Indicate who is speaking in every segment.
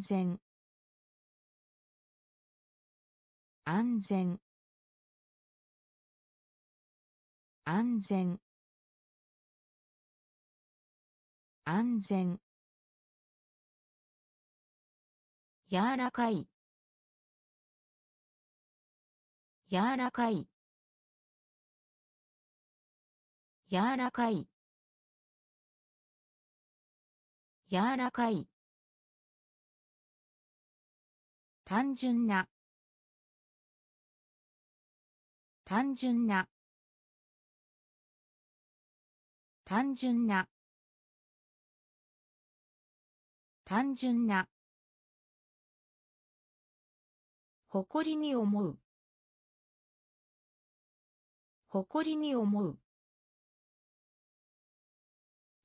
Speaker 1: 安全安全安全安全柔らかい柔らかい柔らかい柔らかい単純な単純な単純な単純な誇りに思う誇りに思う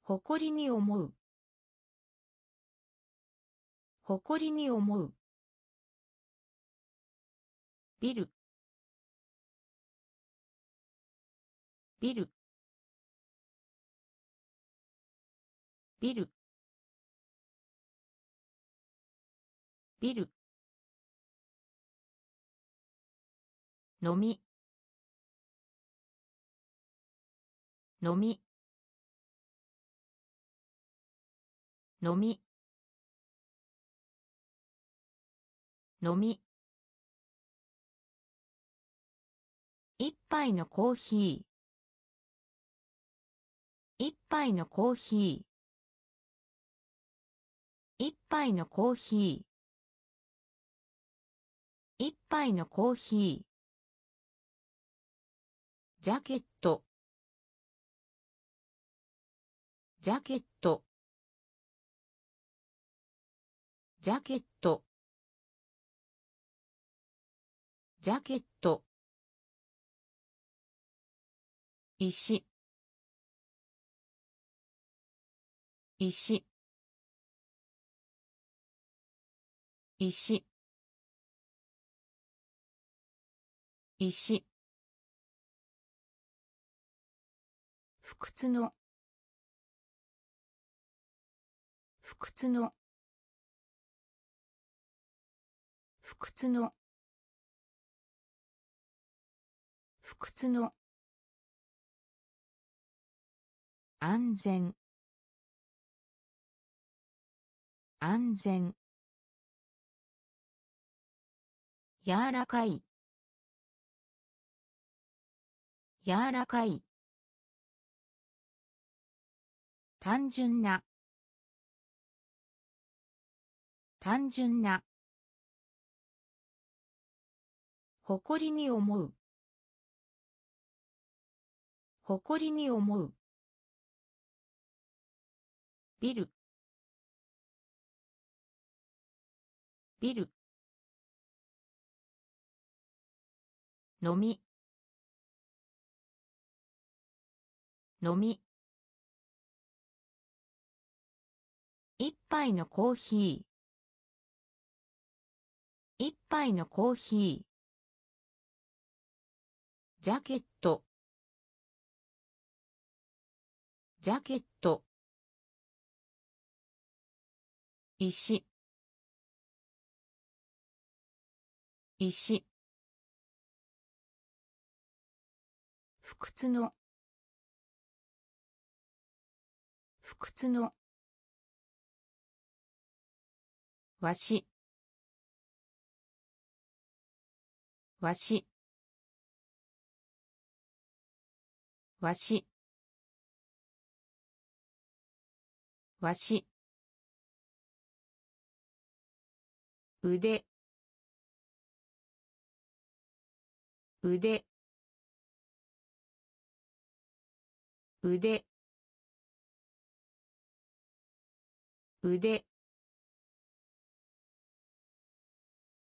Speaker 1: 誇りに思う誇りに思うビルビルビルビル飲みのみのみのみ一杯のコーヒー一杯のコーヒー一杯のコーヒー一杯のコーヒージャケットジャケットジャケットジャケット石石石石不屈の不屈の不屈の不屈の安全安全柔らかい柔らかい単純な単純な誇りに思う誇りに思うビルビルのみのみ一杯のコーヒー一杯のコーヒージャケットジャケット石石不屈の不屈のわしわしわしわし腕腕腕腕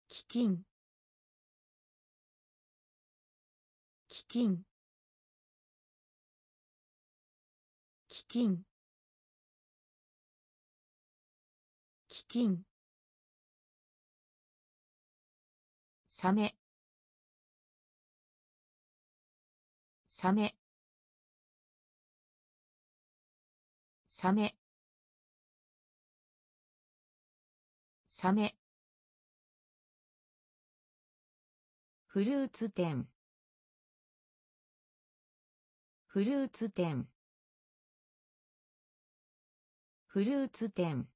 Speaker 1: 基金基金基金基金サメサメサメサメフルーツ店フルーツ店フルーツ店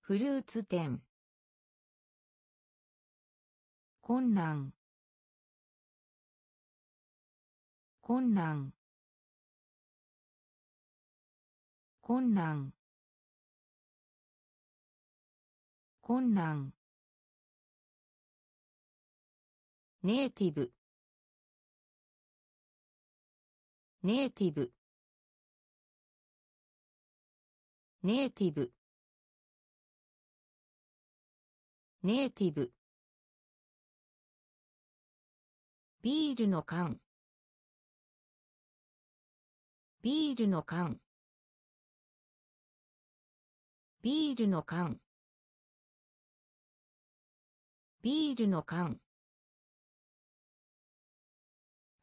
Speaker 1: フルーツ店困難困難困難困難ネイティブネイティブネイティブネイティブビールの缶ビールの缶ビールの缶ビールの缶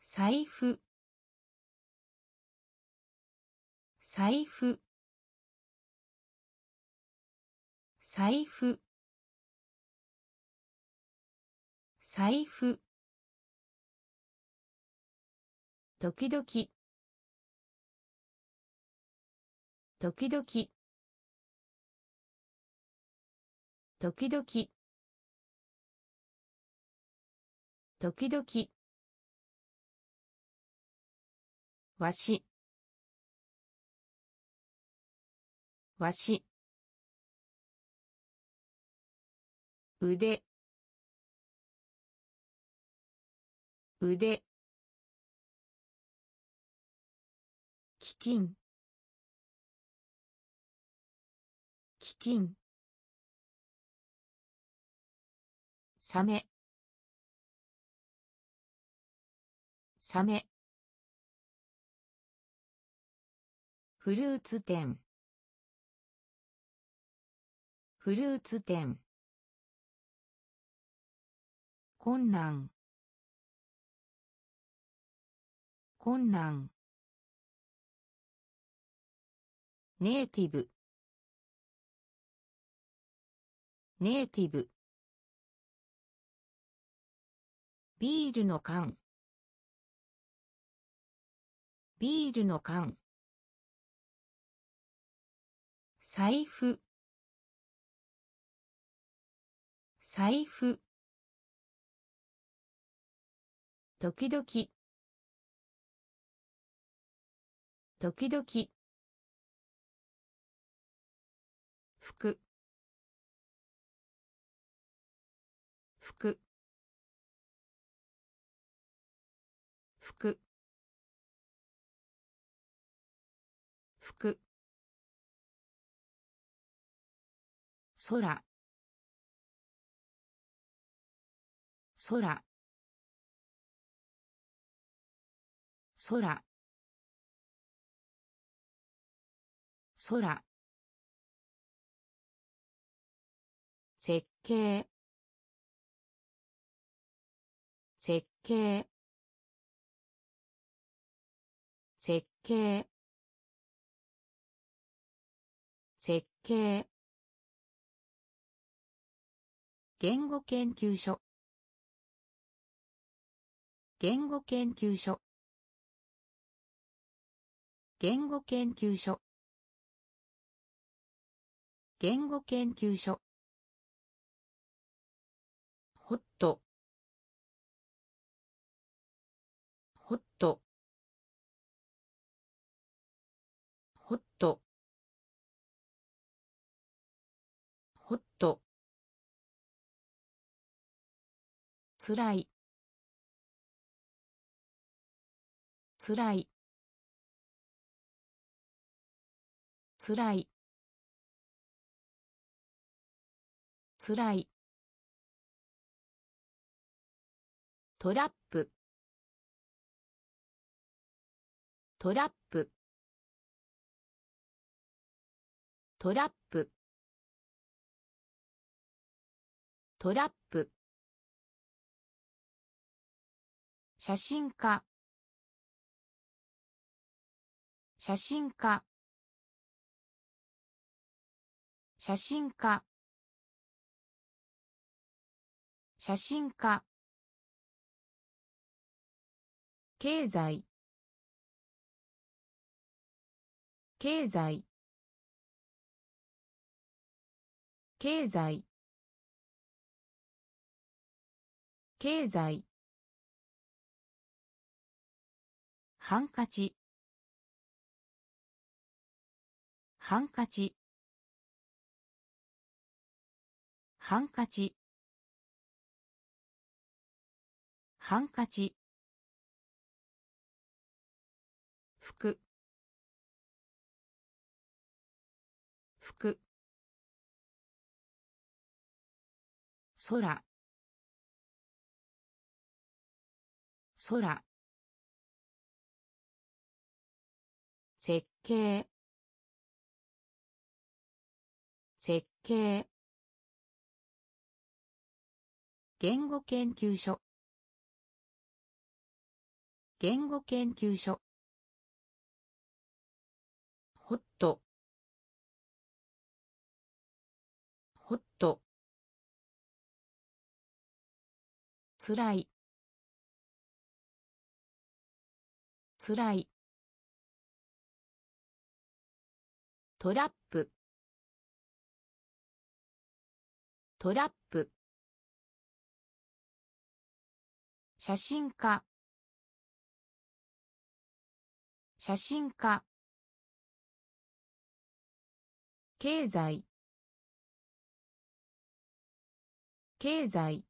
Speaker 1: 財布財布財布財布時々時々時々時々わしわし腕腕基金基金サメサメフルーツ店フルーツ店困難困難ネイティブネイティブビールの缶ビールの缶財布財布時々時々空空空空設計設計設計設計言語研究所言語研究所言語研究所言語研究所つらいつらいつらいつらいトラップトラップトラップトラップ写真家写真家写真家写真家経済経済経済経済ハンカチハンカチハンカチハンカチ服服空空計設計言語研究所言語研究所ホットホットつらいつらいトラップトラップ写真家写真家経済経済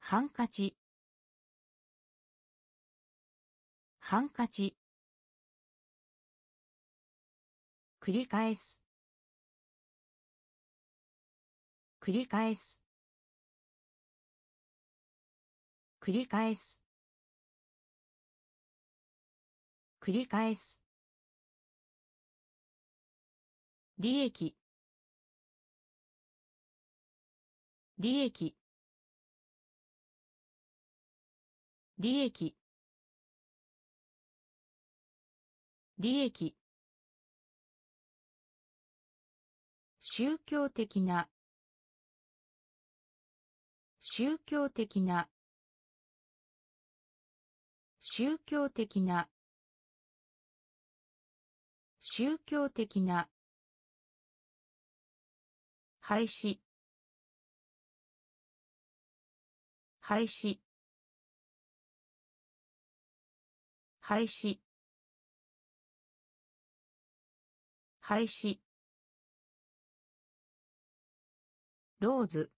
Speaker 1: ハンカチハンカチ繰り返す繰り返す繰り返す繰り返す利益利益利益利益宗教的な宗教的な宗教的な宗教的な廃止廃止廃止廃止ローズ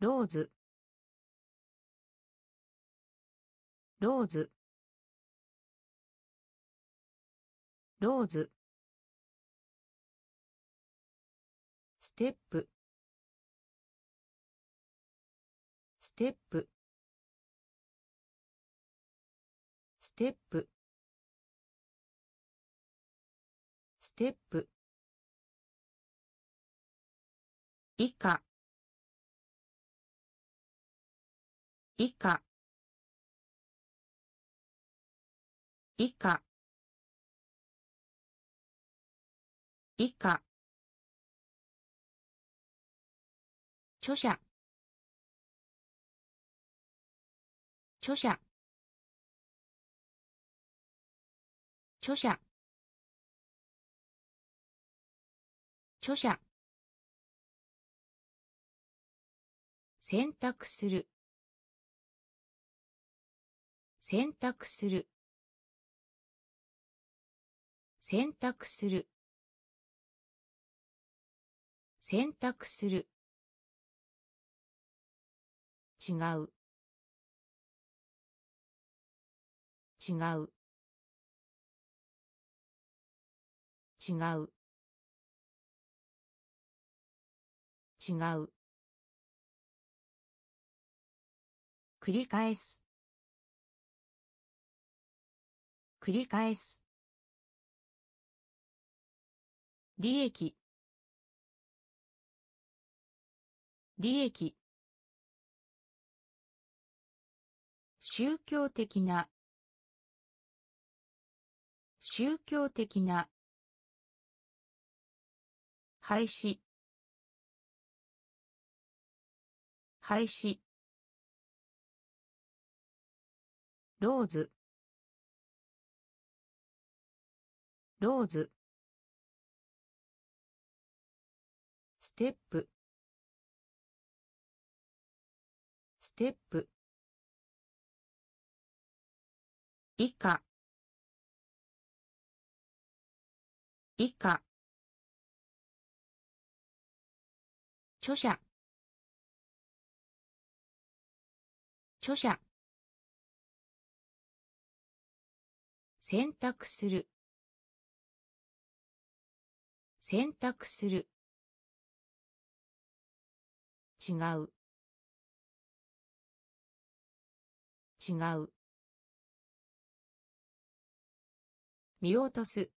Speaker 1: ローズローズローズステップステップステップステップ以下以下以下以下著者著者著者著者選択する選択する選択する選択する違う違う違う違う繰り返す繰り返す利益利益宗教的な宗教的な廃止廃止ローズローズステップステップ以下以下著者著者選択する選択する違う違う見落とす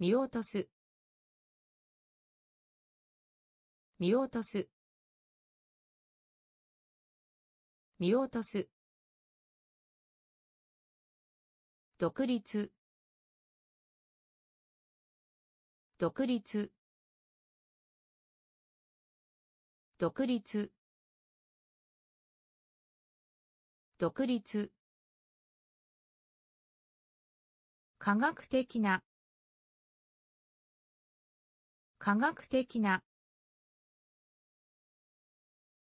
Speaker 1: 見落とす見落とす見落とす独立独立独立独立科学的な科学的な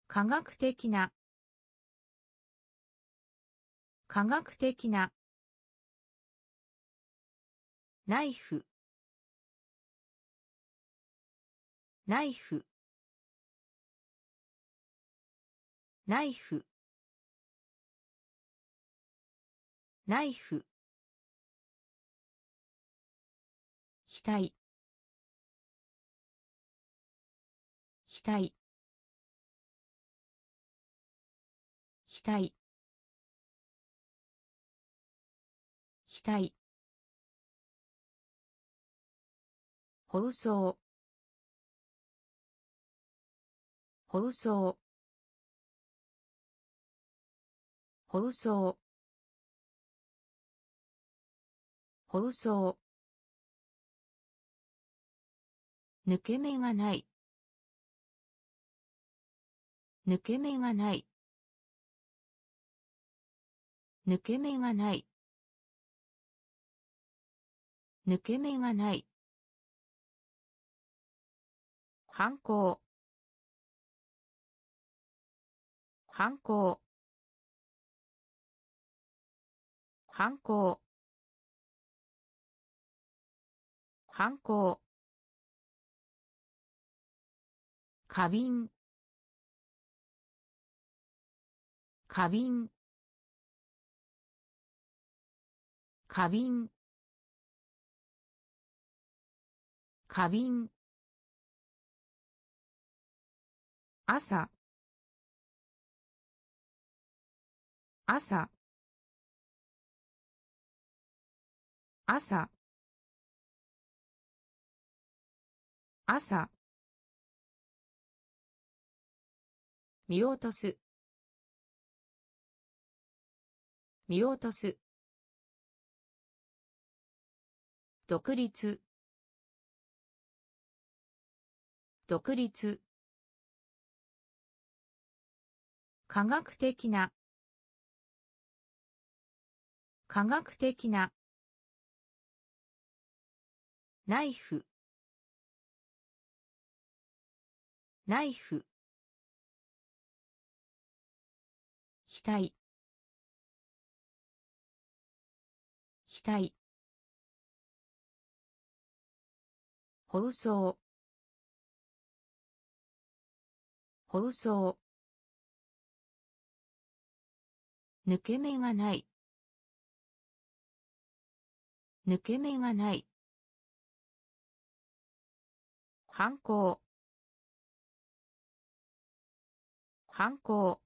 Speaker 1: 科学的な科学的なナイフナイフナイフナイフ額額額額放送放送放送放送抜け目がない抜け目がない抜け目がない抜け目がない犯行犯行犯行犯行花瓶花瓶花瓶花瓶朝朝朝朝見落とす見落とす独立独立科学的な科学的なナイフナイフ額額放送放送抜け目がない抜け目がない犯行犯行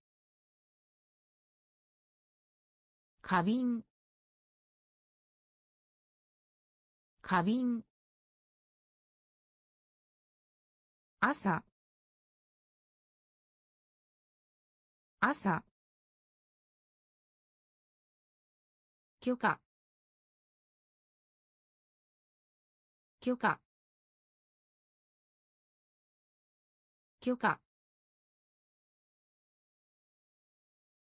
Speaker 1: 花瓶花瓶朝朝許可許可許可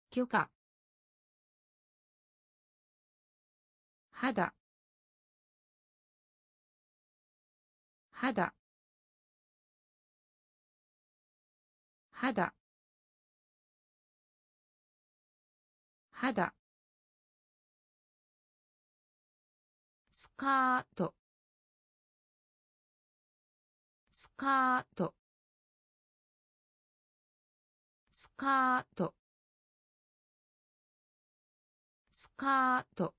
Speaker 1: 許可肌肌肌肌カートスカートスカートスカート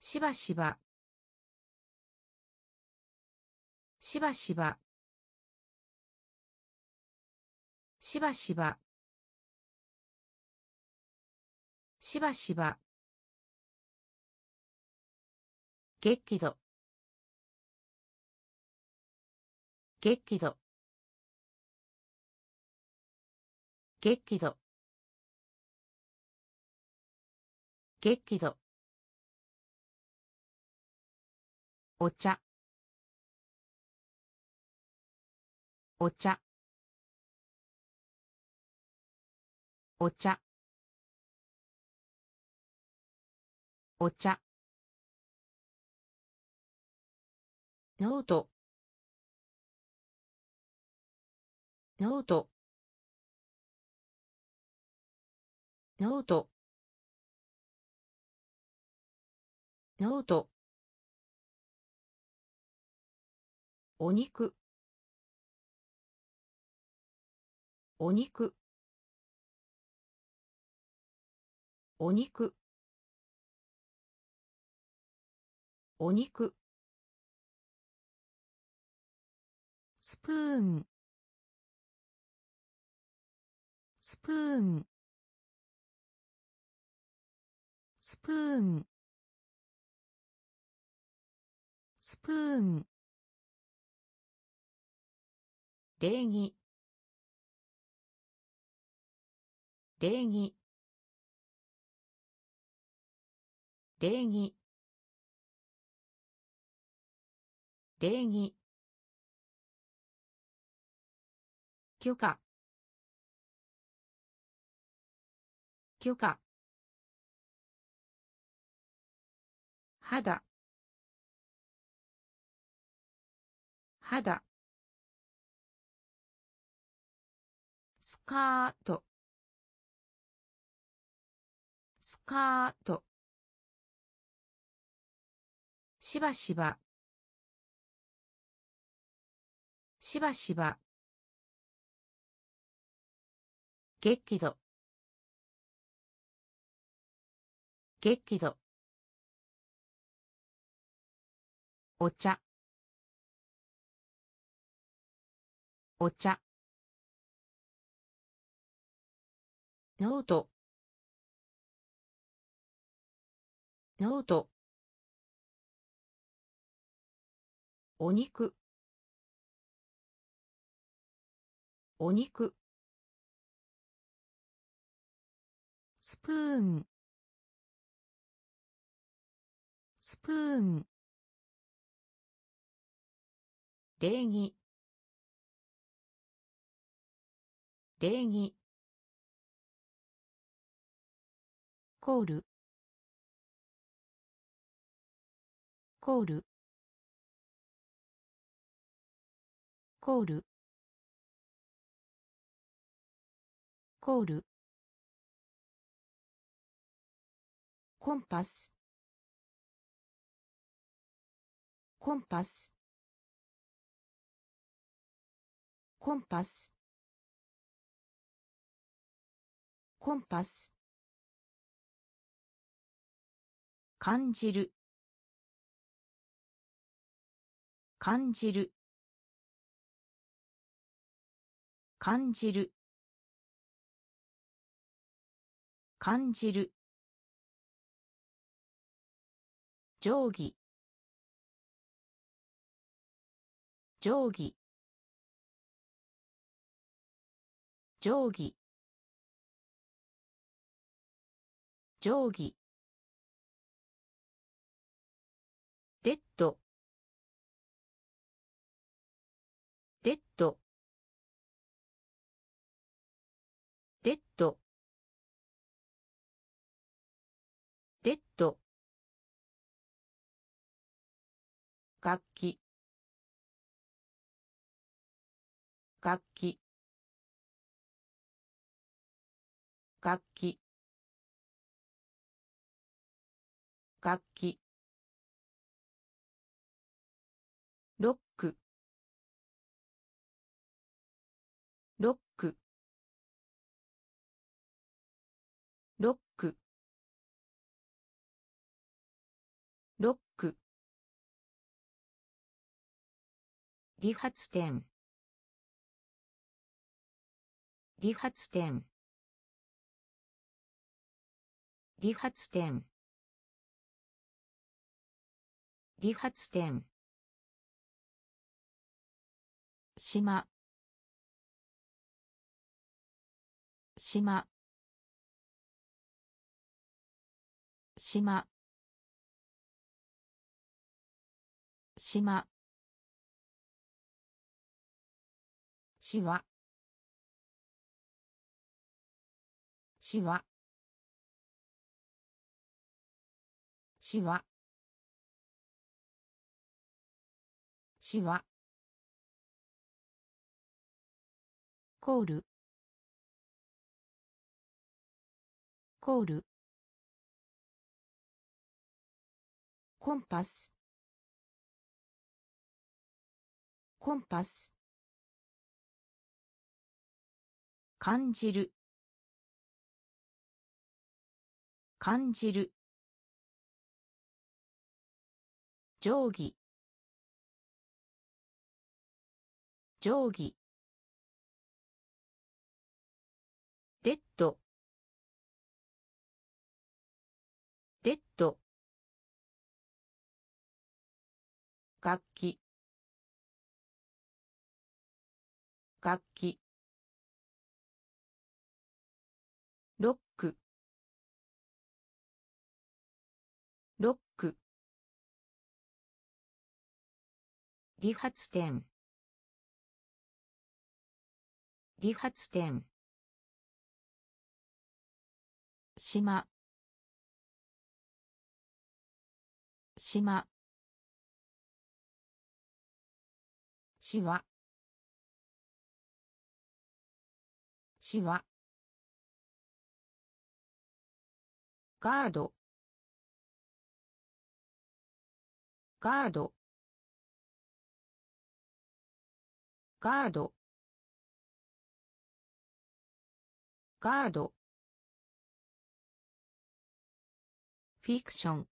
Speaker 1: しばしばしばしばしばしばしばしば激怒激怒激怒激怒お茶お茶お茶お茶ノートノートノートノートお肉お肉お肉お肉スプーンスプーンスプーンスプーン礼儀礼儀礼儀礼儀許可許可肌肌スカートスカートしばしばしばしば激怒激怒お茶お茶ノートノートお肉お肉スプーンスプーン礼儀礼儀コールコールコールコールコンパスコンパスコンパスコンパス感じる感じる感じる感じる定規定規定規定規楽器楽器楽器楽器理髪店理髪店理髪店理髪店島島島島しわしわしわしわコールコールコンパスコンパス感じる感じる定規定規デッドデッド楽器楽器理髪店理髪店島島しわしわガードガードガードガードフィクション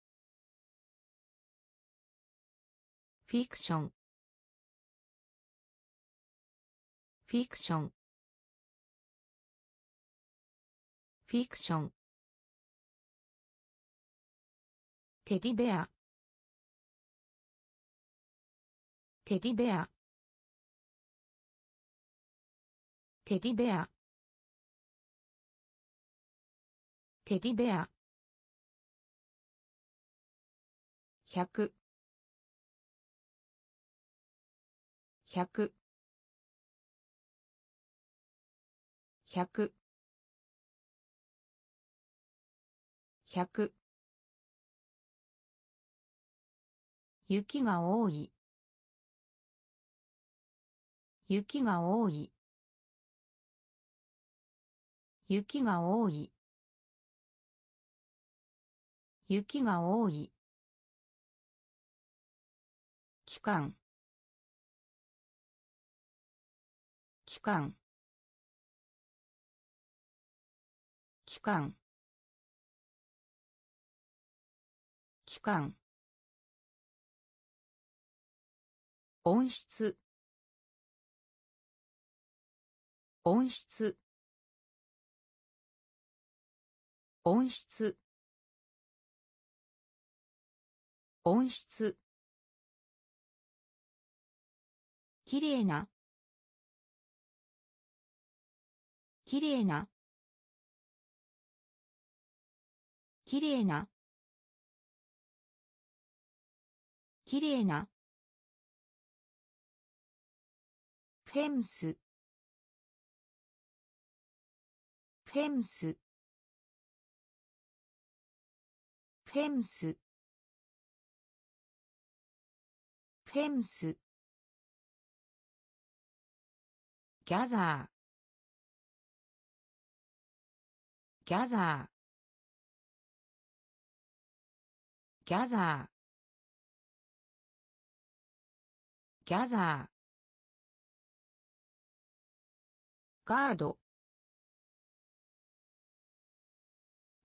Speaker 1: フィクションフィクションフィクションテディベアテディベアテディベアテディベア100 100 100雪が多い雪が多い雪が多い雪が多い期間期間期間期間音質音質音質音質きれいなきれいなきれいなきれいなフェンスフェンスフェンスフェンスギャザーギャザーギャザーギャザーガード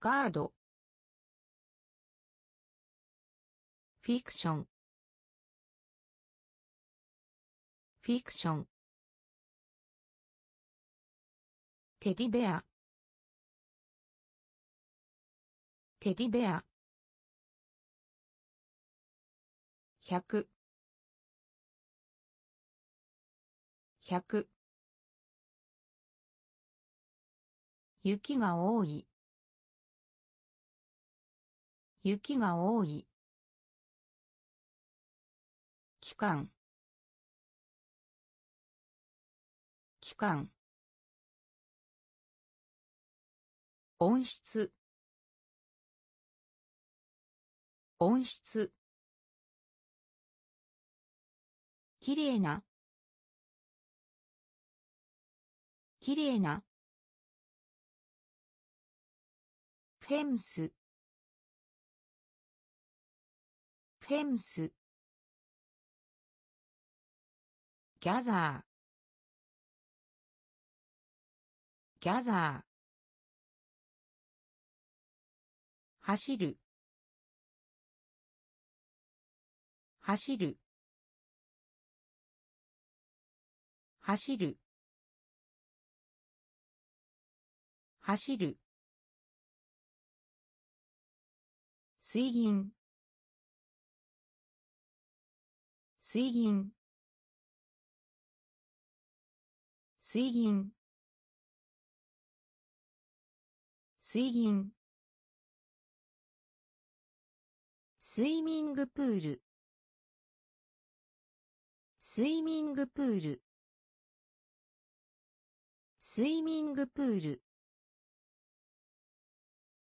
Speaker 1: ガードフィクションフィクションテディベアテディベア100 100雪が多い雪が多い期間期間音質温室きれいなきれいなフェンスフェンスギャザーギャザー走る走る走る走る水銀水銀水銀水銀スイミングプールスイミングプールスイミングプール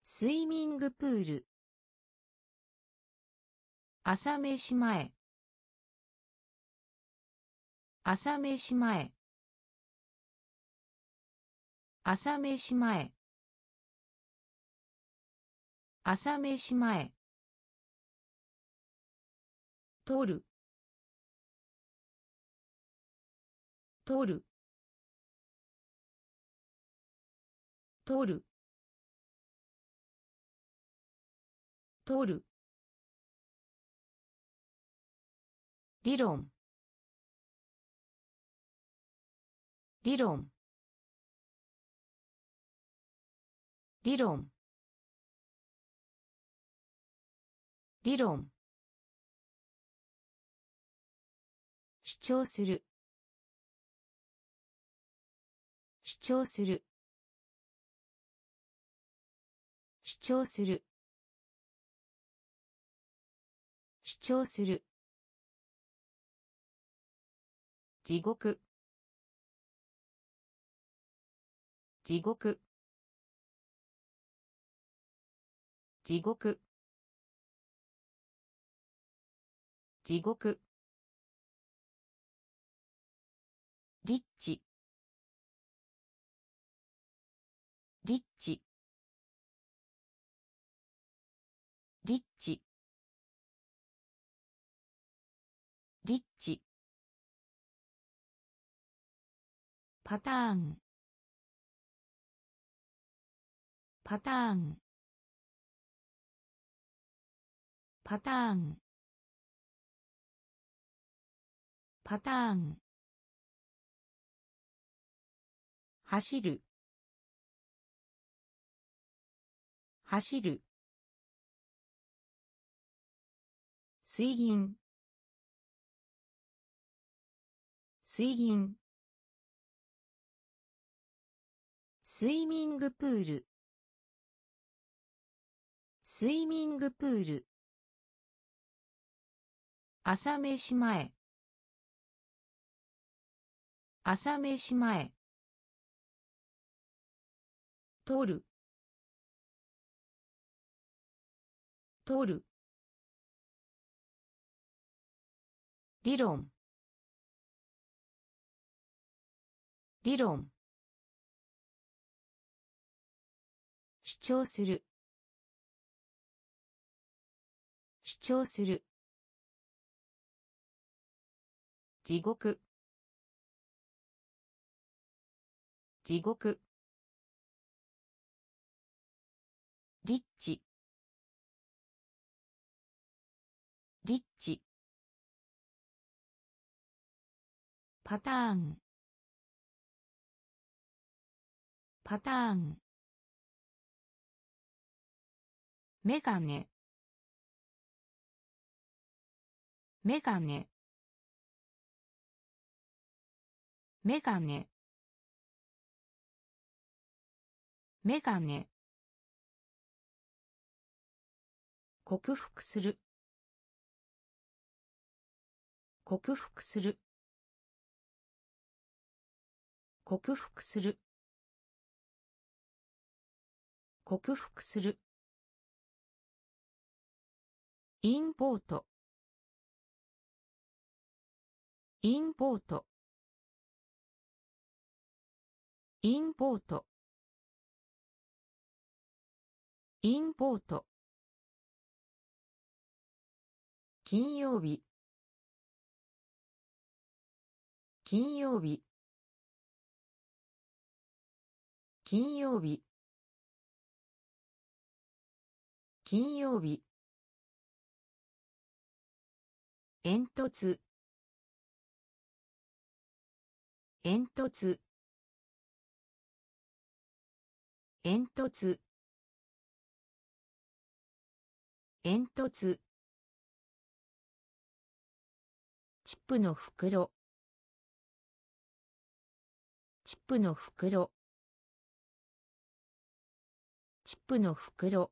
Speaker 1: スイミングプール朝飯前朝飯前朝飯前朝飯前取る通る通る通る理論理論理論理論主張する主張する主張する主張する地獄地獄地獄リッチリッチリッチリッチパターンパターンパターンパターン走る走る水銀水銀スイミングプールスイミングプール朝飯前朝飯前取る通る理論理論主張する主張する地獄地獄チリッチパターンパターンメガネメガネメガネメガネ克服する克服する克服する克服するインポートインポートインポートインポート金曜日金曜日金曜日金曜日煙突煙突煙突煙突チップの袋チップの袋チップの袋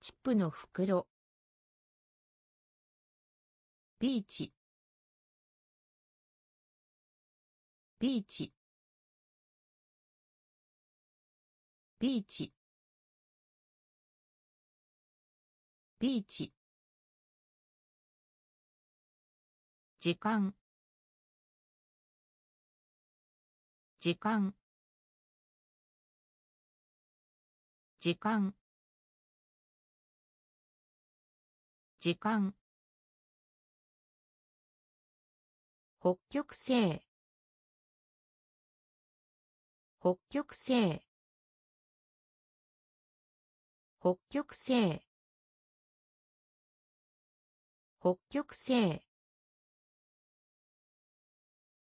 Speaker 1: チップの袋ビーチビーチビーチビーチ時間時間時間時間北極星北極星北極星北極星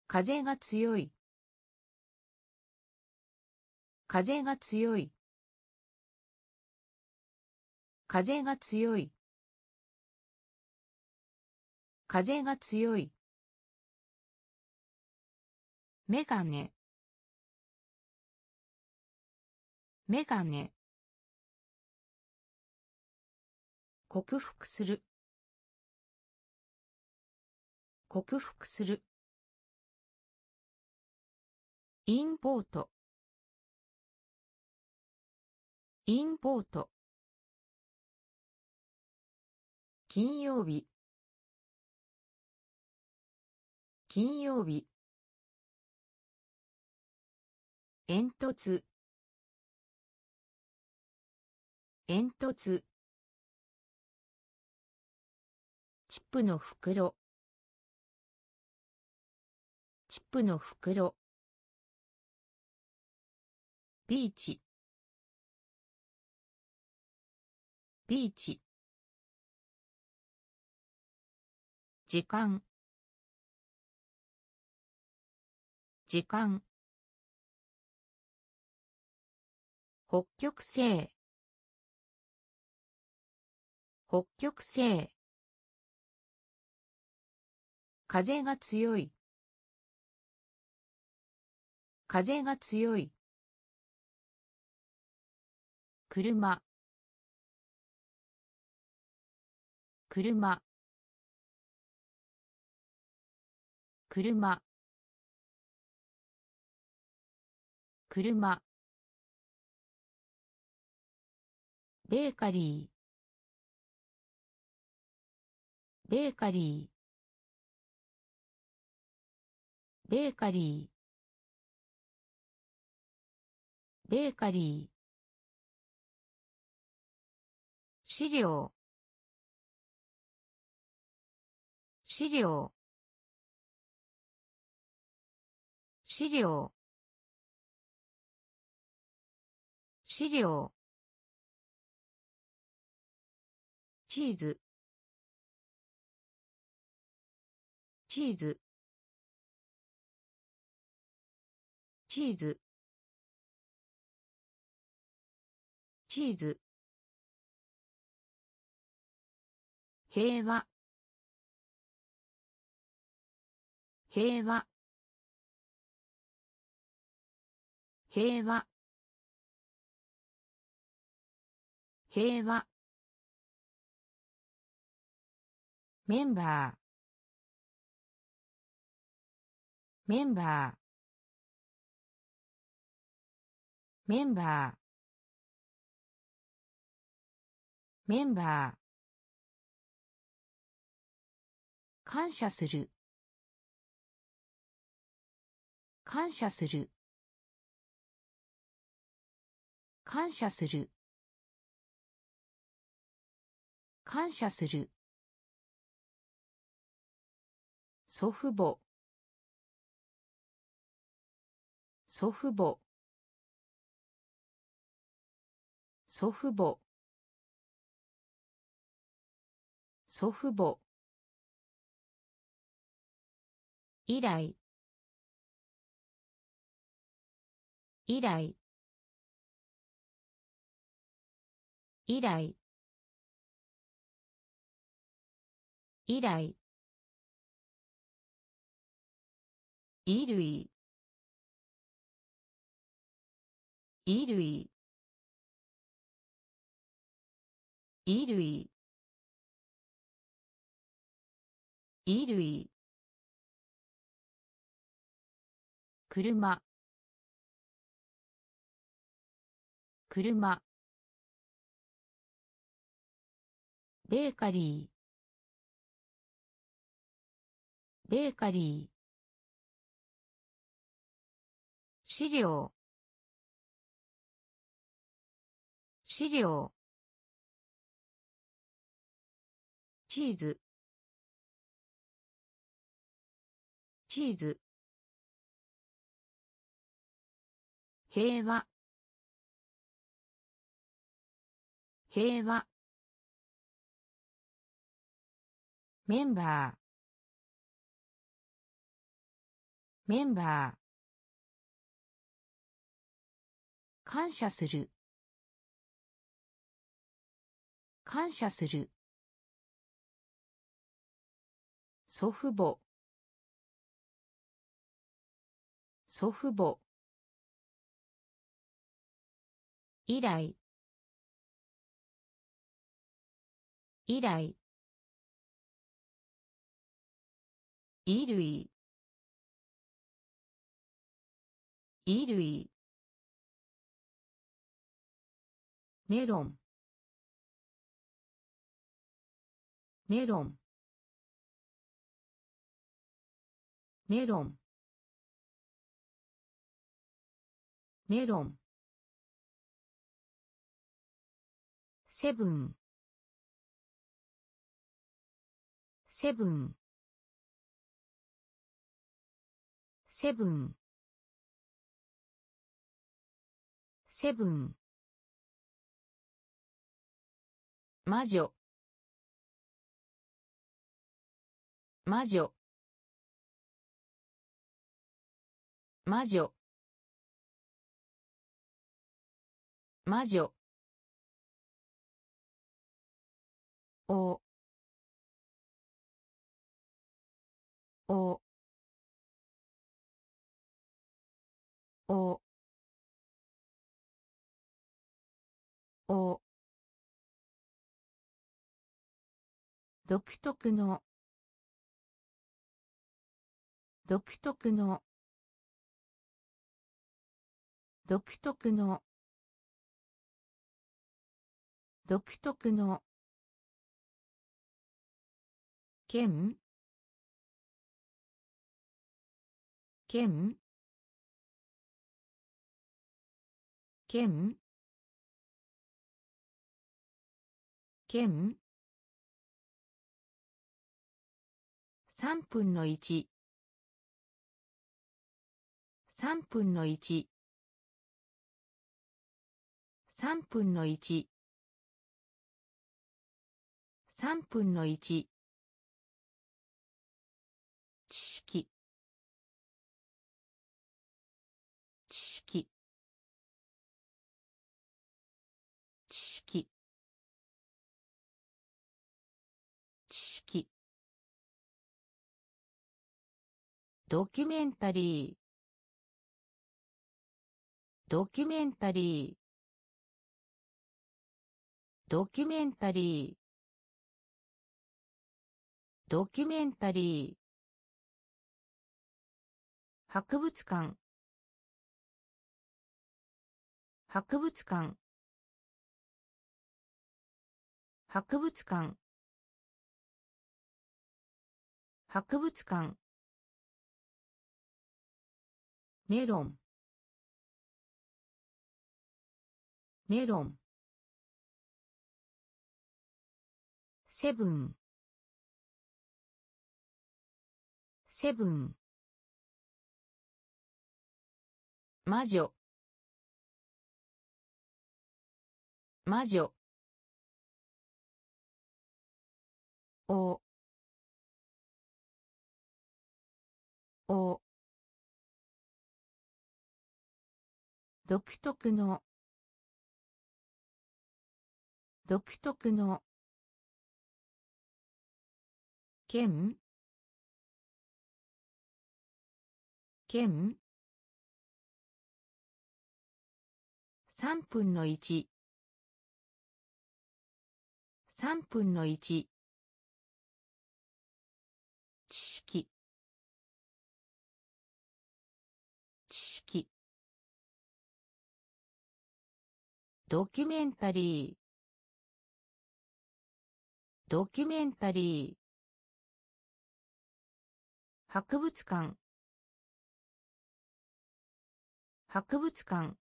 Speaker 1: 風が強い風が強い風が強い風が強いメガネメガネ克服する克服するインポートインポート金曜日金曜日煙突煙突チップの袋チップの袋ビーチビーチ時間時間北極星北極星風が強い風が強い車車車車ベーカリーベーカリーベーカリーベーカリー資料資料資料資料チーズチーズチーズチーズ平和平和平和平和メンバーメンバーメンバーメンバー感謝する感謝する感謝する感謝する祖父母祖父母祖父母祖父母以来以来以来以来衣類衣類衣類衣類車車ベーカリーベーカリー資料資料チーズチーズ平和平和メンバーメンバー感謝する感謝する祖父母祖父母以来以来衣類衣類メロンメロンメロンメロンセブンセブンセブンセブン魔女魔女魔女魔女おおおお独特の独特の独特の独特の剣剣剣剣3分の13分の1 3分の13分の1知識知識知識知識ドキュメンタリードキュメンタリードキュメンタリードキュメンタリー博物館博物館博物館博物館メロンメロンセブンセブン魔女魔女おお独特の独特の剣剣3分の13分の1知識知識ドキュメンタリードキュメンタリー博物館博物館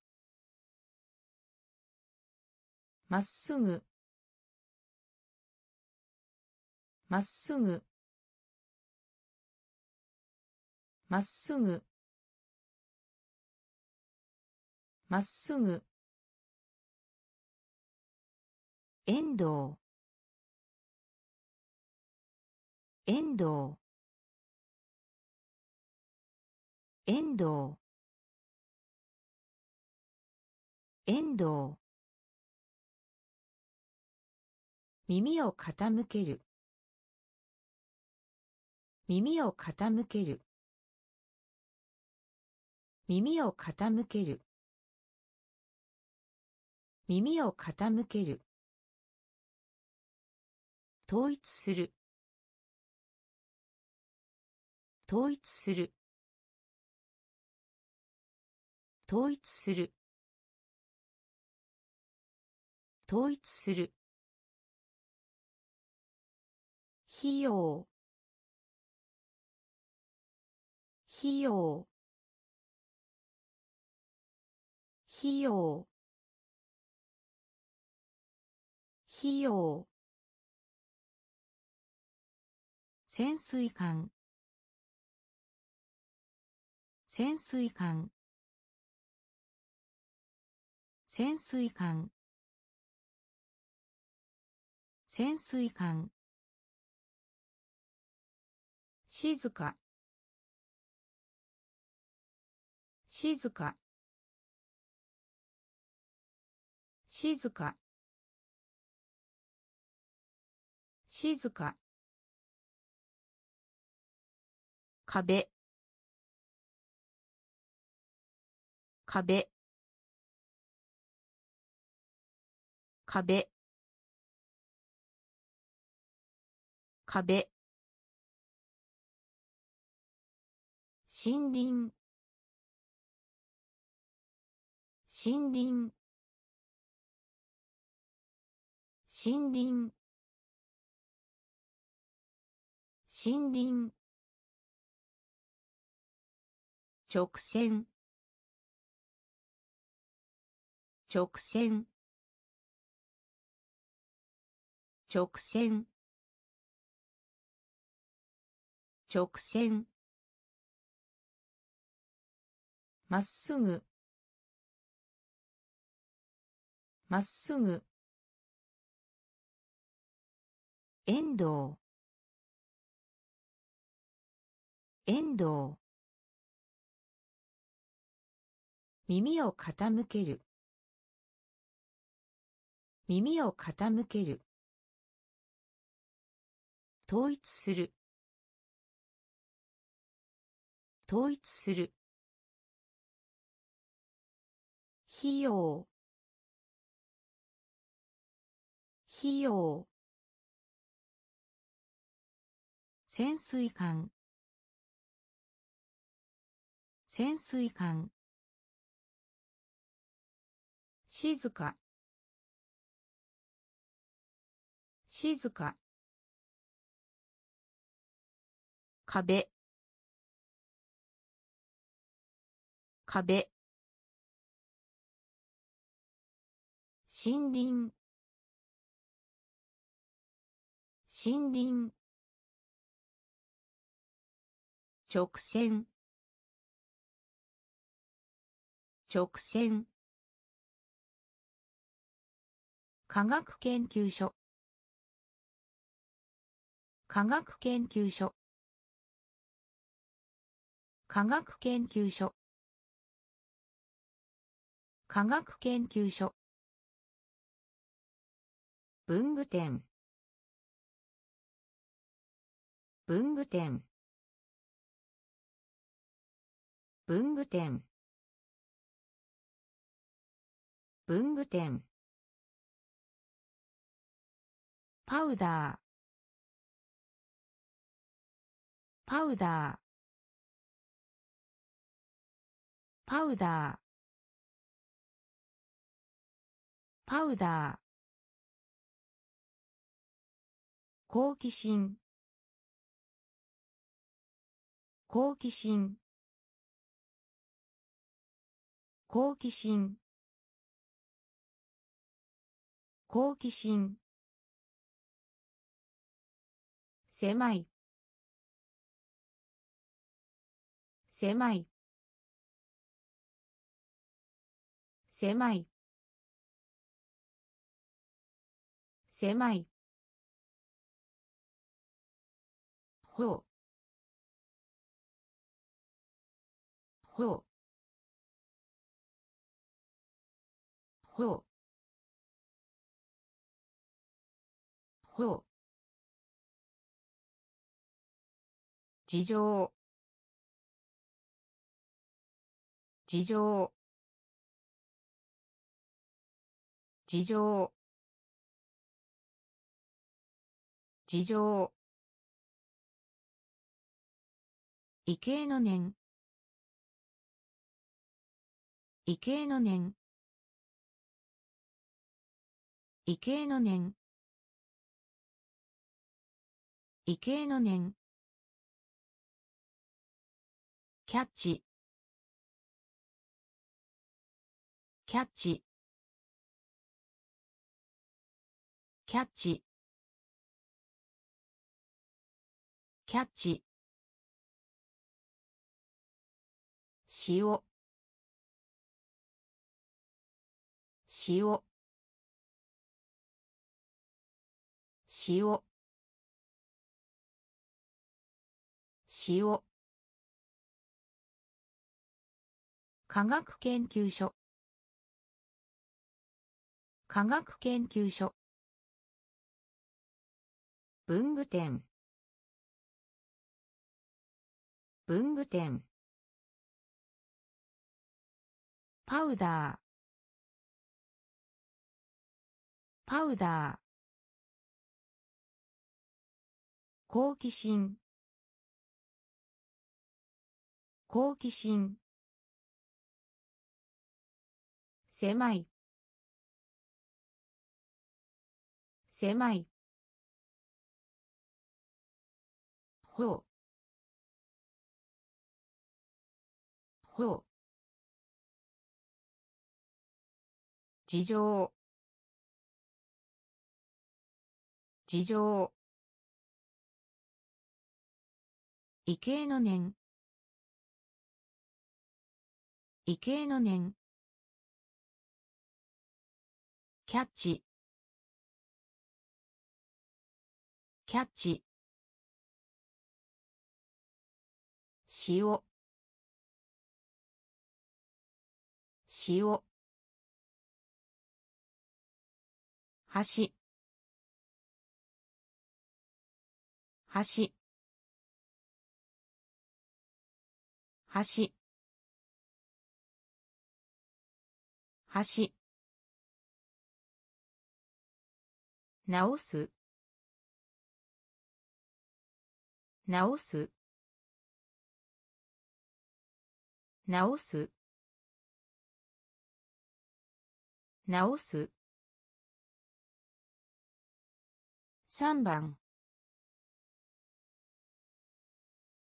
Speaker 1: まっすぐまっすぐまっすぐまっすぐ遠藤遠藤遠藤遠藤耳を傾ける耳を傾ける耳を傾ける耳を傾ける統一する統一する統一する統一する費用費用費用費用潜水艦潜水艦潜水艦潜水艦静か静か静か静か壁壁壁壁森林森林森林森林直線直線直線直線まっすぐまっすぐ遠藤遠藤耳を傾ける耳を傾ける統一する統一する費用費用潜水艦潜水艦静か静か壁壁森林森林直線直線科学研究所科学研究所科学研究所科学研究所文具店文具店文具店文具店パウダーパウダーパウダーパウダー好奇心好奇心好奇心好奇心狭い狭い狭い狭いほうほうほうほう事情事情事情事情異形の念異形の念異形の念異形の念キャッチキャッチキャッチキャッチ塩塩塩塩科学研究所科学研究所文具店文具店パウダーパウダー好奇心好奇心狭い狭いほうほう事情事情異形の念異形の念キャッチキャッチ塩塩橋橋橋橋直す直す直す直す3番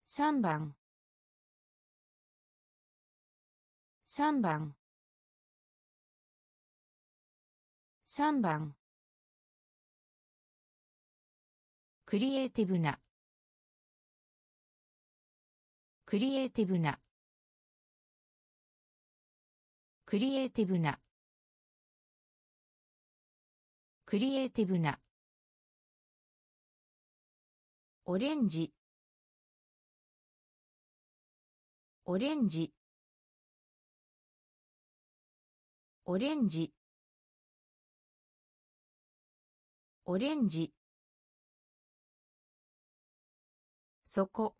Speaker 1: 3番3番3番クリエイティブなクリエイティブなクリエイティブなクリエイティブなオレンジオレンジオレンジオレンジそこ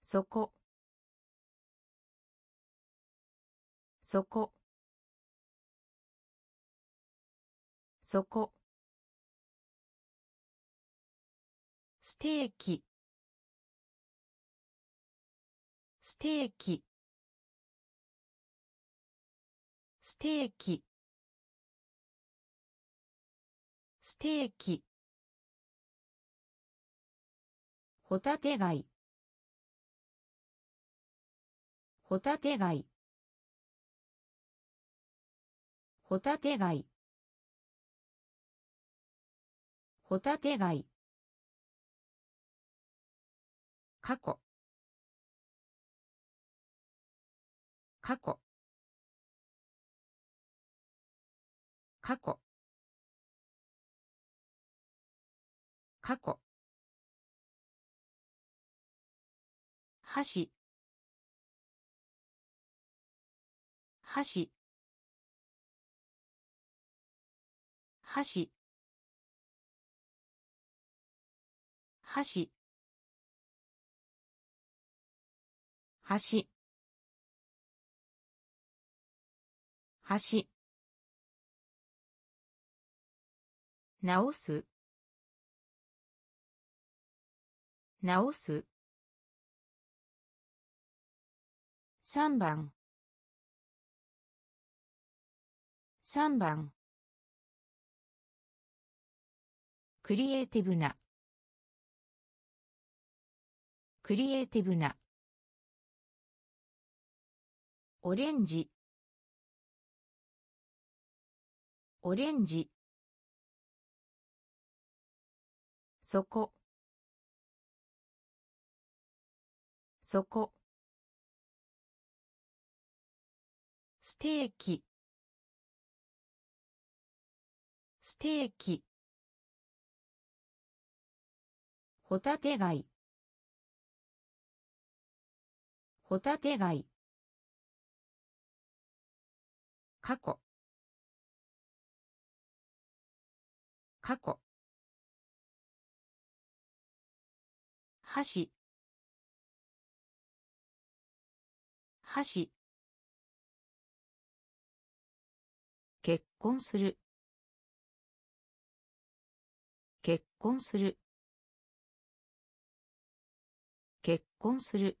Speaker 1: そこそこそこステーキステーキステーキステーキホタテ貝ホタテ貝ホタテ貝ホタテ貝過去過去過去過去箸箸箸箸箸箸直す直す3番3番クリエイティブなクリエイティブなオレンジオレンジそこそこステーキステーキホタテ貝ホタテ貝過去過去箸箸結婚する結婚する婚する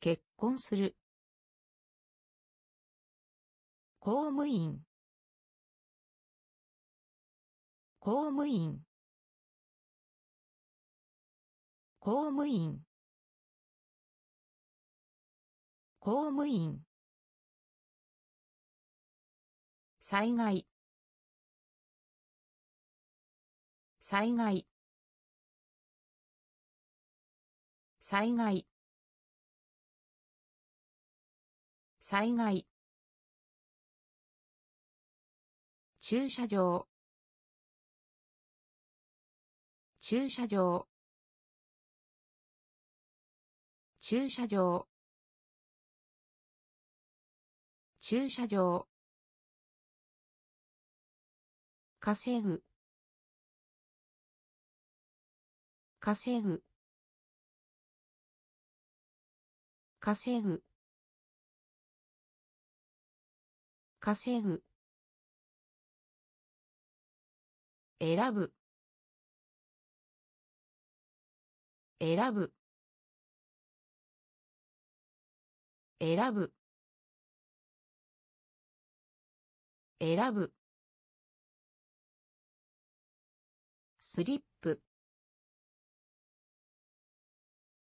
Speaker 1: 結婚する公務員公務員公務員公務員災害災害災害災害駐車場駐車場駐車場駐車場稼ぐ稼ぐ稼ぐ稼ぐ選ぶ選ぶ選ぶ選ぶスリップ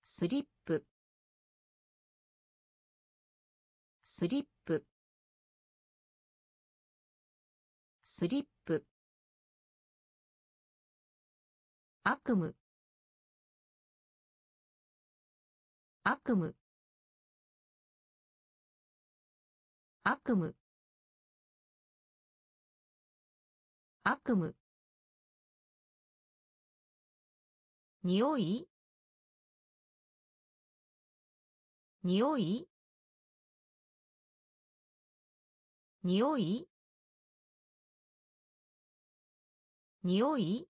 Speaker 1: スリップスリップスリップ悪夢悪夢悪夢悪夢匂い匂い匂いにい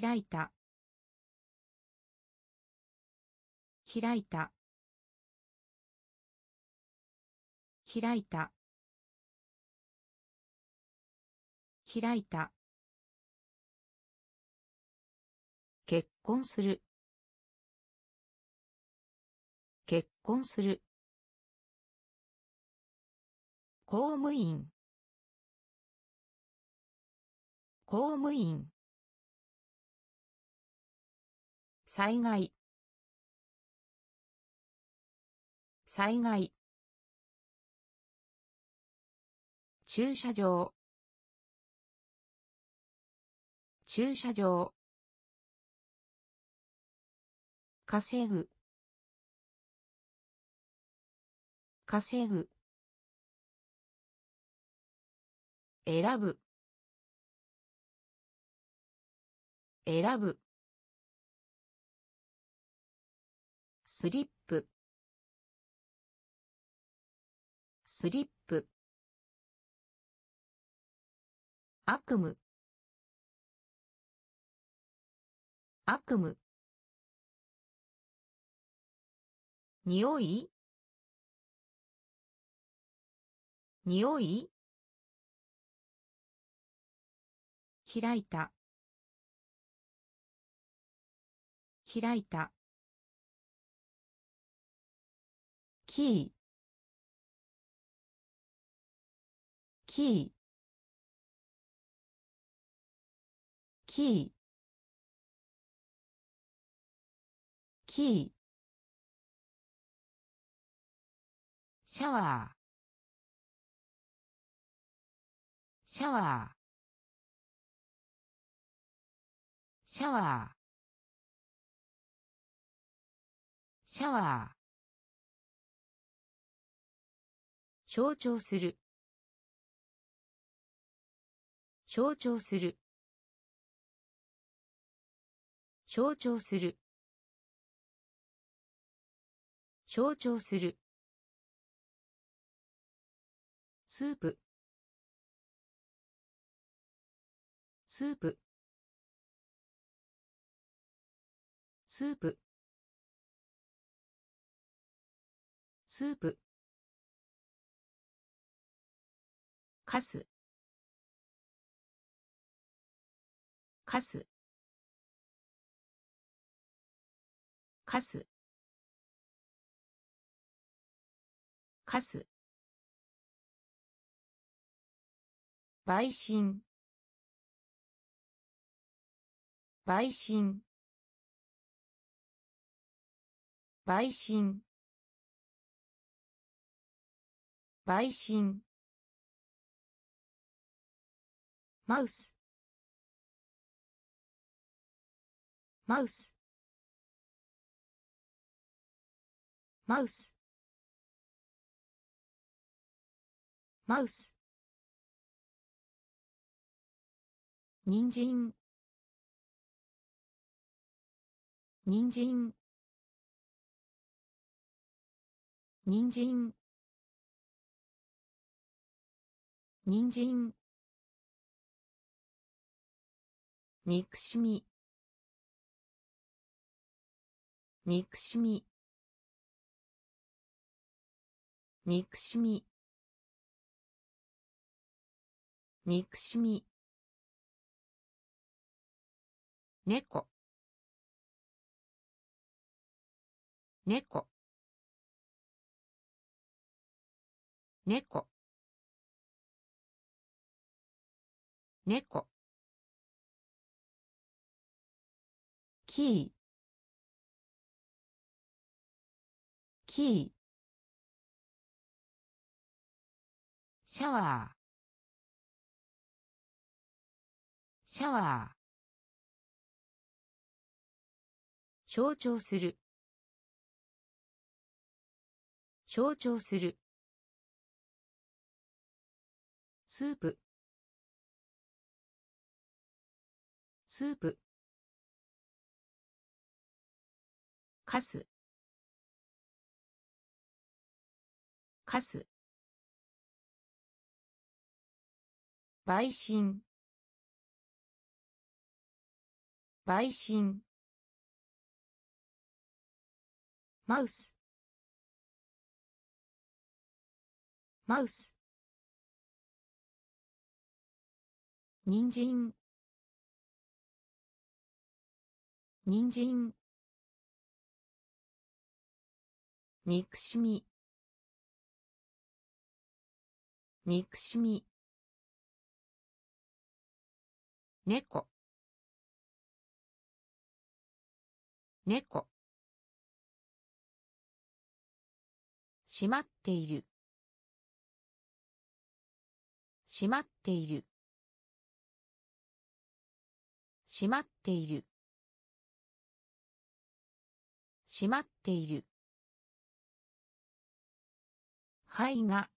Speaker 1: 開いた開いた開いた開いた結婚する結婚する公務員公務員災害災害駐車場駐車場稼ぐ稼ぐ選ぶ選ぶスリップスリップ悪夢悪夢匂い匂い開いた開いたキーキーキーキーシャワーシャワーシャワーシャワー象徴する象徴する象徴する象徴するスープスープスープスープかすかすかすかす陪審陪審陪審陪審マウスマウスマウスマウス人参人参人参人参憎しみ憎しみ憎しみ憎しみ猫猫猫猫キーキーシャワーシャワー象徴する象徴するスープスープかすかす陪審陪審マウスマウス人参人参憎しみ憎しみ猫猫しまっているしまっているしまっているはまっている肺が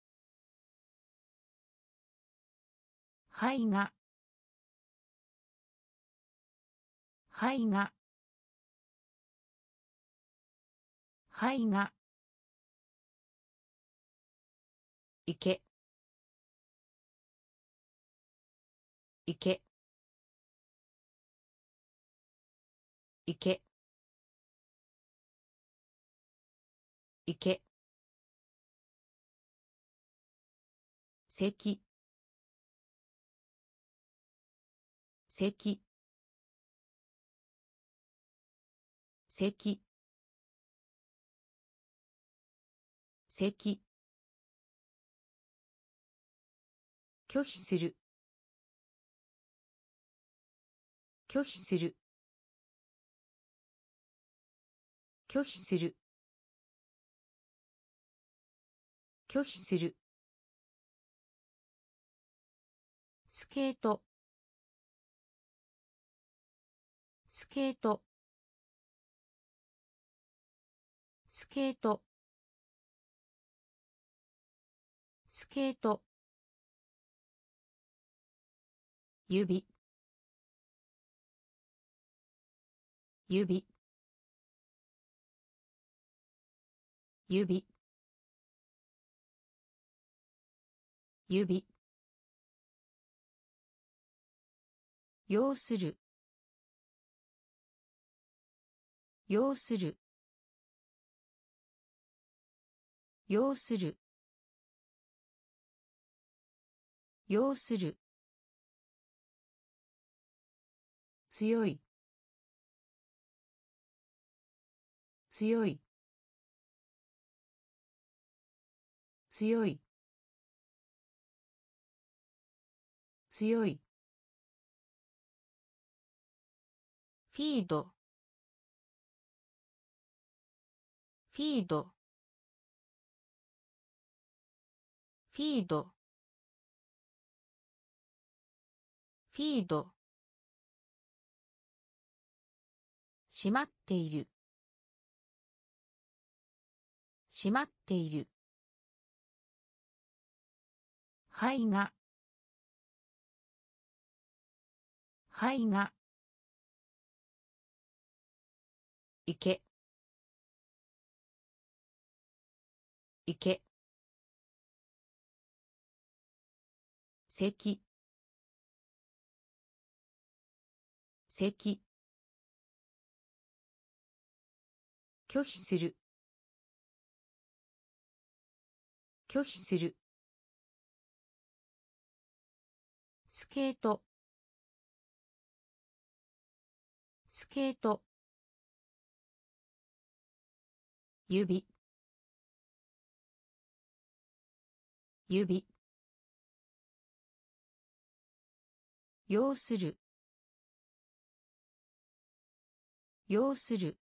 Speaker 1: 肺が肺が肺が池池池池咳咳咳咳拒否する拒否する拒否する拒否するスケートスケートスケートスケート指指指指要する要する要する要する強い強い強い強いフィードフィードフィードフィードしまっているしまっている肺が肺が池池せき拒否する拒否するスケートスケート指指要する要する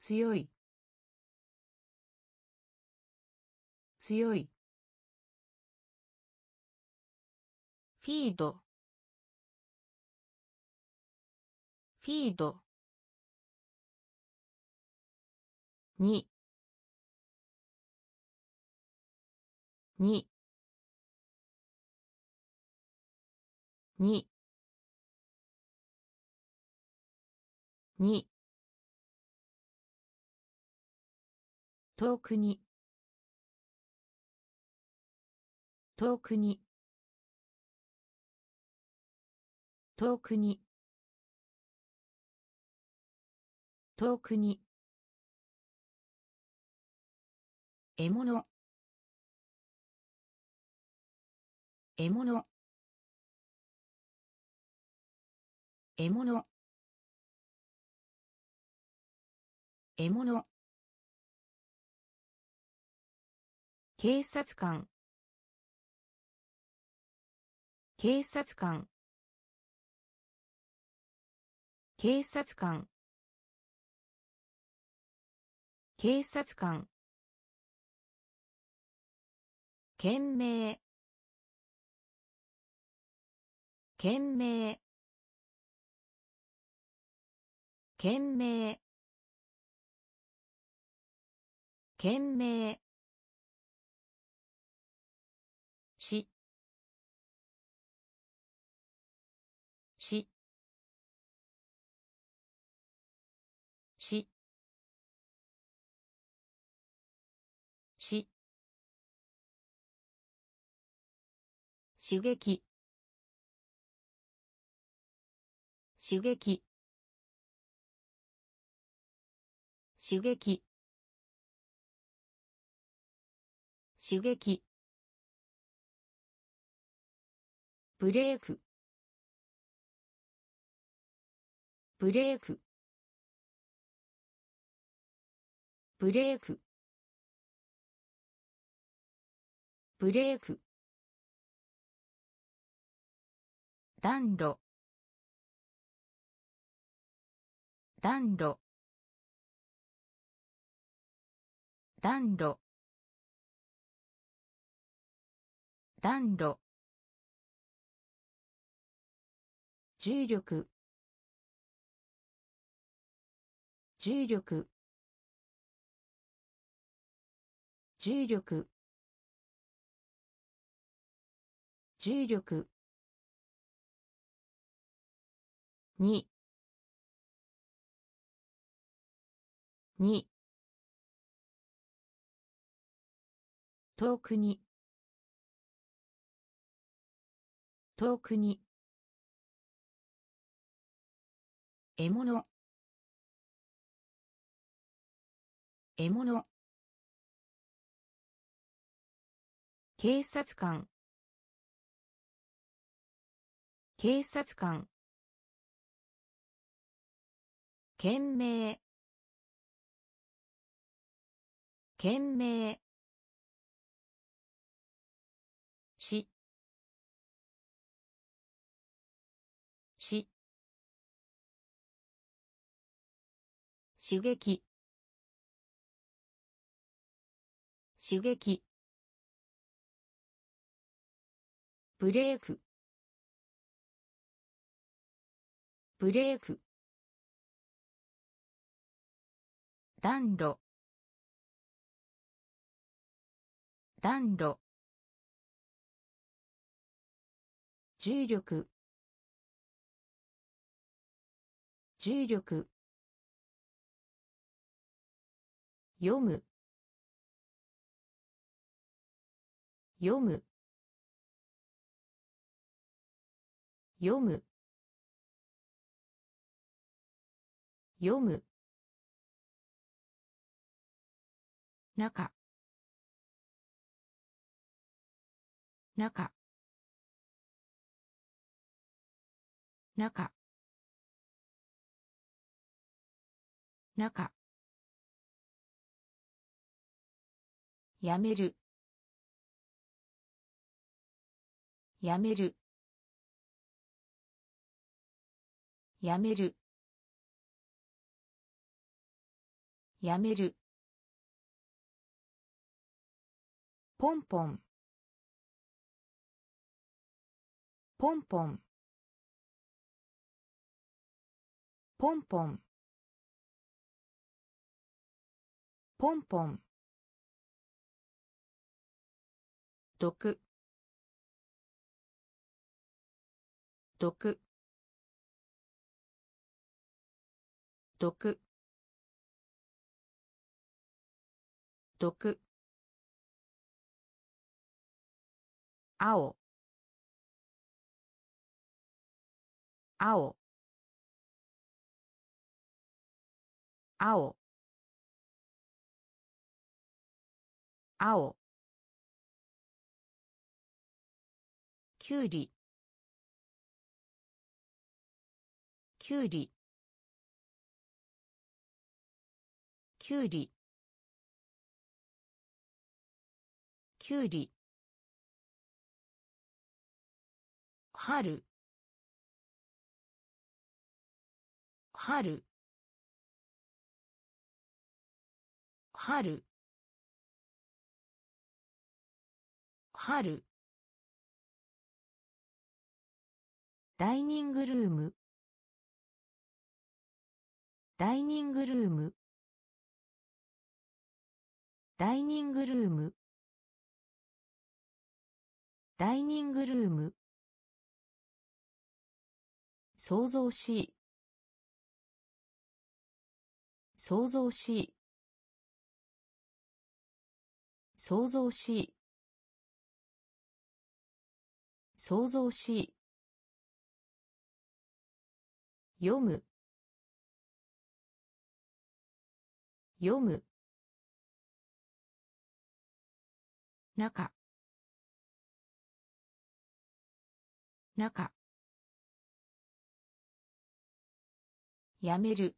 Speaker 1: 強い強いフィードフィードにににに遠くに遠くに遠くに遠くに獲物獲物獲物獲物警察官警察官警察官警察官懸命懸命懸命懸命しし刺激刺激刺激刺激ブレークブレークブレークブレーク暖炉暖炉暖炉暖炉重力重力重力重力にに遠くに遠くに獲物獲物警察官警察官懸命懸命しし刺激刺激ブレークブレーク暖炉暖炉重力重力読む読む読む読む中中中中やめるやめるやめるやめるポンポンポンポンポンポンポンポン毒毒毒毒青青青青きゅうりきゅうりきゅうりきゅうり春春春春ダイニングルームダイニングルームダイニングルームダイニングルーム想像しい想像しい想像しい想像しい読む読む中中やめる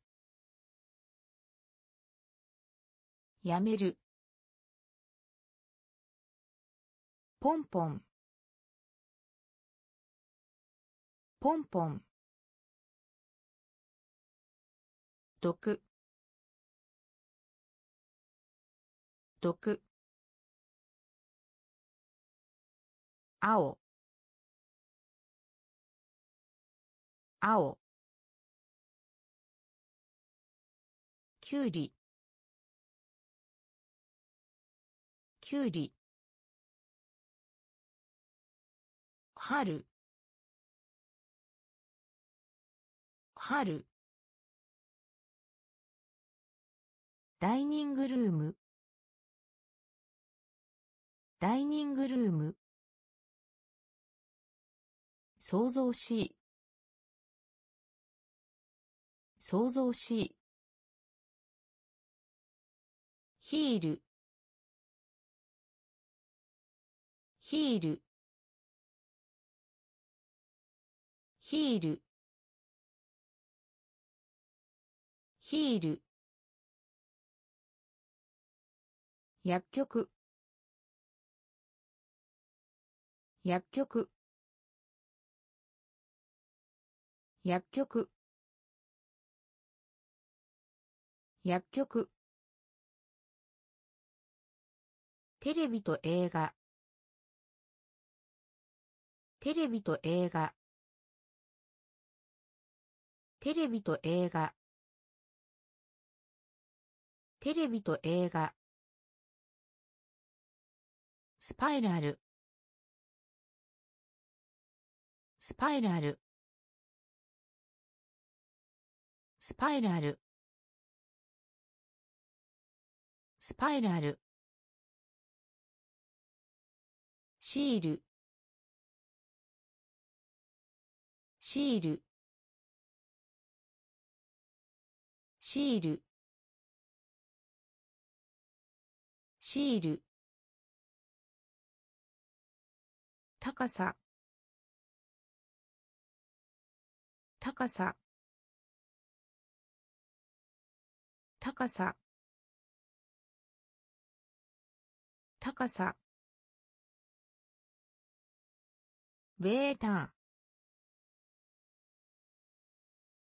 Speaker 1: やめるポンポンポンポン毒毒青青きゅうりきゅうり春春ダイニングルームダイニングルーム想像し想像しヒールヒールヒールヒール薬局薬局薬局薬局テレビと映画テレビと映画テレビと映画テレビと映画スパイラルスパイラルスパイラルスパイラルシールシールシールシール高さ高さ高さ高さベータ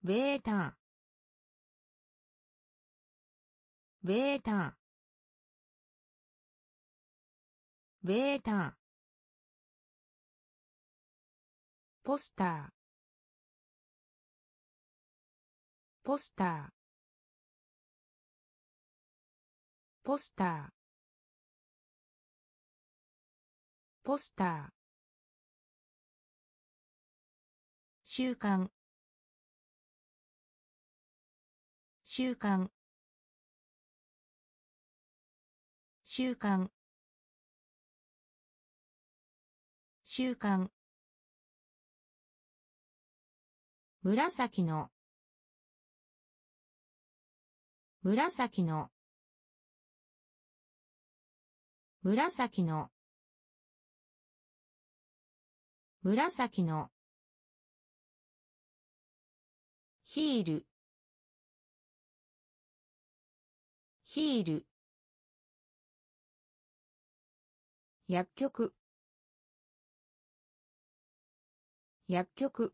Speaker 1: ベータベータベータポスターポスターポスターポスター習慣習慣習慣習慣紫の紫の紫の紫のヒールヒール薬局薬局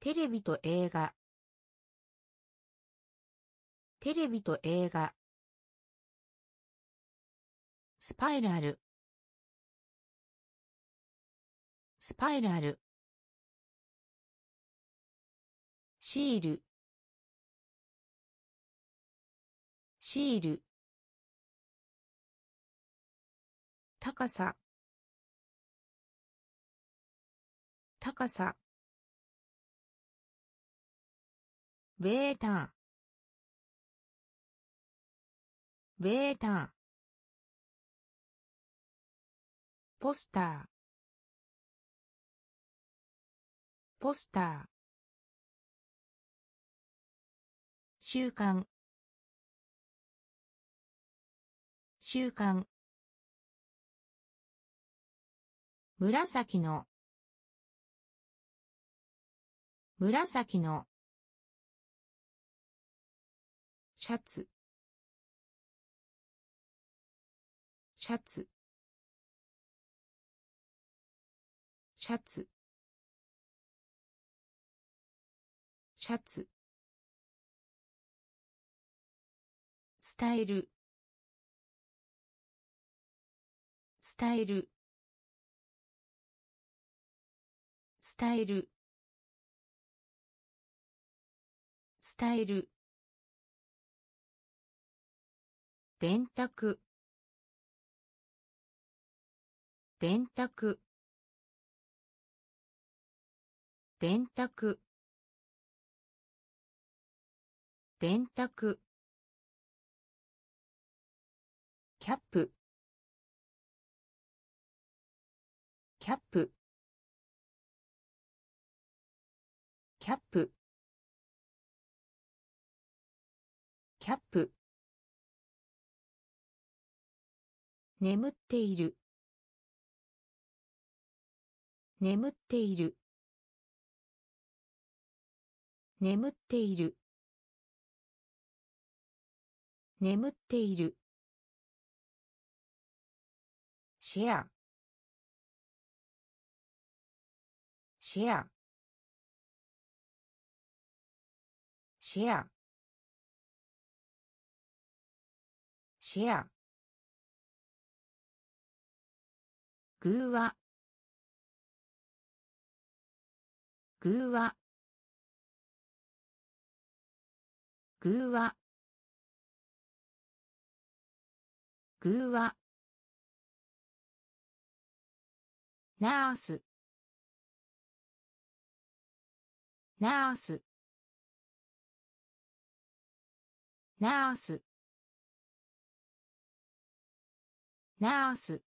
Speaker 1: テレビと映画テレビと映画スパイラルスパイラルシールシール高さ高さベータベータポスターポスター習慣習慣紫の紫のシャツシャツシャツシャツ伝える伝える伝える伝える電卓電卓電卓電卓キャップキャップキャップキャップ眠っている眠っている眠っている眠っているシェアシェアシェアシェア偶話偶話偶話偶話ナースナースナースナース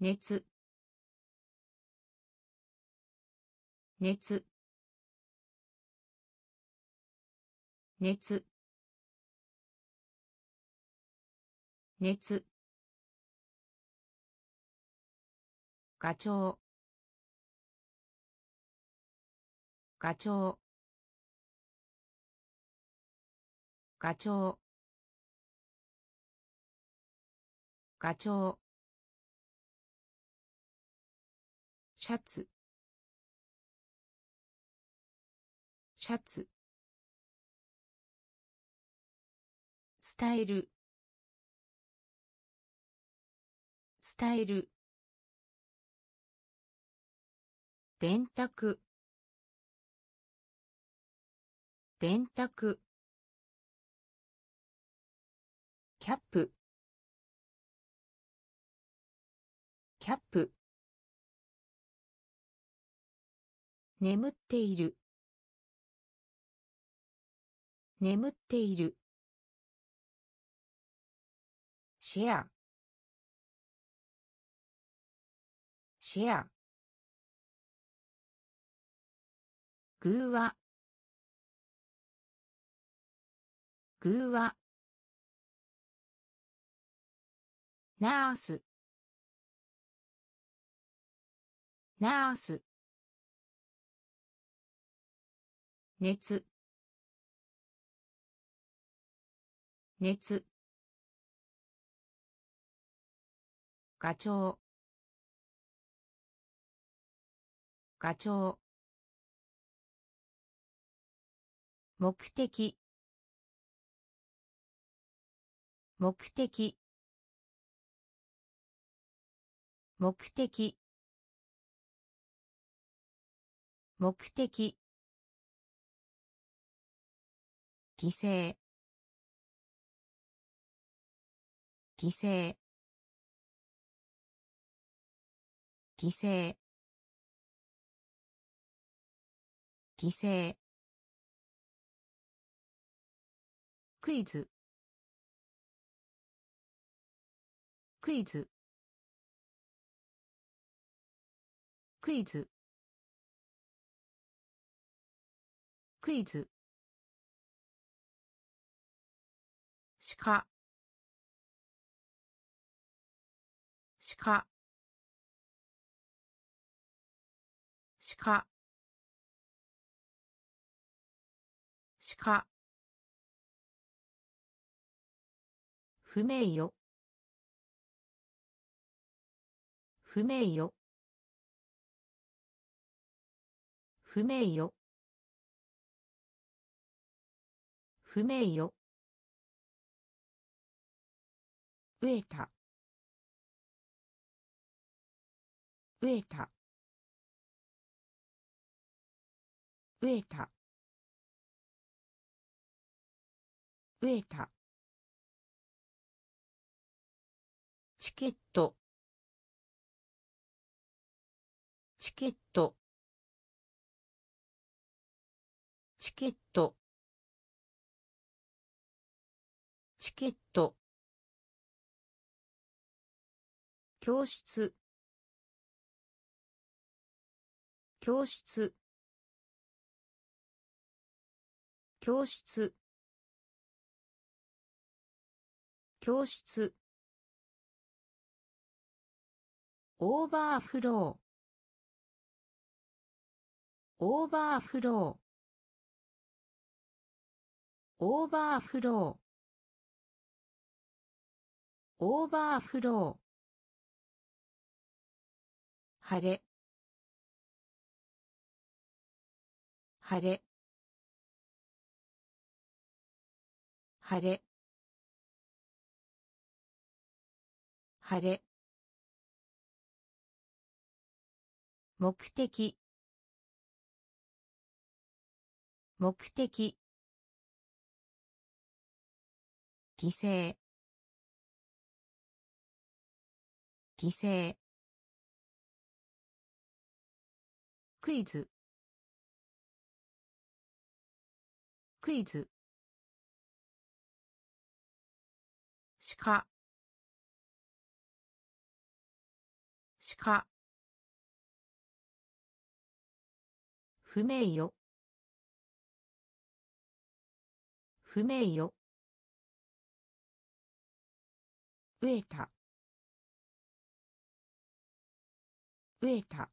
Speaker 1: 熱熱熱熱課長課長課長課長シャツシャツ伝える伝える電卓電卓キャップキャップ眠っている眠っているシェアシェアグーワ。ナースナース熱熱課長課長目的目的目的目的犠牲犠牲犠牲犠牲クイズクイズクイズクイズ鹿鹿鹿鹿不名誉不名誉不名誉不名誉植えた植えた植えた植えたチケットチケットチケットチケット教室教室教室教室オーバーフローオーバーフローオーバーフローオーバーフロー晴れ晴れ晴れ晴れ目的目的犠牲犠牲クイズクイズ鹿鹿不名誉不名誉植えた植えた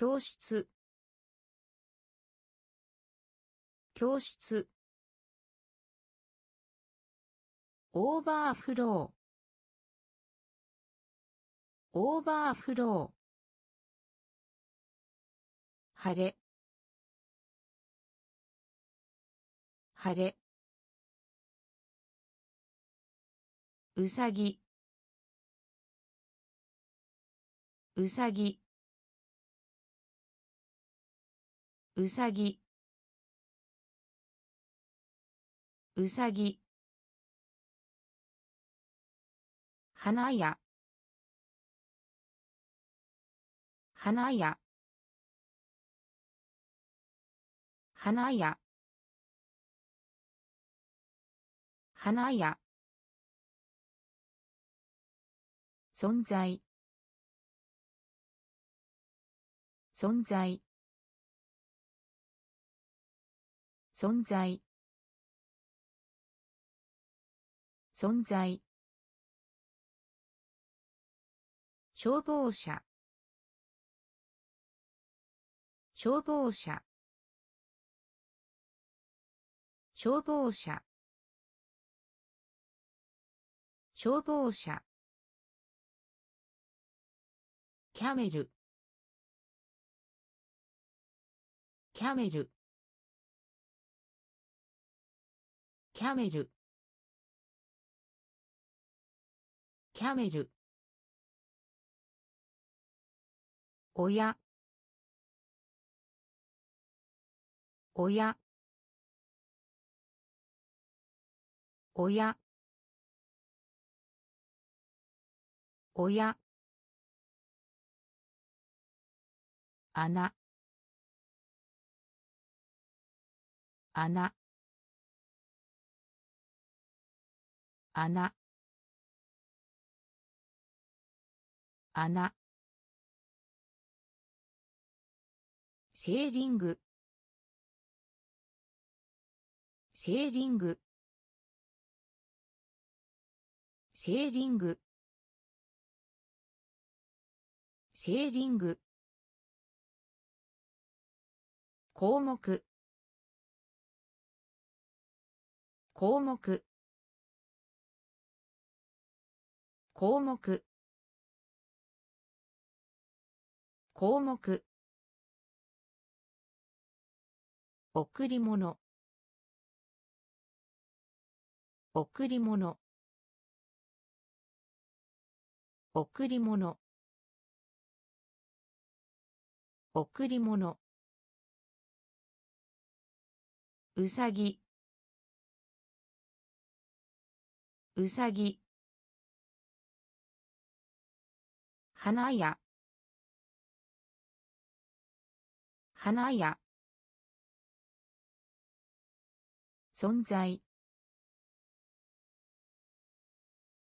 Speaker 1: 教室教室オーバーフローオーバーフロー晴れ晴れうさぎうさぎうさぎうさぎ花屋花屋花屋花屋存在存在存在存在消防車消防車消防車消防車キャメルキャメルキャメルキャメルおやおやおや穴穴穴穴セーリングセーリングセーリングセーリング項目項目項目項目贈り物贈り物贈り物贈り物うさぎうさぎ花屋花屋存在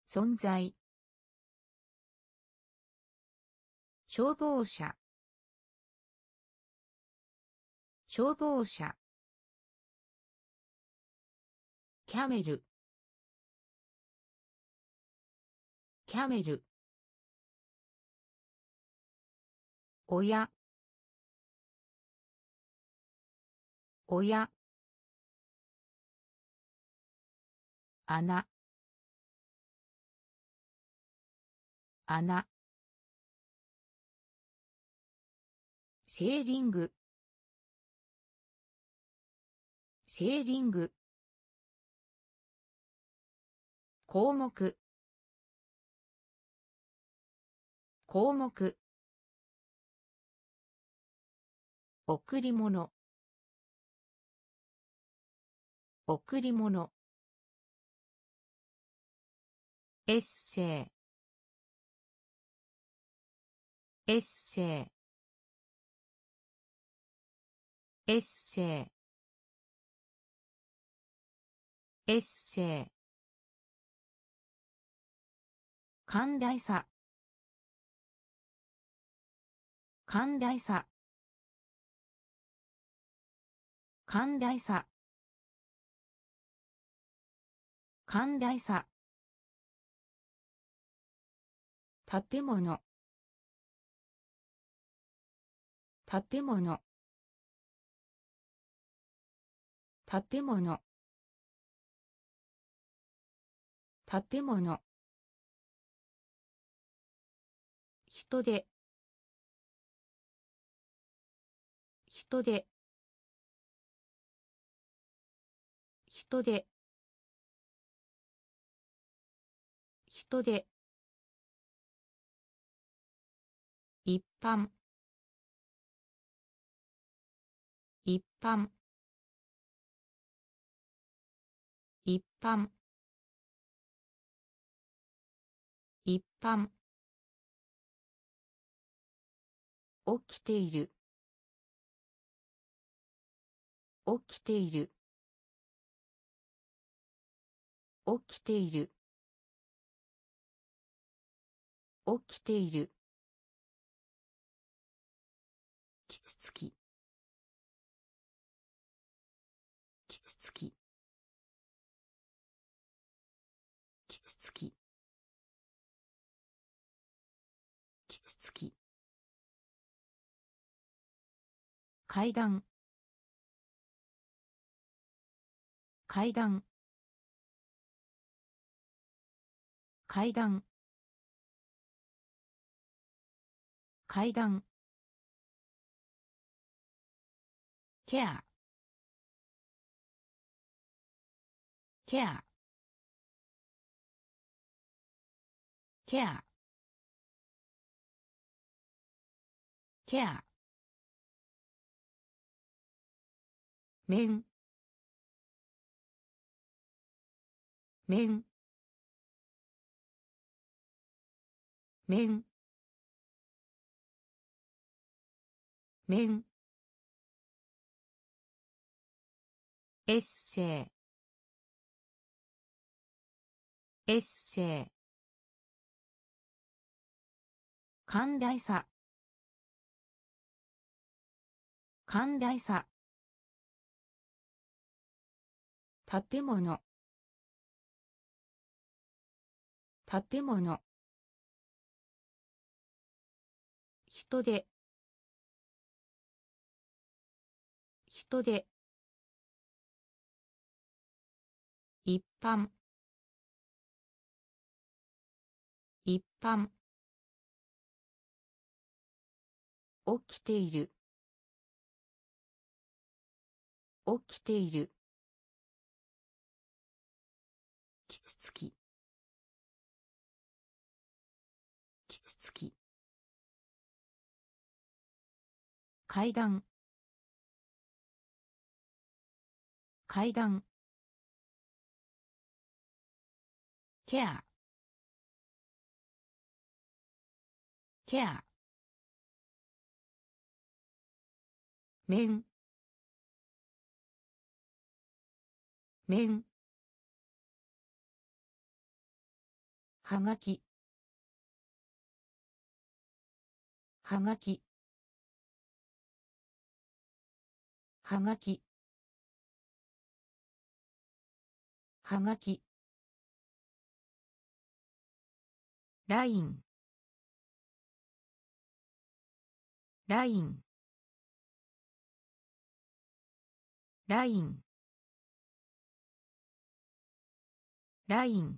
Speaker 1: 存在消防車消防車キャメルキャメルおやおや穴穴セーリングセーリング項目項目贈り物贈り物エッセイエッセイエッセイエッセイ寛大さ寛大さ寛大さ寛大さ建物建物建物建物人で人で人で人で一般一般一般一般起きている起きている起きている起きているきつつききつつききつつききつつき階段階段階段階段ケアケアケアケア面面面面エッセイエッセイ寛大さ寛大さ建物建物人で人で一般一般起きている起きているキツツキ階段階段ケアケア面面はがきはがきはがきはがきラインラインラインライン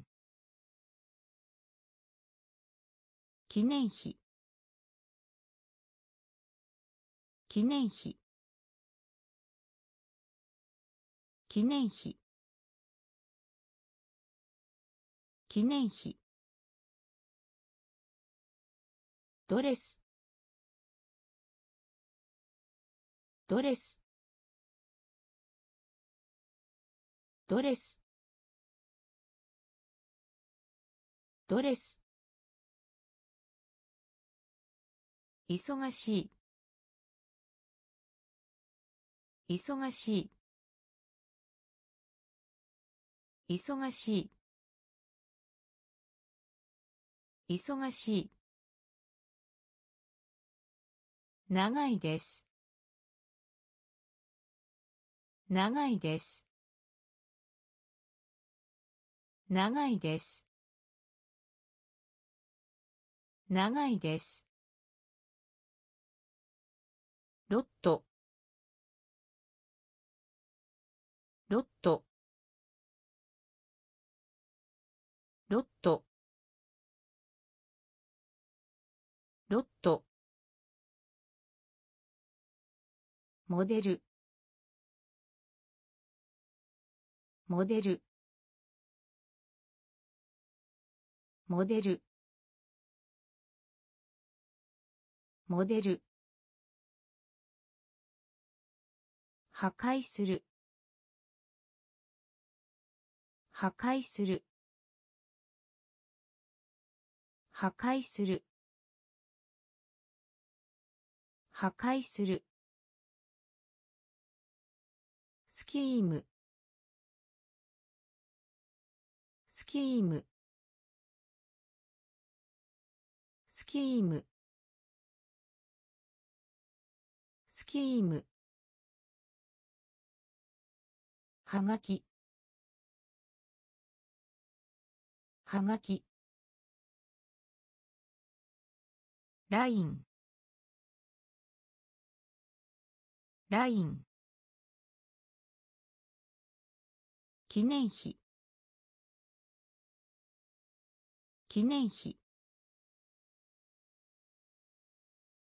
Speaker 1: 記念碑記念碑記念碑記念碑ドレスドレスドレスドレス忙しい忙しい忙しい忙しい長いです長いです長いです長いですロットロットロットロットモデルモデルモデルモデル破壊する破壊する破壊する破壊するスキームスキームスキームスキームはがきはがきラインライン記念碑記念碑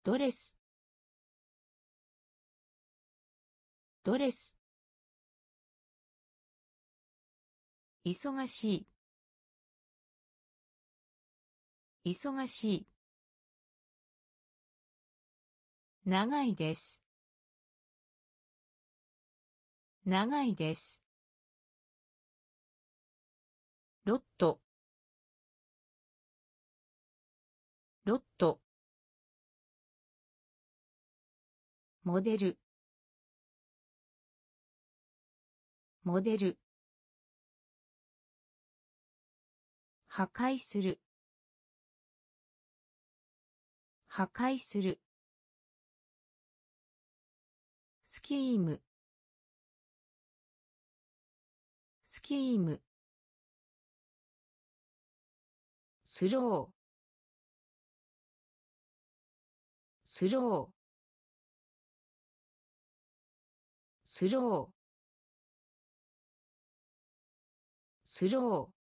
Speaker 1: ドレスドレス忙しい忙しい長いです長いですロットロットモデルモデル破壊する破壊するキームスキームスロースロースロースロー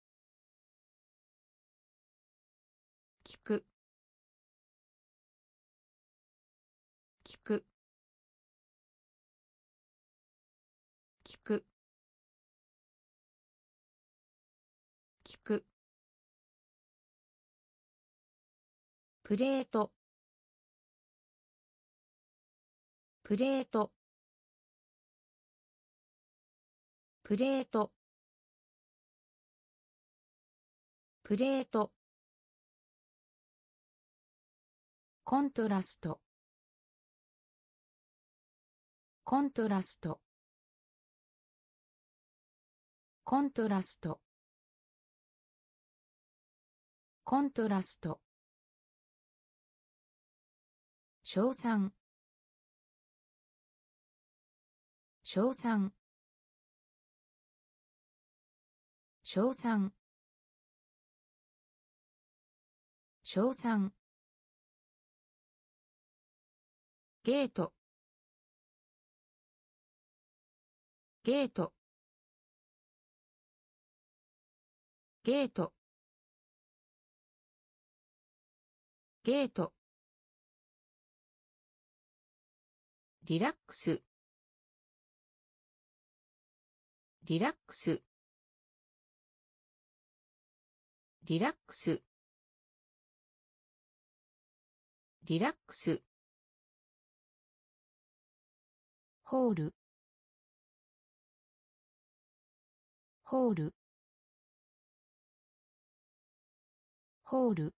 Speaker 1: プレートプレートプレートプレートコントラストコントラストコントラストコントラスト称賛称賛称賛称賛ゲートゲートゲートゲートリラックスリラックスリラックスリラックスホールホールホール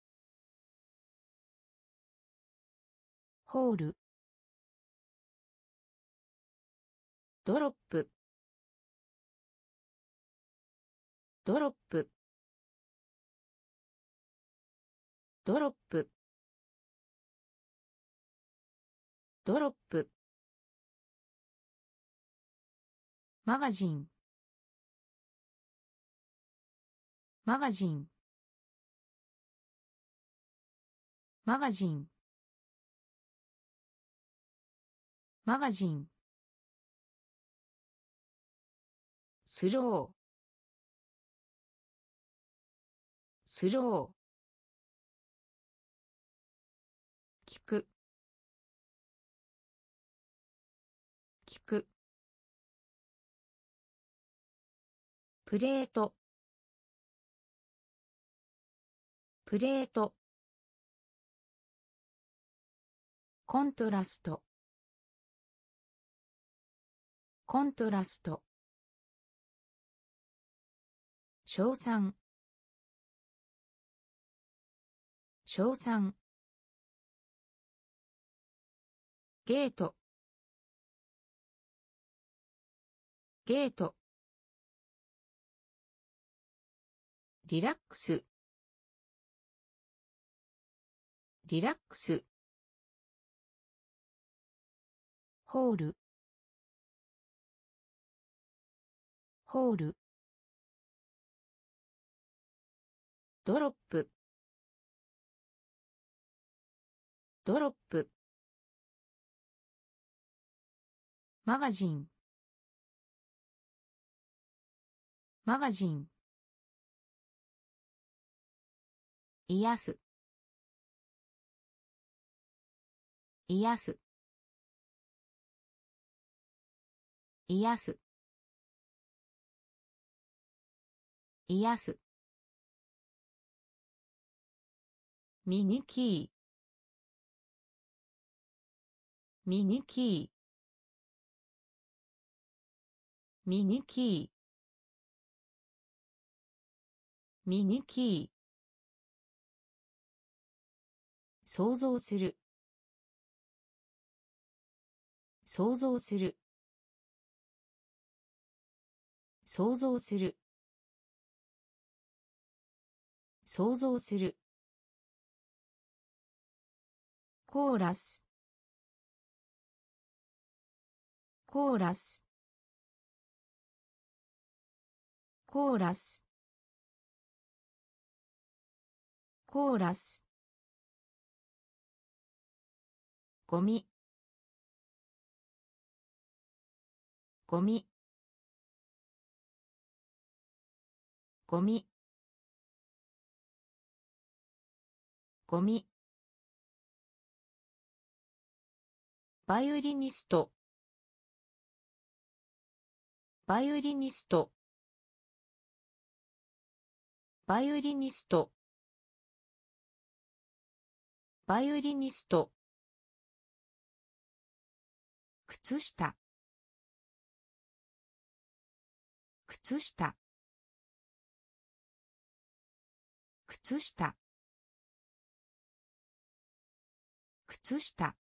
Speaker 1: ホールドロップドロップドロップドロップマガジンマガジンマガジンマガジンスロースロー聞く聞くプレートプレートコントラストコントラスト称賛称賛ゲートゲートリラックスリラックスホールホールドロップドロップマガジンマガジン癒す癒す癒す癒すミニキーミニキーミニキーミニキー想像する想像する想像する想像するコーラスコーラスコーラスコーラスゴミゴミゴミゴミバイオリニストバイオリニストバイオリニストバイオリニスト靴下靴下靴下靴下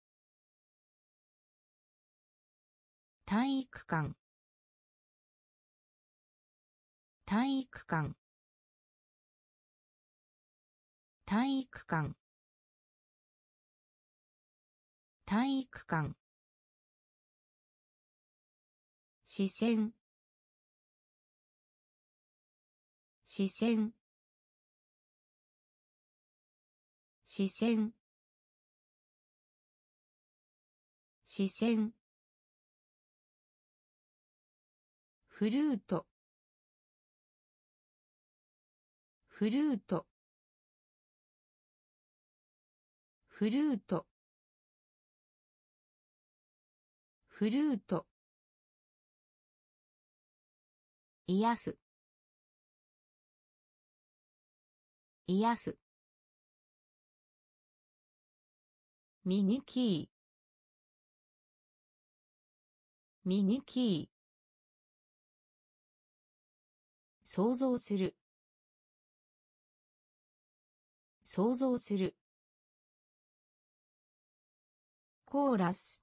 Speaker 1: 体育館体育館体育館体育館視線視線視線視線フルートフルートフルートフルート癒す癒すミニキーミニキー想像する想像するコーラス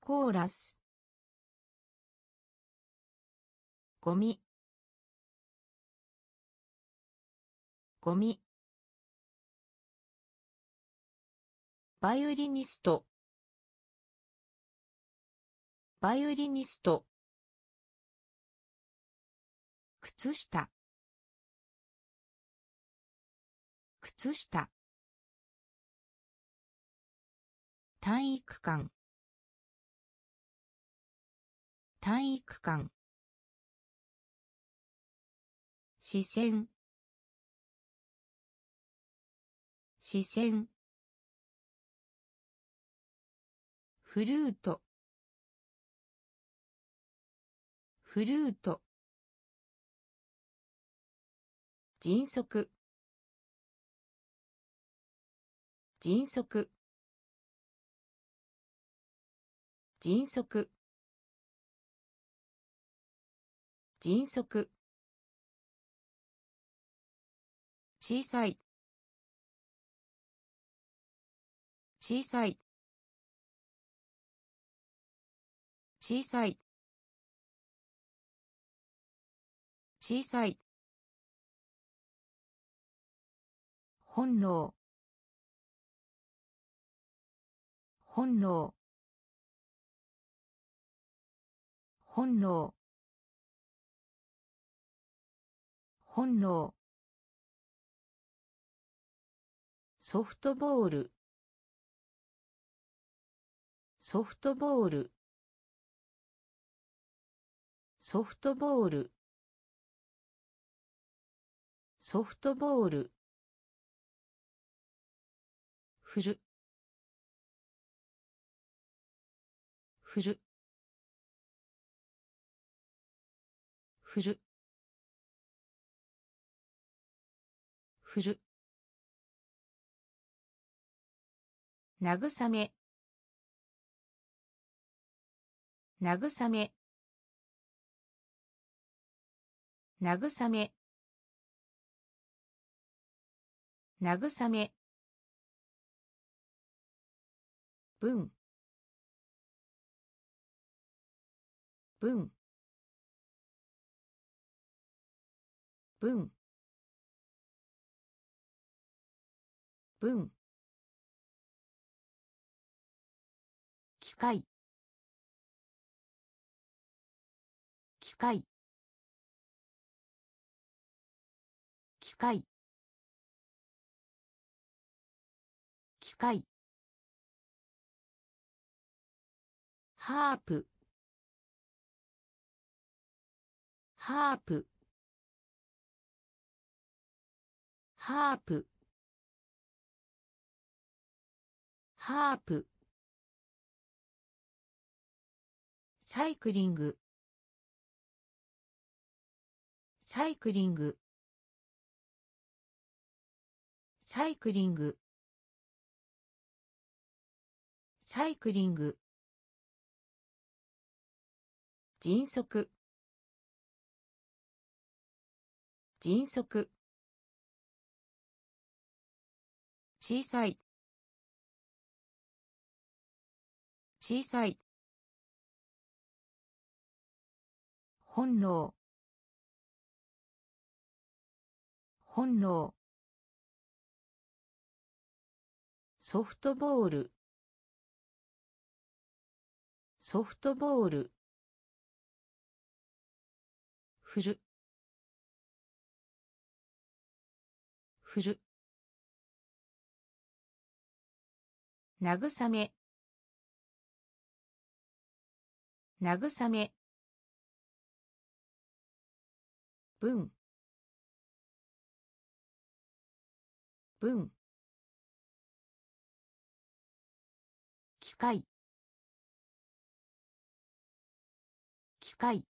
Speaker 1: コーラスゴミゴミバイオリニストバイオリニスト靴下靴下体育館体育館視線視線フルートフルート迅速迅速迅速迅速小さい小さい小さい小さい本能本能本能本能ソフトボールソフトボールソフトボールソフトボールふるふるふるふる慰め慰め慰め慰め文文文文機械機械機械機械ハープハープハープハープサイクリングサイクリングサイクリングサイクリング迅速迅速小さい小さい本能本能ソフトボールソフトボールふるふる慰め慰め文文機械機械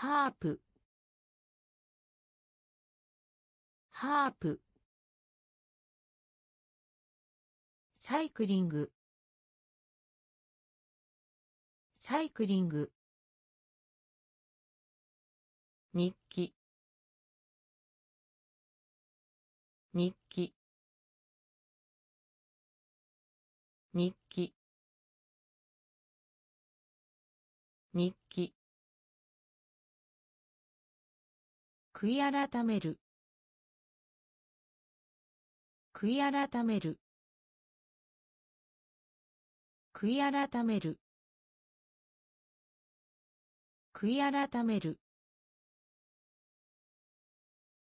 Speaker 1: ハープハープサイクリングサイクリング日記悔い改める悔い改める悔い改める悔い改める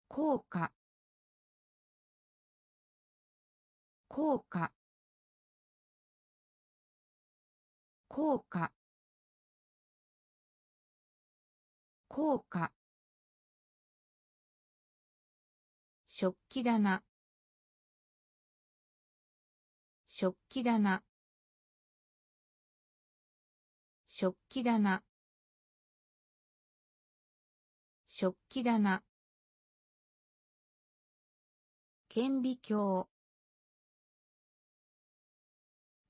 Speaker 1: 効果効果効果効果食器棚食器棚食器棚食器棚顕微鏡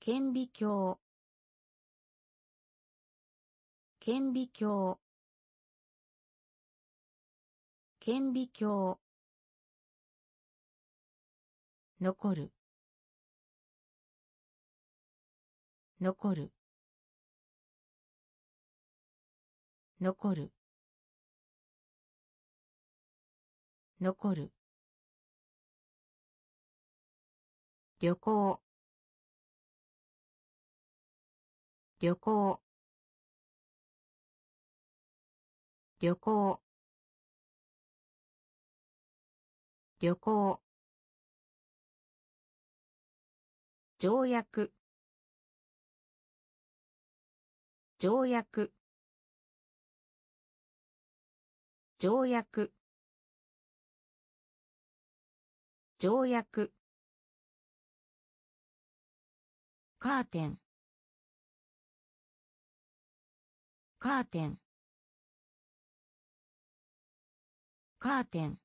Speaker 1: 顕微鏡顕微鏡顕微鏡残る残る残る残る旅行旅行旅行旅行条約条約条約条約カーテンカーテンカーテン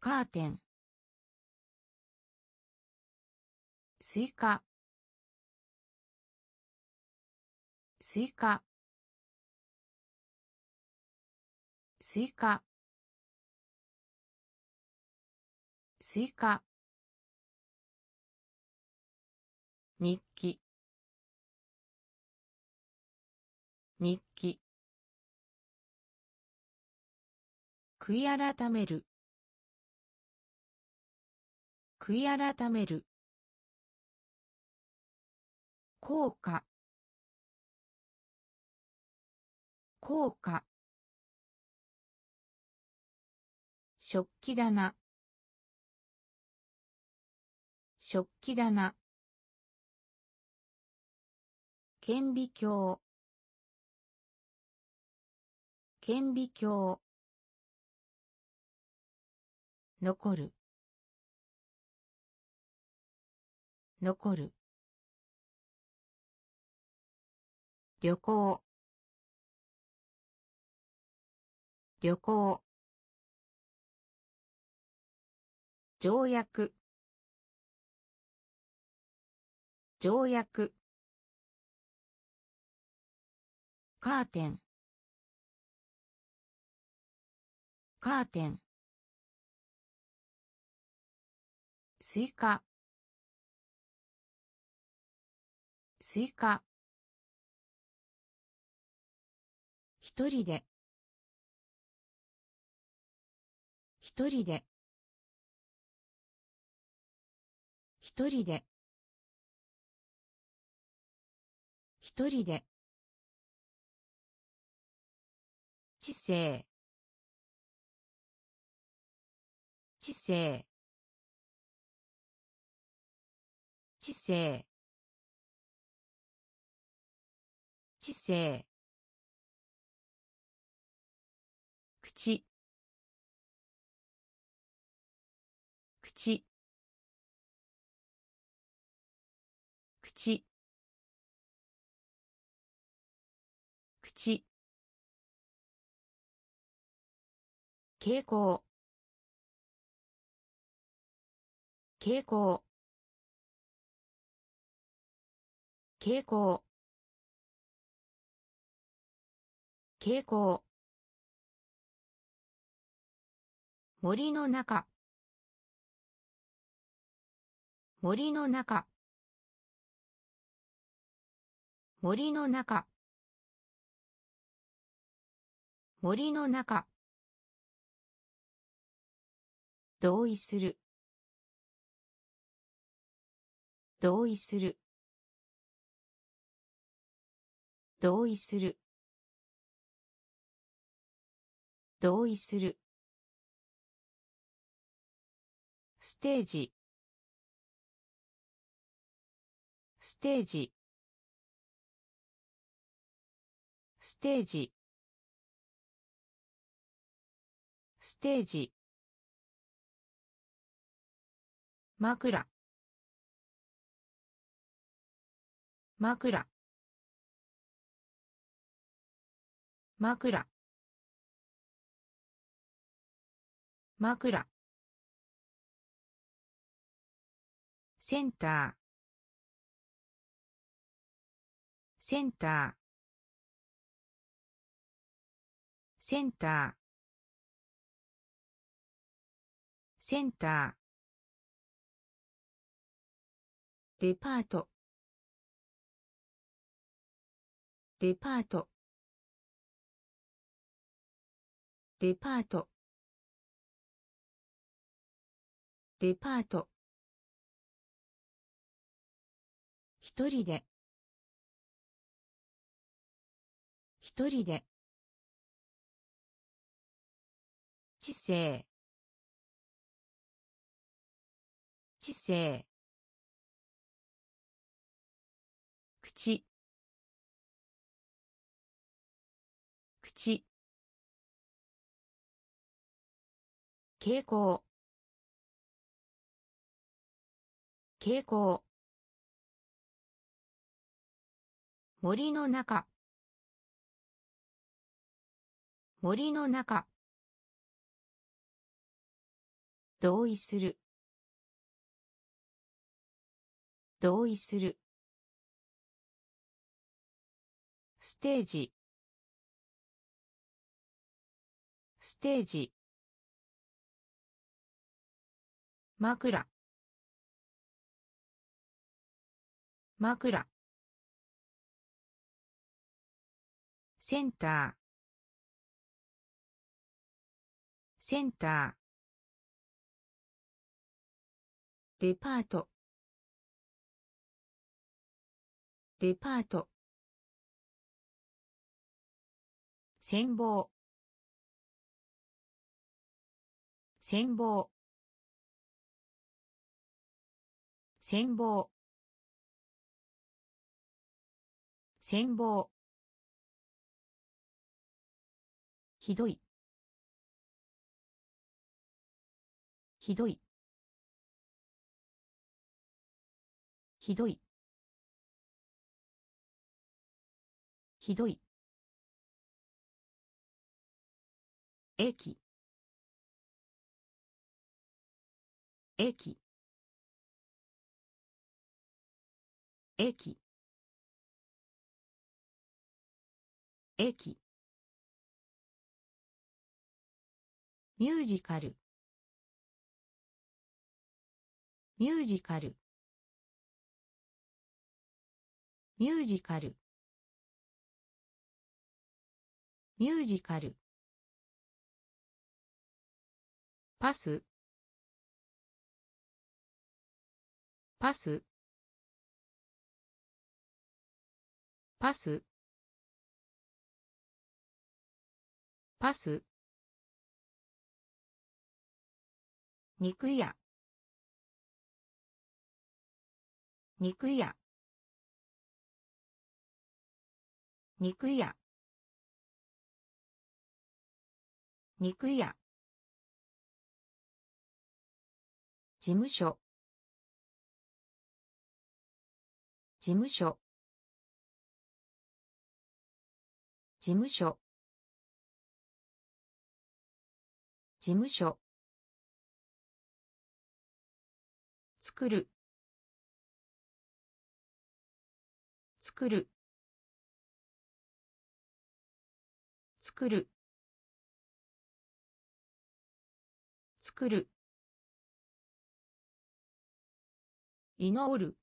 Speaker 1: カーテンスイカスイカスイカスイカ日記日記悔い改める悔い改める効果効果食器棚食器棚顕微鏡顕微鏡残る残る旅行旅行条約条約カーテンカーテンスイカスイカ一人で一人で一人で一人で知性知性知性知性口口口口傾向傾向傾向傾向森の中森の中森の中森の中同意する同意する同意する同意するステージステージステージステージ枕枕枕枕センターセンターセンターセンターデパートデパートデパートデパート一人で一人で知性知性口口傾向傾向森の中森の中同意する同意するステージステージ枕枕センターセンターデパートデパート戦望戦望戦望戦望ひどいひどいひどいひどい駅駅駅駅ミュージカルミュージカルミュージカルミュージカルパスパスパスパス肉屋肉屋肉屋肉屋事務所事務所事務所事務所作る作る作る作る祈る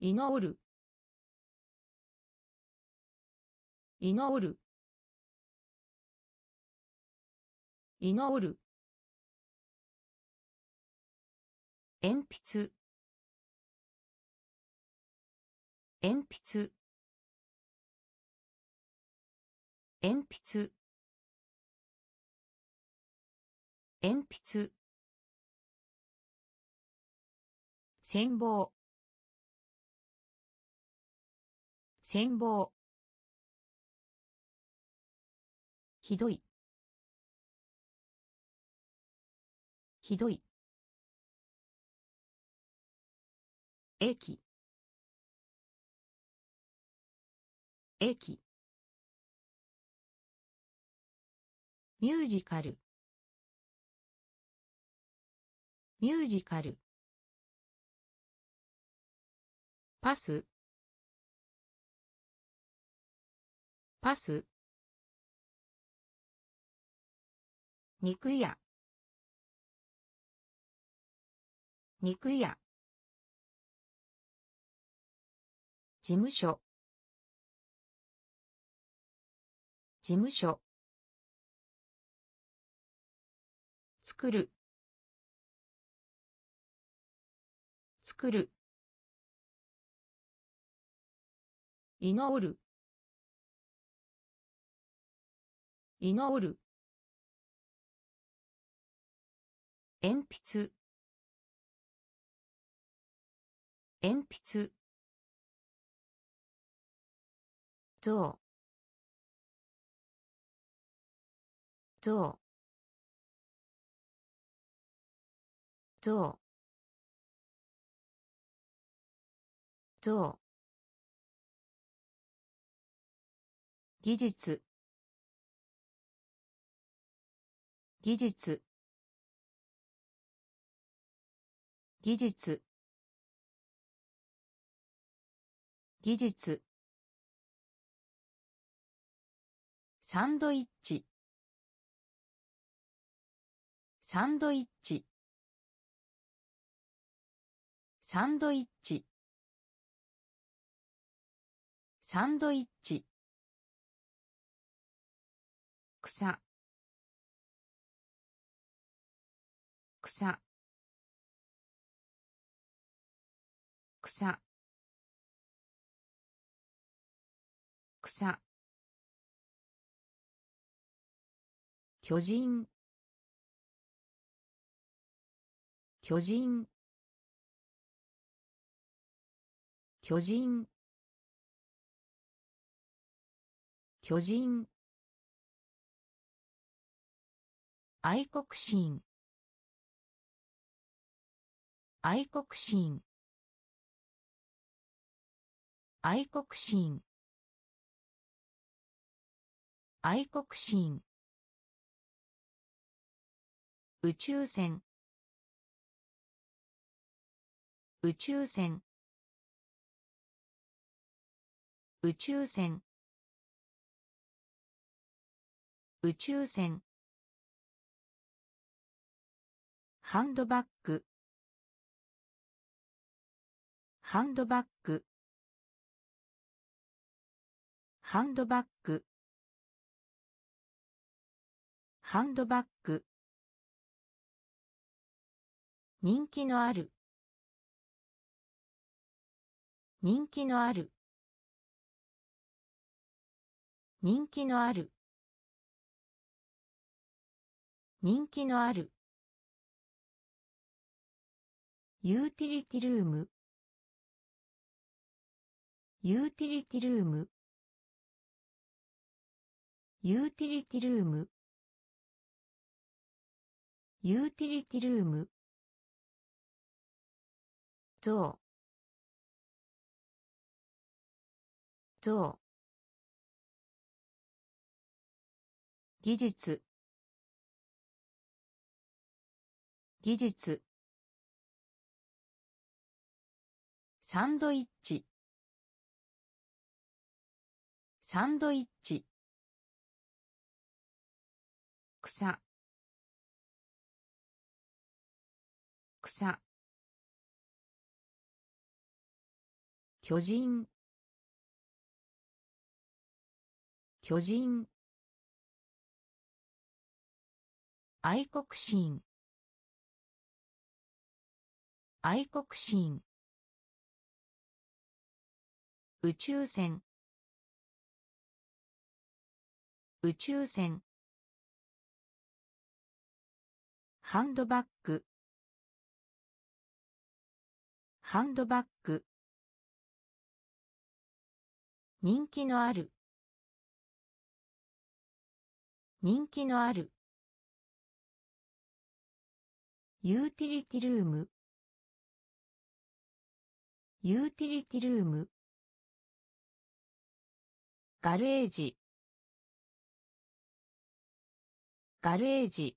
Speaker 1: 祈る祈る祈る鉛筆鉛筆鉛筆鉛筆戦望戦望ひどいひどい駅駅ミュージカルミュージカルパスパス肉屋肉屋事務所事務所作る作る祈る祈る鉛筆鉛筆像像像像技術技術技術技術サンドイッチサンドイッチサンドイッチサンドイッチ草草草草巨人巨人巨人巨人愛国心愛国心愛国心愛国心宇宙船宇宙船宇宙船宇宙船ハンドバッグハンドバッグハンドバッグハンドバッグ人気のある人気のある人気のある人気のあるユーティリティルームユーティリティルームユーティリティルームユーティリティルームゾウ技術技術サンドイッチサンドイッチ草草巨人巨人愛国心愛国心宇宙船宇宙船ハンドバッグハンドバッ人気のある人気のあるユーティリティルームユーティリティルームガレージガレージ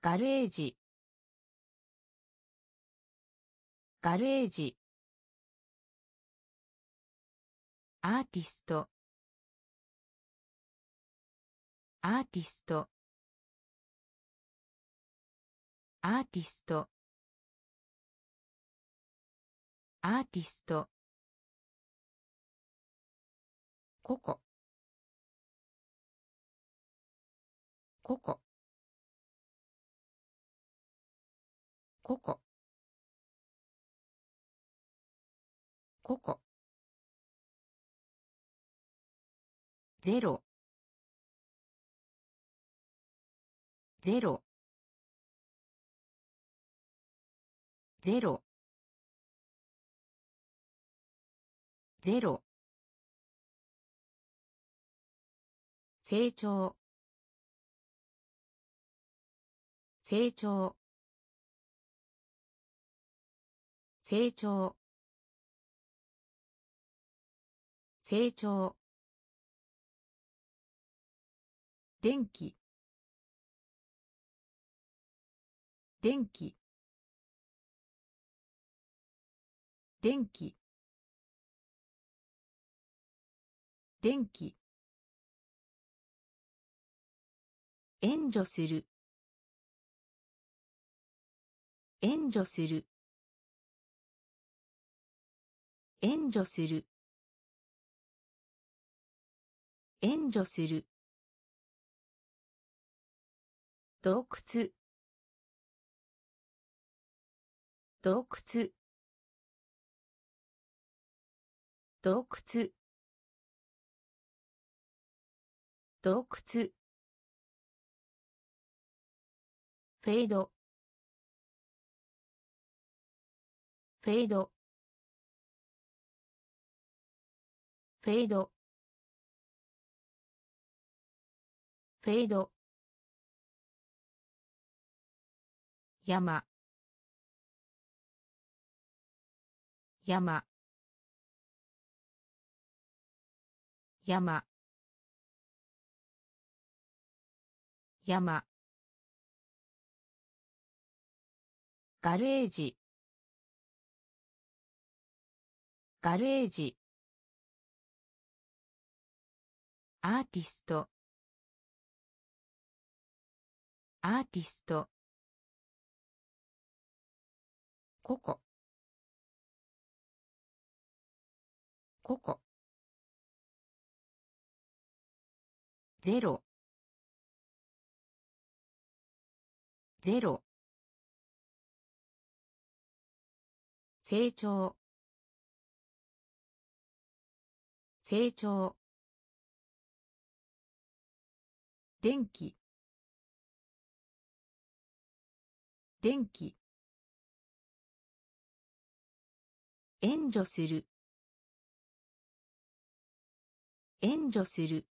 Speaker 1: ガレージガレージアーティストアーティストアーティストアーティストここここここここゼロゼロゼロゼロ成長成長成長成長電気電気電気電気援助する援助する援助する援助する洞窟洞窟洞窟洞窟フェードフェードフェードフェード山山山山ガレージガレージアーティストアーティストここここゼロゼロ成長成長電気電気援助する援助する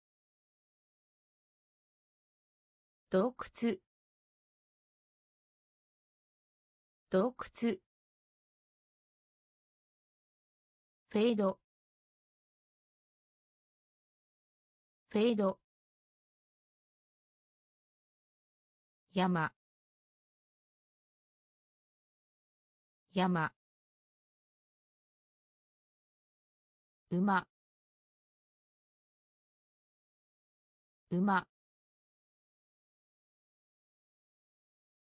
Speaker 1: 洞窟洞窟フェードフェード山山馬馬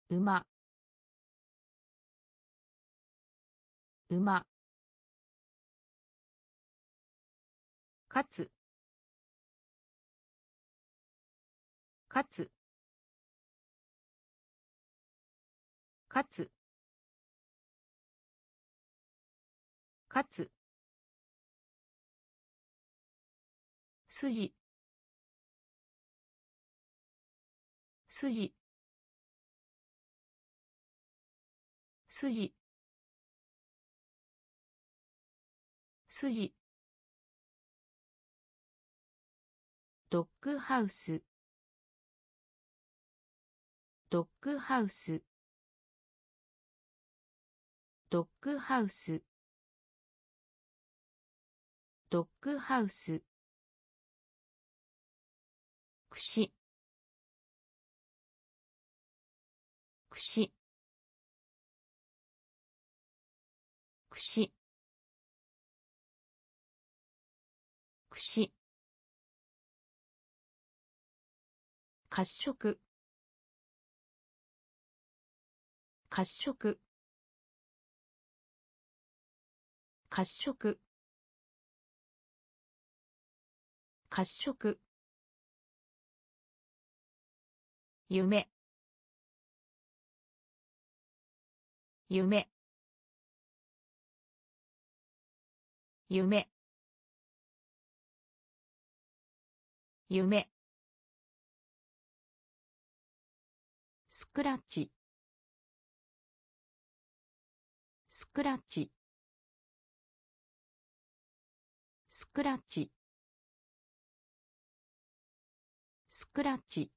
Speaker 1: 馬馬かつかつかつかつ筋筋筋筋ドッグハウスドッグハウスドッグハウスドッグハウスくしくしくしくし褐色褐色褐色褐色夢夢夢夢スクラッチスクラッチスクラッチスクラッチ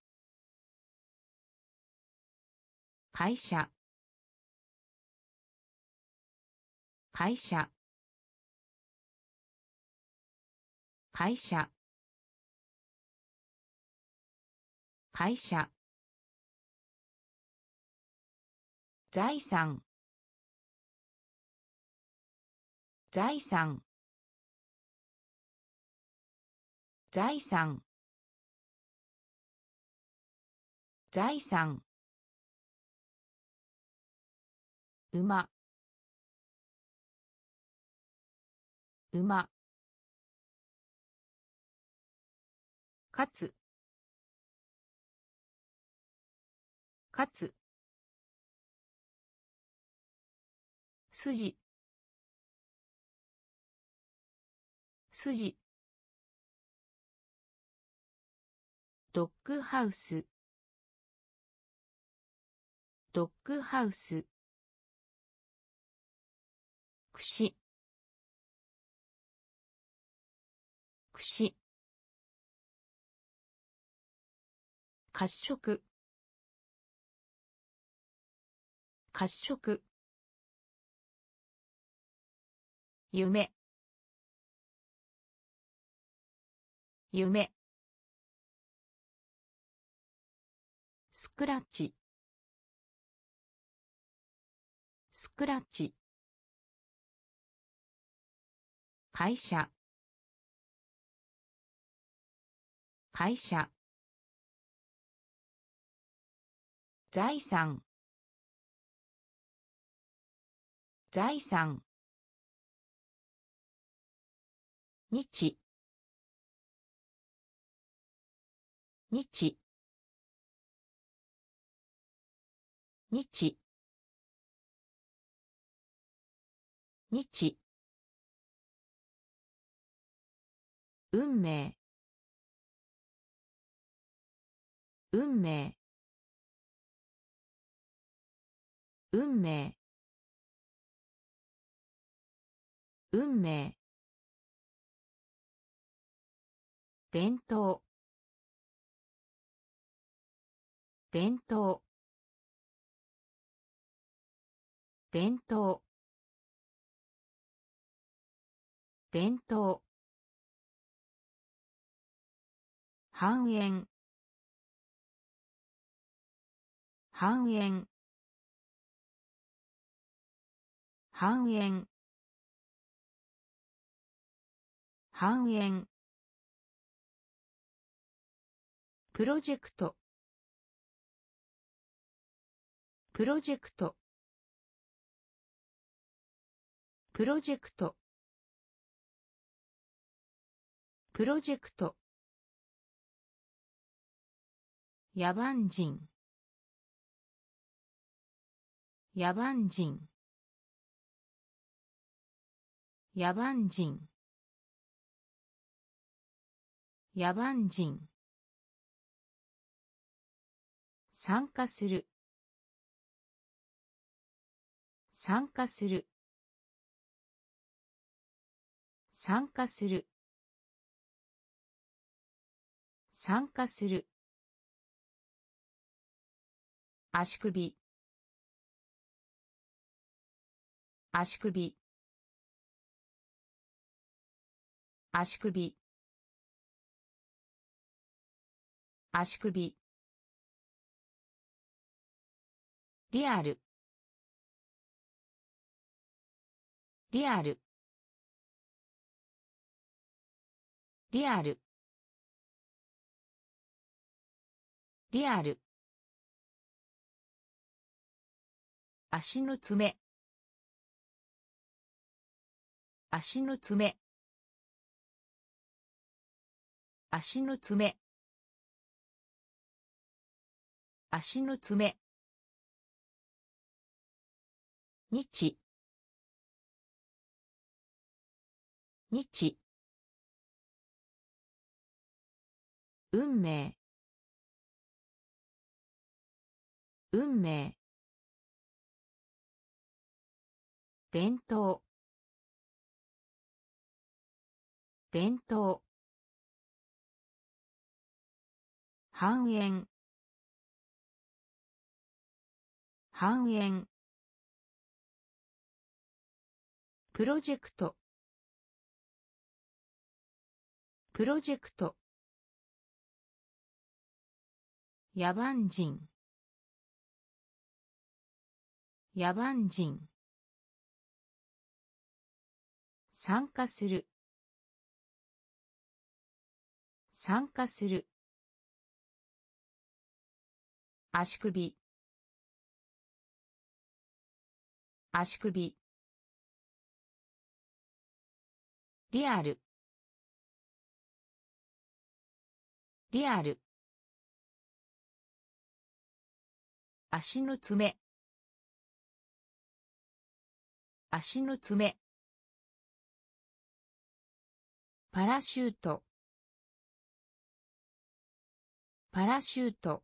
Speaker 1: 会社会社会社会社財産財産財産財産馬馬かつかつ筋筋ドッグハウスドッグハウスくしくし褐色褐色夢夢スクラッチスクラッチ会社会社財産財産日日日日運命運命運命運命伝統伝統伝統伝統半円半円半円半円プロジェクトプロジェクトプロジェクトプロジェクト野蛮人野蛮人野蛮人野蛮人参加する参加する参加する参加する足首足首足首足首リアルリアルリアルリアル足の爪足の爪足の爪足の爪日日運命運命伝統伝統半円半円プロジェクトプロジェクト野蛮人野蛮人参加する参加する足首足首リアルリアル足の爪足の爪パラシュートパラシュート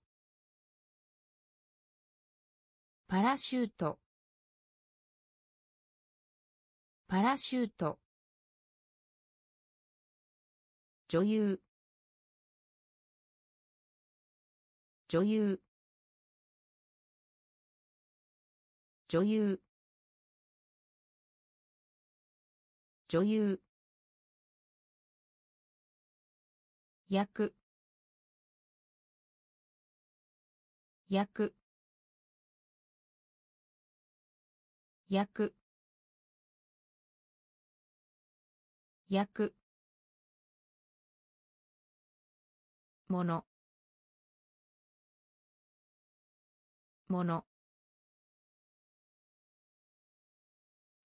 Speaker 1: パラシュートパラシュート女優女優女優女優焼く焼く焼くものもの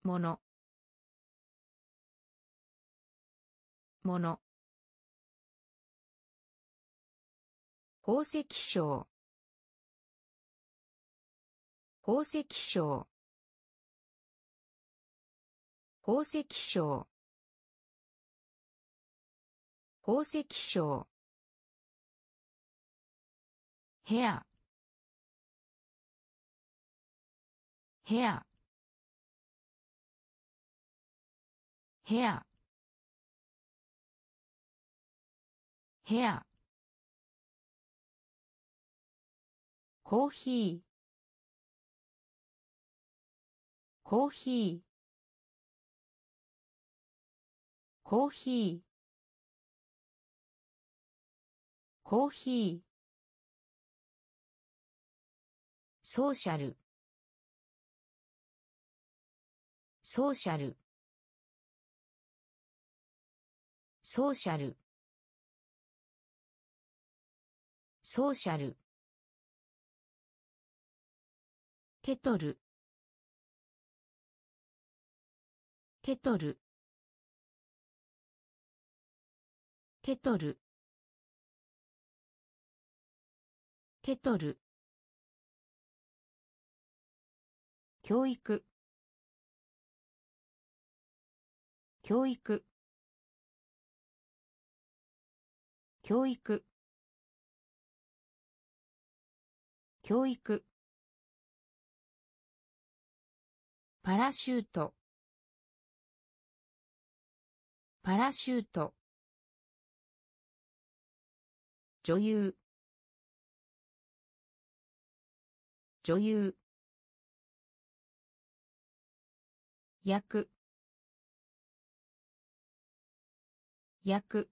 Speaker 1: ものもの宝石商宝石商宝石商宝石商部屋部屋部屋部屋コーヒーコーヒーコーヒーコーヒーソーシャルソーシャルソーシャルソーシャルケトルケトルケトルケトル教育教育教育教育パラシュートパラシュート女優女優役役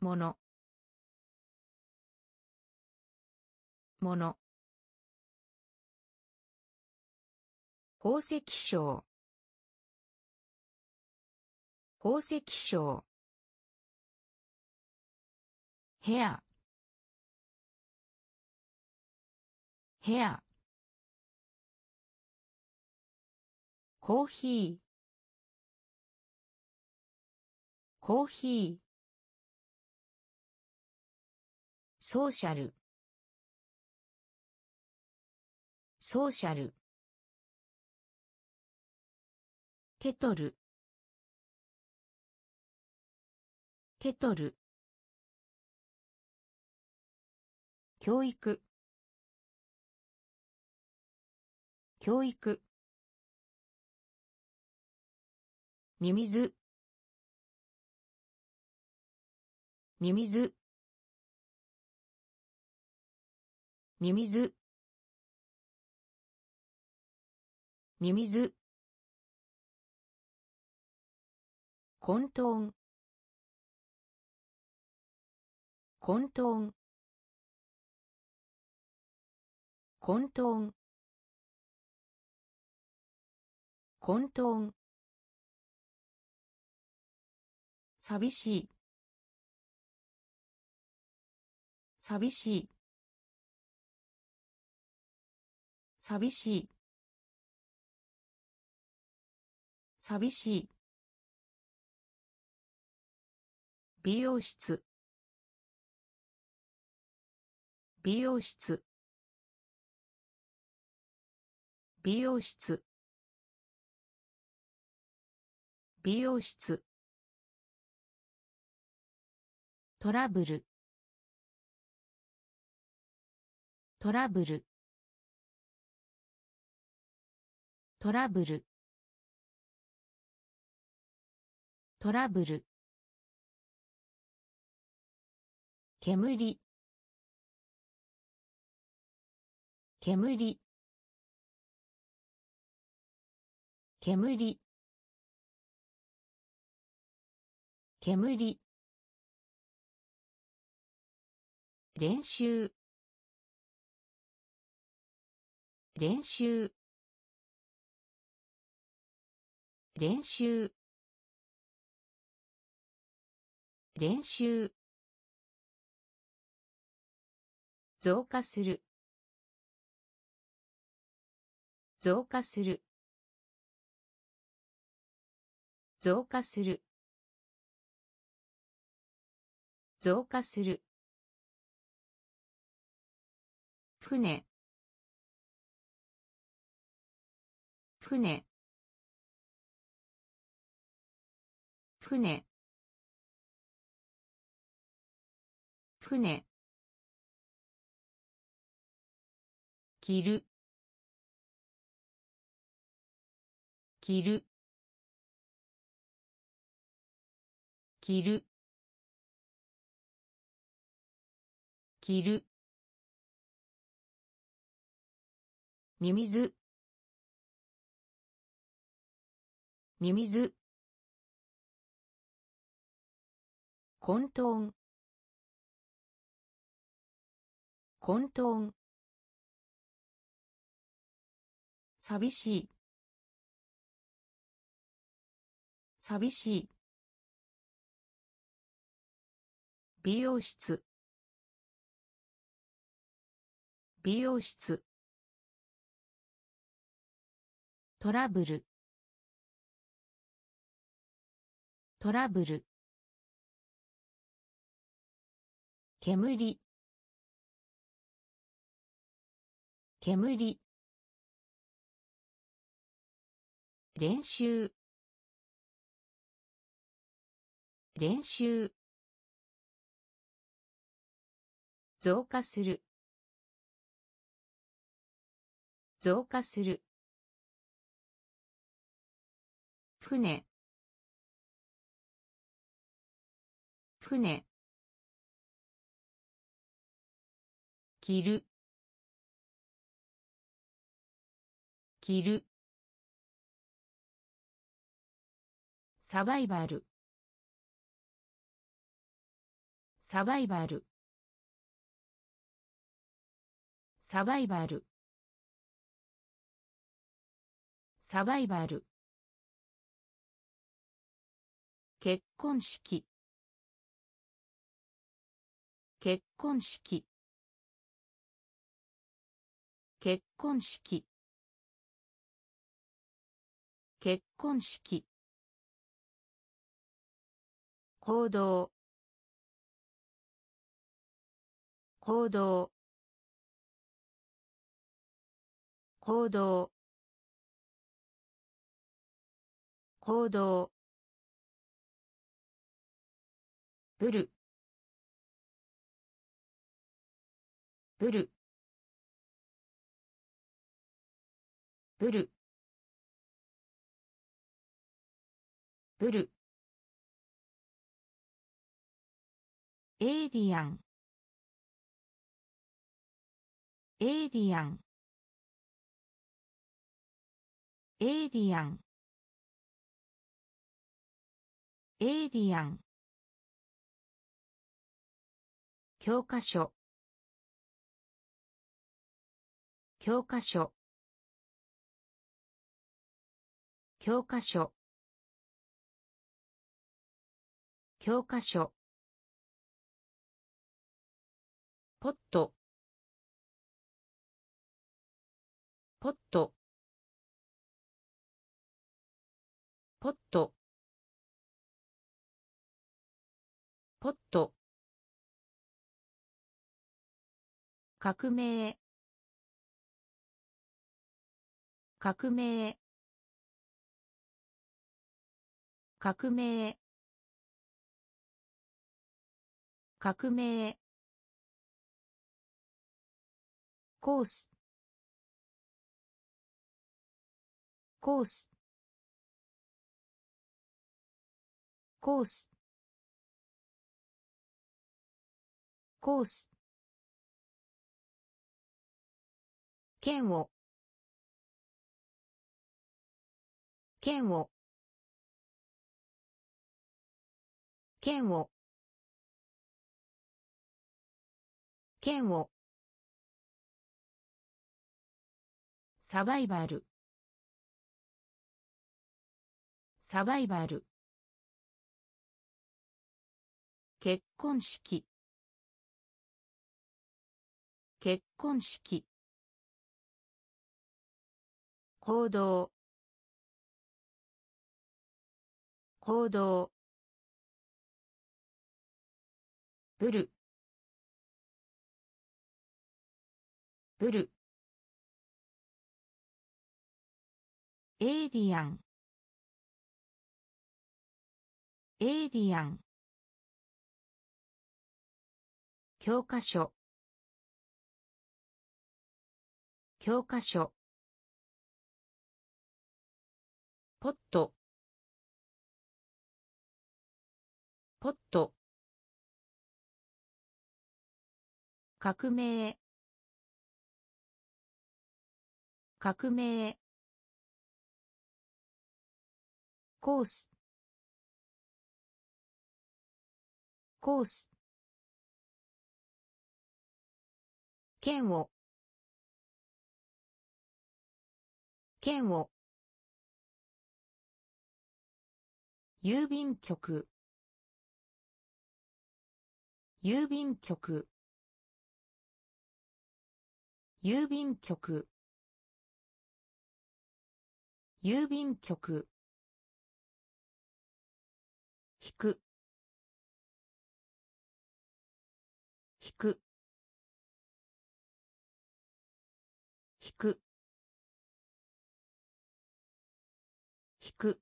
Speaker 1: ものもの宝石商宝石商部屋部屋コーヒーコーヒーソーシャルソーシャルケトルケトル教育教育ミミズミミズミミズミミズ混沌混沌混沌混沌寂しい寂しい寂しい寂しい美容室美容室美容室美容室トラブルトラブルトラブルトラブル煙煙煙煙練習練習練習練習増加する増加する増加する増加する船船船船着る着る着る着るミミズミミズ混沌混沌寂しい寂しい美容室美容室トラブルトラブル煙煙練習練習増加する増加する船船着る着るサバイバルサバイバルサバイバルサバイバル結婚式結婚式結婚式結婚式行動行動行動行動ブルブルブルブルエイリアンエイリアンエイリアンエイリアン教科書教科書教科書教科書ポットポットポットポット革命革命革命革命コースコースコースコース剣を剣を剣を剣をサバイバルサバイバル結婚式結婚式行動行動ブルブルエイリアンエイリアン教科書教科書ポットポット革命革命コースコース剣を剣を郵便局郵便局郵便局郵便局引く引く引く引く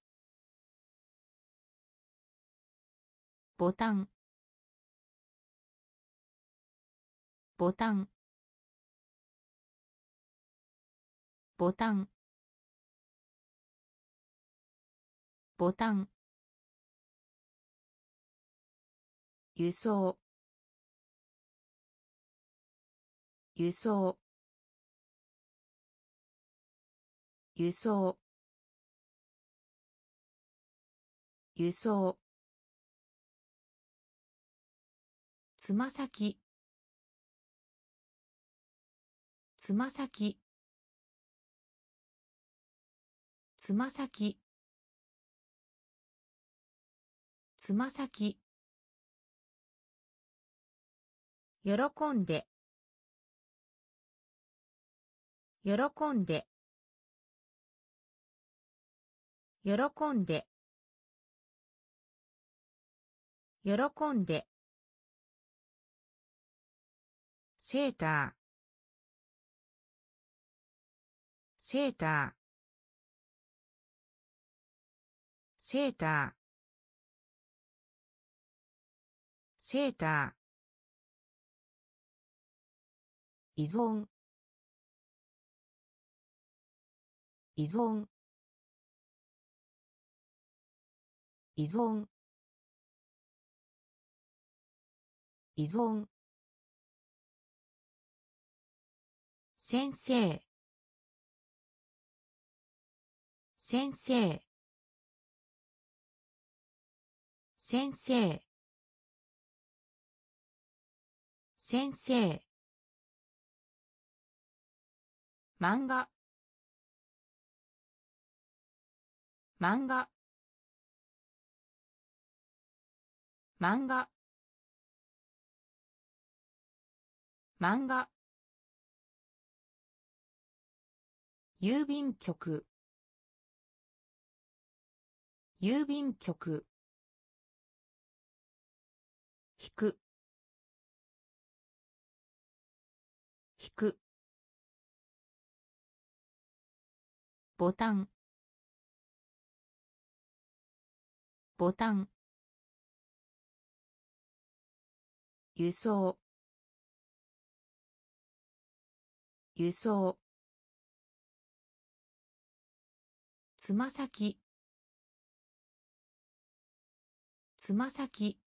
Speaker 1: ボタンボタンボタンボタン輸送輸送輸送輸送つま先つま先つま先つま先喜んで喜んで喜んで喜んでセーターセーターセーターセーター依存依存依存依存先生先生先生先生漫画漫画漫画漫画郵便局郵便局引くボタンボタン輸送輸送つま先つま先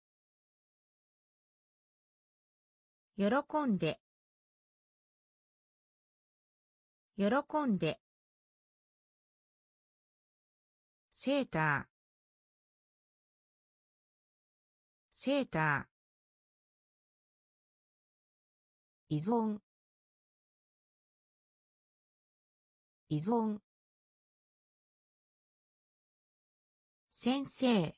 Speaker 1: 喜んで喜んでセーターセーター依存依存先生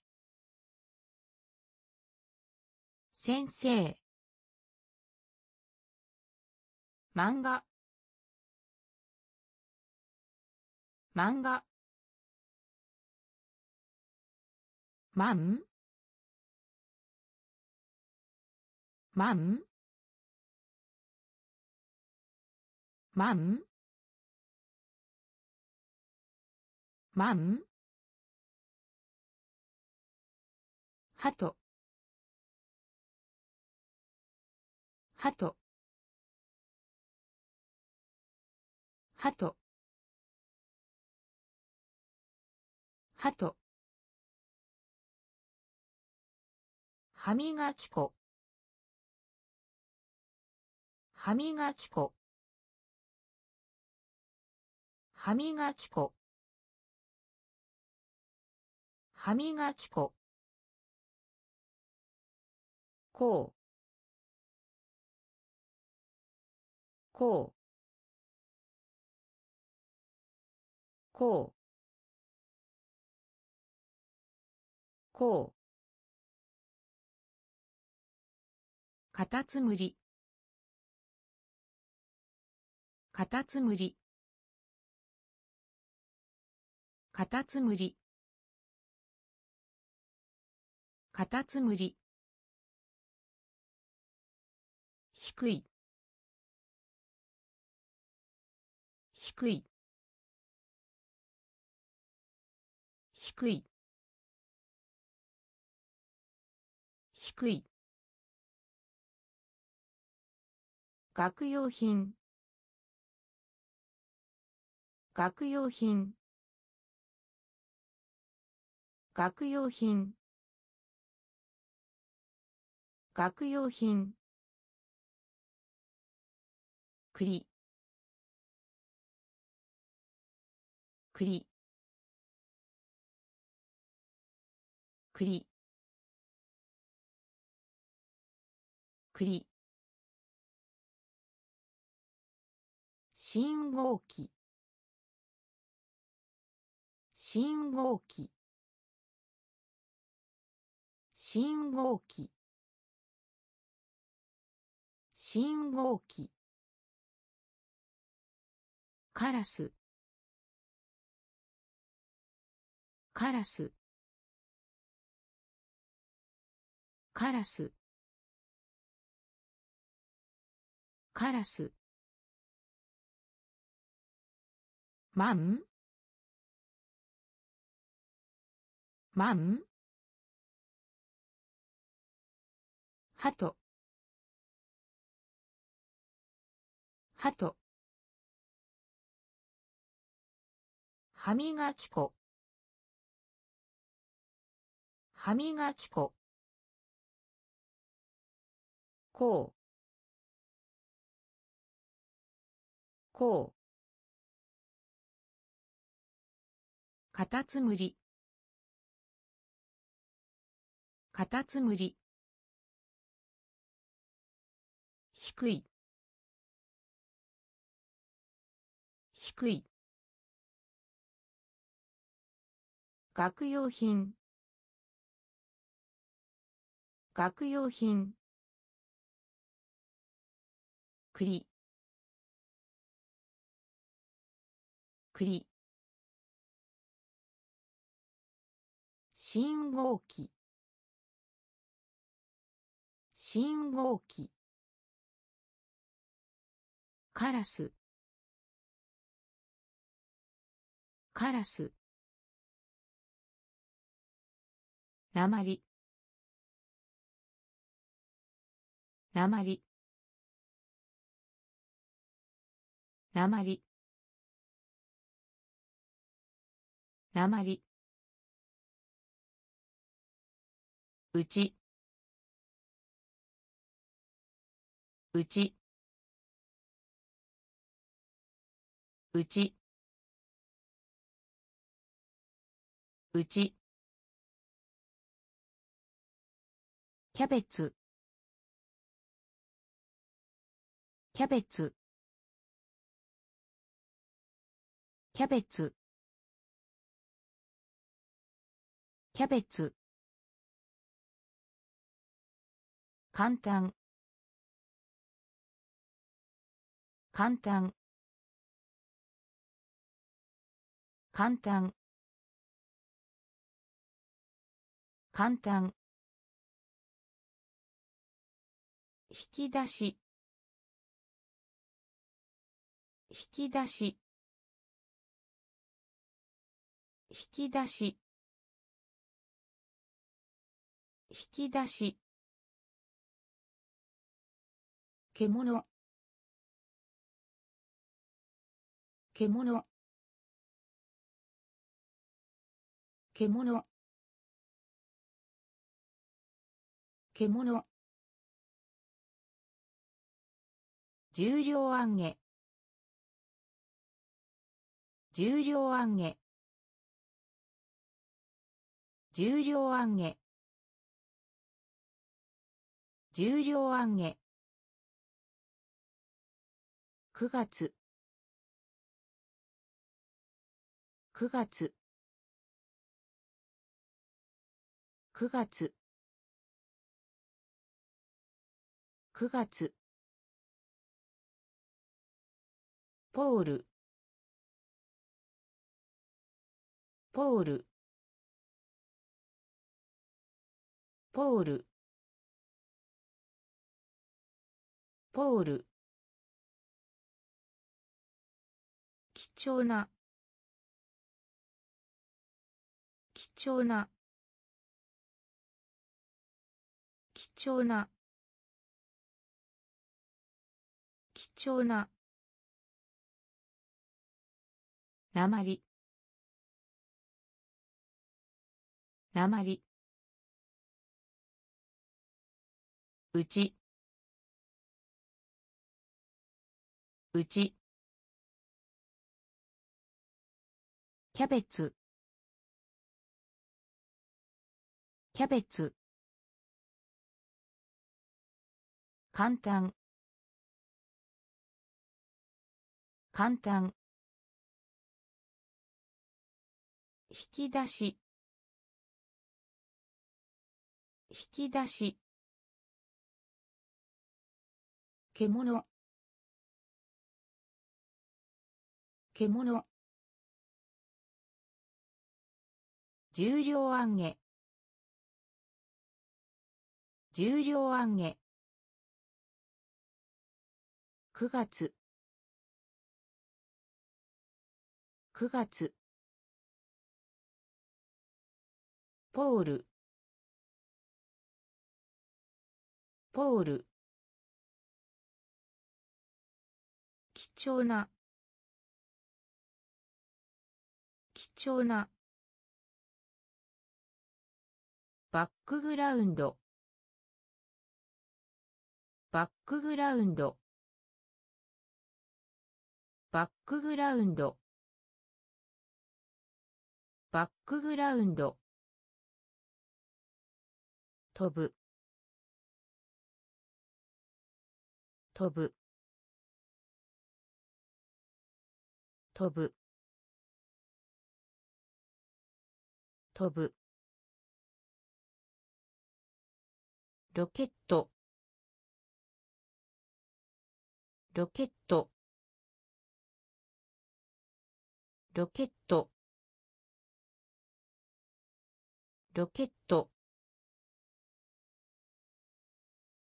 Speaker 1: 先生漫画漫画マンマン歯磨き粉歯磨き粉歯磨き粉歯磨き粉こうこうこうこうカタツムリカタツムリカタツムリカタツムリ低い低い低い低い学用品学用品学用品学用品栗栗栗栗信号機信号機信号機信号機カラスカラスカラスカラスマンマンハトハト歯磨き粉歯磨き粉こうこうカタツムリカタツムリ低い低い学用品学用品栗栗信号機信号機カラスカラスなまりなまりなまりなまりうちうちうちうちキャベツキャベツキャベツキャベツ簡単簡単簡単簡単引き出し引き出し引き出し引き出し獣獣獣獣重量上げ重量上げ重量上げ重量上げ九月九月九月九月ポールポールポールポール貴重な貴重な貴重な貴重ななまりなまりうちうちキャベツキャベツ簡単簡単引き出し引き出し獣獣重量上げ重量上げ9月9月ポールポール貴重な貴重なバックグラウンドバックグラウンドバックグラウンドバックグラウンド飛ぶ飛ぶ飛ぶ飛ぶロケットロケットロケットロケット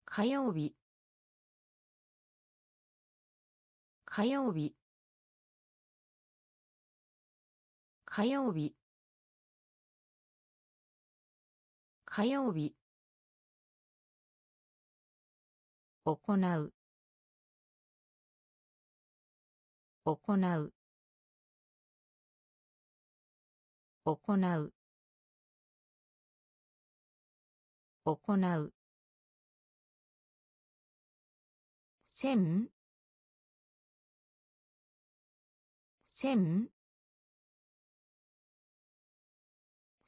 Speaker 1: 火曜日火曜日火曜日火曜日行う行う行う行う線線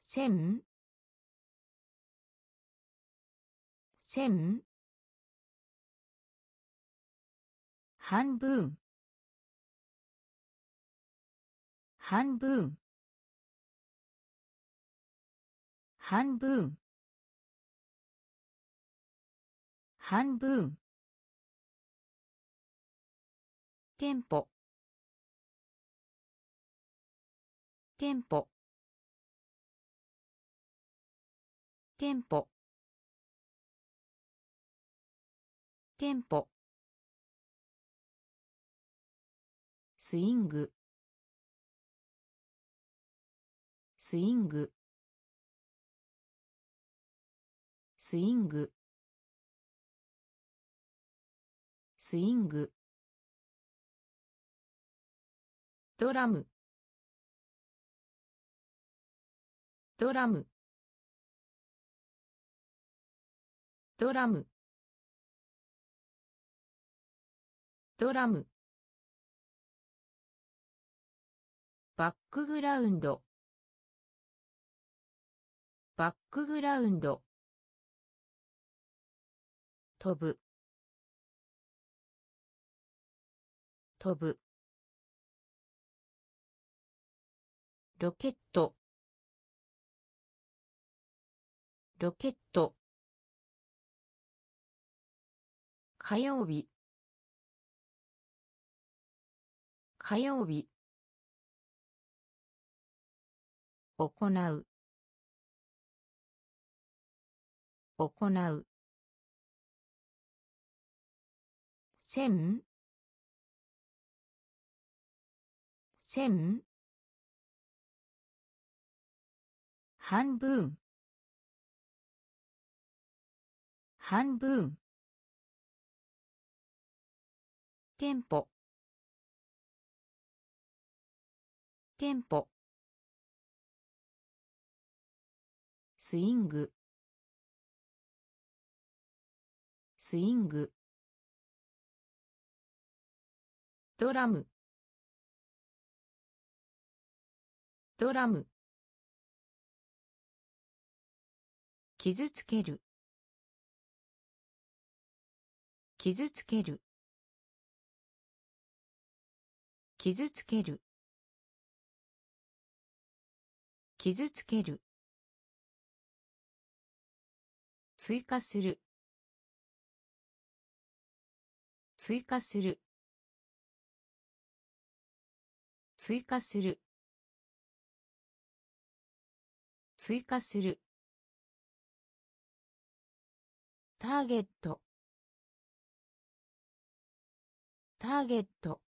Speaker 1: 線線半分半分半分半分ンポ店舗店舗店舗スイングスイングスイングスイングドラムドラムドラムドラムバックグラウンドバックグラウンド飛ぶ飛ぶロケットロケット火曜日火曜日行う行う線線半分半分店舗店舗スイングスイングドラムドラム傷つける傷つける傷つける傷つける追加する追加する追加する追加するターゲットターゲット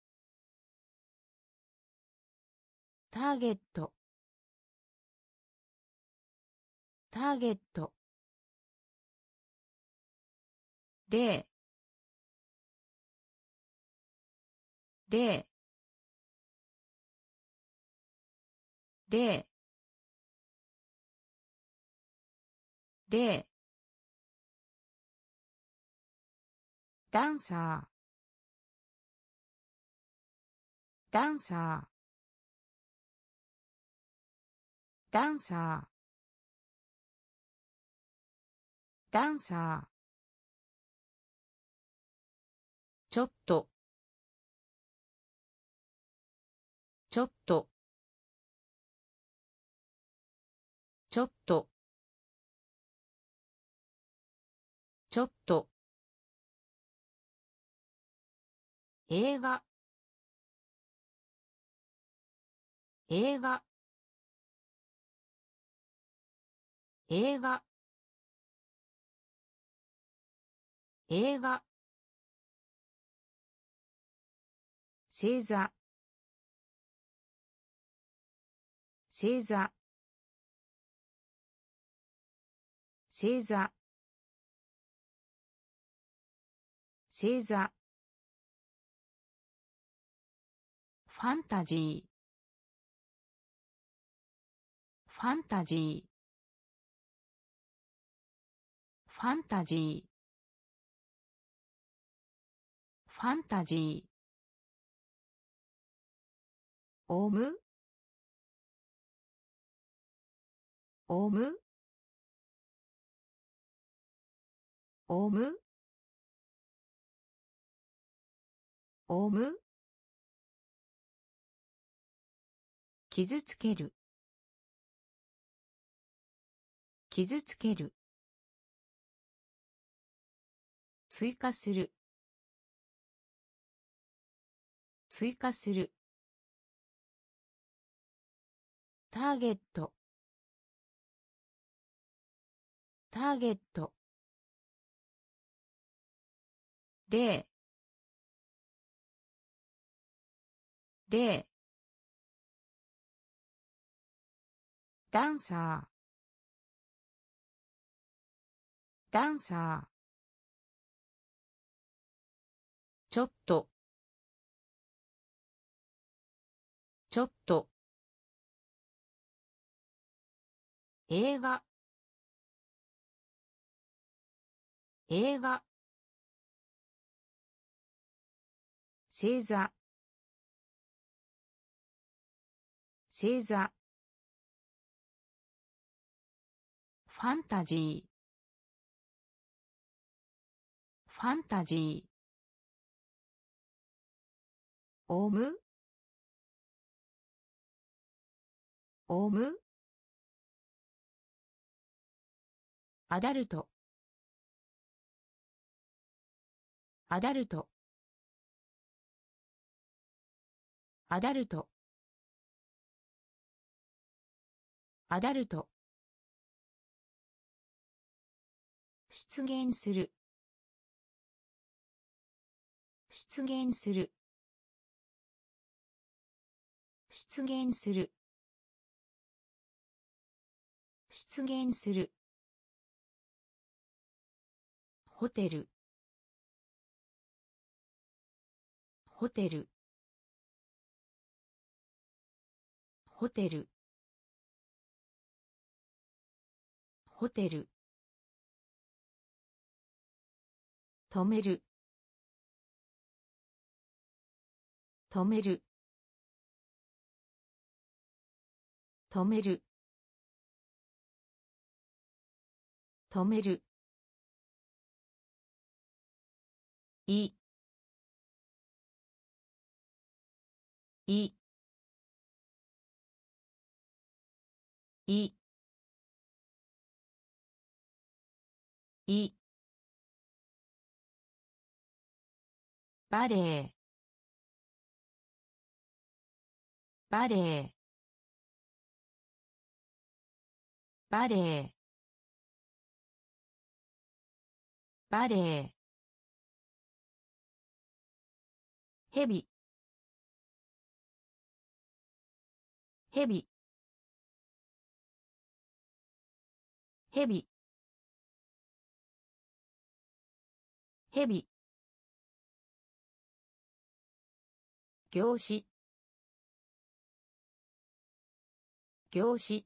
Speaker 1: ターゲットターゲットで、で、で、例ダンサーダンサーダンサーダンサーちょっとちょっとちょっとちょっと映画映画映画映画星座星座星座星座ファンタジーファンタジーファンタジーファンタジーオムオムオムオム傷つける傷つける追加する追加するターゲットターゲット例例ダンサーダンサーちょっとちょっと映画映画星座星座ファンタジーファンタジーオウムオウムアダルトアダルトアダルトアダルト出現する出現する出現する出現するホテルホテルホテルホテル止める止める止める止めるいいいいバレーバレーバレーバレーヘビヘビヘビヘビ業種業種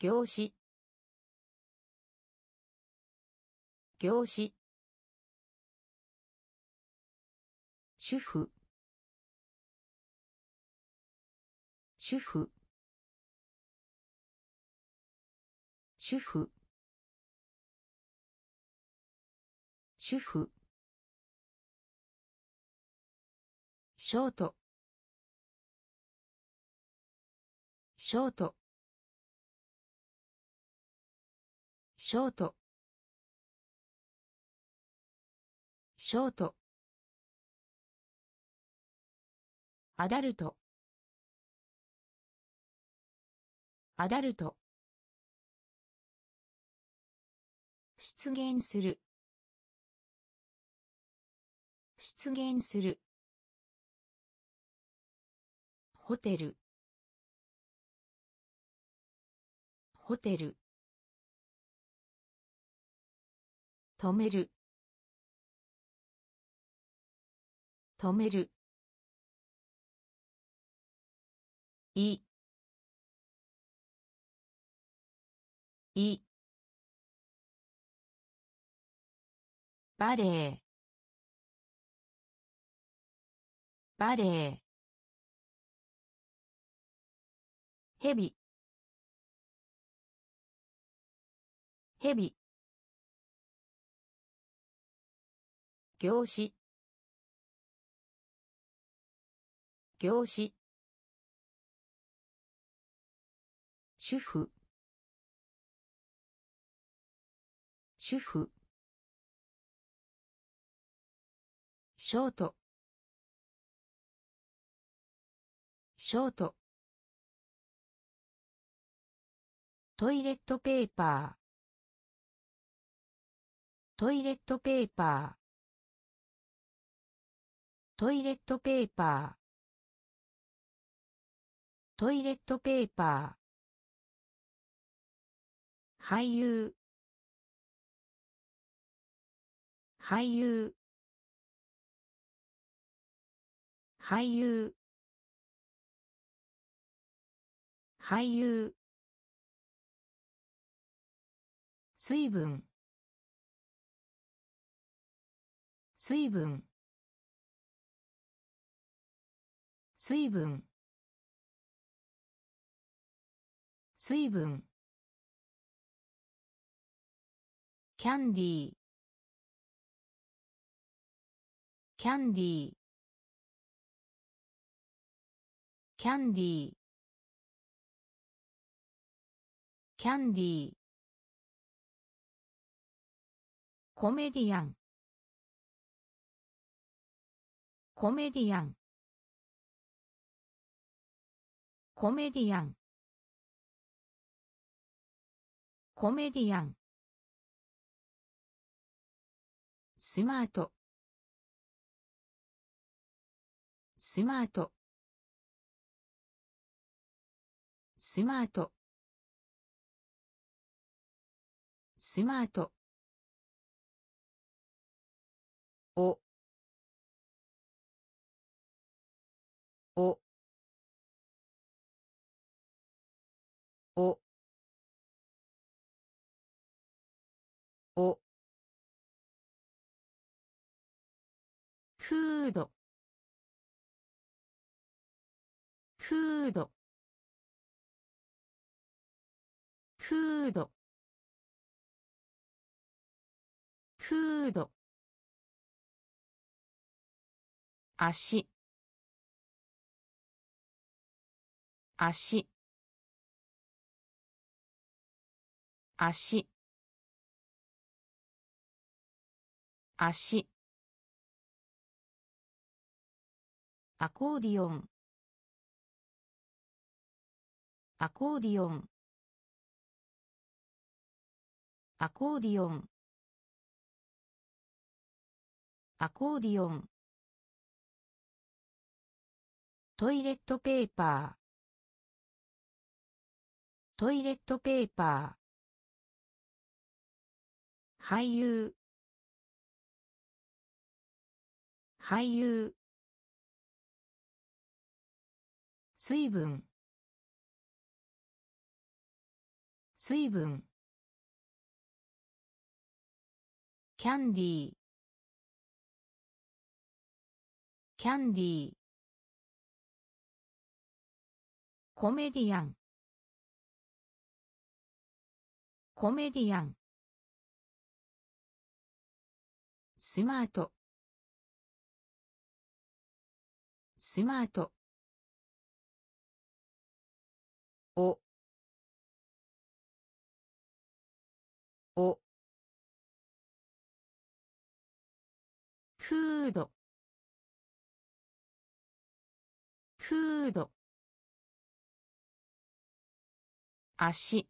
Speaker 1: 業種業種主婦主婦主婦主婦ショートショートショートショートアダルトアダルト出現する出現するホテルホテル止める止めるいいバレーバレーヘビヘビ業種業種主婦主婦ショートショートトイレットペーパートイレットペーパートイレットペーパートイレットペーパー俳優俳優俳優俳優水分水分水分水分キャンディーキャンディーキャンディーキャンディーコメディアンコメディアンコメディアンコメディアンスマートスマートスマートスマートおおおおフードフードフードフード足足足足アコーディオンアコーディオンアコーディオンアコーディオントイレットペーパートイレットペーパー俳優俳優水分水分キャンディーキャンディーコメディアンコメディアンスマートスマートおおフードフード足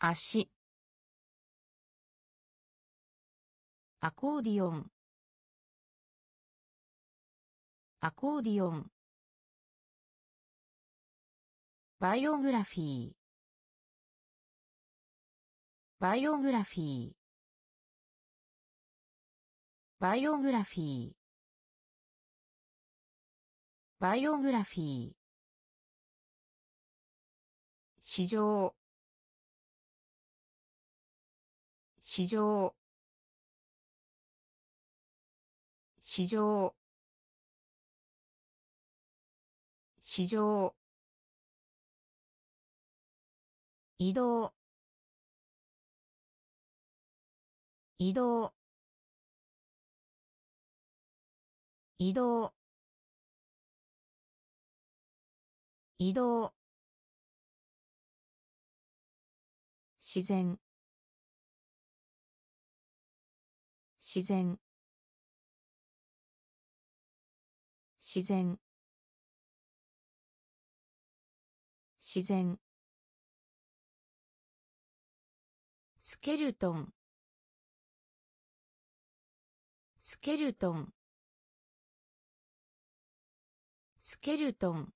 Speaker 1: 足アコーディオンアコーディオンバイオグラフィーバイオグラフィーバイオグラフィーバイオグラフィー市場市場市場市場移動移動移動移動自然自然自然自然ケルトンスケルトンスケルトン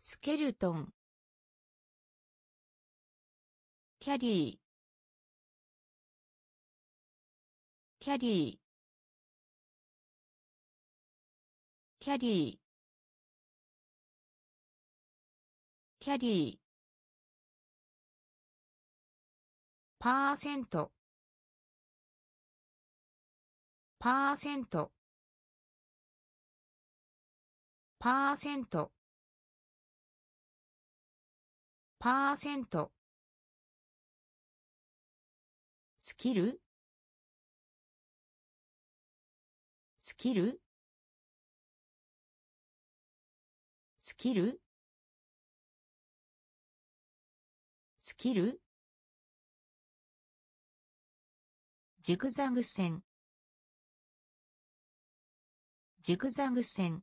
Speaker 1: スケルトンキャリーキャリーキャリーキャリーパーセントパーセントパーセントパーセントスキルスキルスキルスキルジグザグ線ジグザグ線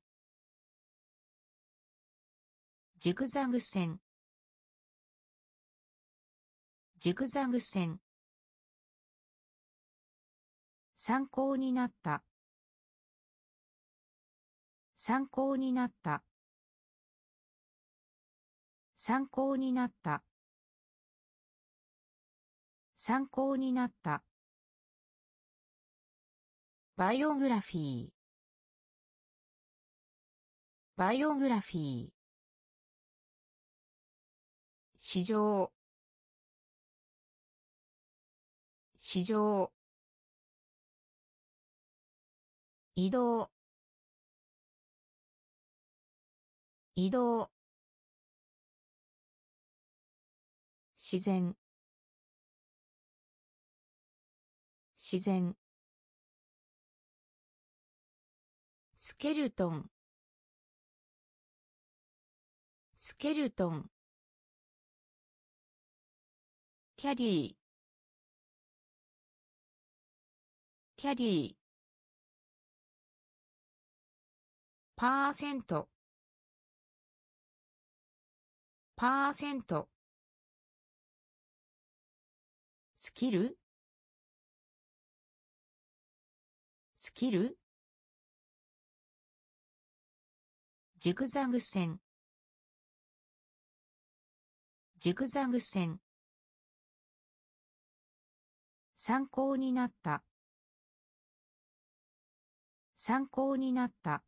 Speaker 1: ジグザグ線ジグザグ線参考になった参考になった参考になった参考になったバイオグラフィーバイオグラフィー市場市場移動移動自然自然ケルトンスケルトンキャリーキャリーパーセントパーセントスキルスキルジグザグ線ジグザグ線参考になった参考になった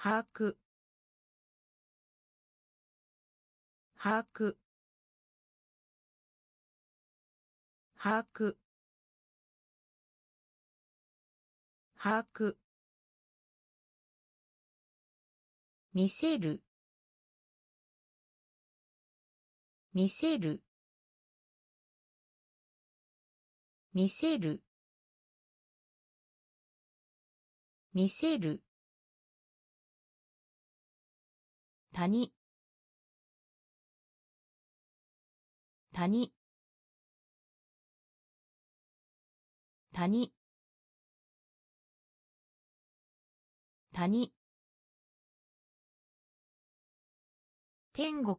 Speaker 1: 把握把握把握把握見せる見せる見せる見せる谷谷谷谷天国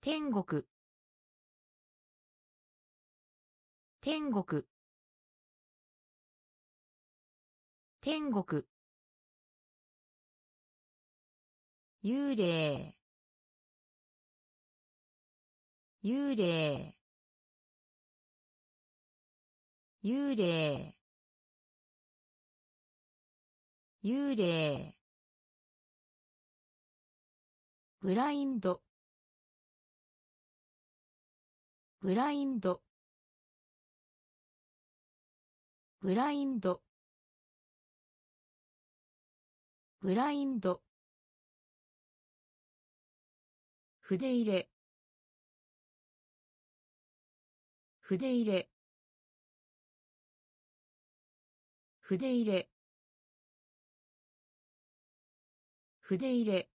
Speaker 1: 天国天国天国幽霊幽霊幽霊幽霊ブラインドブラインドブラインドブラインド筆入れ筆入れ筆入れ筆入れ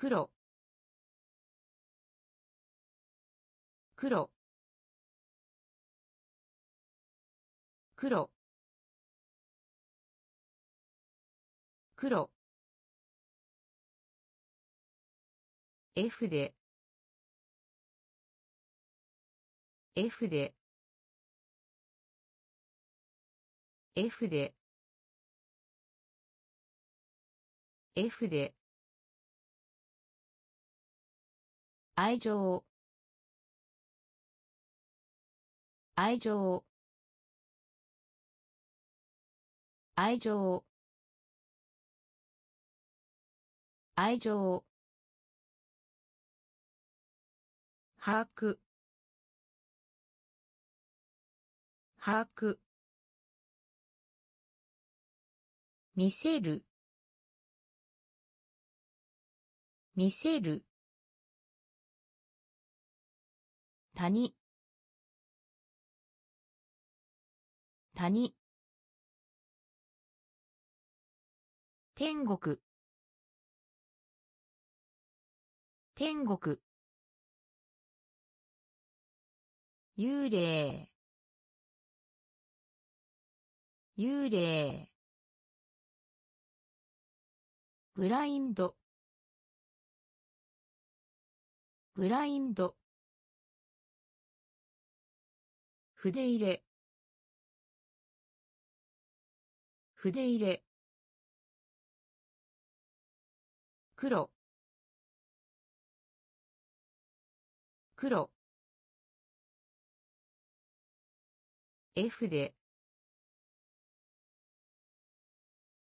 Speaker 1: 黒黒黒黒 F で F で F で F で愛情愛情愛情愛情把握把握見せる見せる谷谷天国天国幽霊幽霊ブラインドブラインド筆入れ筆入れ黒黒 F で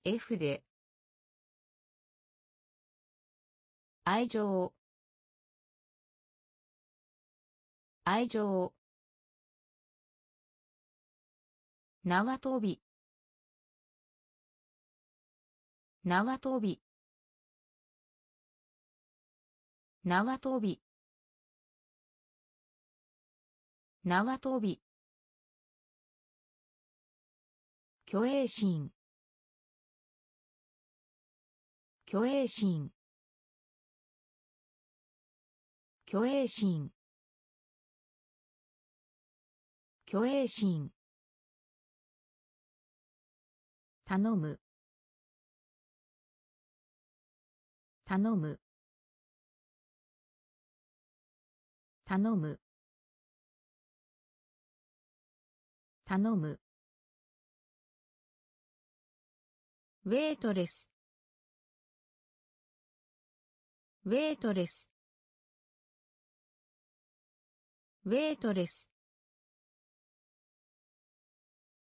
Speaker 1: F で愛情愛情縄跳び縄跳び縄跳び縄跳び虚栄心虚栄心虚栄心虚栄心頼む頼む頼む頼むウェイトレスウェイトレスウェイトレス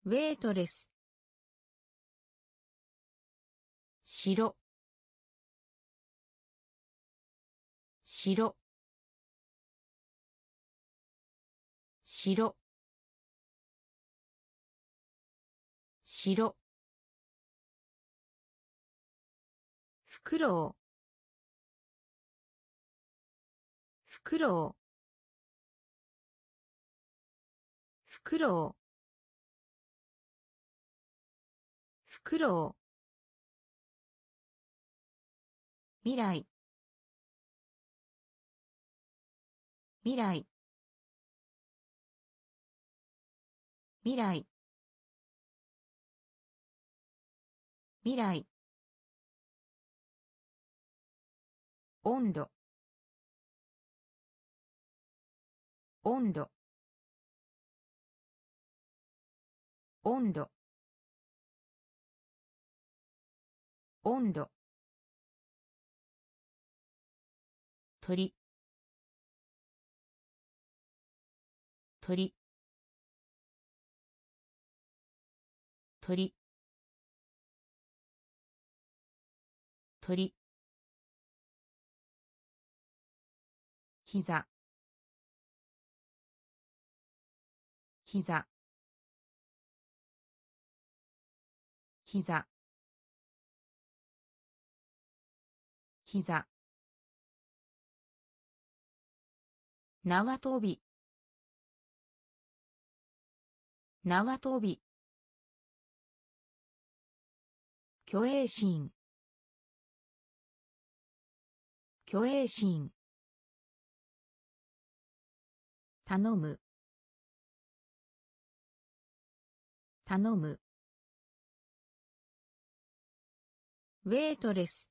Speaker 1: ウェイトレス白白白白フクロウフクロウフクロウフクロウ未来未来未来未来温度温度温度温度鳥鳥鳥鳥膝膝膝膝縄跳び縄跳び虚栄心虚栄心頼む頼むウェイトレス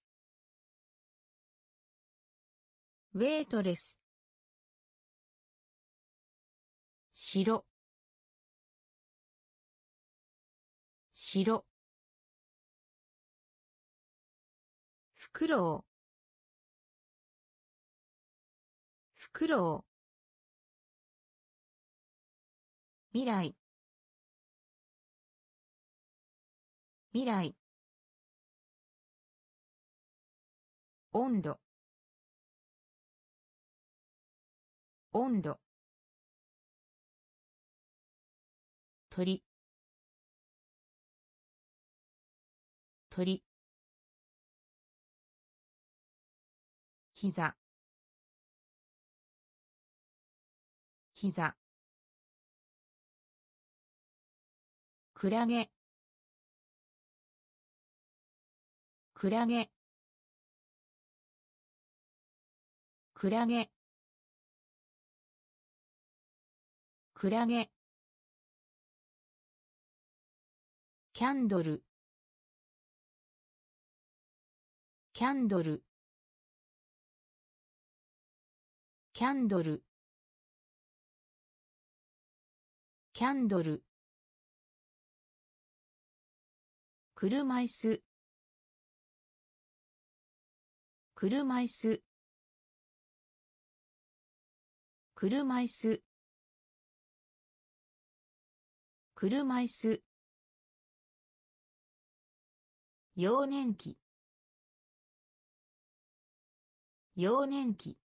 Speaker 1: ウェイトレス白白フクロウフクロウ未来未来温度温度鳥鳥膝膝クラゲクラゲクラゲクラゲキャンドルキャンドルキャンドルキャンドル車椅子車椅子車椅子車椅子幼年期幼年期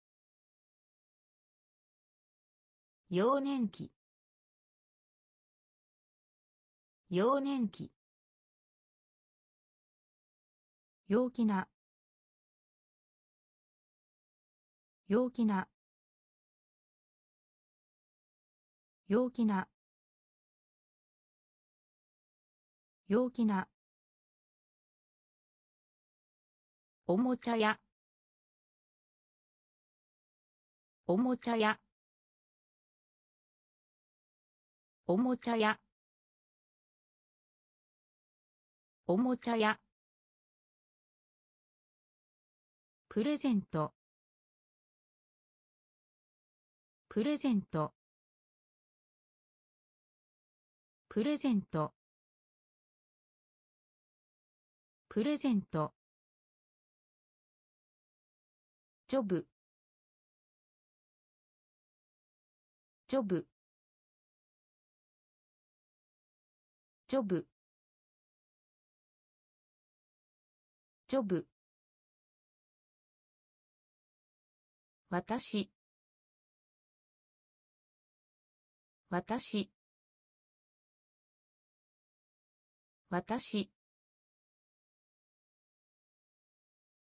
Speaker 1: 幼年期幼年期陽気な陽気な陽気な陽気なおもちゃ屋おもちゃ屋おもちゃ屋おもちゃ屋プレゼントプレゼントプレゼントプレゼントジョブジョブジョブジョブ私私私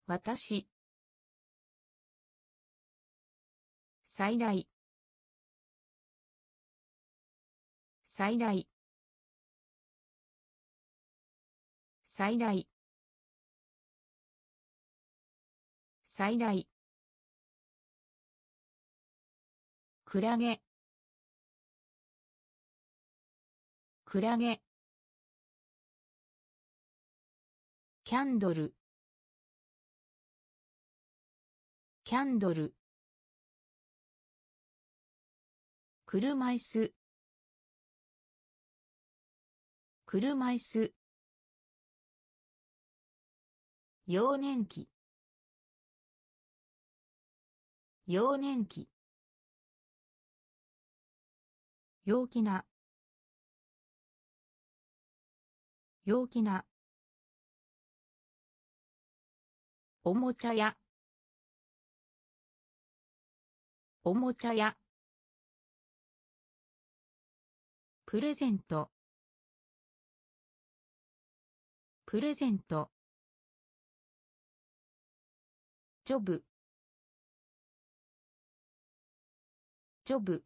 Speaker 1: 私最大最大最大最大クラゲクラゲキャンドルキャンドル車椅子車いす幼年期幼年期陽気な陽気なおもちゃ屋おもちゃ屋プレゼントプレゼントジョブジョブ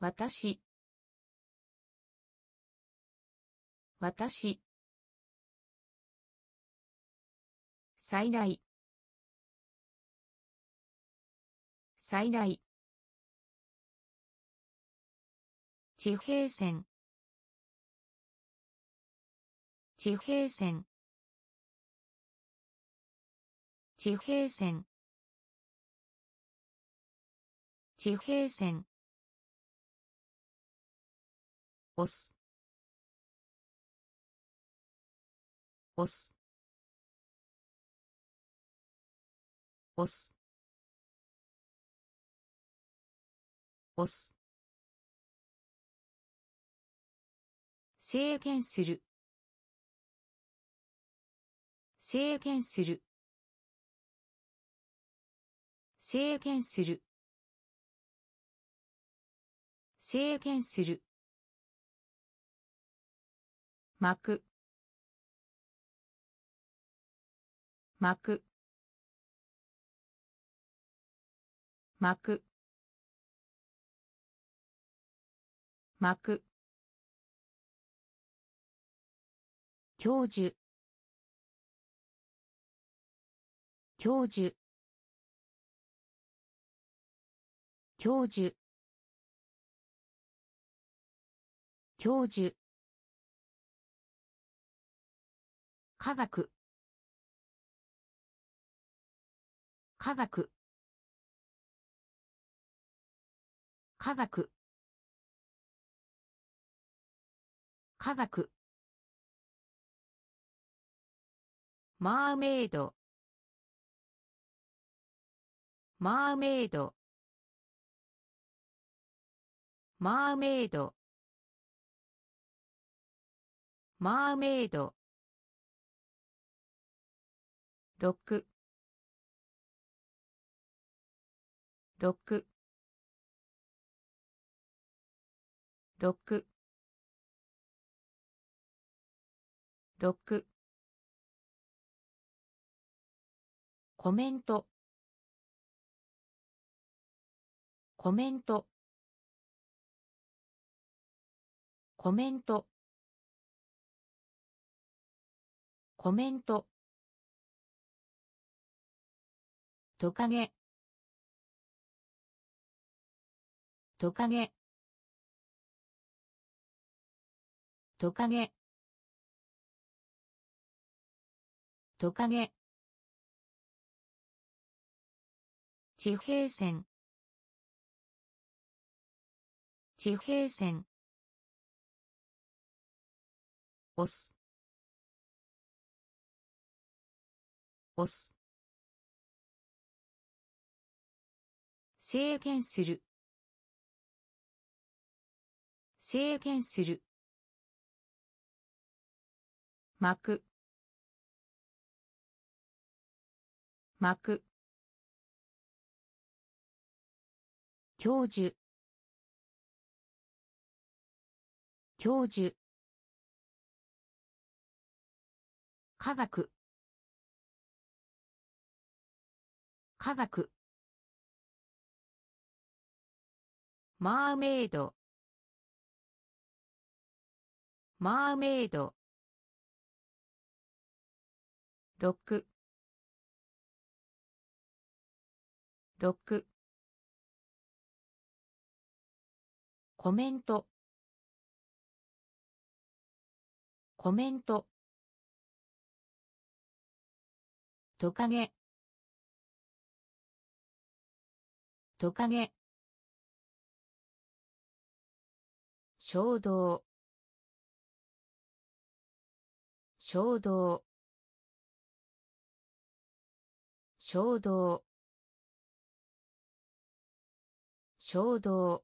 Speaker 1: 私私最大最大地平線地平線地平線地平線押す押押す制限する制限する制限する制限する巻く巻く巻く巻く教授教授教授教授科学科学科学科学マーメイドマーメイドマーメイドマーメイドロックロコメントコメントコメントコメントトカゲトカゲトカゲトカゲ地平線地平線押す押す制限する制限する巻くく教授教授科学科学マーメイドマーメイドロックロックコメントコメントトカゲトカゲ衝動衝動衝動衝動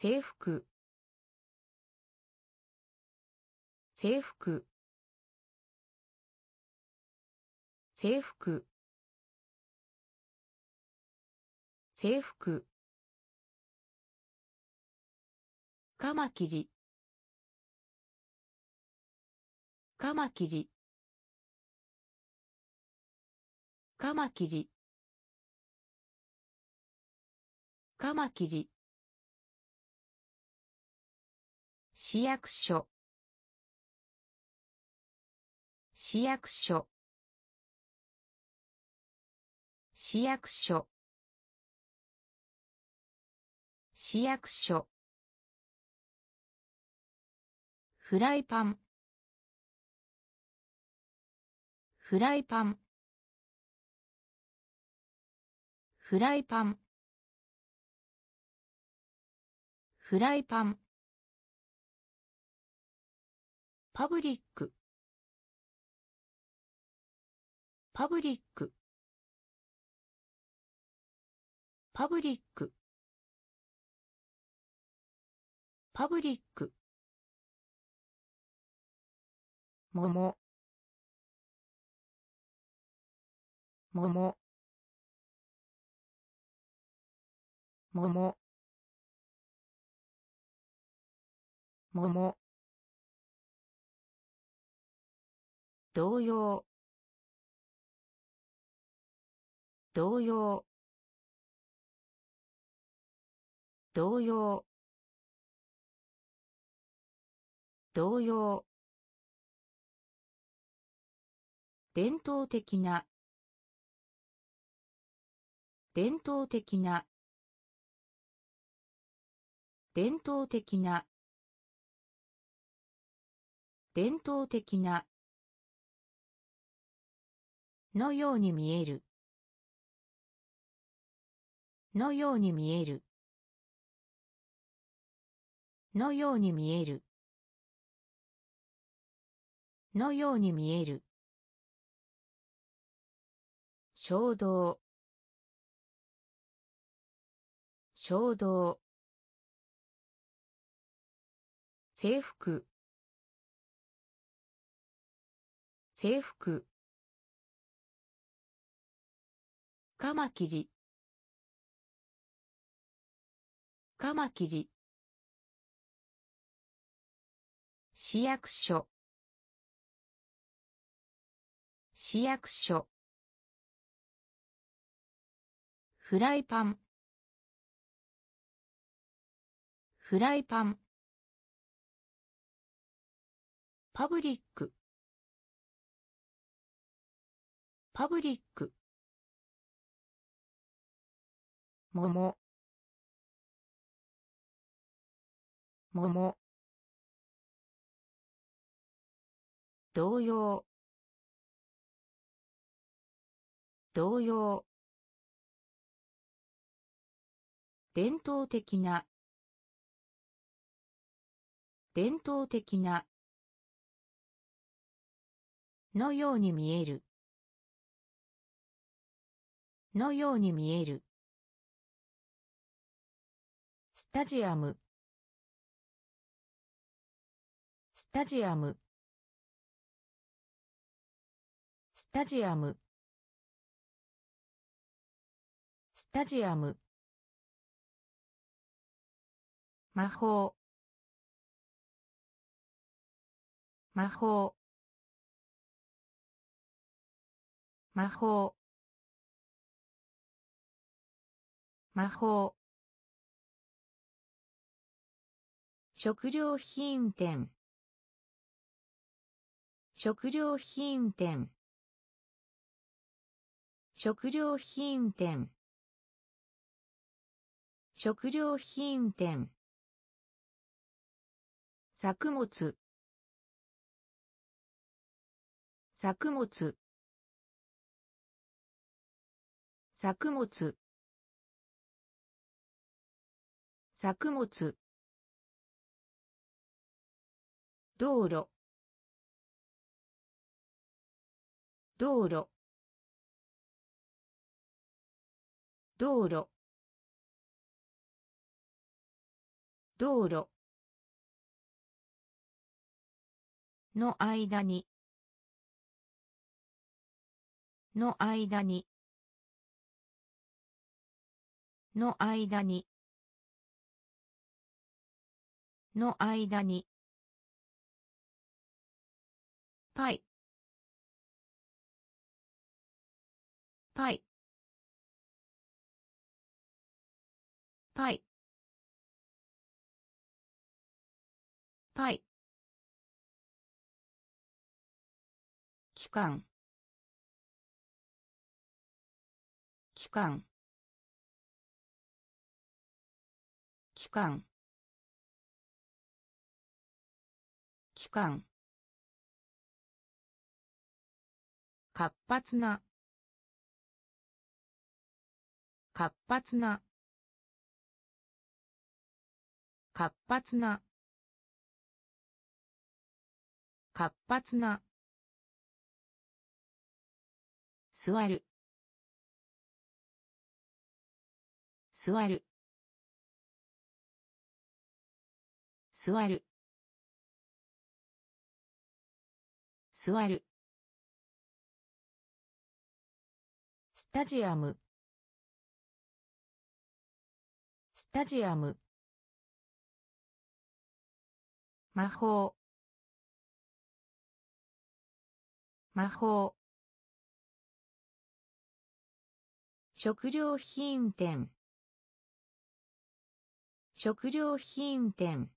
Speaker 1: 制服制服制服制服カマキリカマキリカマキリカマキリ市役所市役所市役所市役所フライパンフライパンフライパンフライパンパブリックパブリックパブリックパブリック桃桃桃桃同様同様同様伝統的な伝統的な伝統的な伝統的なのように見えるのように見えるのように見えるのように見える衝動衝動制服制服カマキリカマキリ市役所市役所フライパンフライパンパブリックパブリックもももも同様同様伝統的な伝統的なのように見えるのように見えるスタジアムスタジアムスタジアムスタジアム魔法魔法魔法魔法食料品店食料品店食料品店食料品店作物作物作物作物道路道路道路道路の間にの間にの間にの間にパイパイパイパイ期間期間期間期間活発な活発な活発な活発な座る座る座る座るスタジアムスタジアム魔法魔法食料品店食料品店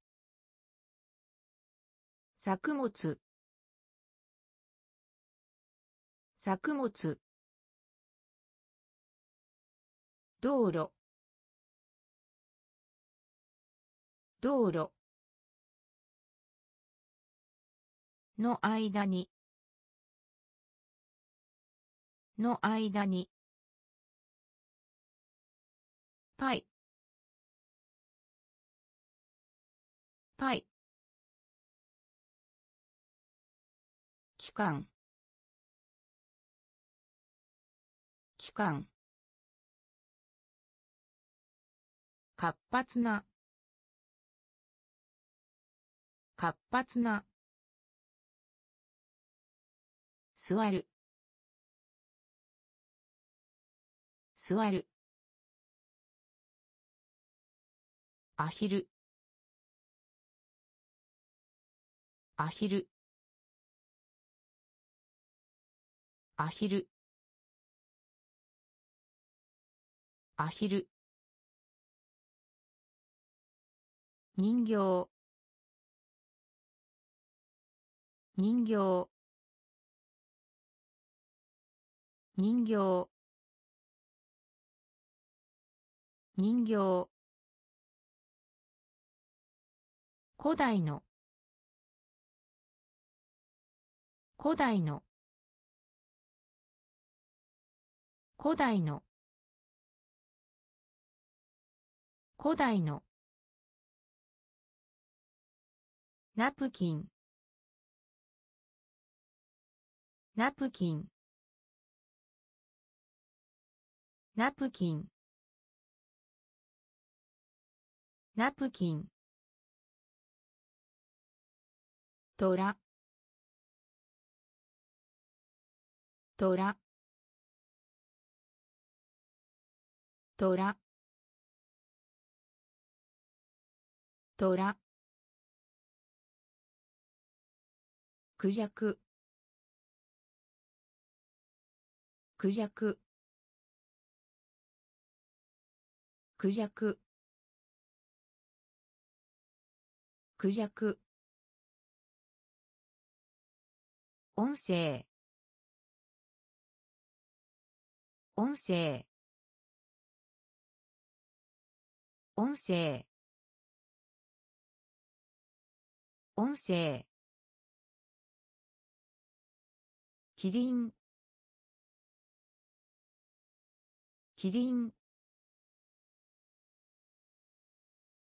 Speaker 1: 作物作物道路道路の間にの間にパイパイ期間期間活発な活発な座る座るアヒルアヒルアヒルアヒル人形人形人形人形古代の古代の古代の古代のナプキンナプキンナプキンナプキントラトラトラトラクジャククジャククジャククジャク音声音声音声音声キリンキリン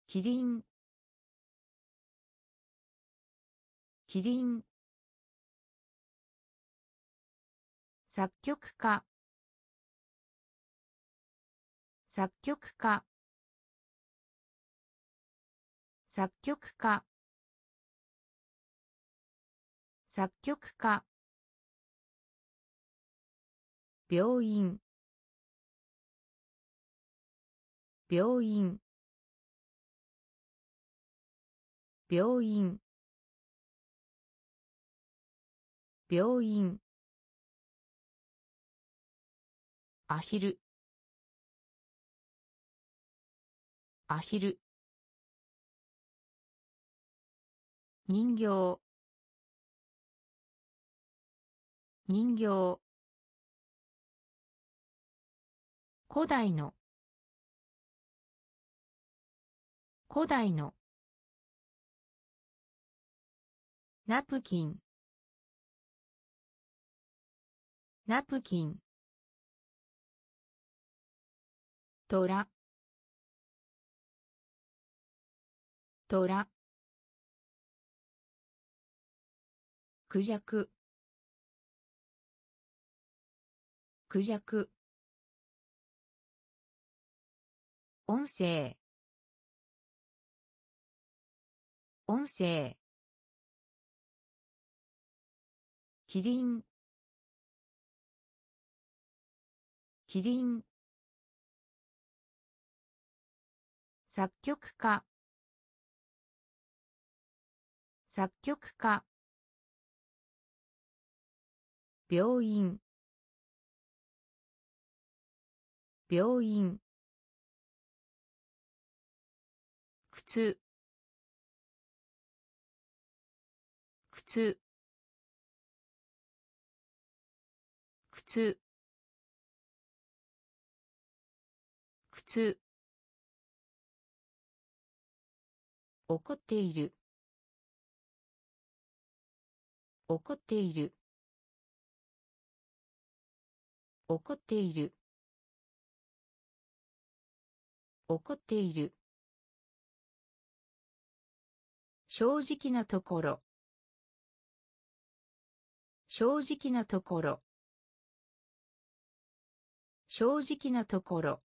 Speaker 1: キリンキリン作曲家作曲家作曲家作曲家病院病院病院病院アヒルアヒル人形人形古代の古代のナプキンナプキントラトラクジャククジャク音声音声キリンキリン作曲家作曲家病院病院靴靴靴靴怒っている怒っている怒っている怒っている正直なところ正直なところ正直なところ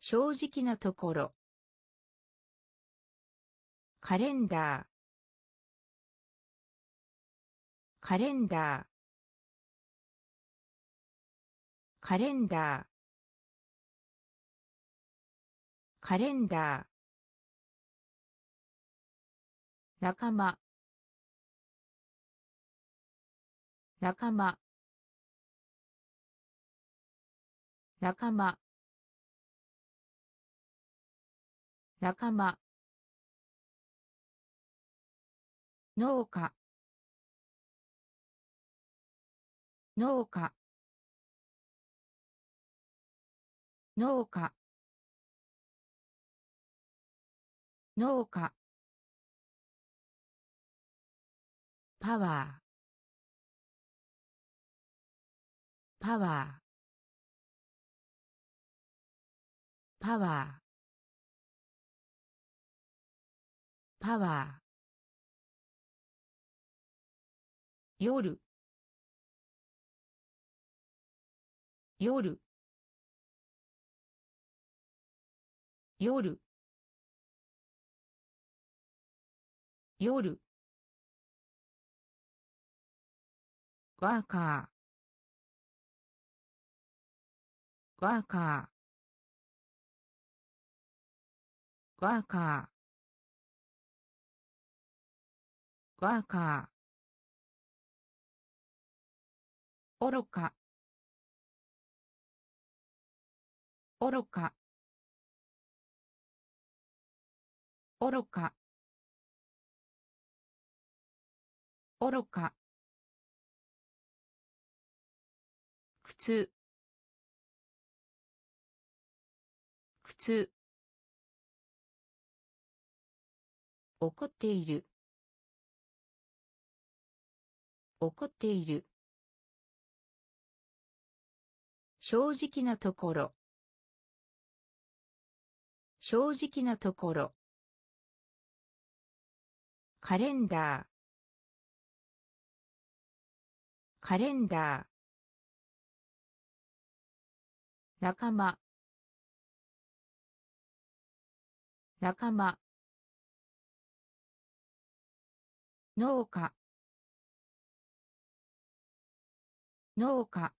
Speaker 1: 正直なところカレンダーカレンダーカレンダーカレンダー仲間仲間仲間仲間農家農家農家農家パワーパワーパワーパワー夜夜夜夜ワーカーワーカーワーカーワーカーろかろか愚か愚か靴靴怒っている怒っている正直なところ正直なところカレンダーカレンダー仲間仲間農家農家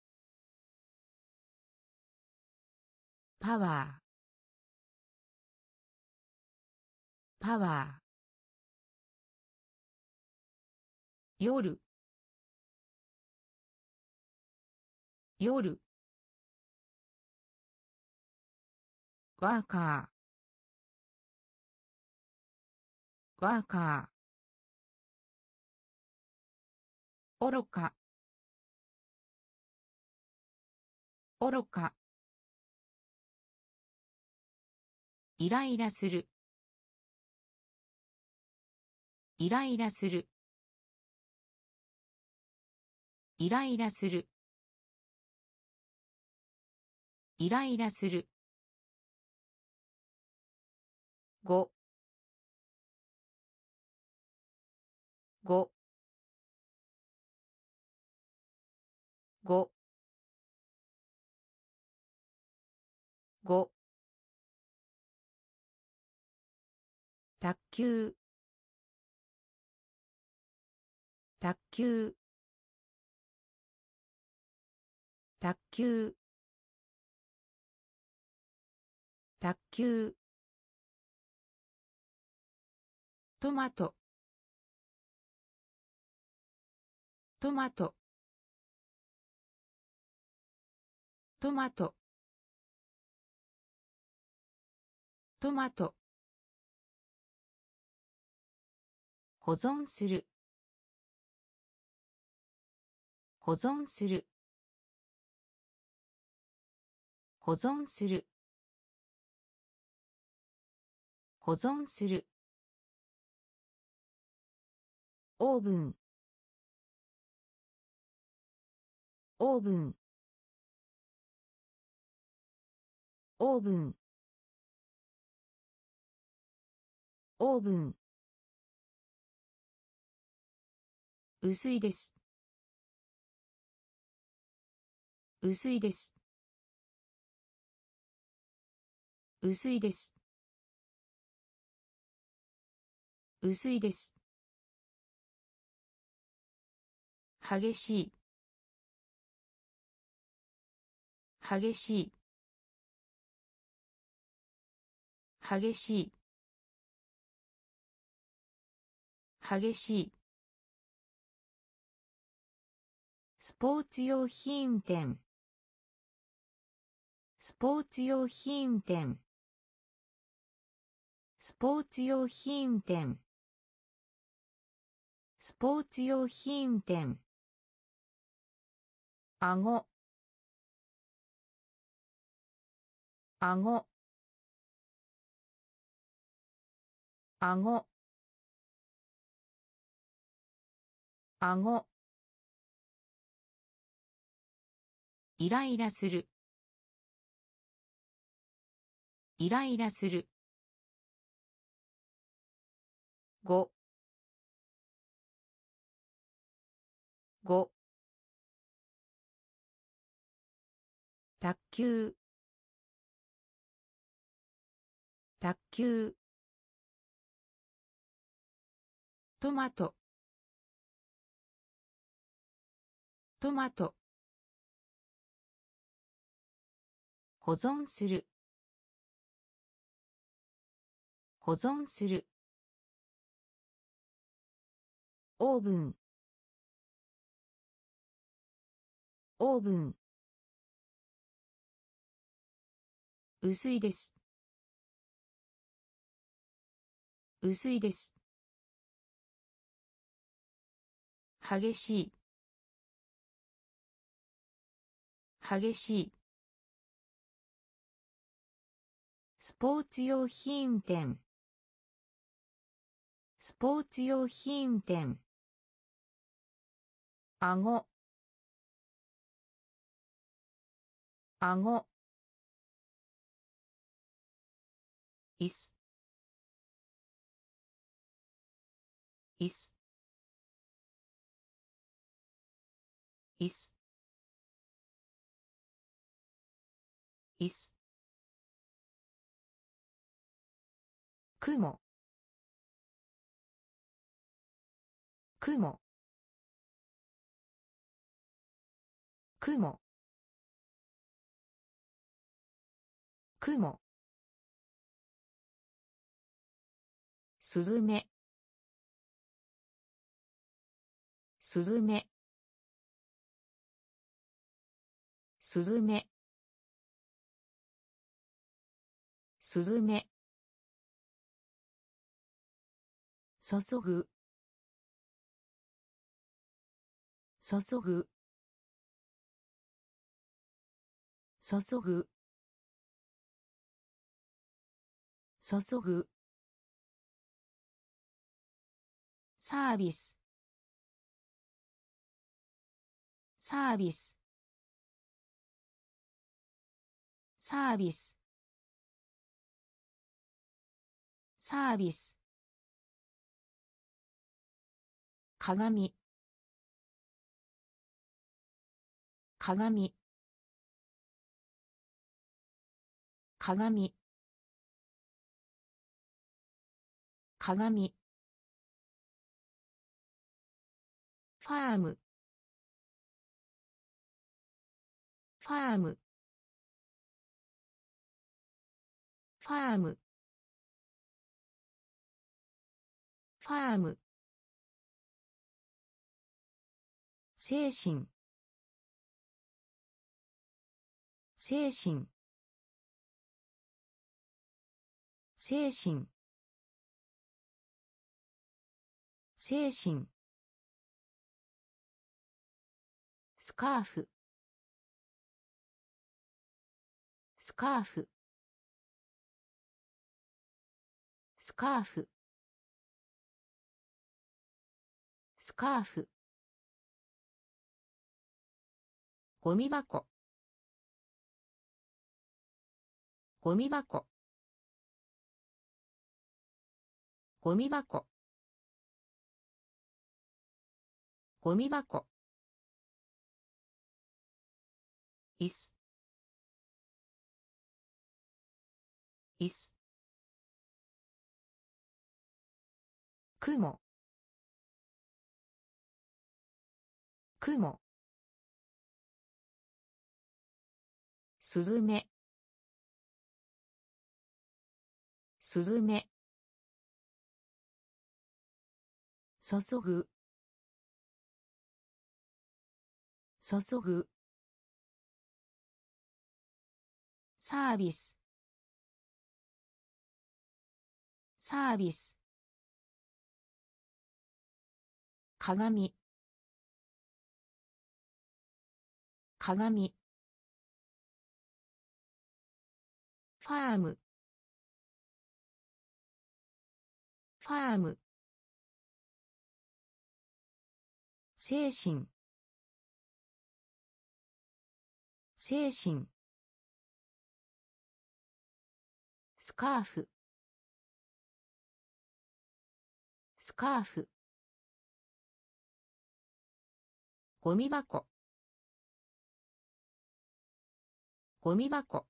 Speaker 1: パワーパワー夜夜ワーカーワーカーろかろかイライラするイライラするイライラするイライラする五五五五卓球卓球卓球卓球トマトトマトトマトトマト保存する保存する保存する保存するオーブンオーブンオーブンオーブン薄いです薄いです薄いです薄いです激しい激しい激しい激しいスポーツ用品店スポーツ用品店スポーツ用品店スポーツ用品店あごあごあごあごイライラするイライラする5 5卓球卓球トマトトマト保存する保存するオーブンオーブン薄いです薄いです激しい激しいスポーツ用品店スポーツ用品店顎顎いすいすいすいす雲雲雲雲すずめすずめすずめすずめそぐ注ぐそそぐサービスサービスサービスサービス鏡鏡鏡鏡ファームファームファームファーム精神精神精神精神スカーフスカーフスカーフスカーフゴミ箱ゴミ箱ゴミ箱ゴミ箱いすいす雲雲スズメスズメ注ぐ注ぐサービスサービス鏡鏡ファームファーム精神精神スカーフスカーフゴミ箱ゴミ箱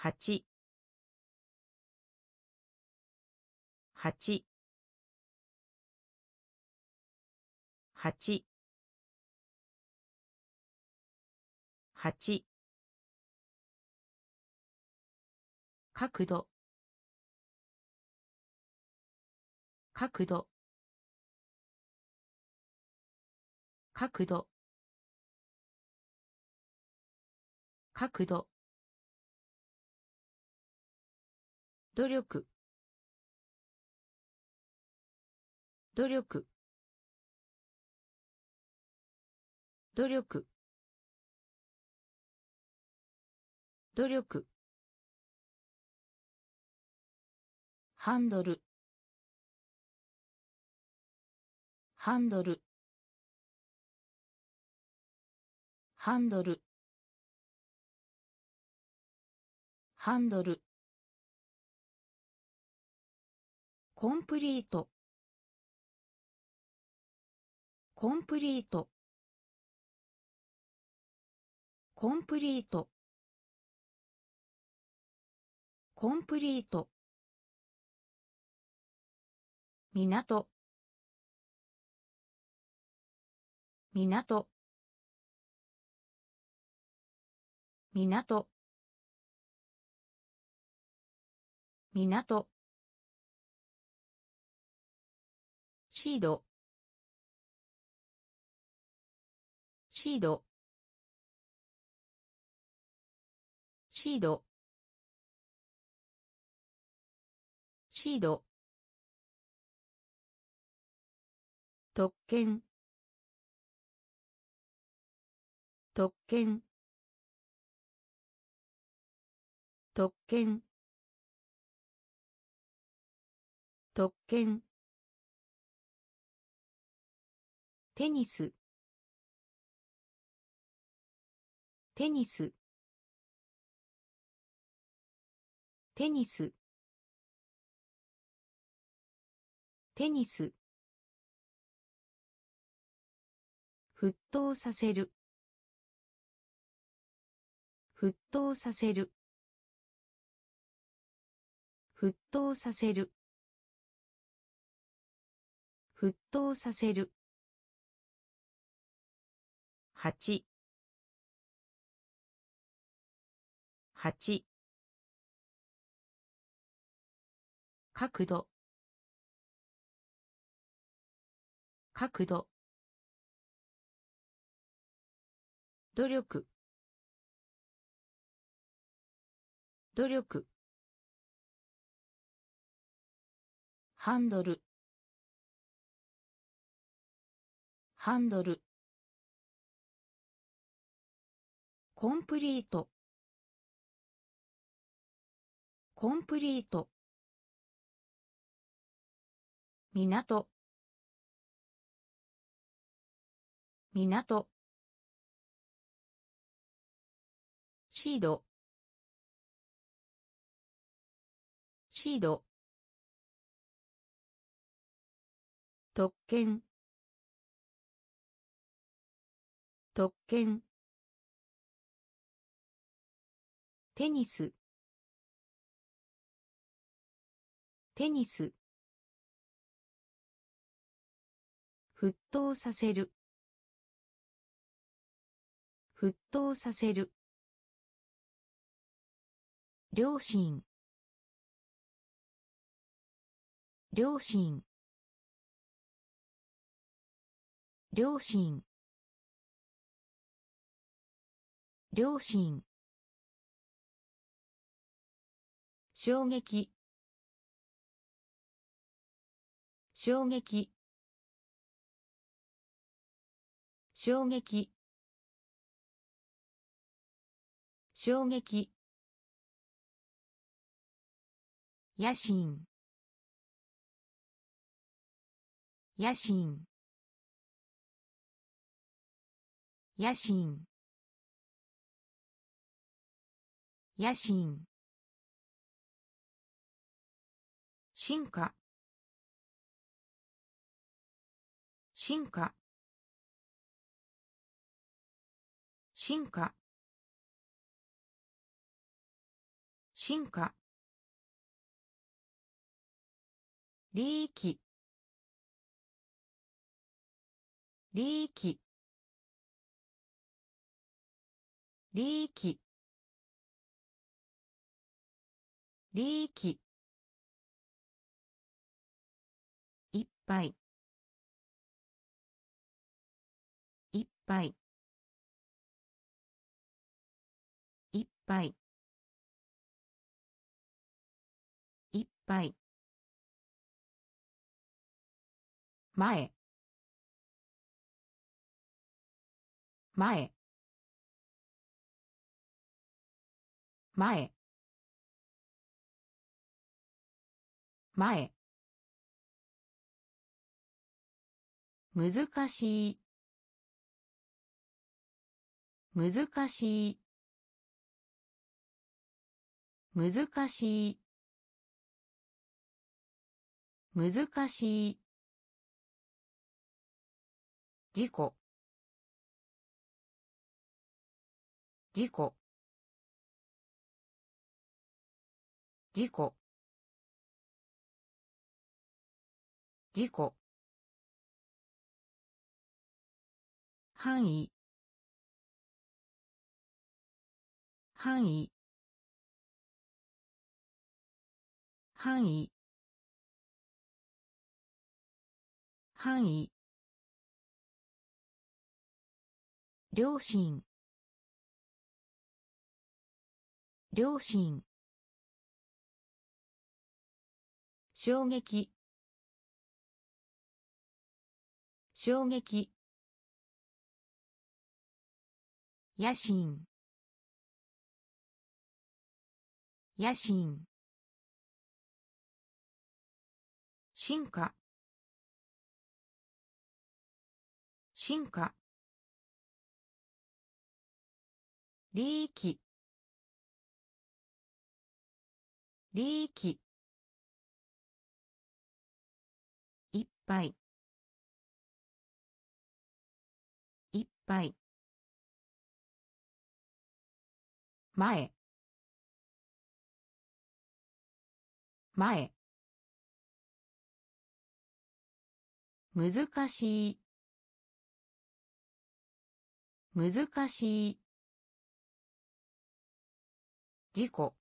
Speaker 1: 八八八八角度角度角度角度努力努力努力努力ハンドルハンドルハンドルハンドルコンプリートコンプリートコンプリートコンプリート港港港港シードシードシードシード特権特権特権特権テニステニステニステニス沸騰させる沸騰させる沸騰させる沸騰させる八八角度角度努力努力ハンドルハンドルコンプリートコンプリート港港シードシード特権特権テニステニス沸騰させる沸騰させる両親両親両親両親衝撃衝撃衝撃衝撃野心野心野心野心進化進化進化進化利益利益利益利益いっぱいいっぱいいっぱいいっぱい前前前前難しい難しい難しい難しい事故事故事故事故範囲範囲範囲範囲両親両親衝撃衝撃野心野心進化進化利益利益いっぱいいっぱい前前難しい難しい事故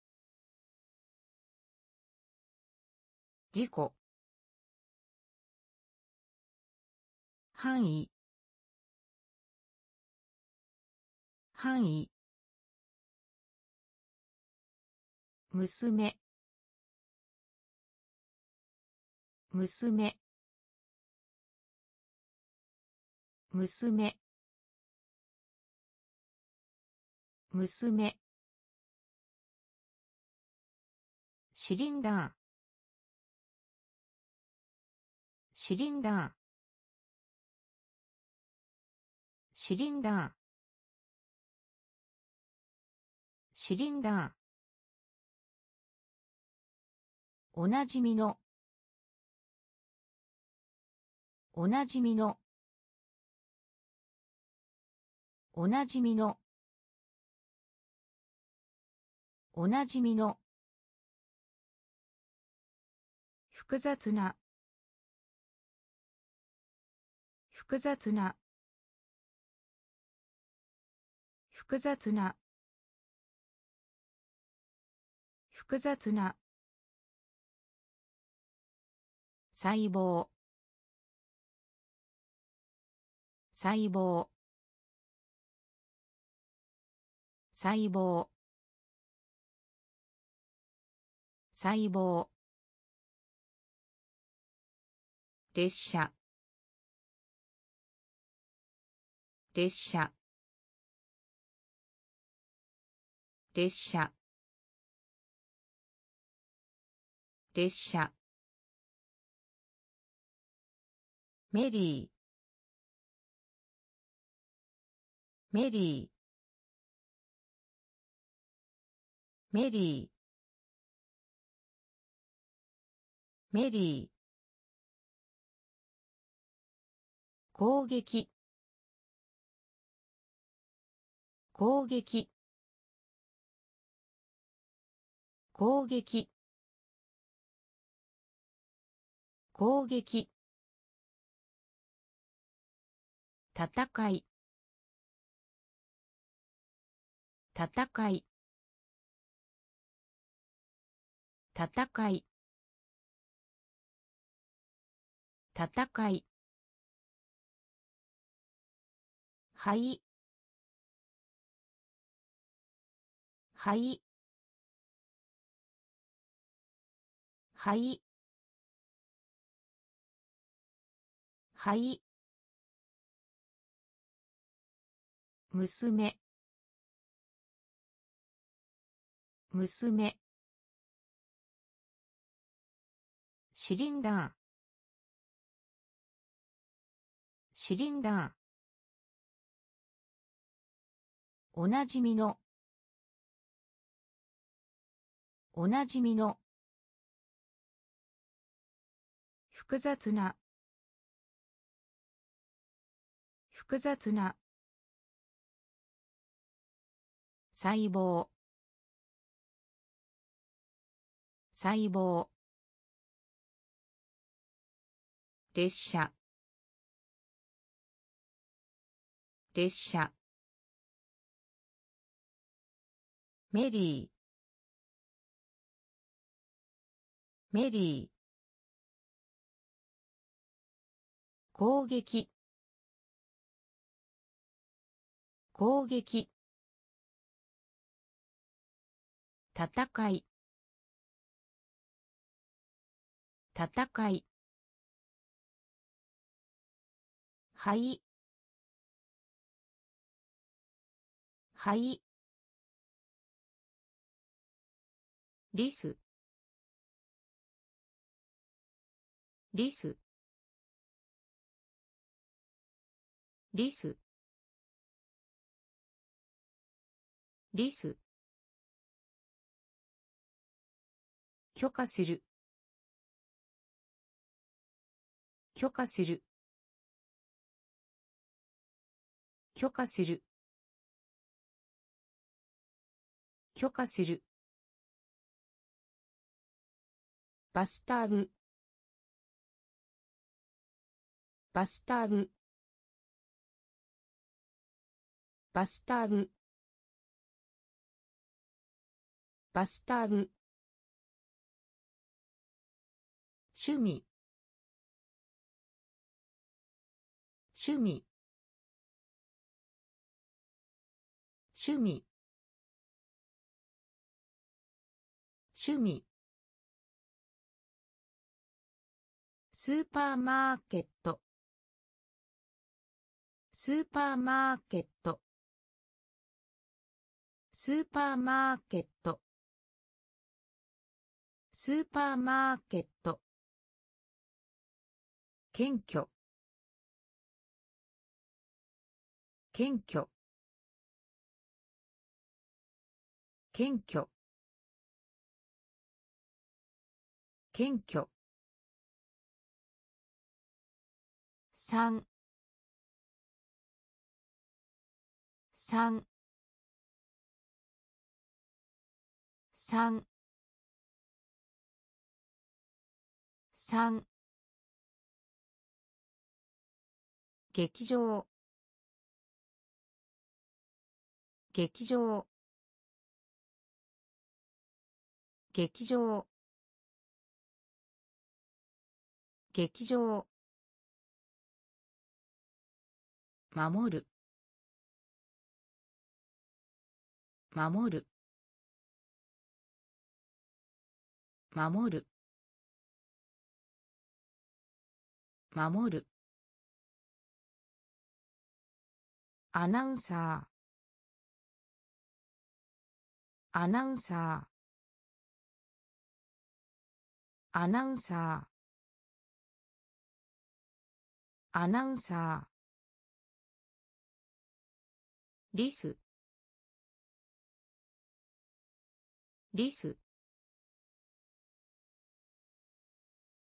Speaker 1: 事故範囲範囲娘娘娘娘シリンダーシリンダーシリンダーシリンダーおなじみのおなじみのおなじみのおなじみの複雑な複雑な複雑な複雑な細胞細胞細胞細胞列車列車列車列車メリーメリーメリーメリー攻撃攻撃攻撃攻撃戦い戦い戦い戦いはいはいはいはい娘娘シリンダーシリンダーおなじみのおなじみの複雑な複雑な細胞細胞列車列車メリーメリー攻撃攻撃戦い戦いはいはいリスリスリスリス許可する許可する許可する許可するバスタブバスタブバスタブバスタブ趣味趣味趣味趣味スーパーマーケットスーパーマーケットスーパーマーケットスーパーマーケット謙虚謙虚謙虚謙虚三三三三劇場劇場劇場劇場守る守る守る守るアナウンサーアナウンサーアナウンサーアナウンサーリスリス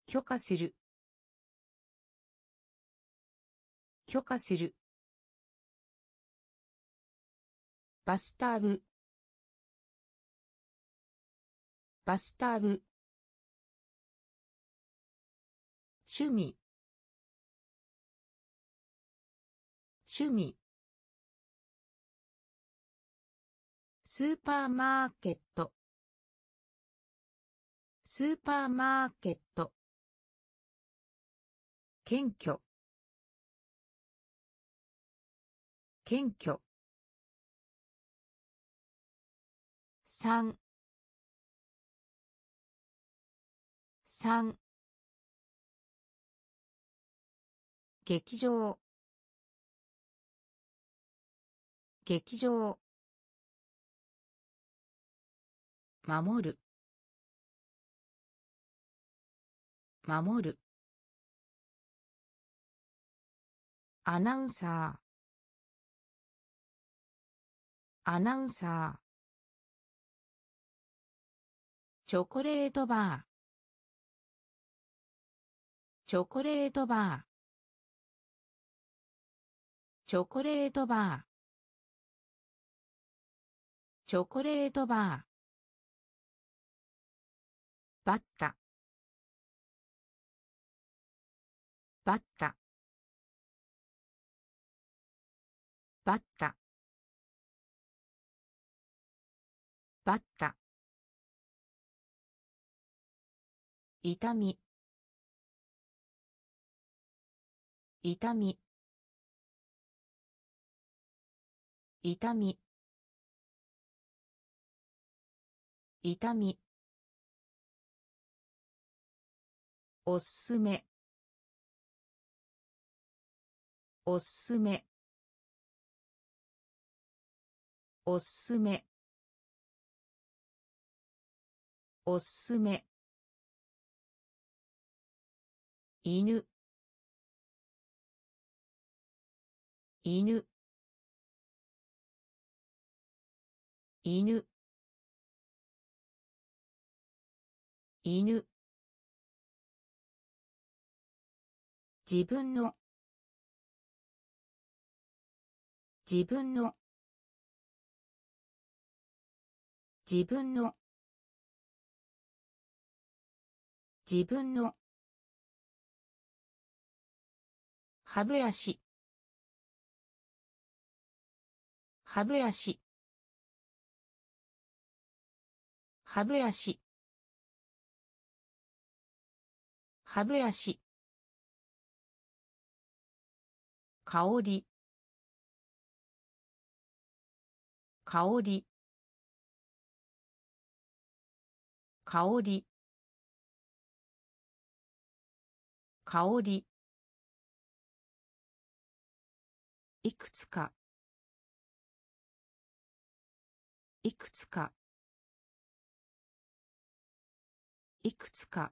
Speaker 1: 許可する許可するバスターブバスターブ趣味趣味スーパーマーケットスーパーマーケット謙虚謙虚三三劇場劇場守る守るアナウンサーアナウンサーチョコレートバーチョコレートバーチョコレートバーチョコレートバーバッタバッタバッタバッタ痛み痛み痛み痛みおすすめおすすめおすすめおすすめ犬犬犬犬自分の自分の自分の自分の歯ブラシ歯ブラシ歯ブラシ歯ブラシ香り香り香り香りいくつかいくつかいくつか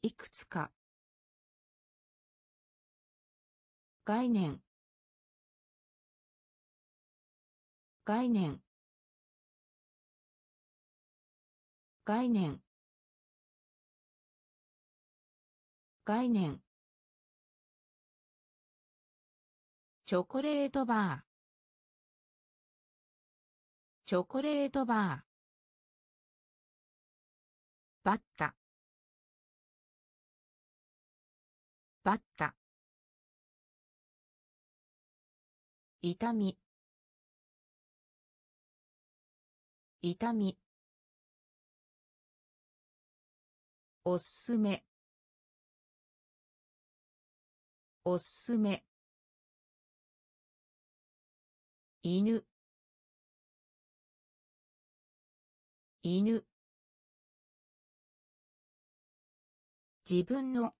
Speaker 1: いくつか概念概念概念概念チョコレートバーチョコレートバーバッタバッタ痛み痛みおすすめおすすめ犬犬自分の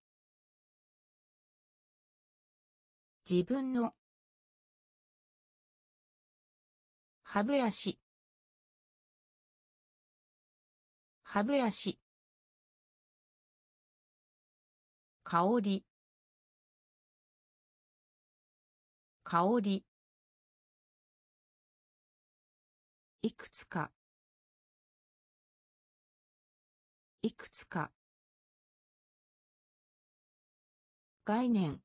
Speaker 1: 自分の歯ブラシ歯ブラシ香り香りいくつかいくつか概念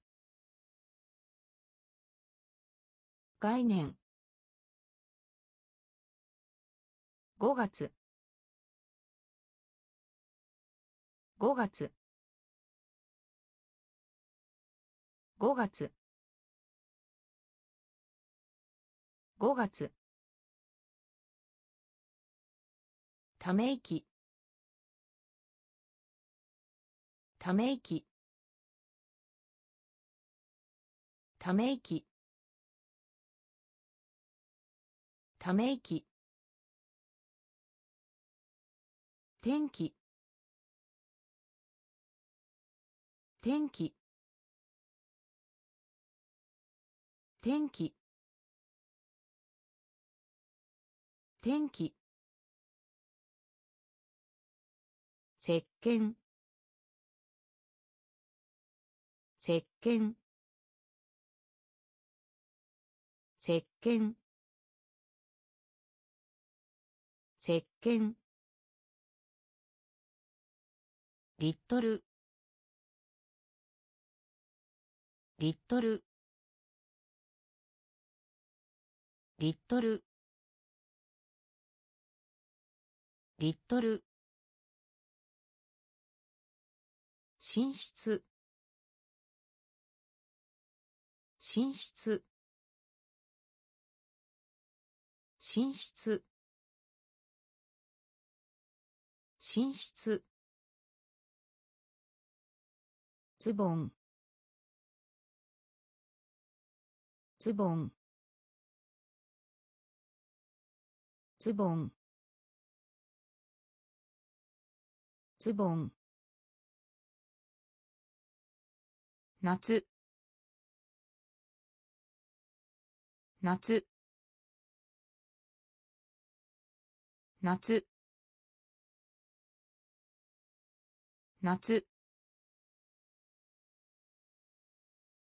Speaker 1: 概念五月五月五月五月ため息ため息ため息ため息天気天気天気天気石鹸石鹸石鹸石鹸リットルリットルリットルリットル寝室寝室寝室寝室ズボンズボンズボンズボン夏夏夏夏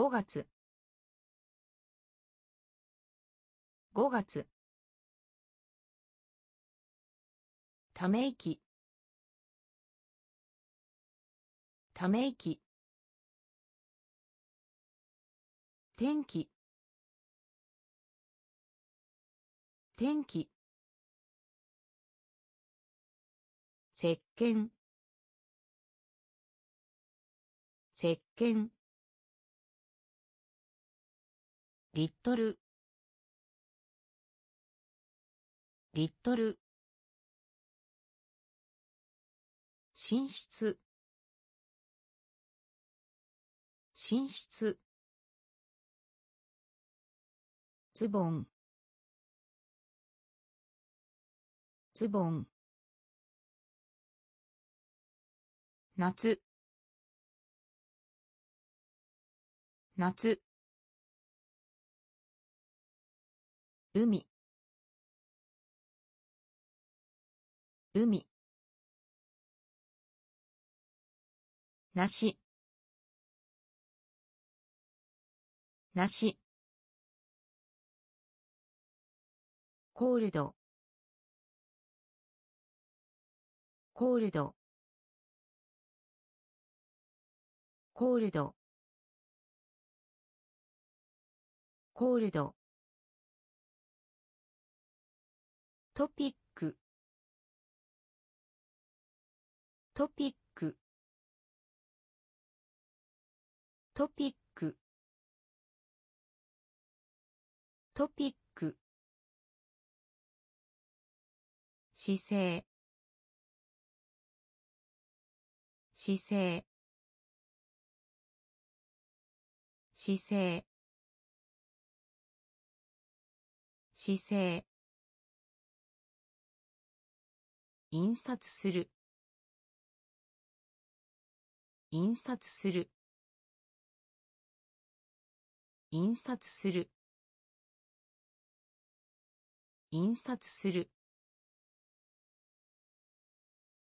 Speaker 1: 五月5月ため息ため息天気天気石鹸石鹸リットルリットル寝室寝室ズボンズボン夏夏海海梨梨コールドコールドコールドコールドトピックトピックトピックトピック姿勢姿勢姿勢姿勢印刷する印刷する印刷する印刷する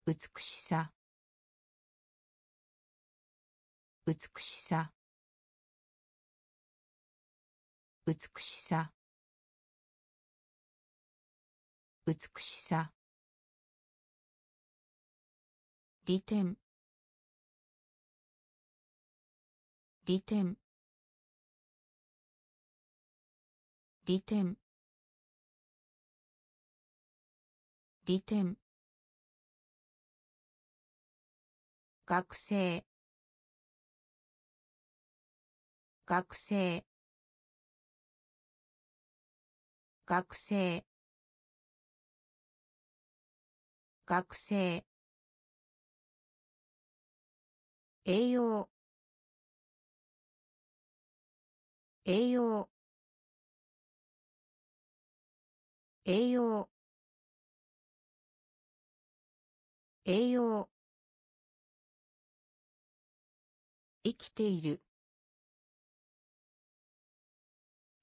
Speaker 1: 美しさ美しさ美しさ美しさ利点利点利点利点学生学生学生学生栄養栄養栄養栄養生きている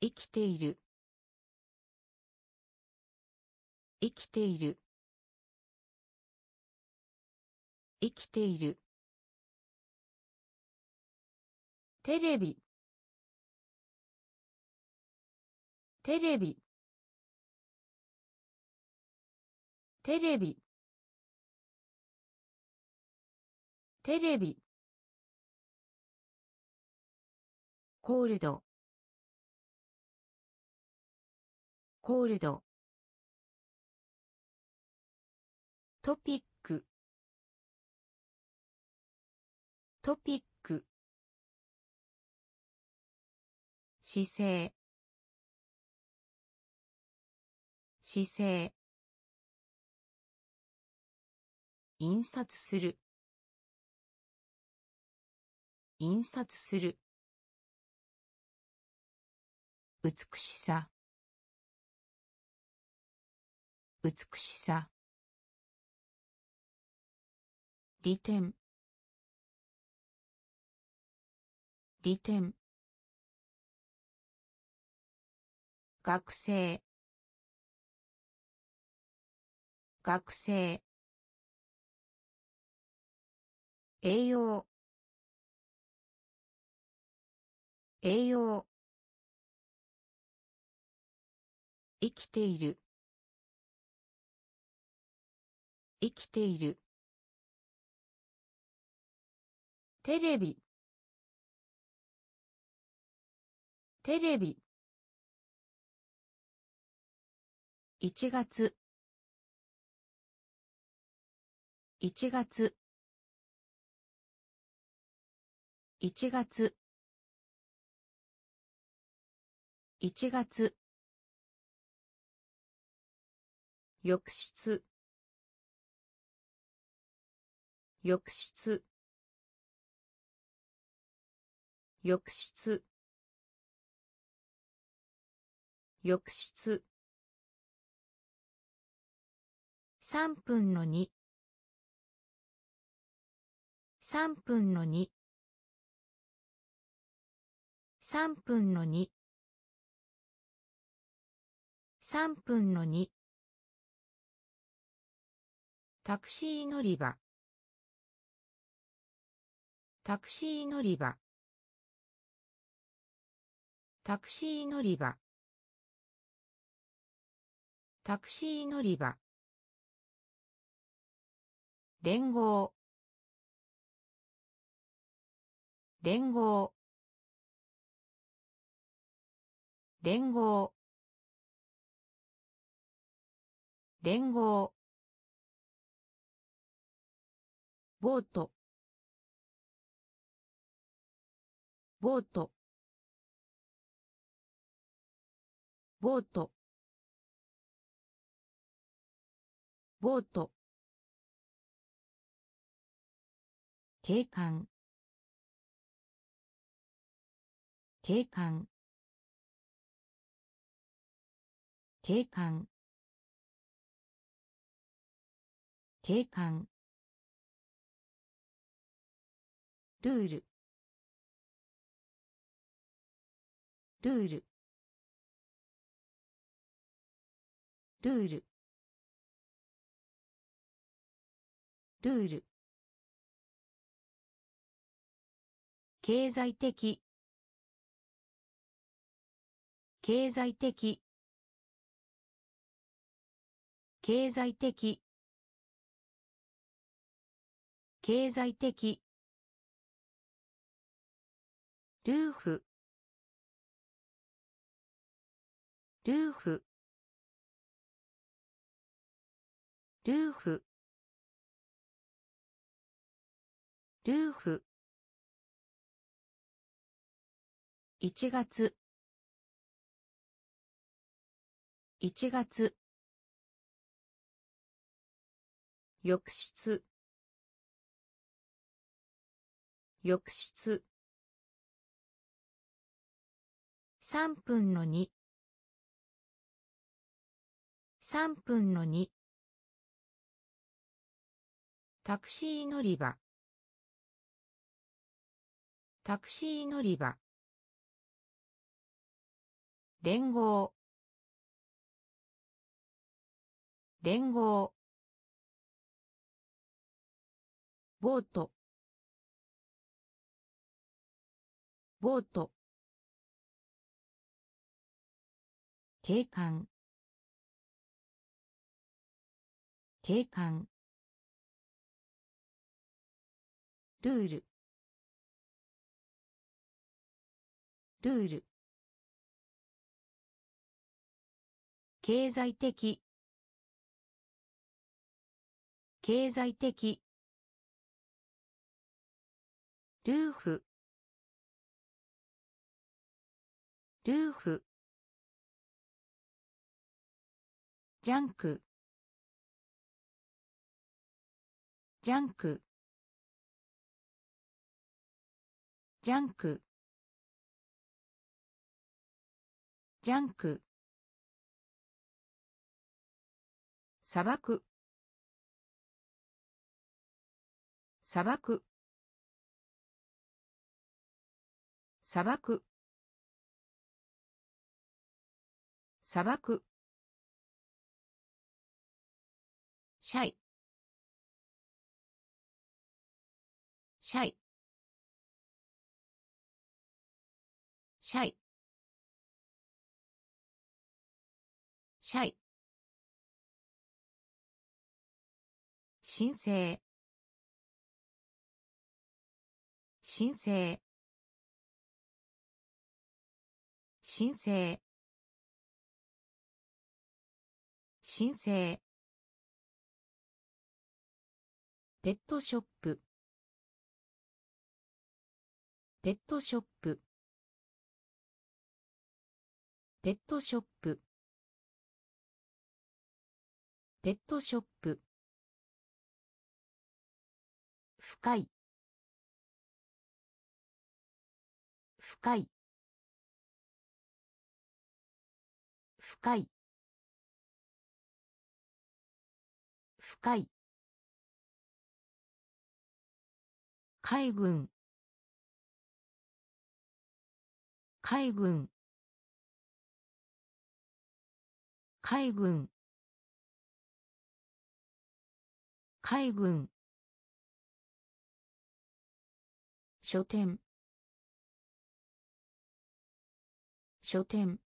Speaker 1: 生きている生きている生きているテレビテレビテレビテレビコールドコールドトピックトピック姿勢姿勢印刷する印刷する美しさ美しさ利点利点学生学生栄養栄養生きている生きているテレビテレビ1月1月1月1月浴室浴室浴室浴室3分の2 3分の2 3分の2 3分の2タクシー乗り場タクシー乗り場タクシー乗り場タクシー乗り場連合連合連合連合ボートボートボートボート警官警官警官警官ルールルールルールルール経済的経済的経済的経済的ルーフルーフルーフルーフ1月1月浴室浴室3分の23分の2タクシー乗り場タクシー乗り場連合連合ボートボート警官警官ルールルール経済的経済的ルーフルーフジャンクジャンクジャンクジャンク砂漠砂漠砂漠砂漠シャイシャイシャイシャイ申請申請申請申請ペットショップペットショップペットショップペットショップ深い深い深い深い海軍海軍海軍海軍書店書店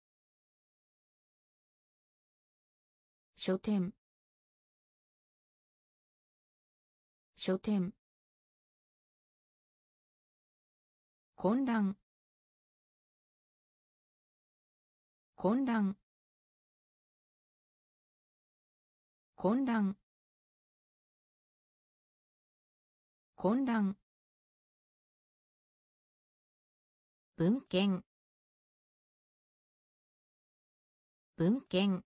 Speaker 1: 書店書店混乱混乱混乱混乱文献文献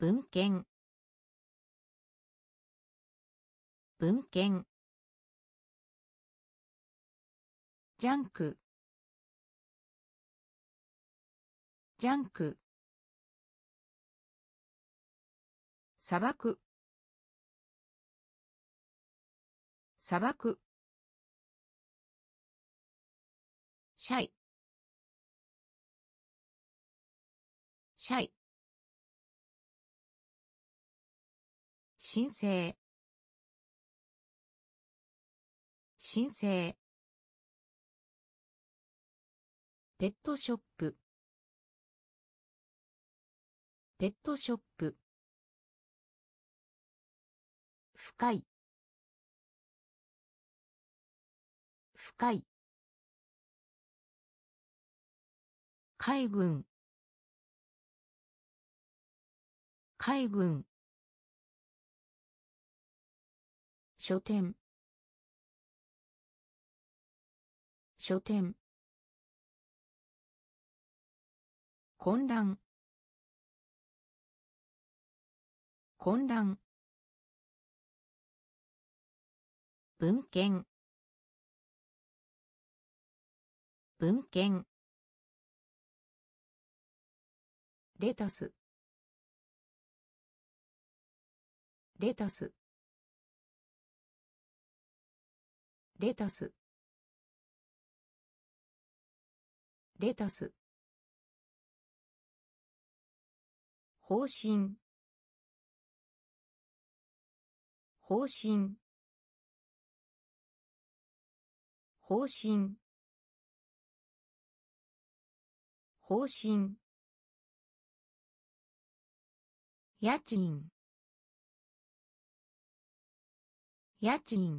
Speaker 1: 文献文献ジャンクジャンク砂漠砂漠シャイシャイ申請申請ペットショップペットショップ深い深い海軍海軍書店書店混乱混乱文献文献レタスレタスレタスレタス方針方針方針方針家賃家賃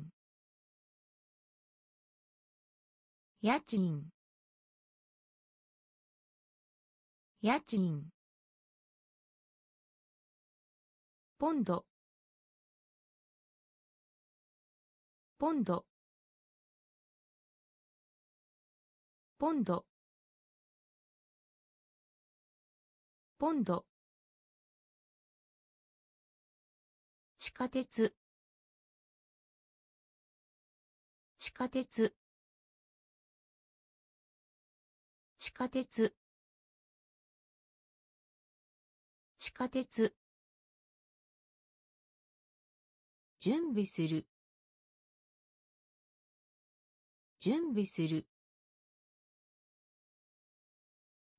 Speaker 1: 家賃家賃ポンドポンドポンドポンド下鉄地下鉄地下鉄地下鉄準備する準備する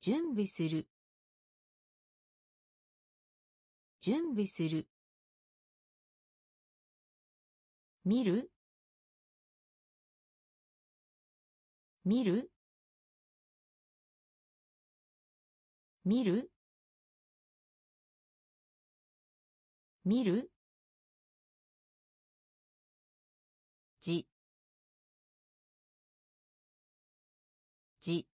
Speaker 1: 準備する準備する見る見る見る見るじじ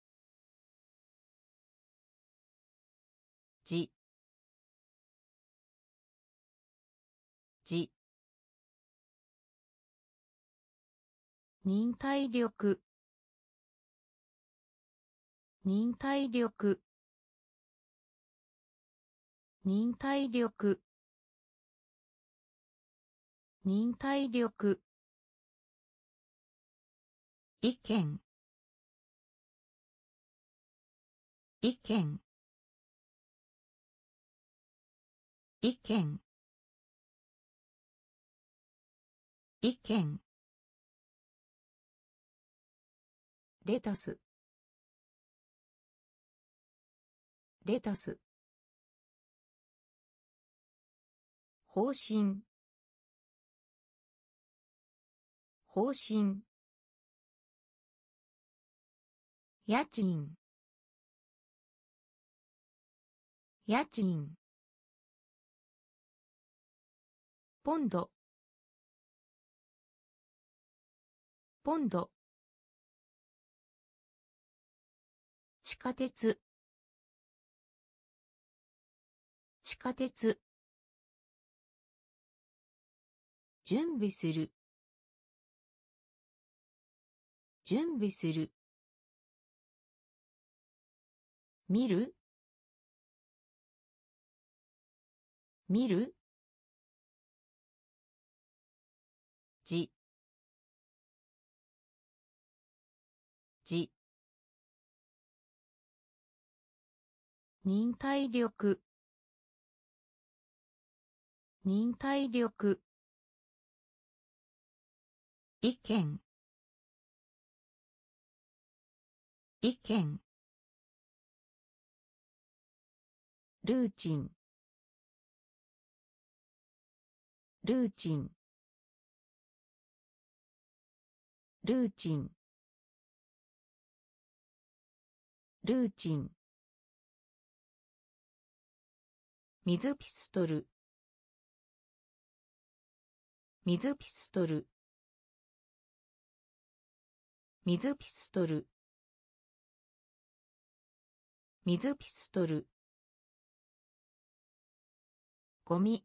Speaker 1: 忍耐力忍耐力忍耐力忍耐力意見意見意見意見レタスレタス方針方針家賃家賃ポンドポンド下鉄地下鉄準備する準備する見る見るじじ忍耐力忍耐力意見意見ルーチンルーチンルーチンルーチン水ピストル水ピストル水ピストル水ピストルゴミ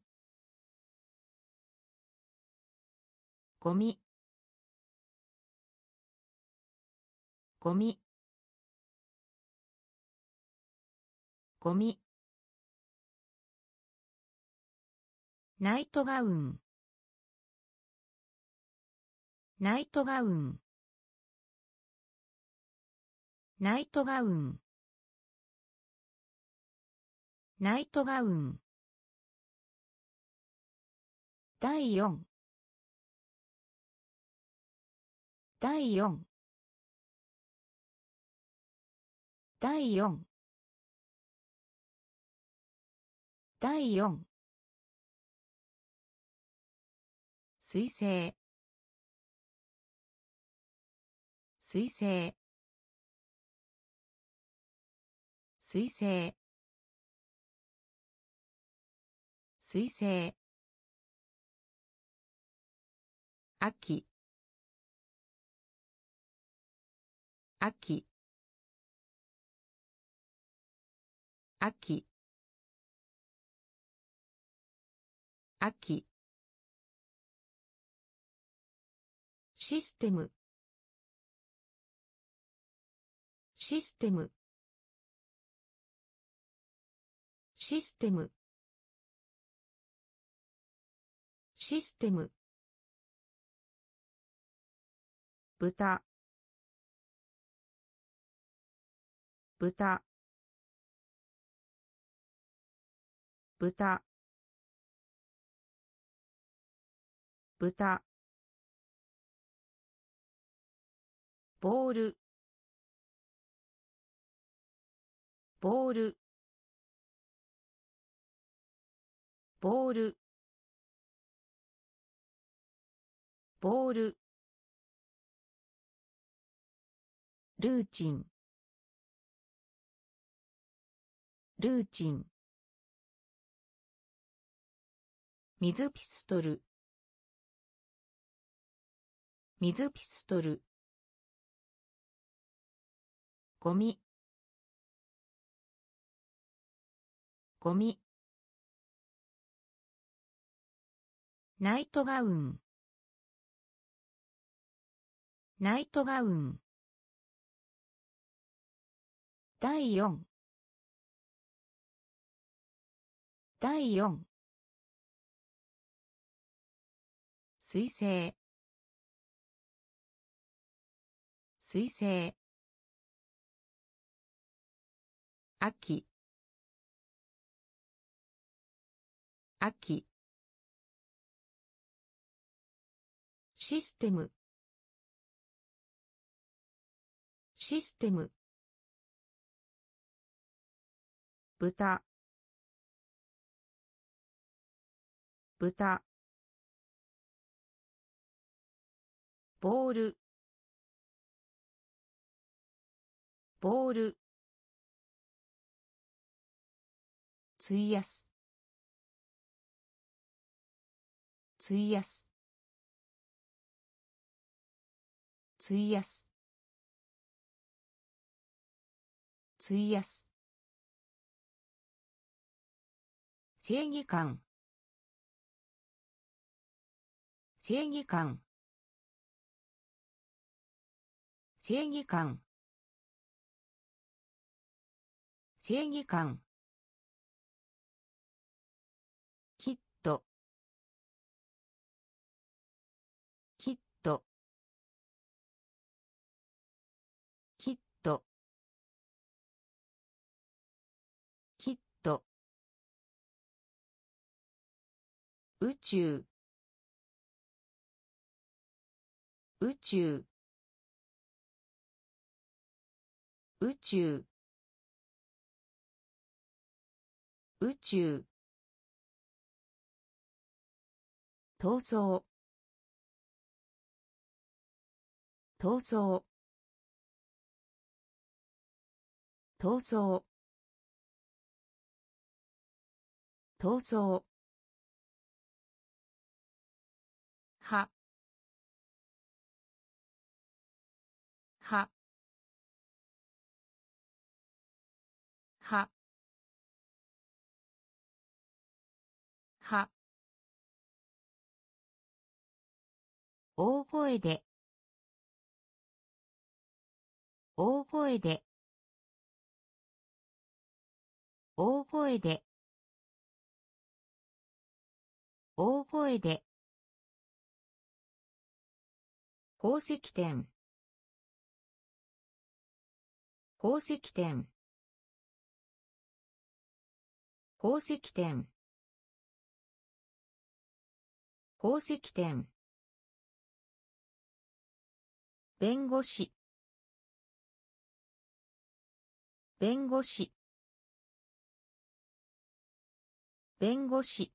Speaker 1: ゴミゴミゴミナイトガウンナイトガウンナイトガウンナイトガウン第4第4第4第4水星水星水星水星秋秋秋秋システムシステムシステムシステム豚豚豚豚ボールボールボールボールルーチンルーチン水ピストル水ピストルゴミゴミナイトガウンナイトガウン第4第4水星水星秋秋システムシステム豚豚ボールボール費やす費やす費やす費やす正義感正義感正義感正義感宇宙宇宙宇宙宇宙逃走逃走逃走逃走大声で大声で大声で大声で宝石店宝石店宝石店宝石店弁護士弁護士弁護士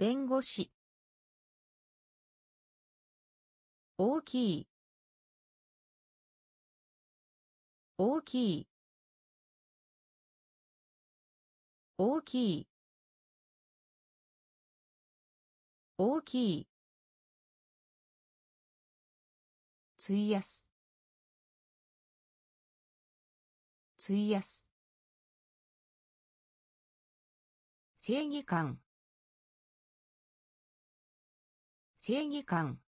Speaker 1: 弁護士大きい大きい大きい大きい費やす費やす正義感正義感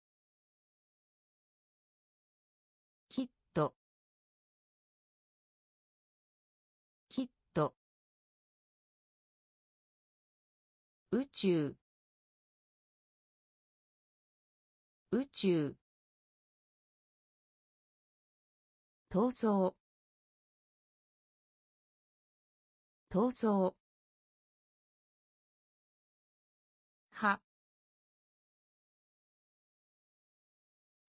Speaker 1: 宇宙宇宙逃走闘争は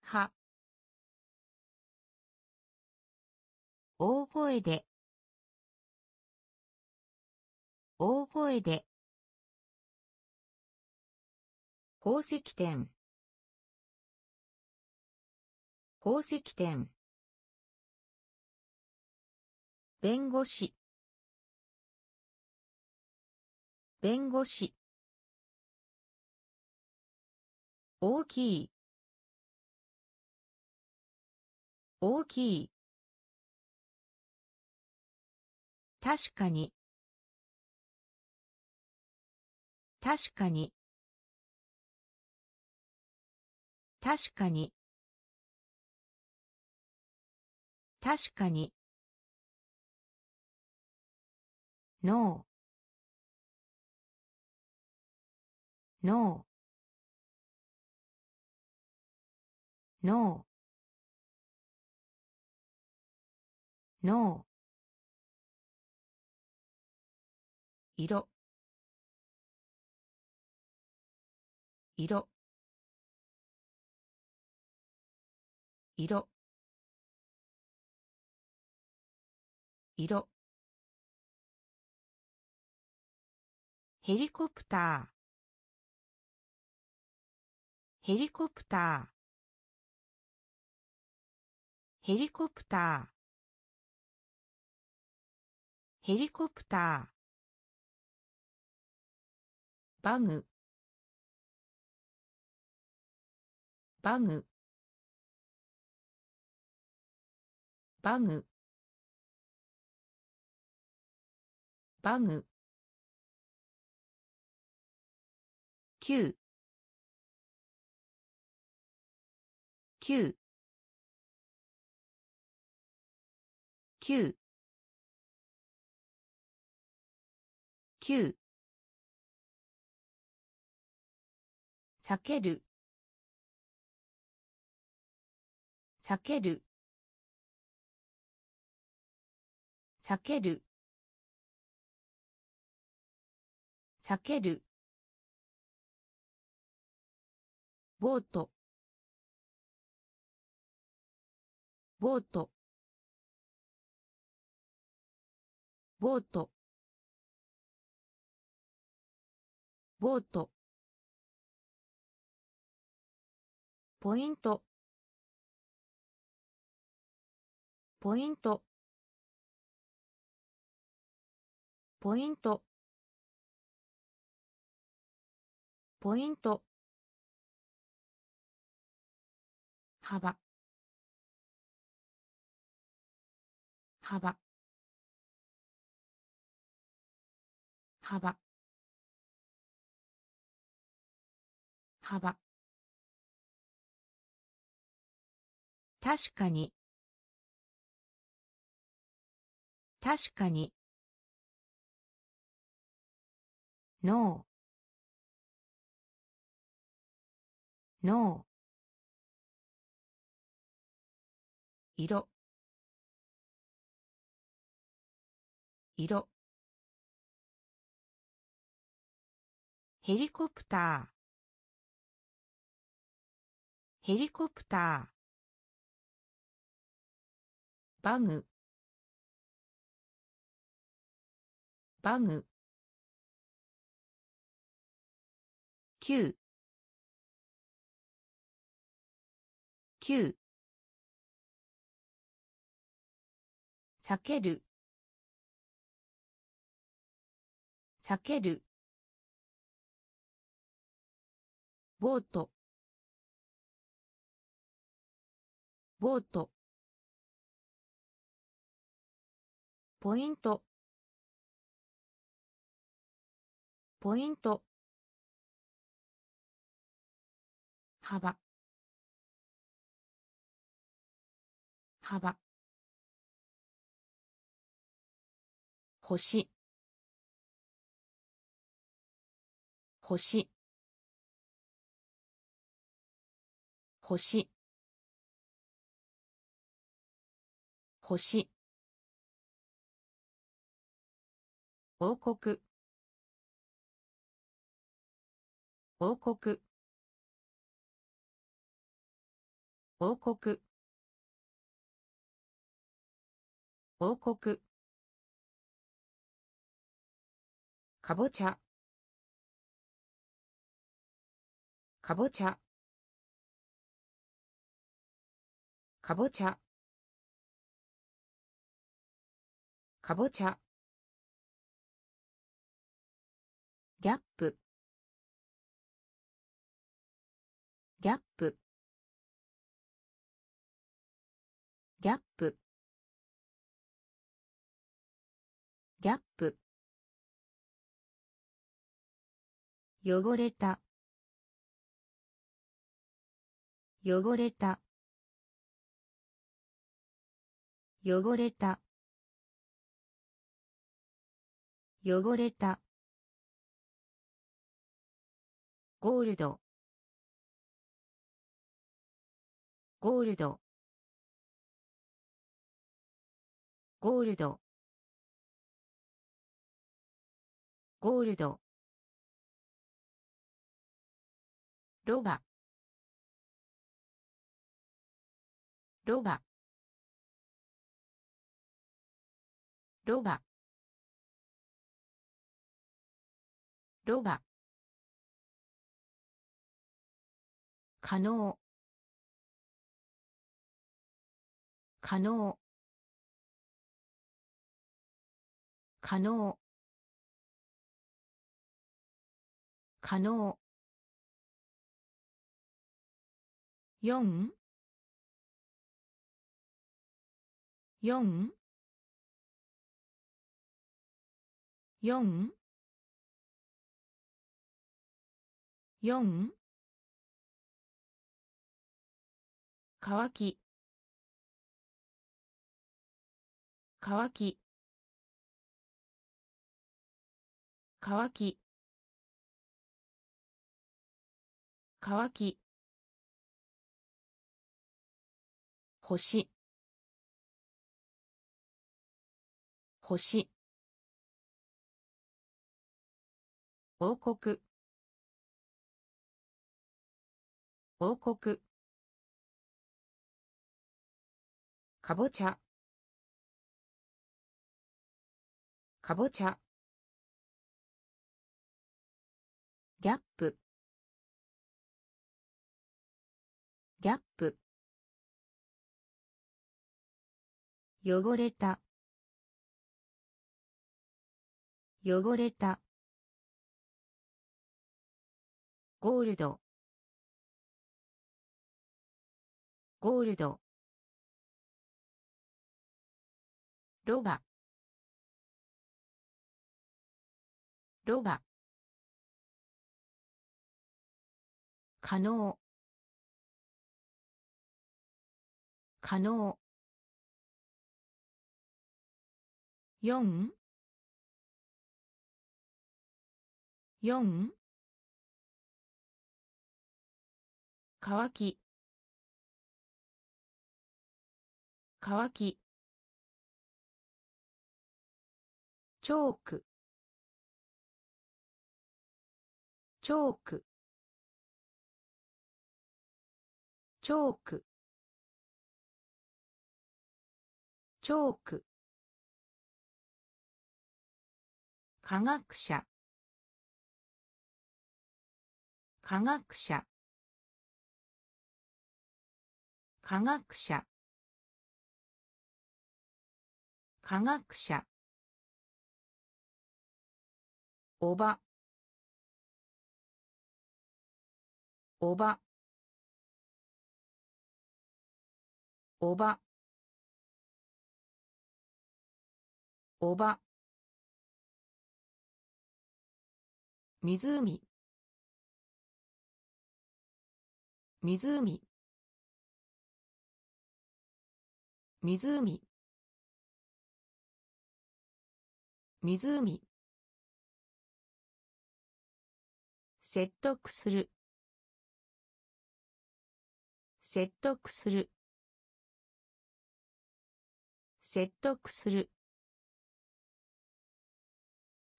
Speaker 1: は大声で大声で宝石店宝石店弁護士弁護士大きい大きい確かに確かに確かに確かにノーノーノー色色ヘリコプターヘリコプターヘリコプターヘリコプターバグバグバグバグ九九九九避ける避ける避ける避けるボートボートボートボートポイントポイントポイントポイント幅幅幅幅確かに確かにノーノ色色ヘリコプターヘリコプターバグバグ9 9避ける避けるボートボートポイントポイント幅幅星星星星王国王国王国王国かぼちゃかぼちゃかぼちゃかぼちゃギャップギャップ汚れた汚れた汚れた汚れたゴールドゴールドゴールドゴールドロバロバロバロバ可能可能可能可能四四四四乾き乾き乾き乾き星星王国王国かぼちゃかぼちゃギャップ汚れた汚れたゴールドゴールドロバロバ可能可能四四乾き乾きチョークチョークチョークチョーク科学者科学者科学者科学者おばおばおばおば湖湖湖湖説得する説得する説得する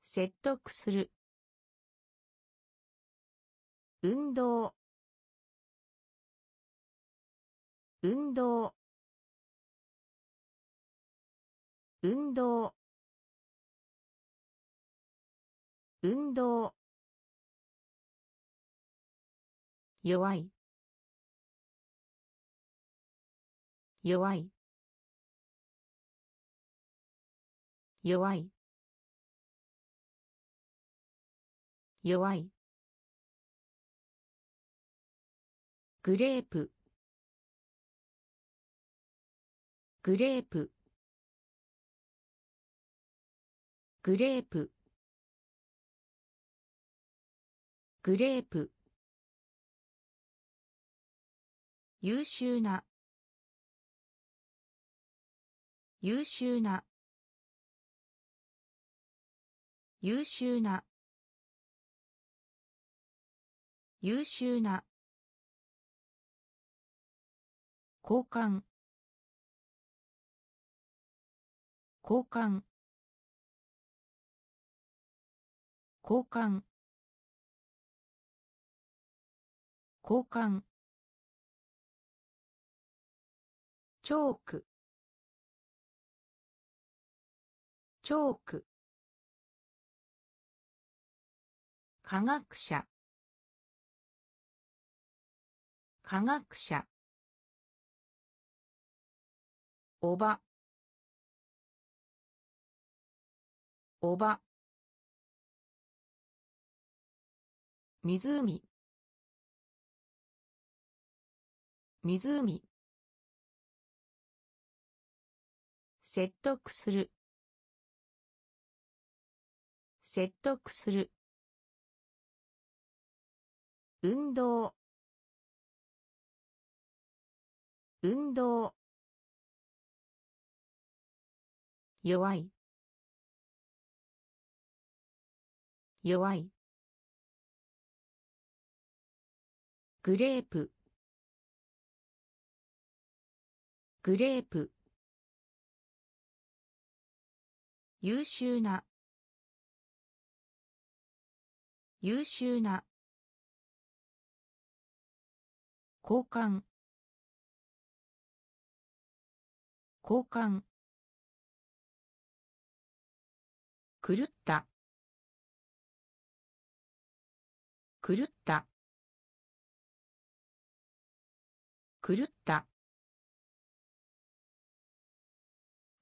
Speaker 1: 説得する運動運動運動運動弱い弱い弱い弱いグレープグレープグレープグレープ優秀な優秀な優秀な優秀な交換交換交換交換チョークチョーク科学者科学者おばおば湖湖説得する説得する運動運動弱い弱いグレープグレープ優秀な優秀な交換交換るったるったるった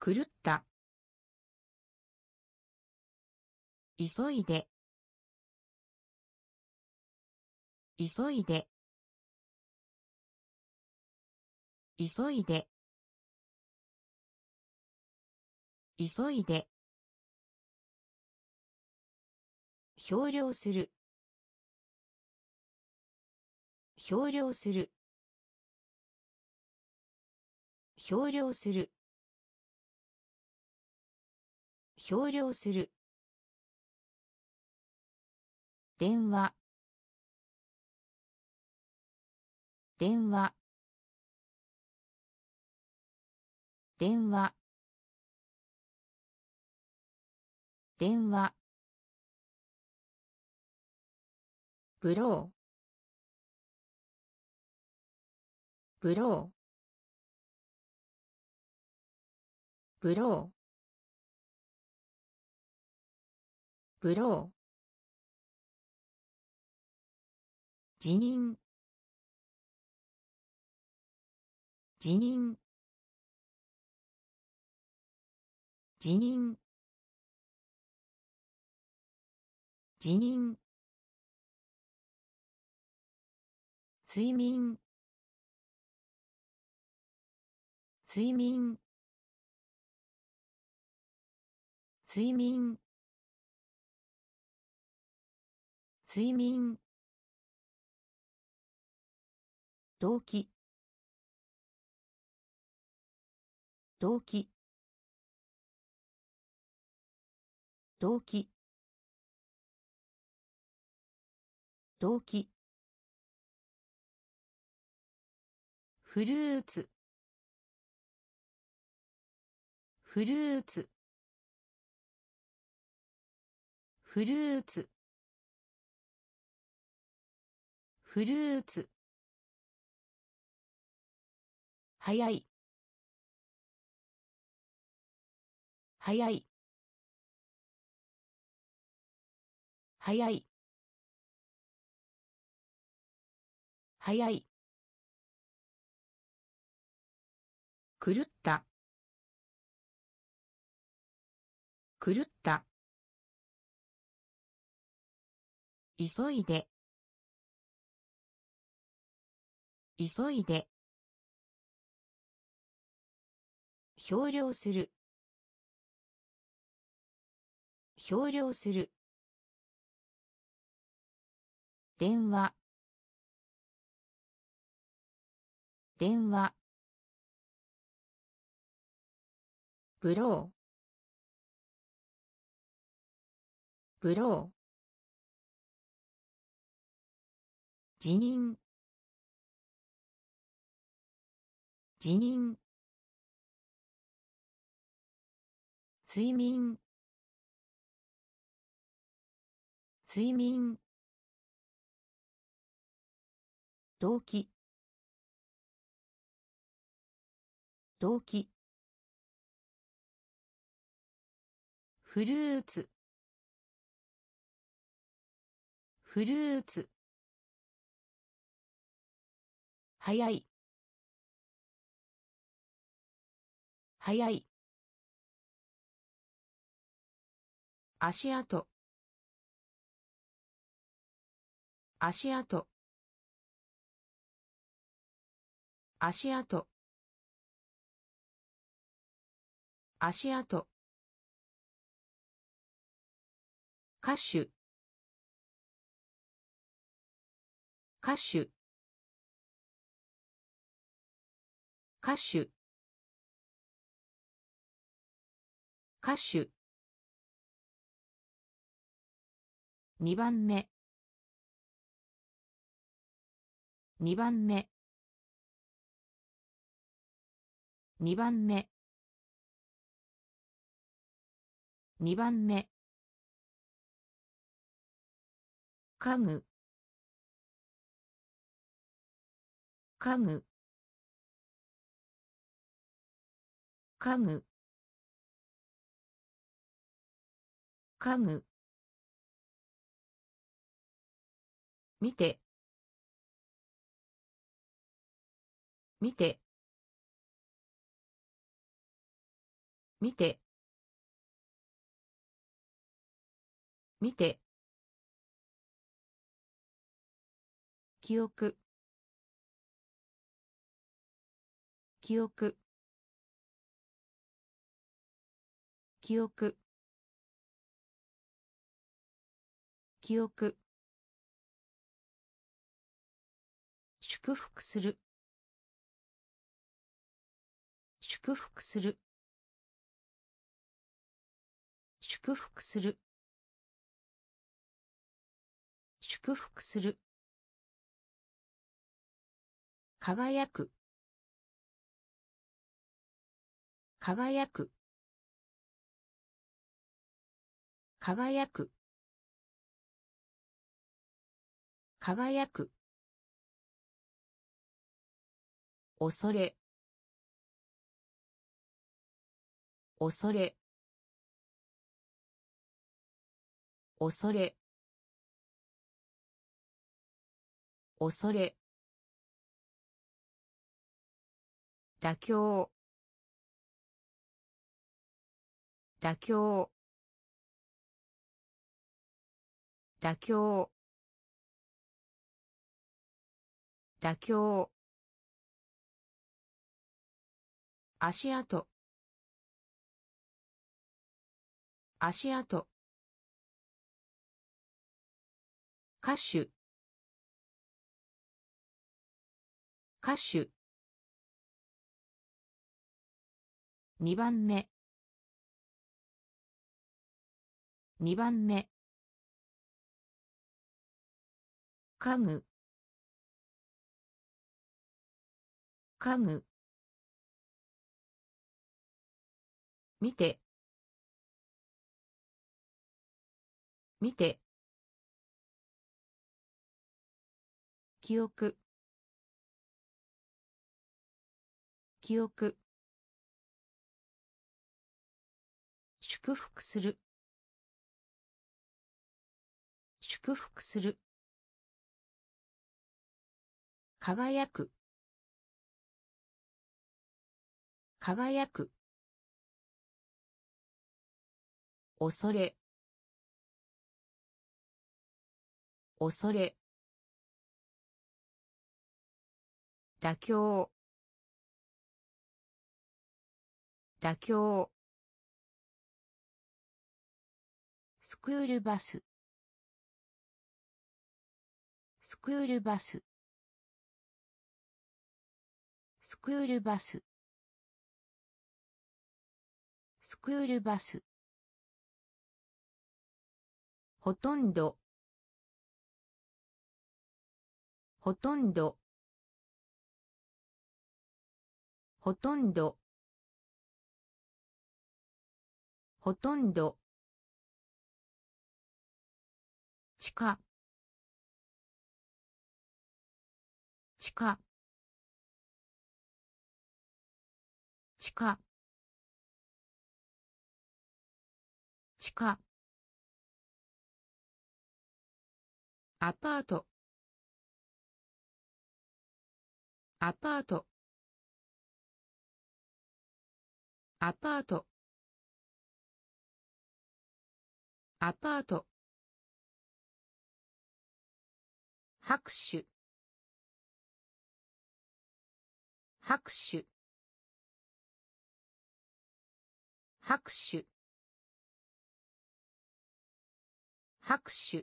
Speaker 1: 狂った急いで急いで急いで急いで漂流する漂流する漂流する漂流する電話電話電話電話ブローブローブローブロー辞任辞任辞任辞任睡眠睡眠睡眠睡眠動機動機動機動機フルーツフルーツフルーツフルーツ早い早い早い早い狂った狂った急いで急いで漂流する漂流する電話電話ブローブロー辞任辞任睡眠睡眠動機動機フルーツフルーツ早い早い足跡足跡足跡足跡歌手歌手歌手歌手2番目2番目2番目2番目家具家具家具家具見て見て見て見て記憶記憶記憶記憶祝福する祝福する祝福する祝福する輝く輝く輝く輝く恐れ恐れ恐れ恐れ妥協妥協妥協妥協足跡足跡歌手歌手2番目2番目家具家具見て見て記憶記憶祝福する祝福する輝く輝く恐れ恐れ妥協妥協スクールバススクールバススクールバススクールバスほとんどほとんどほとんどほとんど地下。地下。アパートアパートアパートアパート拍手拍手拍手拍手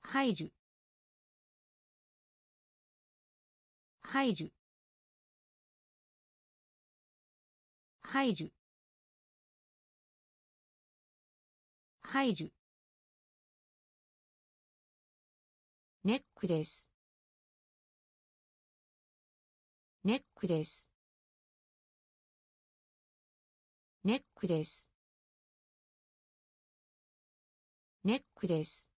Speaker 1: 入る入る入る入るネックレスネックレスネックレスネックレス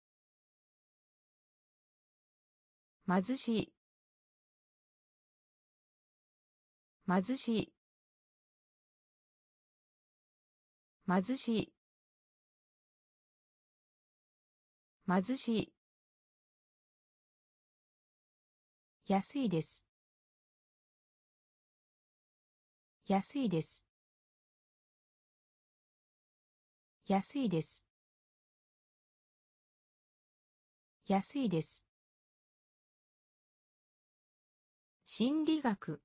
Speaker 1: 貧しい貧しい貧しい貧しい安いです。安いです。安いです。安いです。心理学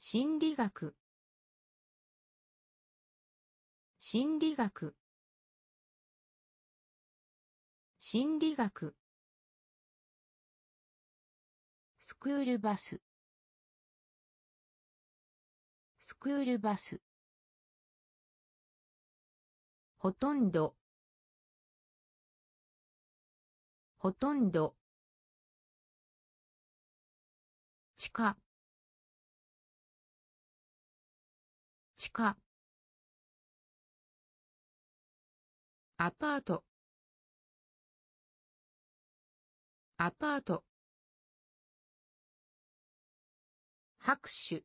Speaker 1: 心理学心理学心理学スクールバススクールバスほとんどほとんど地下地下アパートアパート拍手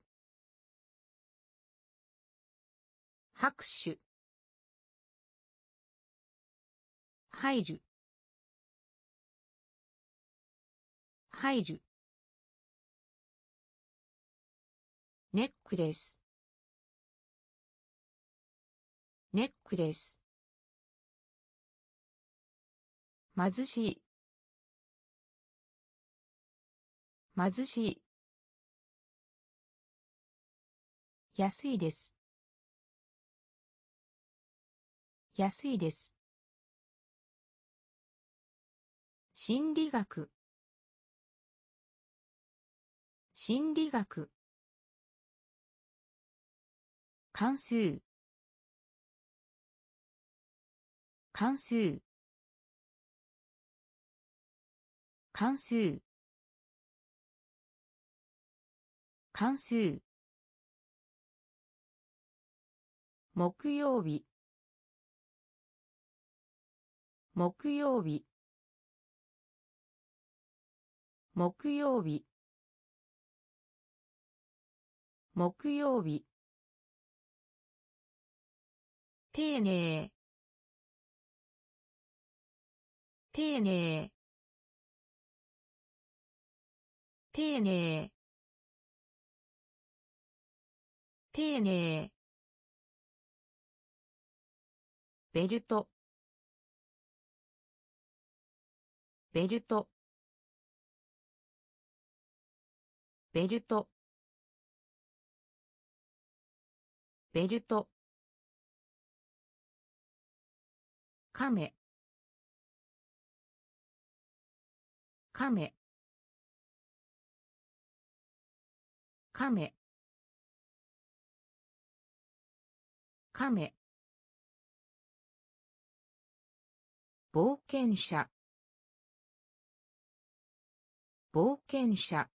Speaker 1: 拍手入る入るネックレスネックレス貧しい貧しい安いです。安いです。心理学心理学関数関数関数関数木曜日木曜日木曜日木曜日丁寧丁寧丁寧丁寧ベルトベルトベルトベルトカメカメカメカメ冒険者冒険者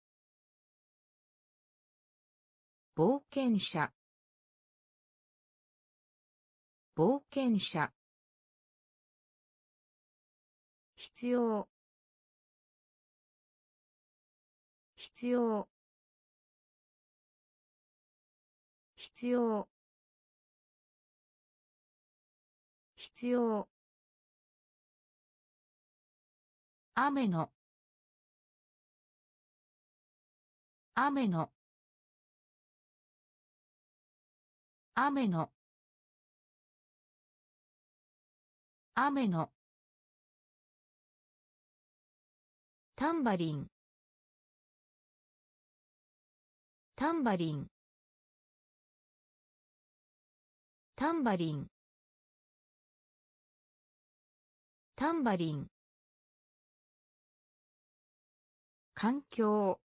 Speaker 1: 冒険者冒険者必要必要必要必要雨の雨の雨の雨のタンバリンタンバリンタンバリンタンバリン環境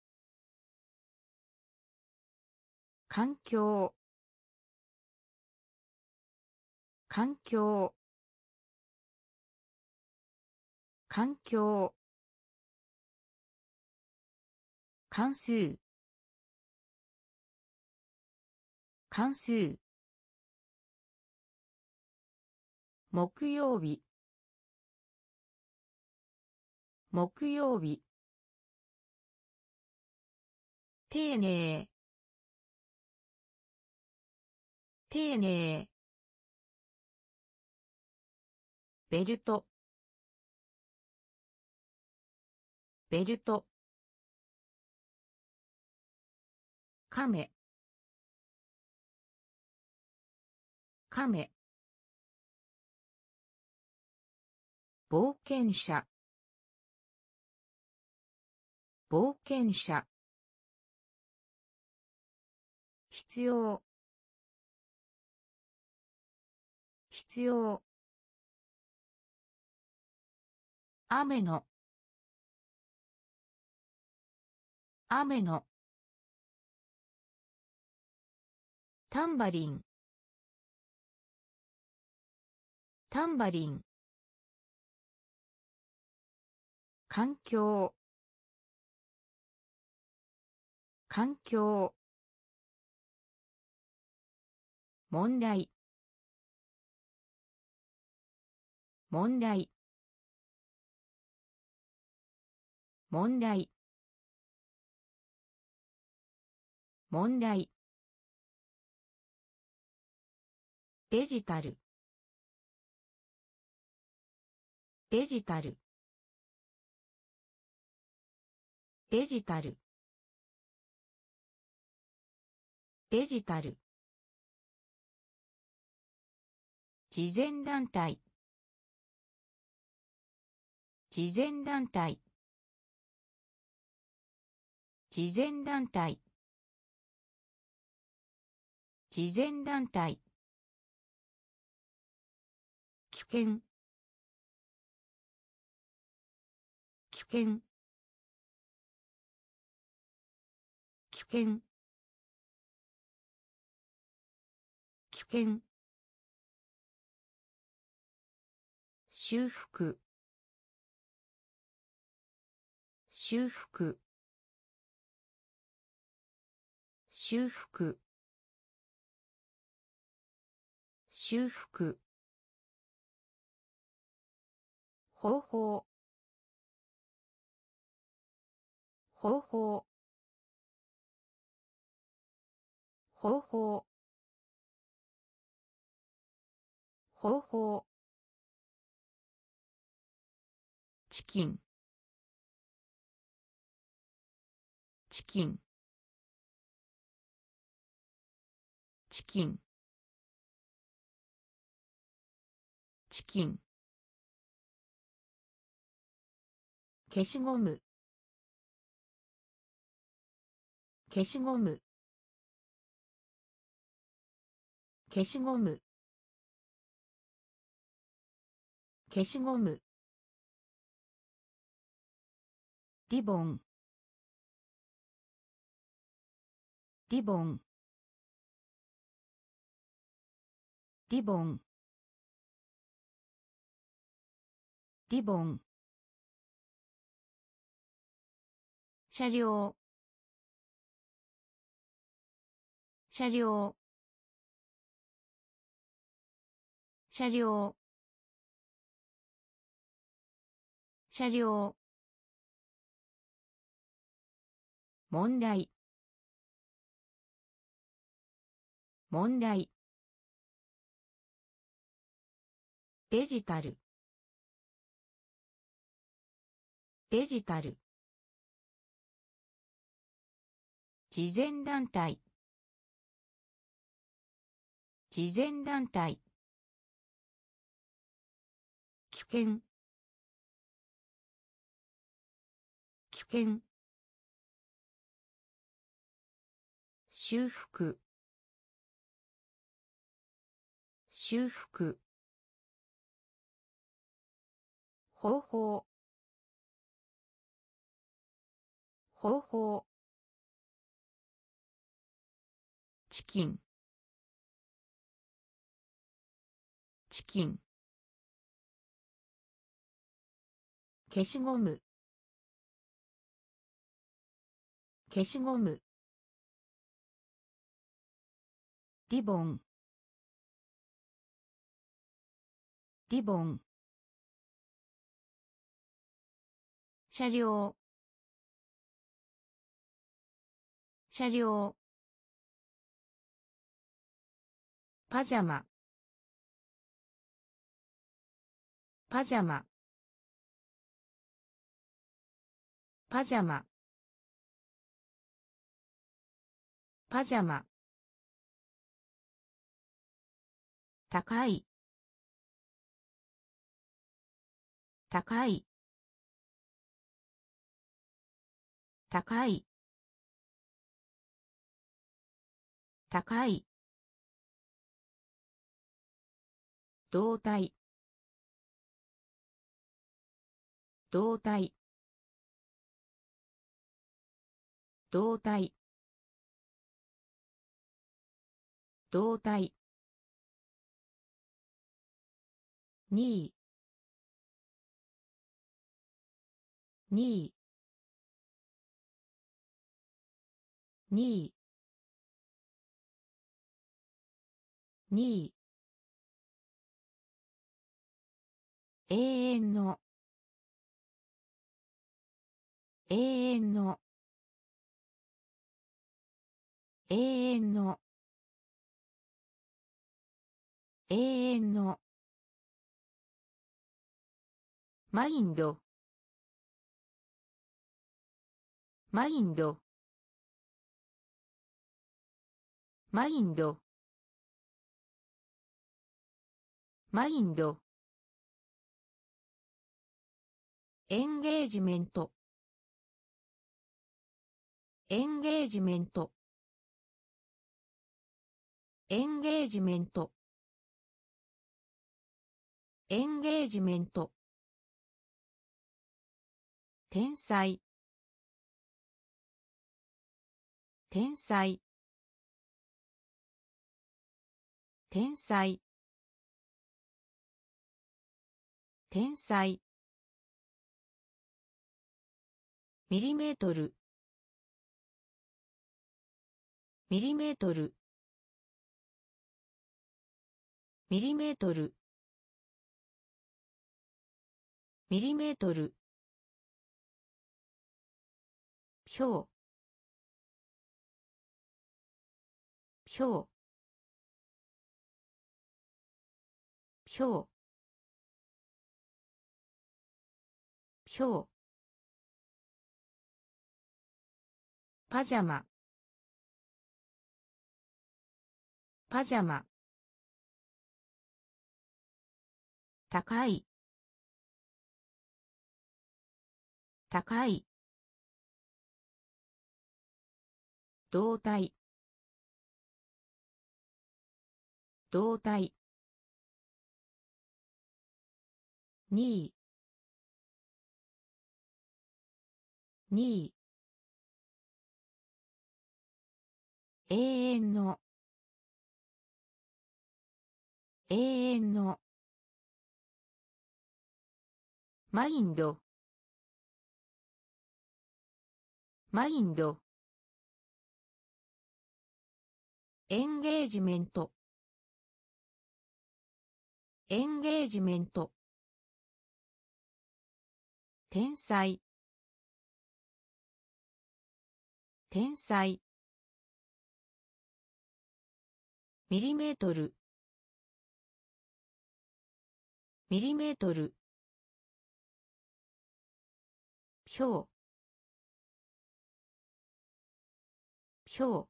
Speaker 1: 環境環境環境関数関数木曜日木曜日丁寧丁寧ベルトベルトカメカメ冒険者冒険者必要必要雨の雨のタンバリンタンバリン環境環境問題問題問題問題デジタルデジタルデジタルデジタル慈善団体慈善団体慈善団体慈善団体危険危険危険危険修復修復修復修復方法方法方法方法キンチキンチキンチキン消しゴム消しゴム消しゴム消しゴムリボンリボンリボンリボン車両車両車両車両問題問題デジタルデジタル慈善団体慈善団体危険危険修復修復方法方法チキンチキン消しゴム消しゴムリボンリボン車両車両パジャマパジャマパジャマパジャマ高い高い高い高い胴体胴体胴体胴体に位に位2位2位永遠の永遠の永遠の永遠のマインドマインドマインドマインドエンゲージメントエンゲージメントエンゲージメントエンゲージメント天才天才天才天才ミリメートルミリメートルミリメートルミリメートルひょうひょうひょうパジャマパジャマ高い高い胴体胴体2位2位永遠の永遠のマインドマインドエンゲージメントエンゲージメント天才天才ミリメートルミリメートル票票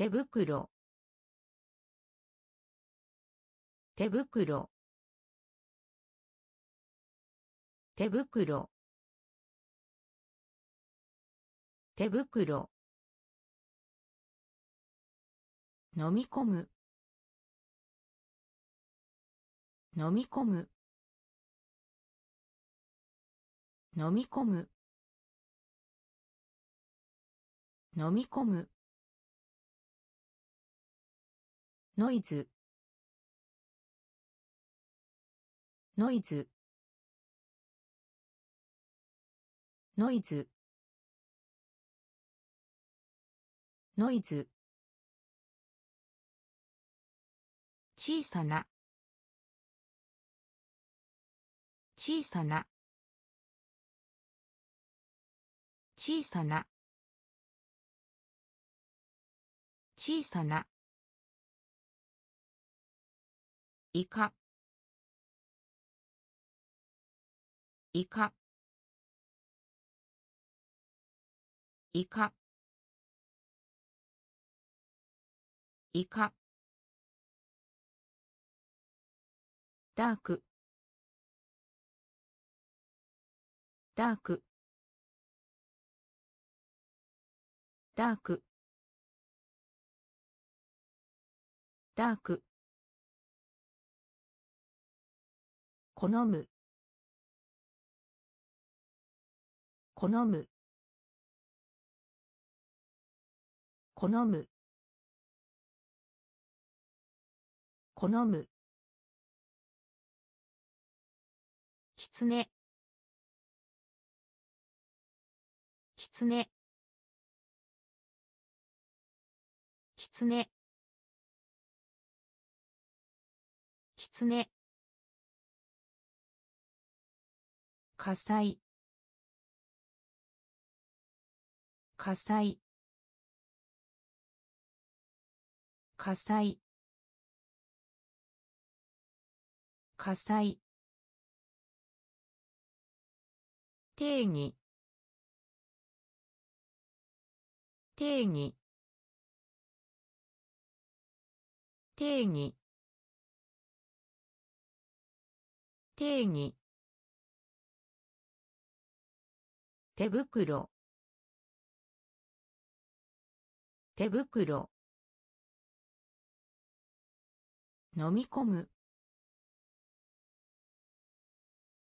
Speaker 1: 手袋手袋手袋手袋飲み込む飲み込む飲み込む飲み込むノイズノイズノイズノイズ小さな小さな小さな小さなイカイカイカイカダークダークダークダーク好む好む好む好むきつねきつねきつね火災火災火災火災定義定義定義定義手袋手袋飲み込む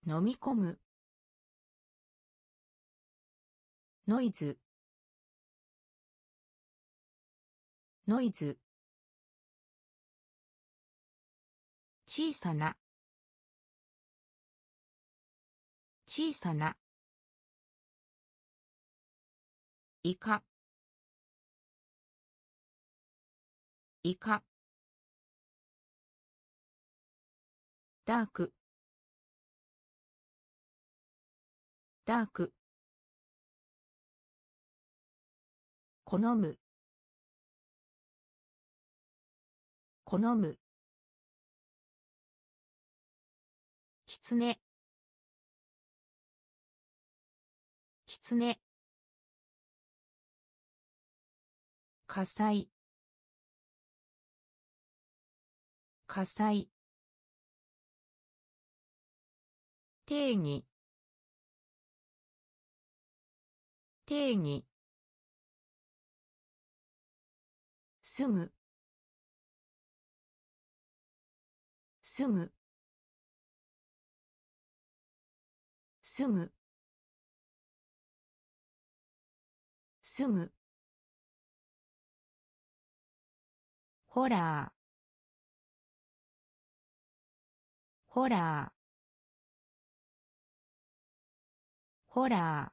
Speaker 1: 飲み込むノイズノイズ小さな小さなイカイカダークダーク好む好むきつねきつね火災火災定義定義住む住む住む住むホラーホラーホラー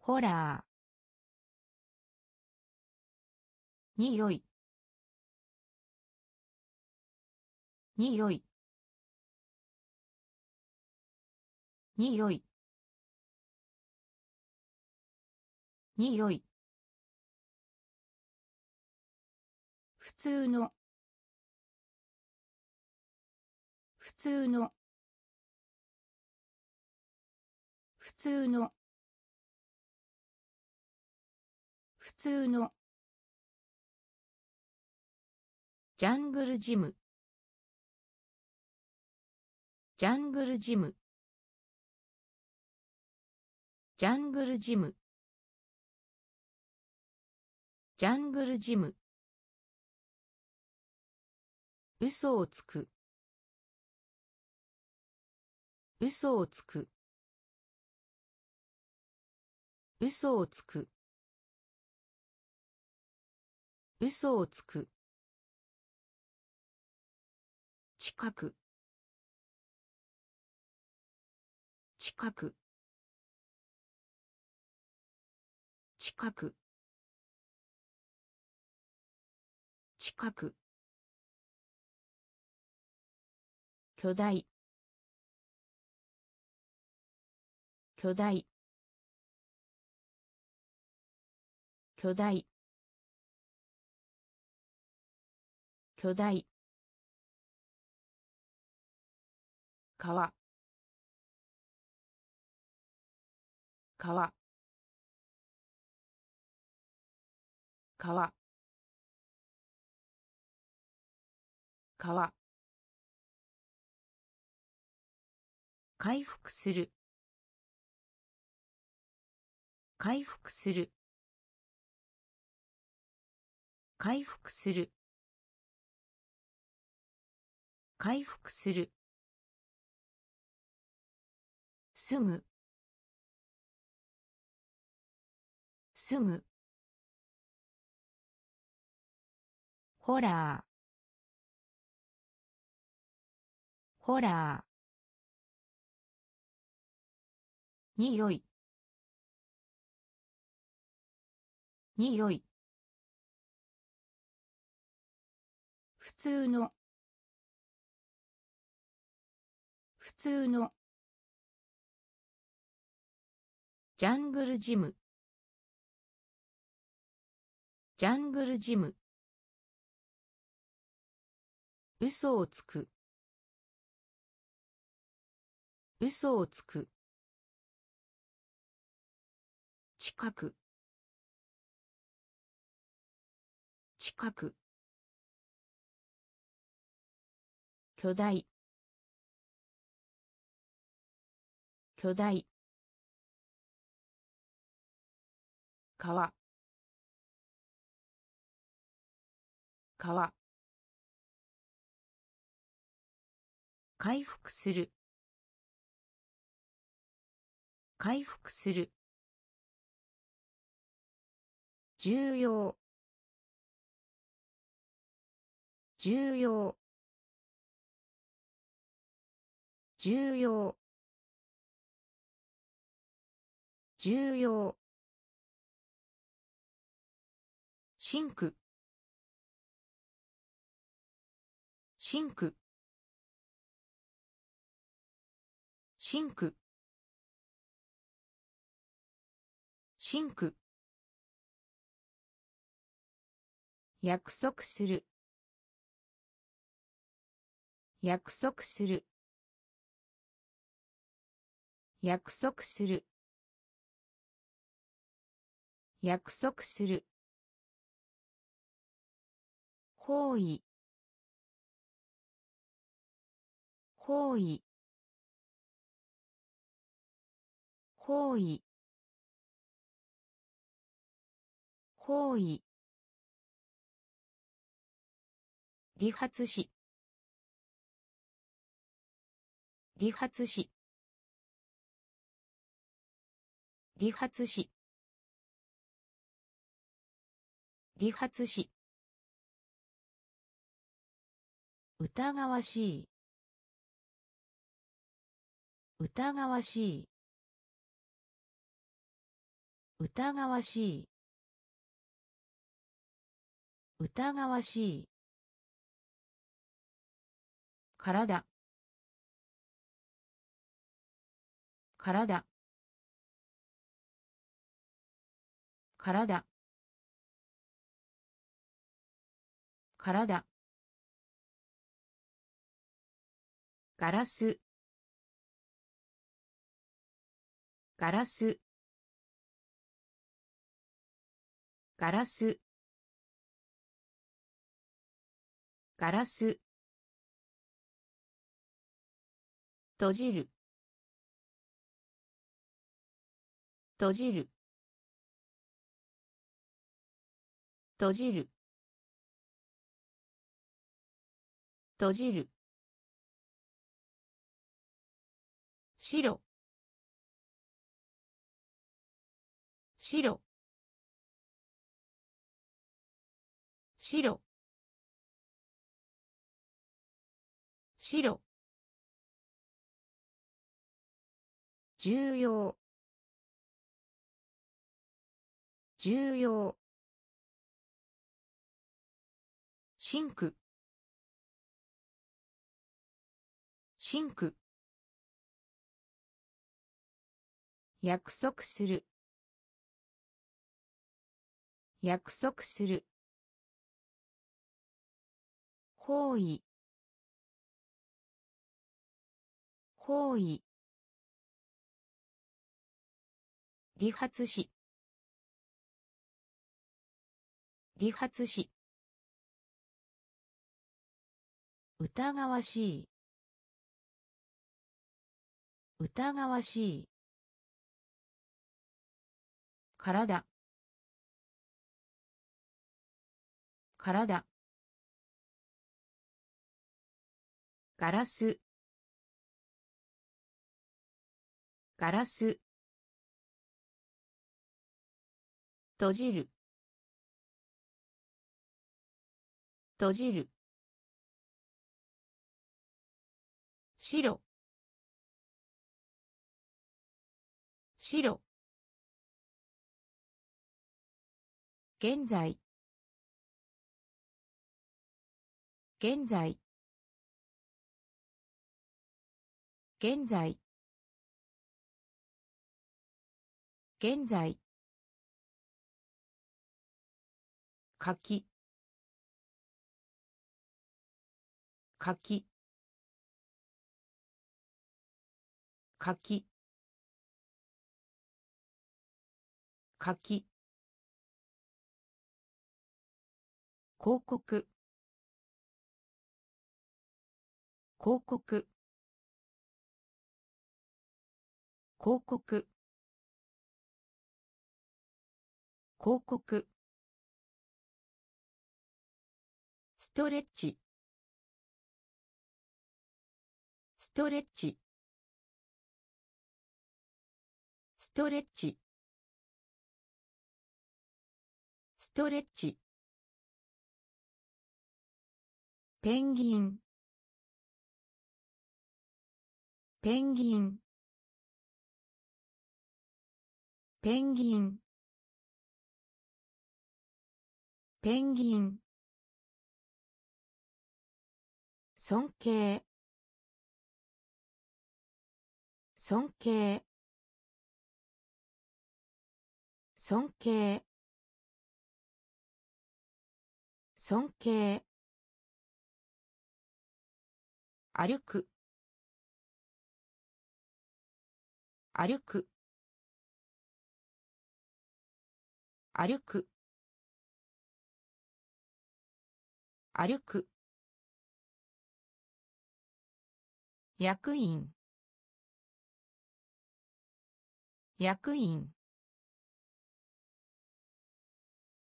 Speaker 1: ホラーにおいにおいにおいにおい通の普通の普通の普通のジャングルジムジャングルジムジャングルジムジャングルジム嘘をつく嘘をつく嘘をつく嘘をつく近く近く近く近く巨大巨大巨大巨大川川川川回復する回復する回復する回復する住む住むホラーホラーにいにい普通の普通のジャングルジムジャングルジム嘘をつく嘘をつく近く近く巨大巨大川川回復する回復する重要重要重要重要シンクシンクシンクシンク約束する約束する約束する約束する行為行為行為行為理髪師理髪師理髪師理髪師疑わしい疑わしい疑わしい疑わしい体体体体ガラスガラスガラスガラス閉じる閉じる閉じる閉じる白白白白重要重要シンクシンク約束する約束する行為行為理髪師理髪師疑わしい疑わしい体体ガラスガラス閉じる閉じる白白現在現在現在現在柿柿柿柿広告広告広告広告ストレッチストレッチストレッチストレッチペンギンペンギンペンギンペンギン尊敬尊敬尊敬尊敬歩く歩く歩く歩く役員役員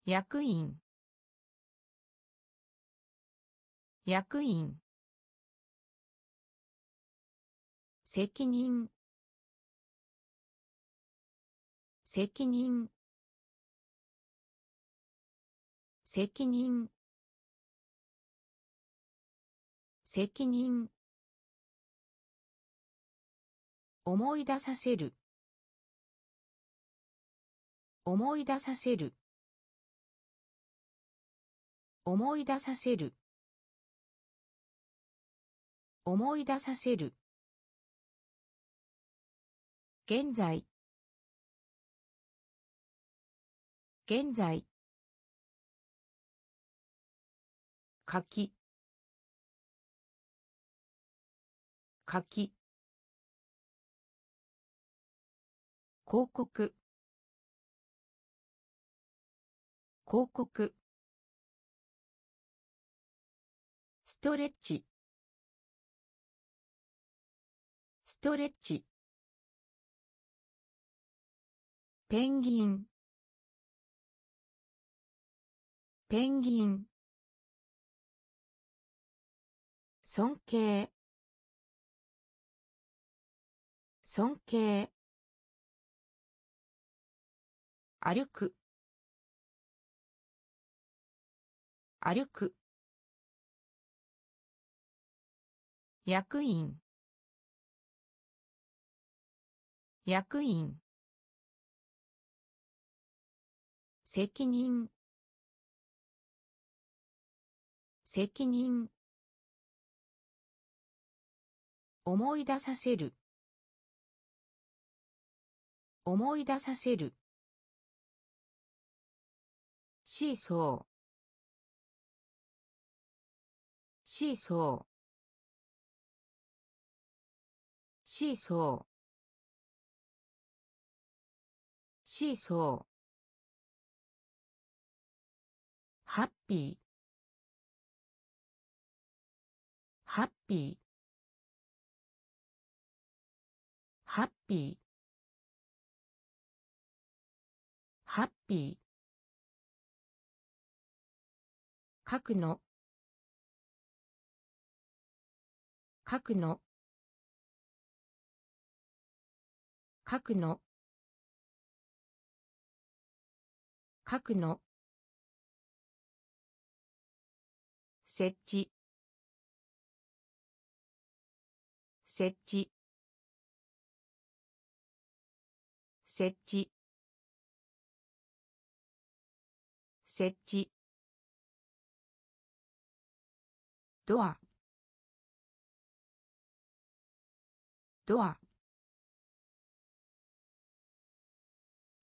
Speaker 1: 役員役員責任責任責任責任思い出させる思い出させる思い出させる思い出させる現在現在柿柿広告広告ストレッチストレッチペンギンペンギン尊敬尊敬歩く歩く役員役員責任責任思い出させる思い出させるシーソーシーソーシーソーシーソーハッピーハッピーハッピーハッピー書くの書くの書くの書くの設置設置設置設置ドアドア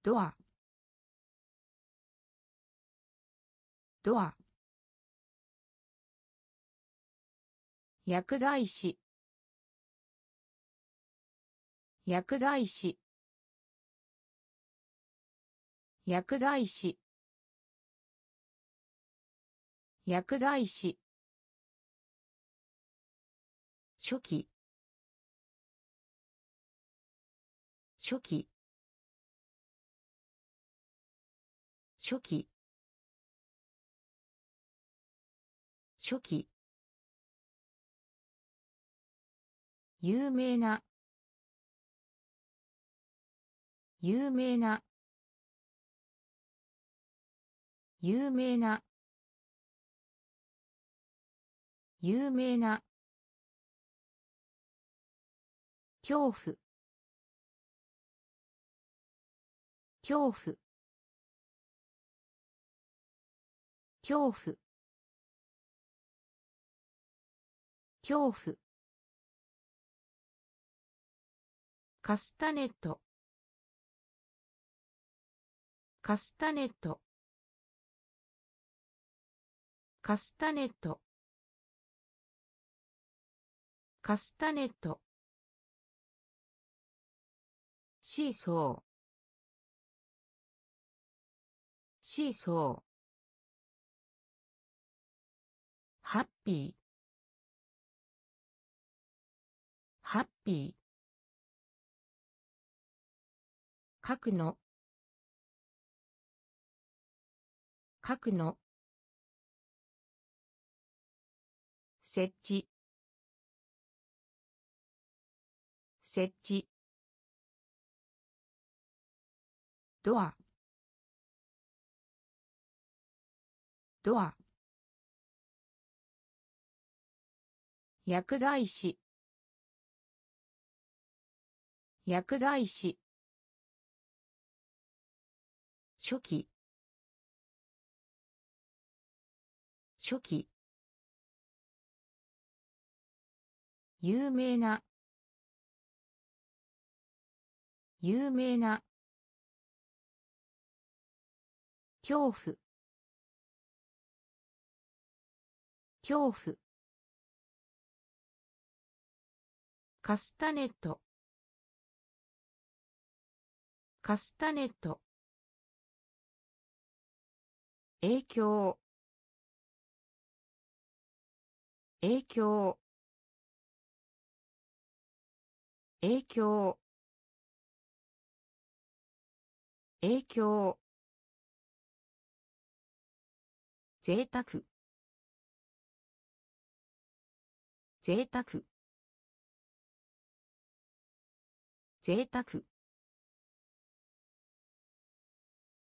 Speaker 1: ドアドア薬剤師薬剤師薬剤師薬剤師初期初期初期初期有名な有名な有名な有名な恐怖恐怖恐怖恐怖カスタネットカスタネットカスタネットカスタネットシーソーシーソーハッピーハッピー書くの書くの設置設置ドアドア薬剤師薬剤師初期初期有名な有名な恐怖恐怖カスタネットカスタネット影響影響影響影響贅沢贅沢贅沢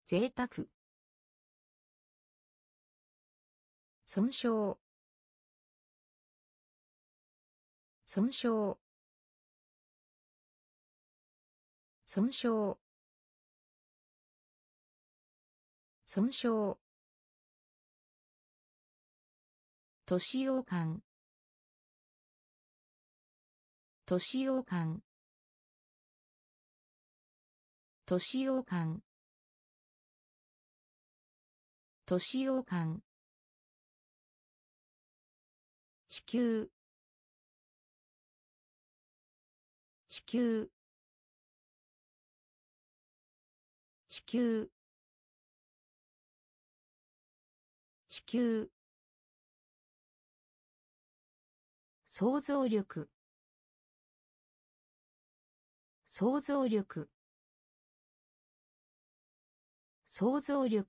Speaker 1: 贅沢損傷損傷損傷損傷都市洋館都市洋館都市洋館都市洋館地球地球地球地球想像力想像力想像力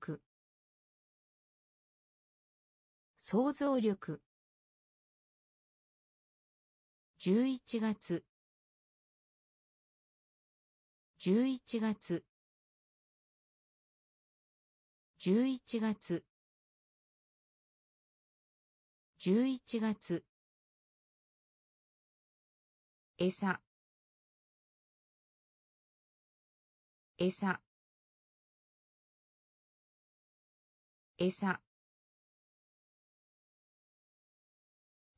Speaker 1: 想像力11月11月11月11月エサエサ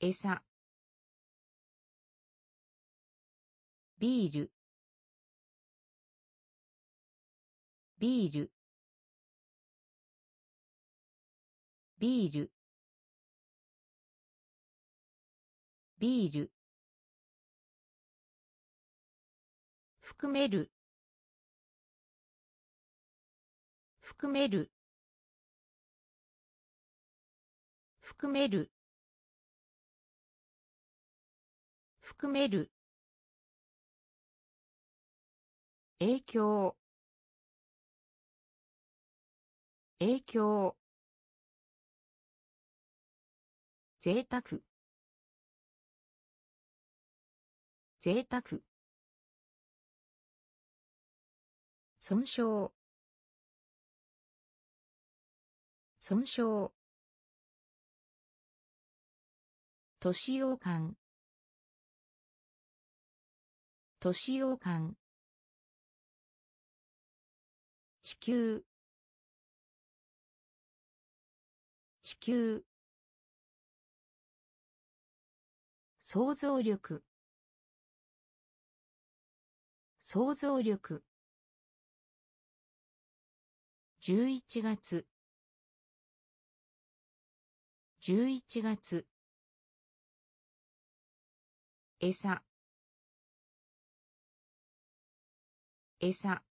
Speaker 1: エサビールビールビールビール含める含める含める含める影響影響贅沢贅沢損傷損傷都市洋館都市洋館地球地球想像力想像力11月11月餌餌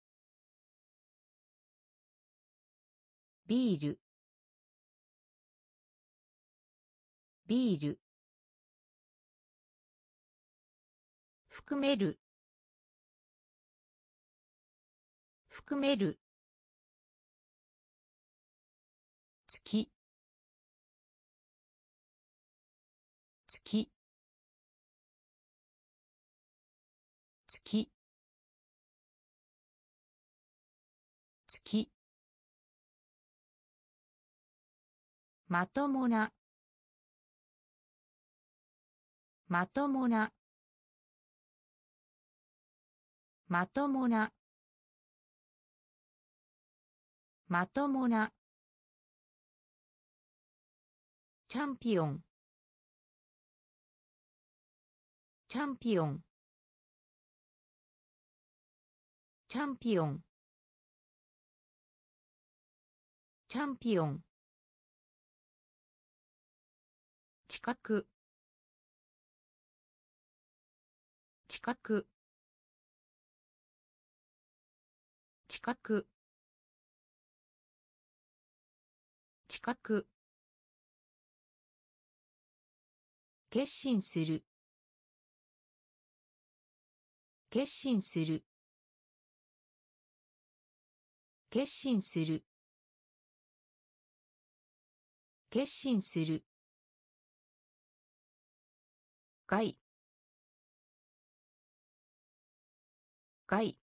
Speaker 1: ビールビール含める含める月月月月まともなまともなまともなまともなチャンピオンチャンピオンチャンピオンチャンピオン近く近く近く近く決心する決心する決心する決心する害害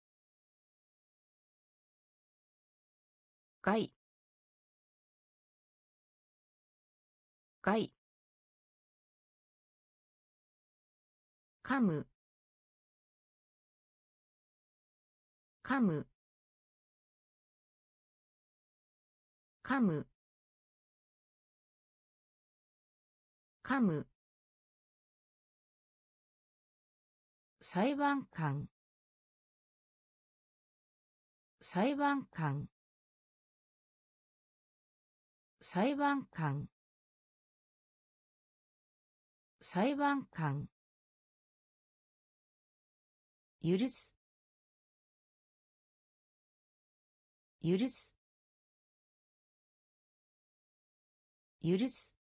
Speaker 1: 害害噛む噛む噛む噛む裁判官裁判官裁判官裁判官許す許す許す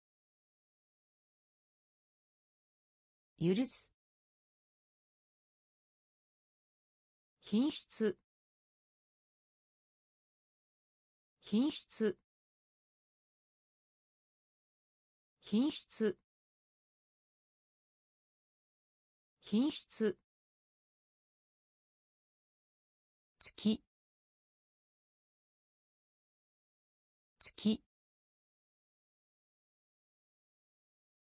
Speaker 1: 許す品質品質品質品質月月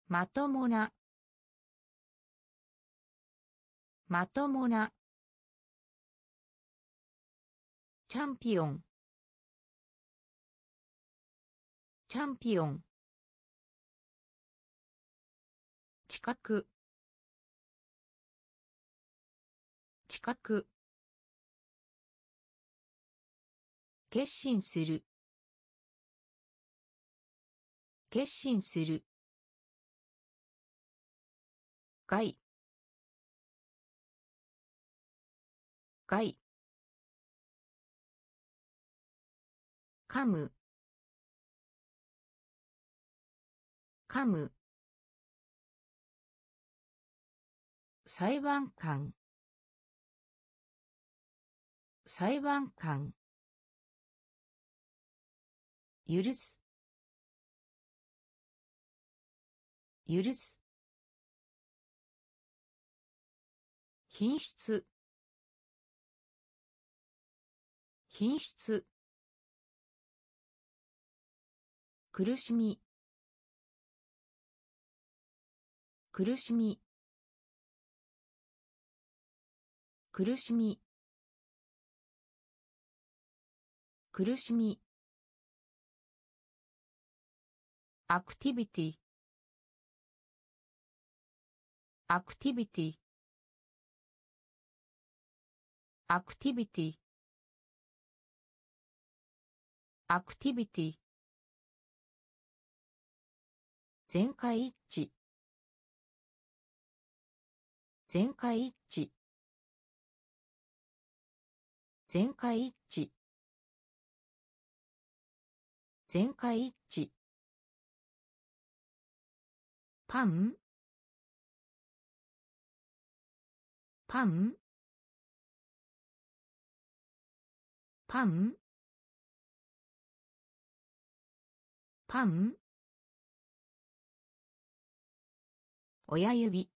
Speaker 1: まともなまともなチャンピオンチャンピオン近く近く決心する決心する害害噛む噛む裁判官裁判官許す許す品質品質苦しみ苦しみ苦しみ苦しみアクティビティアクティビティアクティビティアクティビティ全開一致全開一致全開一致全会一致パンパンパンパン親指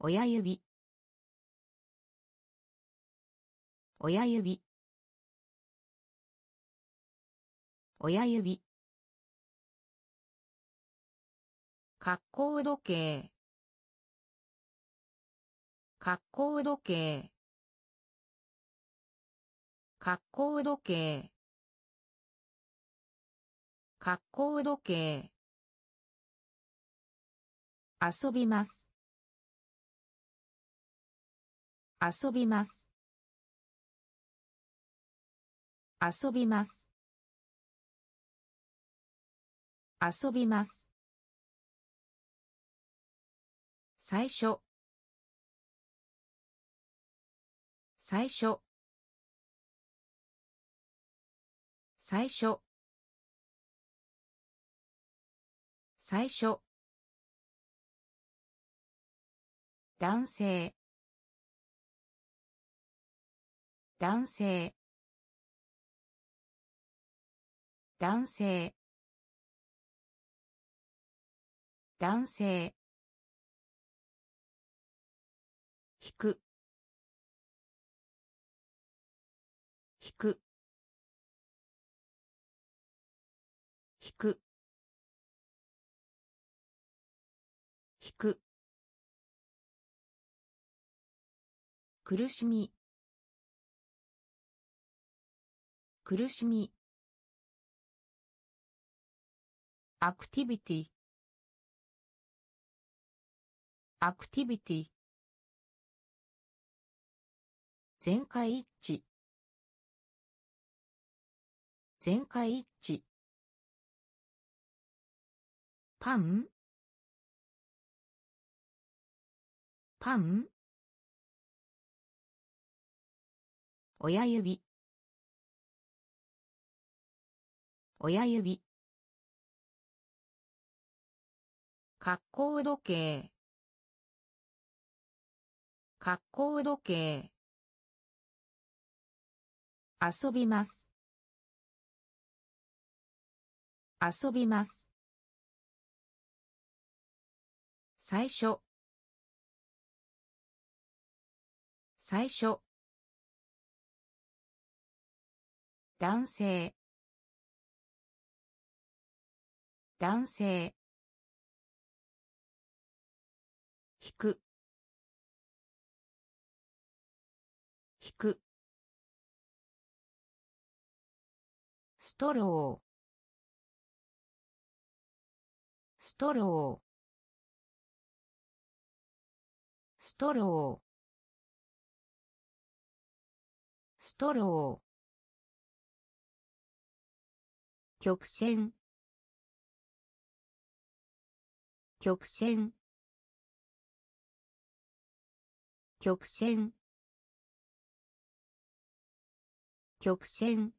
Speaker 1: 親指親指親指格好時計格好時計格好時計格好時計遊びます遊びます遊びます遊びます最初最初最初最初男性男性男性男性苦しみ苦しみアクティビティアクティビティ全会一致全会一致パンパン親指親指格好時計格好時計遊びます遊びます最初最初男性男性引く引くストローストローストローストロー曲線曲線曲線曲線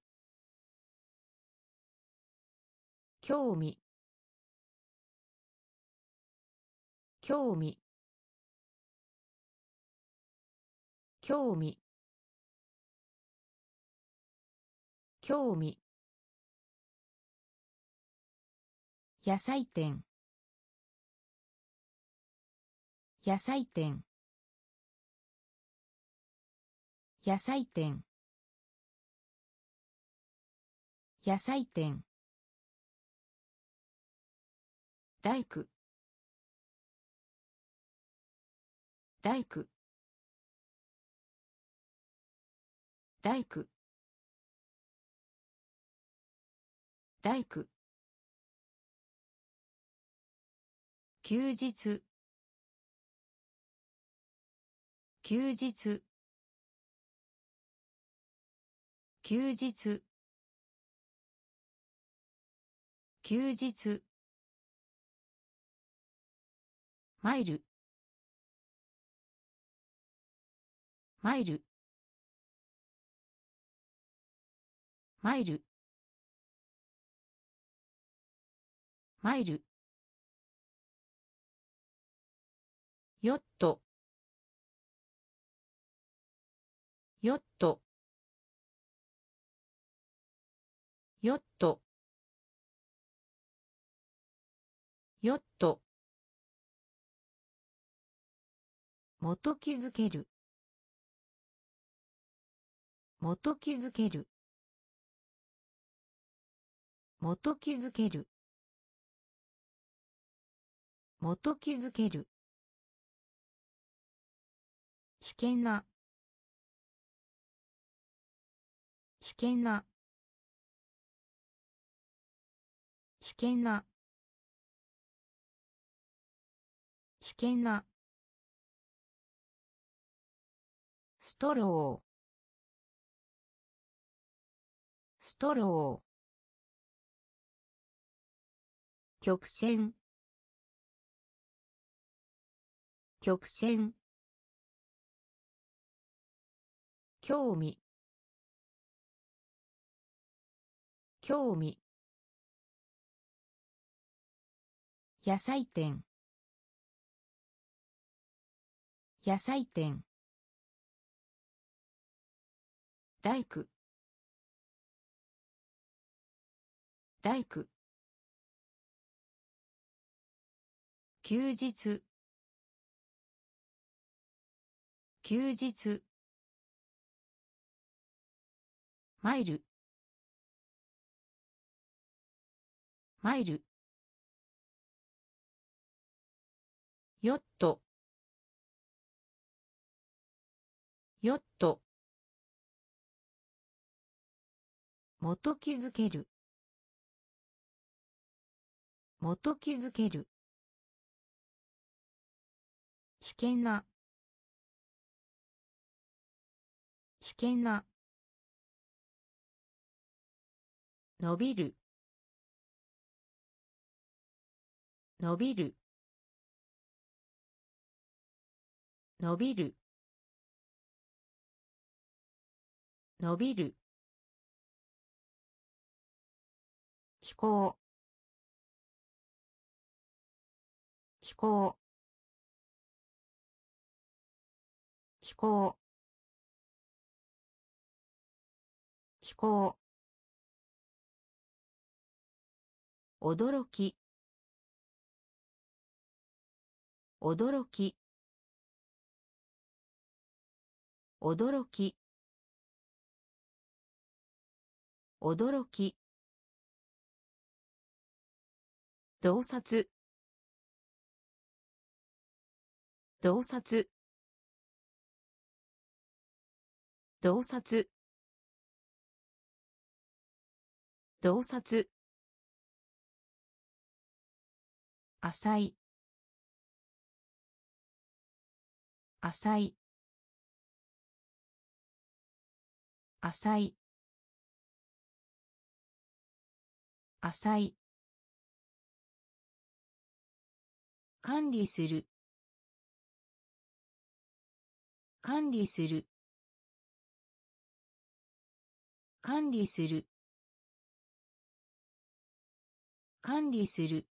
Speaker 1: 興味興味興味興味野菜店野菜店野菜店野菜店大工大工大工大工休日休日休日休日マイルマイルマイルマイルヨットヨットヨットヨット元気づける元気づける元気づける元気づける危険な危険な危険な危険なストローストロー曲線曲線興味興味野菜店野菜店大工大工休日休日マイルマイルヨットヨット元気づける元気づける危険な危険な伸びる伸びる伸びる伸びる気候気候気候気候驚き驚き驚き驚き洞察洞察洞察洞察浅い浅い浅い浅い管理する管理する管理する管理する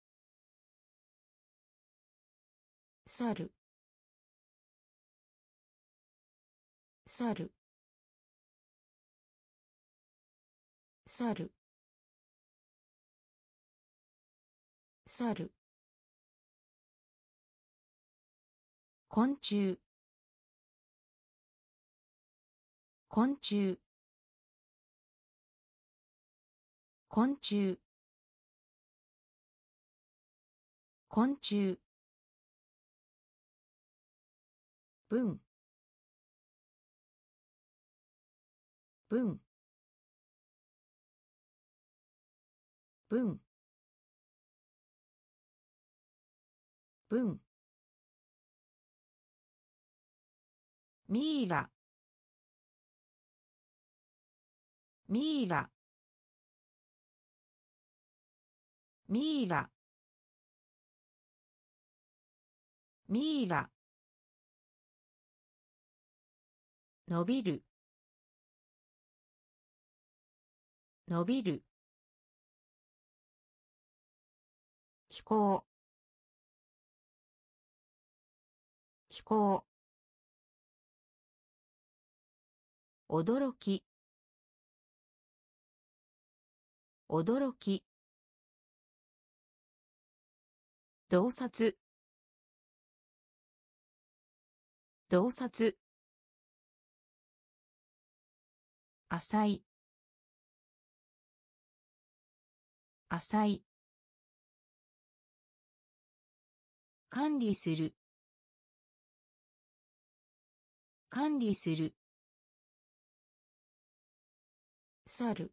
Speaker 1: 去る昆虫昆虫昆虫昆虫文文文文ミイラミイラミイラミイラ伸びる伸びる気候気候驚き驚き洞察洞察浅い浅い管理する管理する猿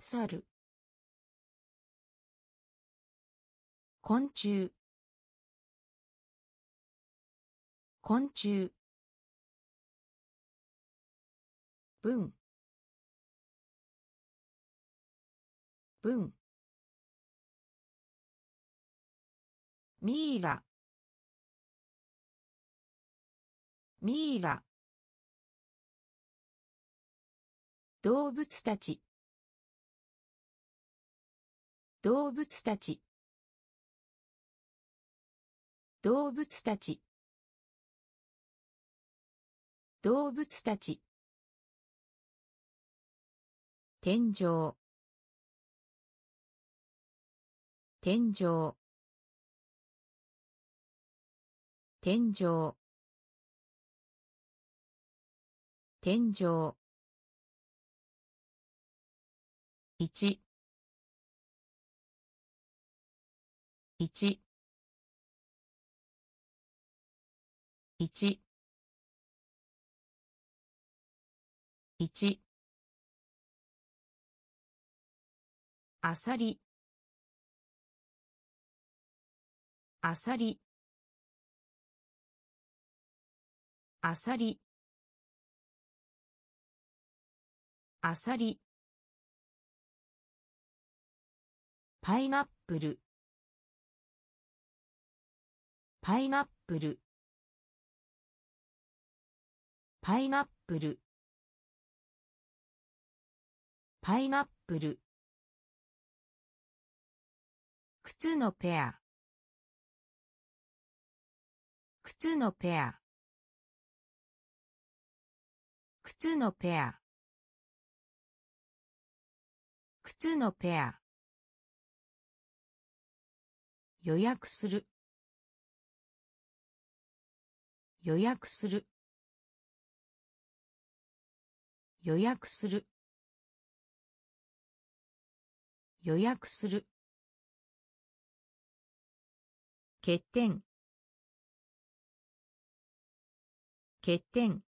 Speaker 1: 猿昆虫昆虫文文ミイラミイラ動物たち動物たち動物たち動物たち天井天井天井天井一一一一あさりあさりあさりあさりパイナップルパイナップルパイナップルパイナップル靴のペア靴のペア靴のペア靴のペア予約する予約する予約する予約する欠点欠点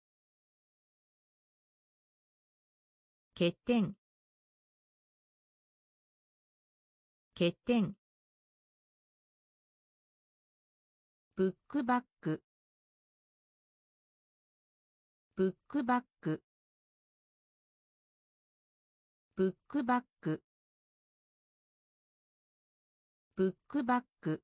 Speaker 1: 欠点欠点ブックバックブックバックブックバックブックバック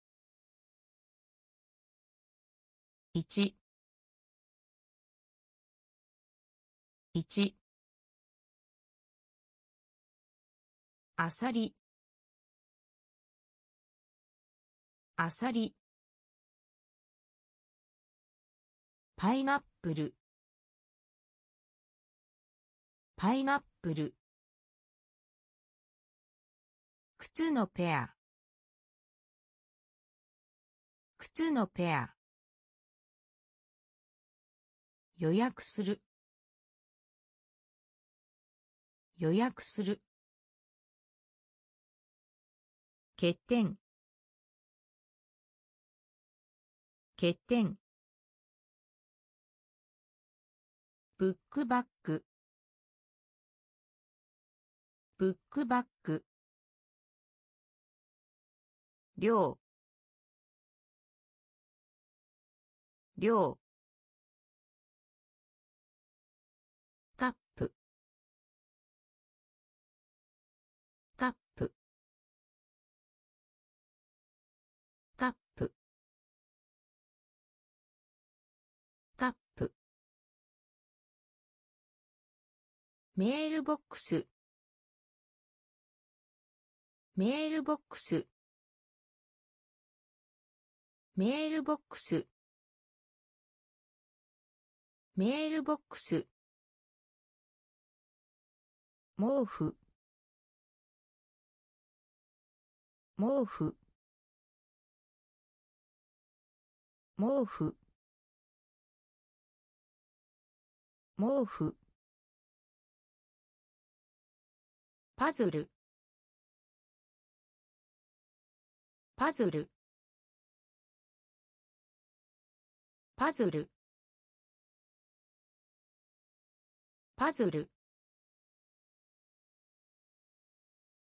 Speaker 1: 一一あさりあさりパイナップルパイナップル靴のペア靴のペア予約する予約する欠点欠点ブックバックブックバック量量メールボックスメールボックスメールボックスメールボックス毛布毛布毛布毛布パズルパズルパズルパズル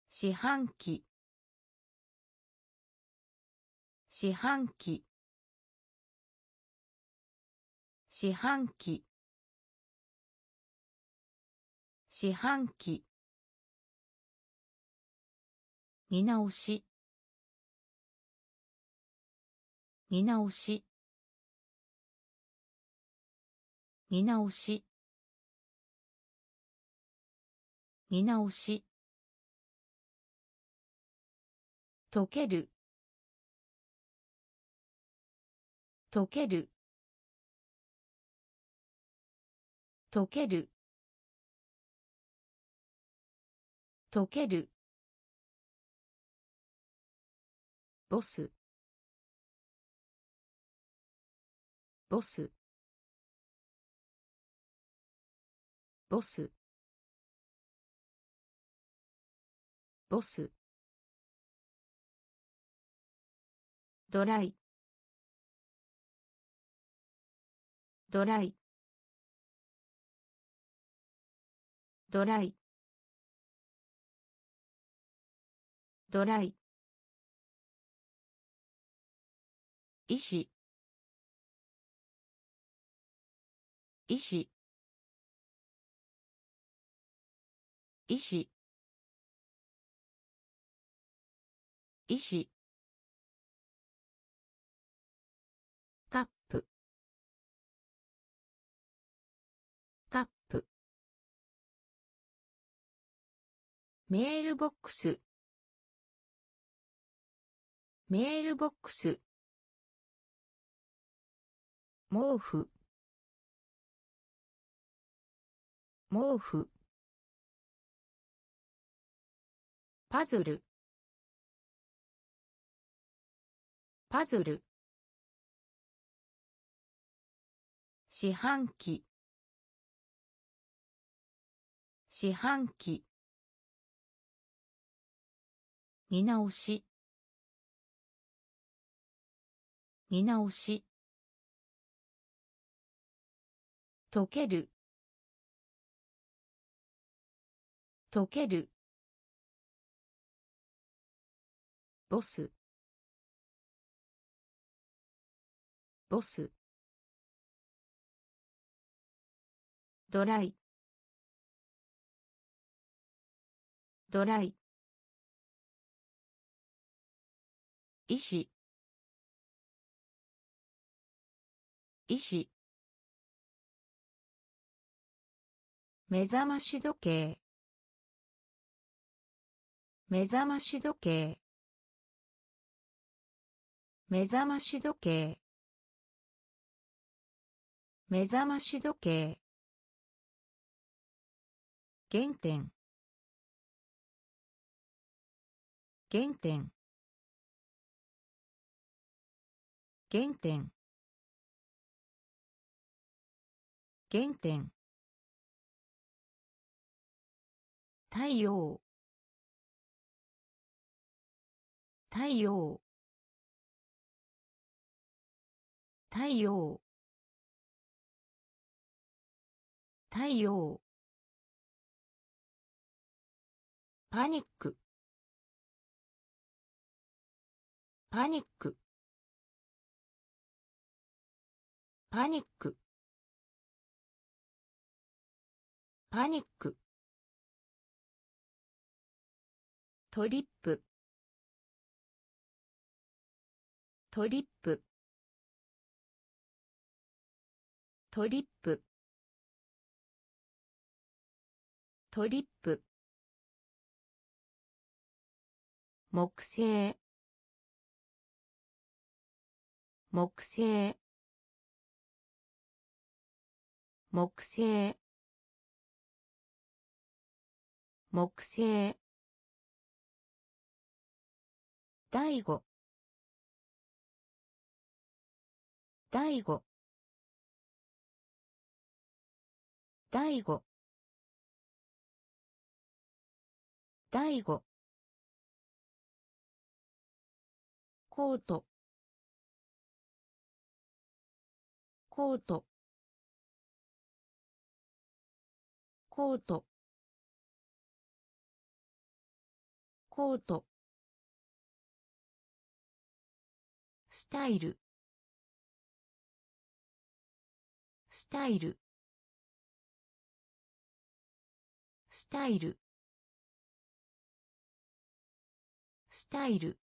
Speaker 1: 四半期四半期四半期四半期見直し見直し見直し見直し溶ける溶ける溶ける溶けるボスボスボスボスドライドライドライドライ医師医師医師医師メールボックスメールボックス毛布毛布パズルパズル四半期四半期見直し見直し溶ける溶けるボスボスドライドライ医師医師目覚まし時計目覚まし時計目覚まし時計目覚まし時計原点原点原点原点太陽太陽太陽太陽パニックパニックパニックパニックトリップトリップトリップトリップ木星木星木星木星第五第五第五第五コートコートコートコートスタイルスタイルスタイルスタイル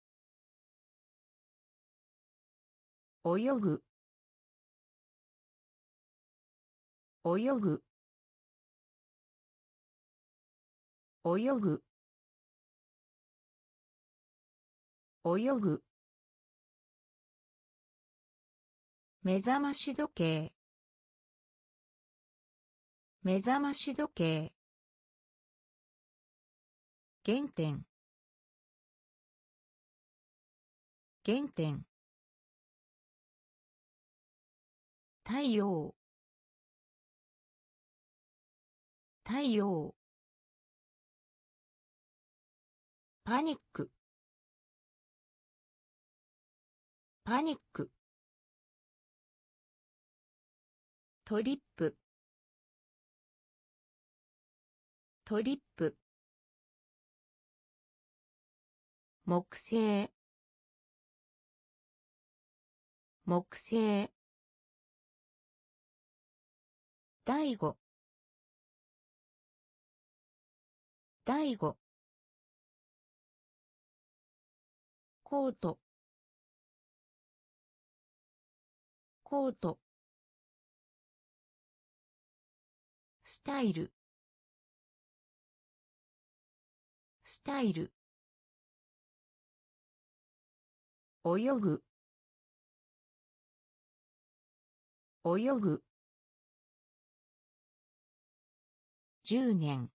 Speaker 1: 泳ぐ泳ぐ泳ぐ泳ぐ目覚まし時計目覚まし時計原点原点太陽太陽パニックパニックトリップトリップ木星木星第五第五コートコートスタイルスタイル泳ぐ泳ぐ10年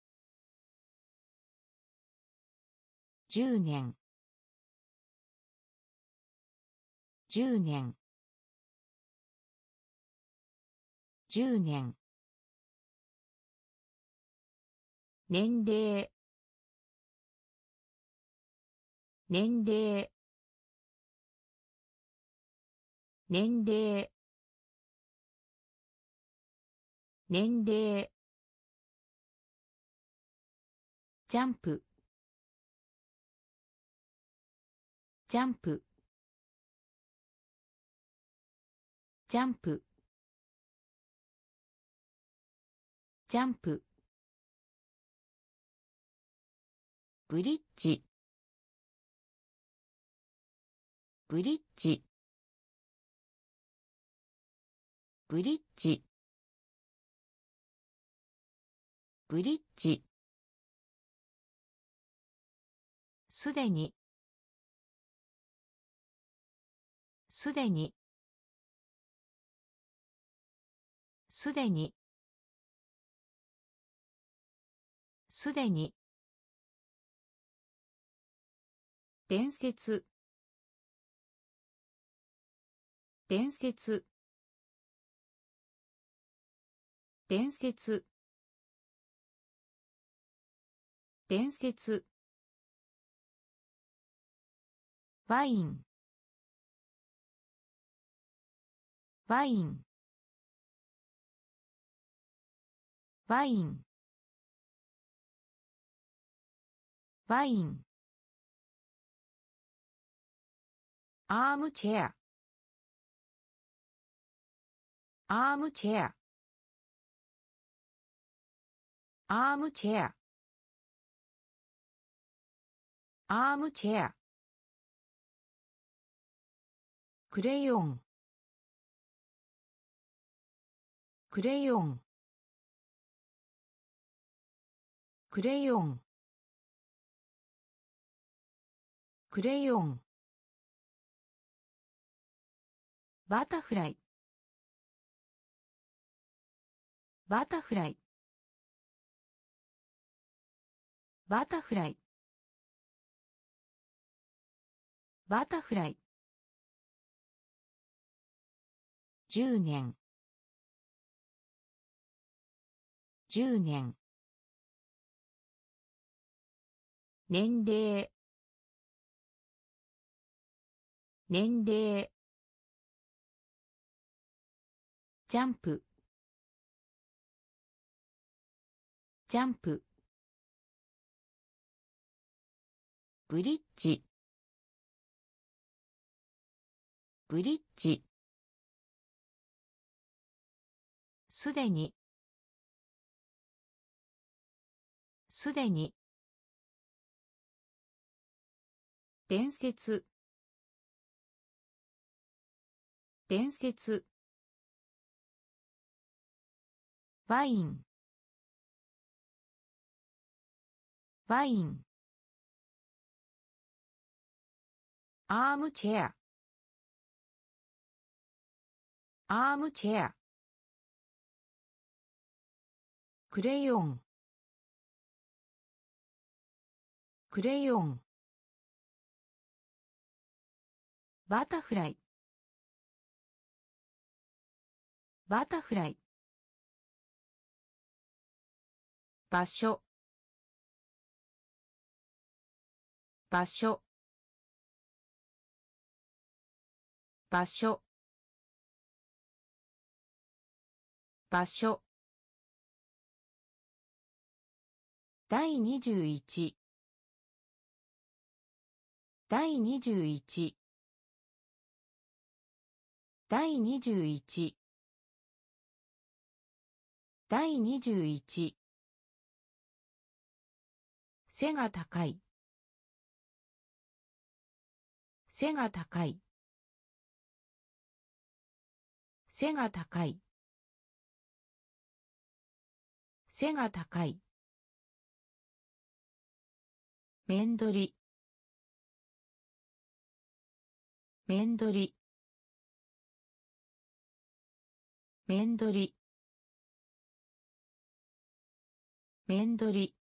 Speaker 1: 10年10年10年年齢年齢年齢年齢ジャンプジャンプジャンプジャンプブリッジブリッジブリッジブリッジすでにすでにすでにすでに伝説伝説伝説伝説ワインワインワインワインアームチェアアームチェアアームチェアアームチェアクレヨンクレヨンクレヨンクレヨンバタフライバタフライバタフライバタフライ10年10年年齢年齢ジャンプジャンプブリッジブリッジすでにすでに伝説伝説ワインワインアームチェアアームチェアクレヨンクレヨンバタフライバタフライ場所場所場所場所第21第21第21第21背が高い背が高い背が高い背が高い面取り面取り面取り面取り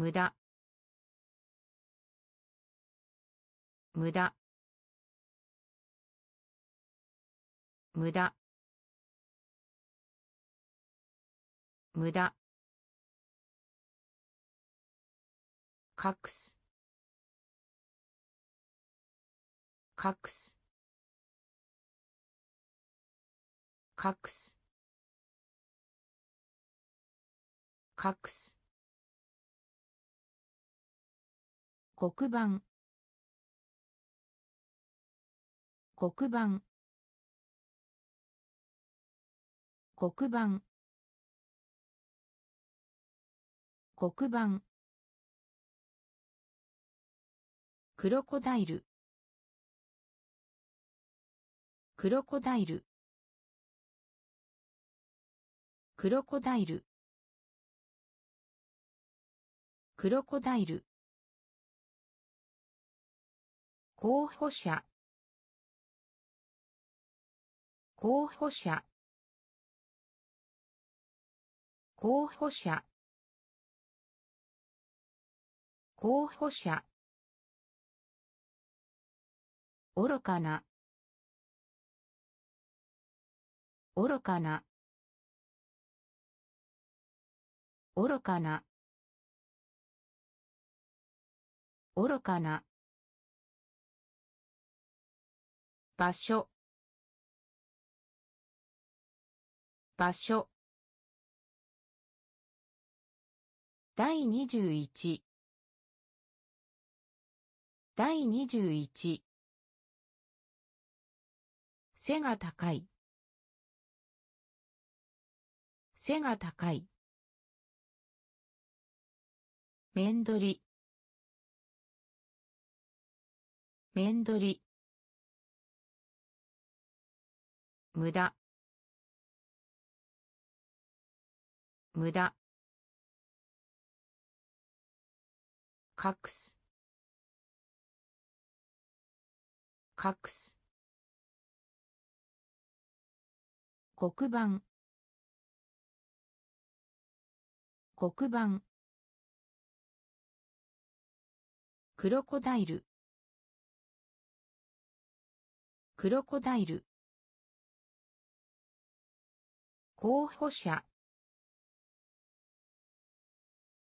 Speaker 1: 無駄無駄無駄無駄隠す隠す隠す隠す黒板黒板黒板黒板クロコダイルクロコダイルクロコダイルクロコダイル候補者候補者候補者候補者愚かな愚かな愚かな愚かな場所場所第21第21背が高い背が高い面取り面取り無駄無駄隠す隠す黒板黒板クロコダイルクロコダイル候補者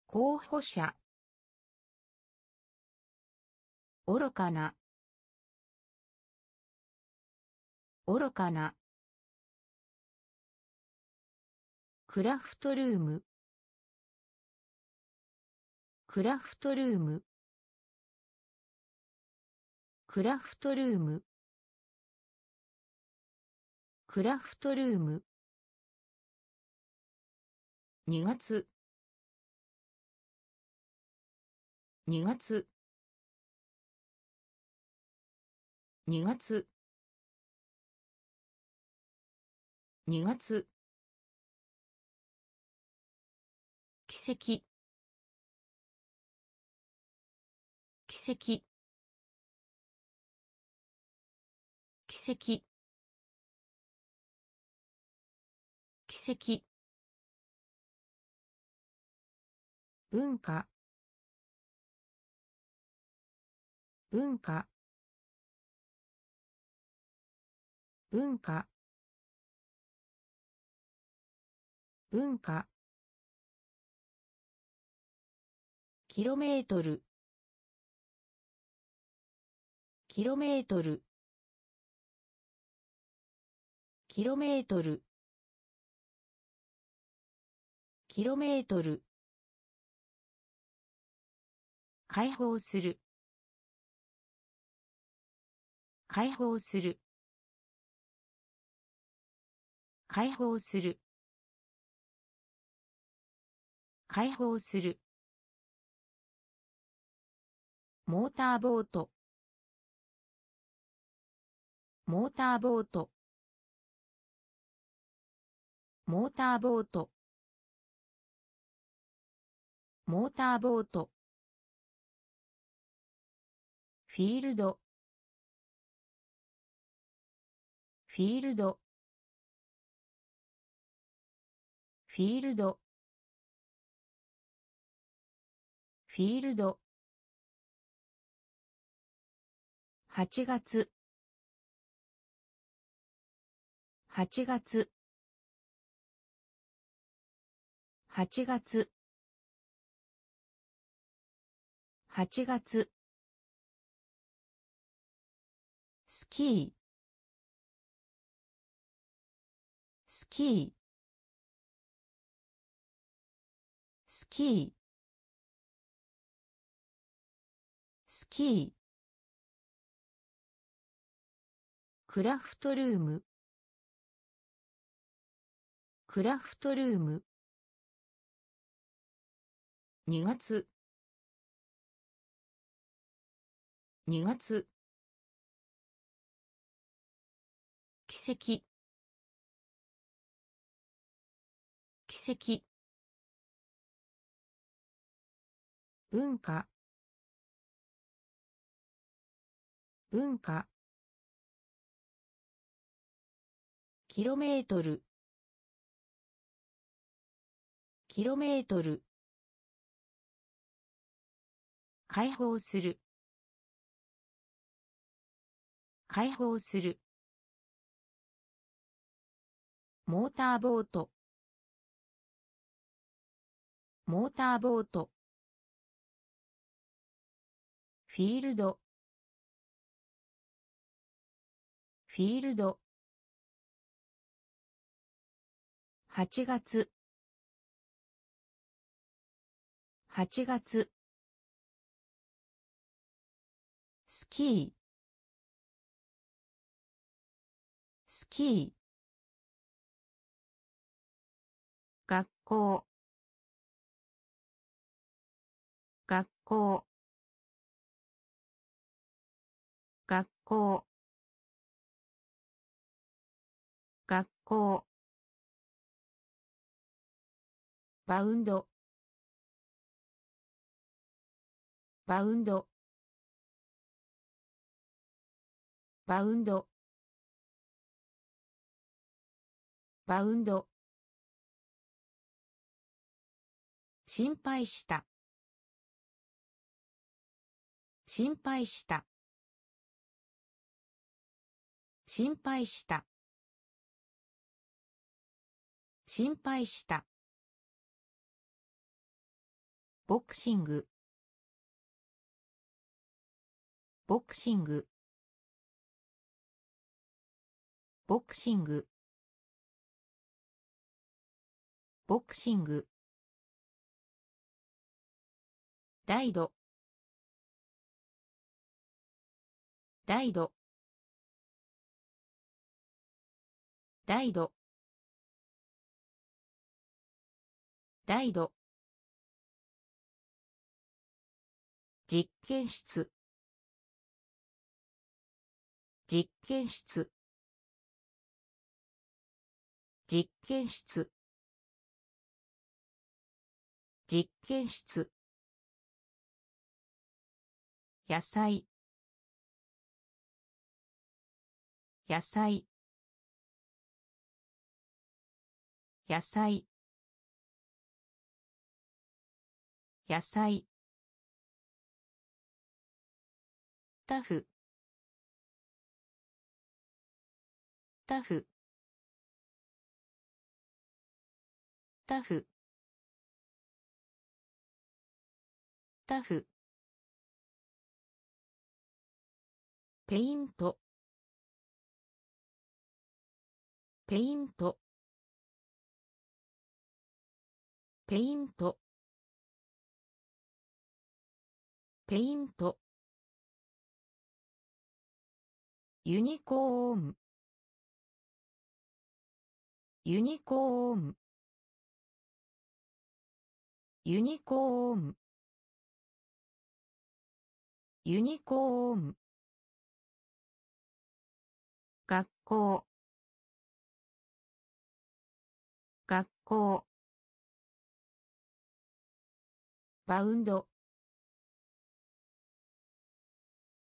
Speaker 1: 候補者愚かな愚かなクラフトルームクラフトルームクラフトルームクラフトルーム二月二月二月2月奇跡奇跡奇跡奇跡文化文化文化文化キロメートルキロメートルキロメートルキロメートル解放する解放する解放する解放するモーターボートモーターボートモーターボートモーターボートフィールドフィールドフィールドフィールド8月8月8月8月スキースキースキースキークラフトルームクラフトルーム2月2月奇跡奇跡文化文化キロメートルキロメートル解放する解放するモーターボートモーターボートフィールドフィールド8月8月スキースキー校学校学校学校バウンドバウンドバウンドバウンド心配した。心配した。心配した。心配した。ボクシングボクシングボクシングボクシングライドライドライドライド実験室実験室実験室実験室野菜野菜野菜野菜タフタフタフタフペイントペイントペイントペイントユニコーンユニコーンユニコーンユニコーン校学校バウンド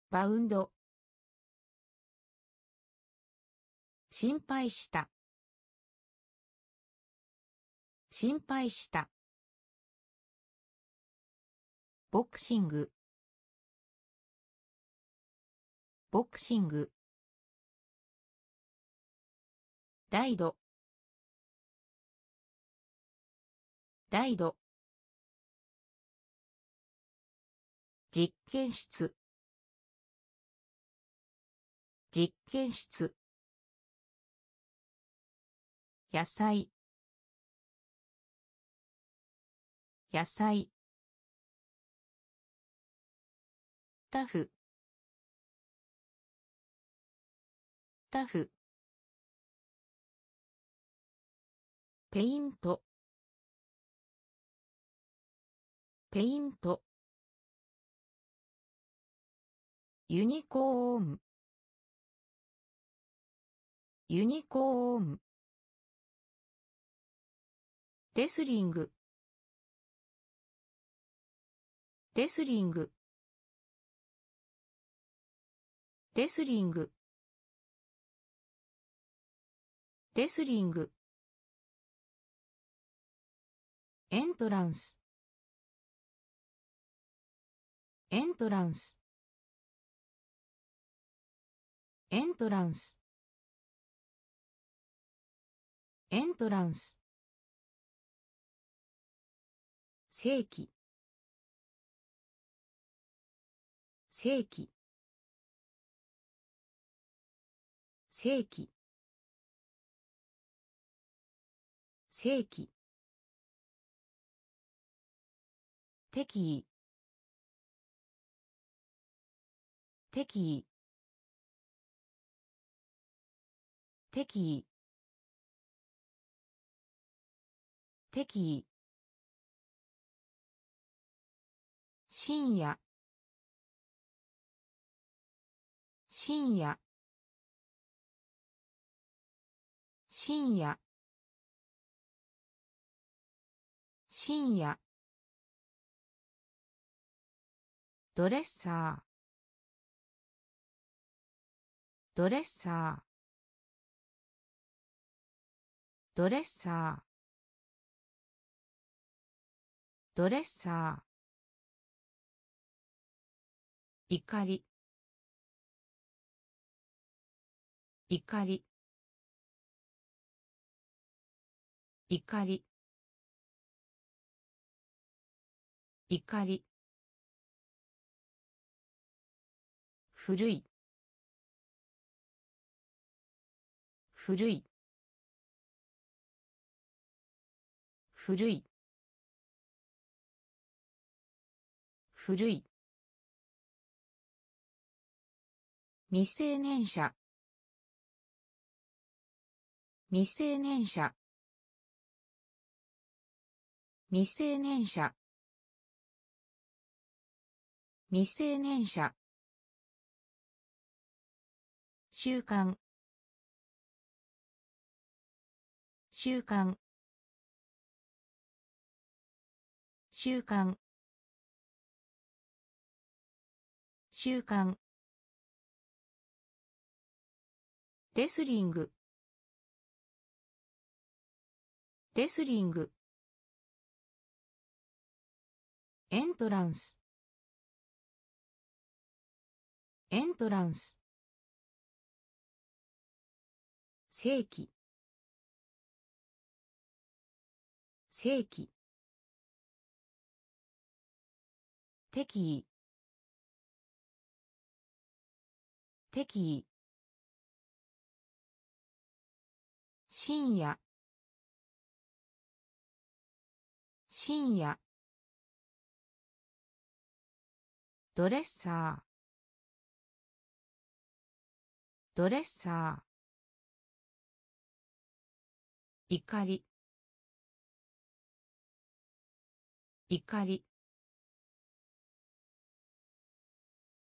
Speaker 1: バウンド心配した心配したボクシングボクシングライドライド実験室実験室野菜野菜タフタフペイントペイントユニコーンユニコーンレスリングレスリングレスリングレスリングエントランスエントランスエントランスエントランス正規正規正規正規敵意敵意敵意敵意深夜深夜深夜深夜ドレッサードレッサードレッサードレッサー怒り怒り怒り怒り古い古い古い古い未成年者未成年者未成年者未成年者習慣習慣習慣習慣レスリングレスリングエントランスエントランス正規正規適宜適宜深夜深夜ドレッサードレッサー怒り怒り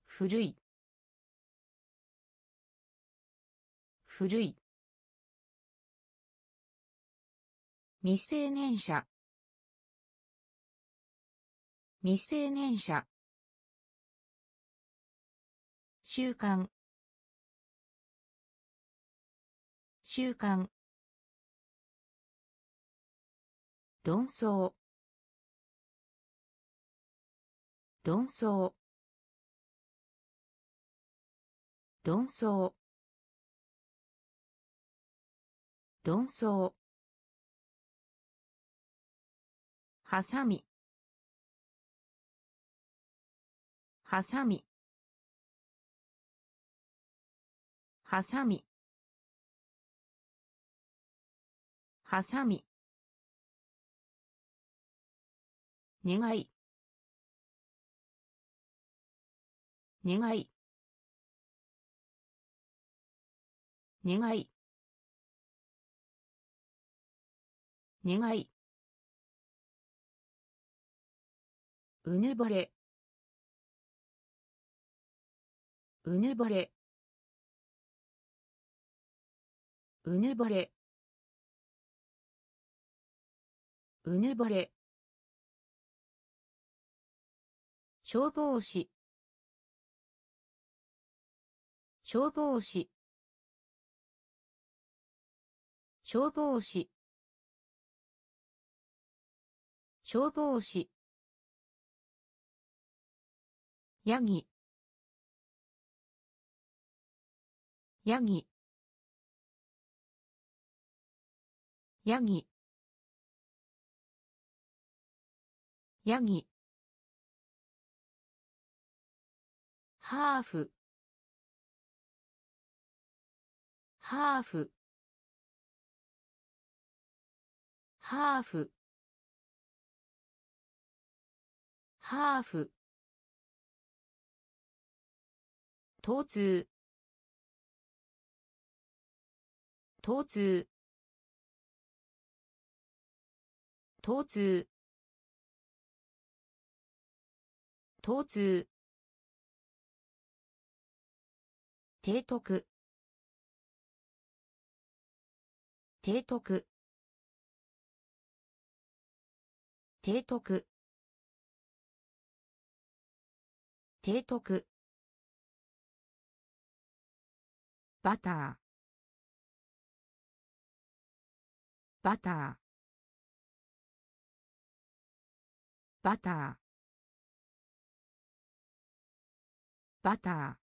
Speaker 1: 古い古い未成年者未成年者習慣習慣論争論争論争論争はさみはさみはさみはさみ願い願い願い願いうねぼれうねぼれうねぼれうねぼれ消防士消防士消防士消防士ヤギヤギヤギヤギハーフハーフハーフハーフ疼痛疼痛疼痛疼痛提督提督提督提督バターバターバターバター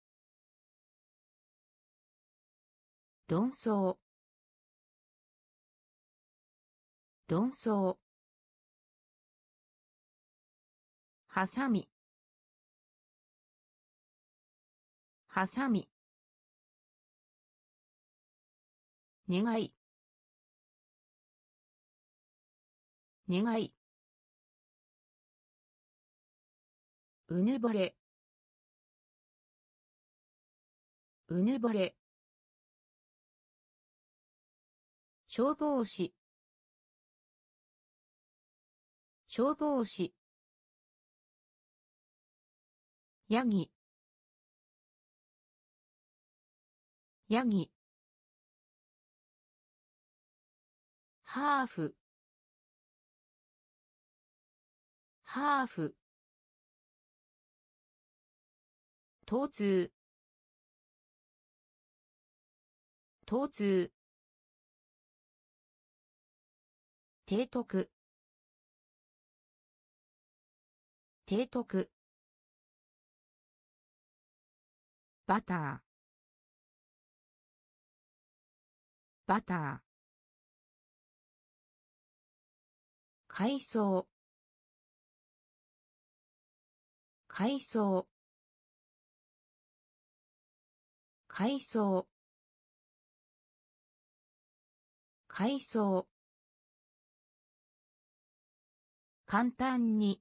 Speaker 1: 論争論争はさみはさみ願い願いうぬぼれうぬぼれ消防士消防士ヤギヤギハーフハーフ疼痛疼痛提督提督バターバター海藻海藻海藻海藻簡単に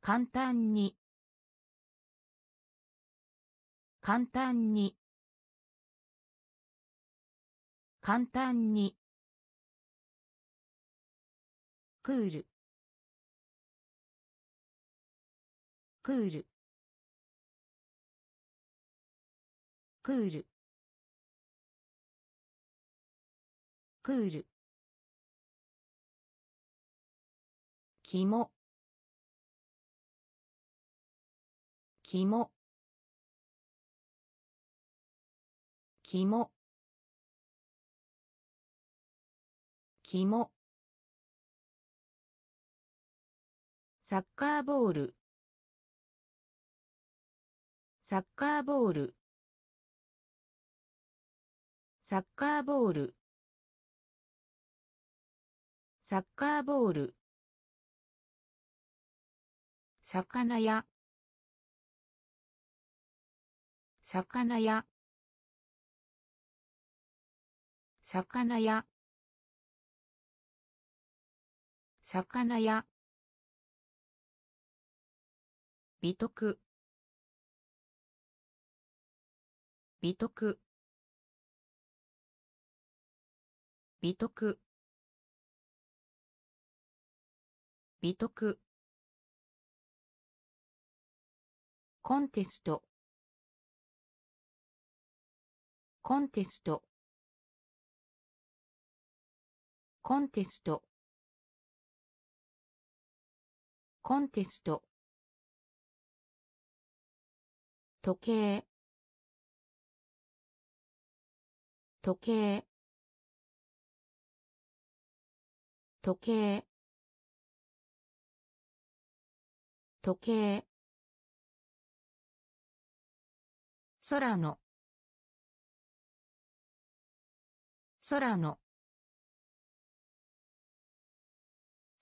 Speaker 1: 簡単に簡単に簡単にクールクールクールクールきもきもきもサッカーボールサッカーボールサッカーボールサッカーボール魚屋魚屋魚屋魚屋美徳美徳美徳美徳コンテストコンテストコンテストコンテスト時計時計時計時計空の空の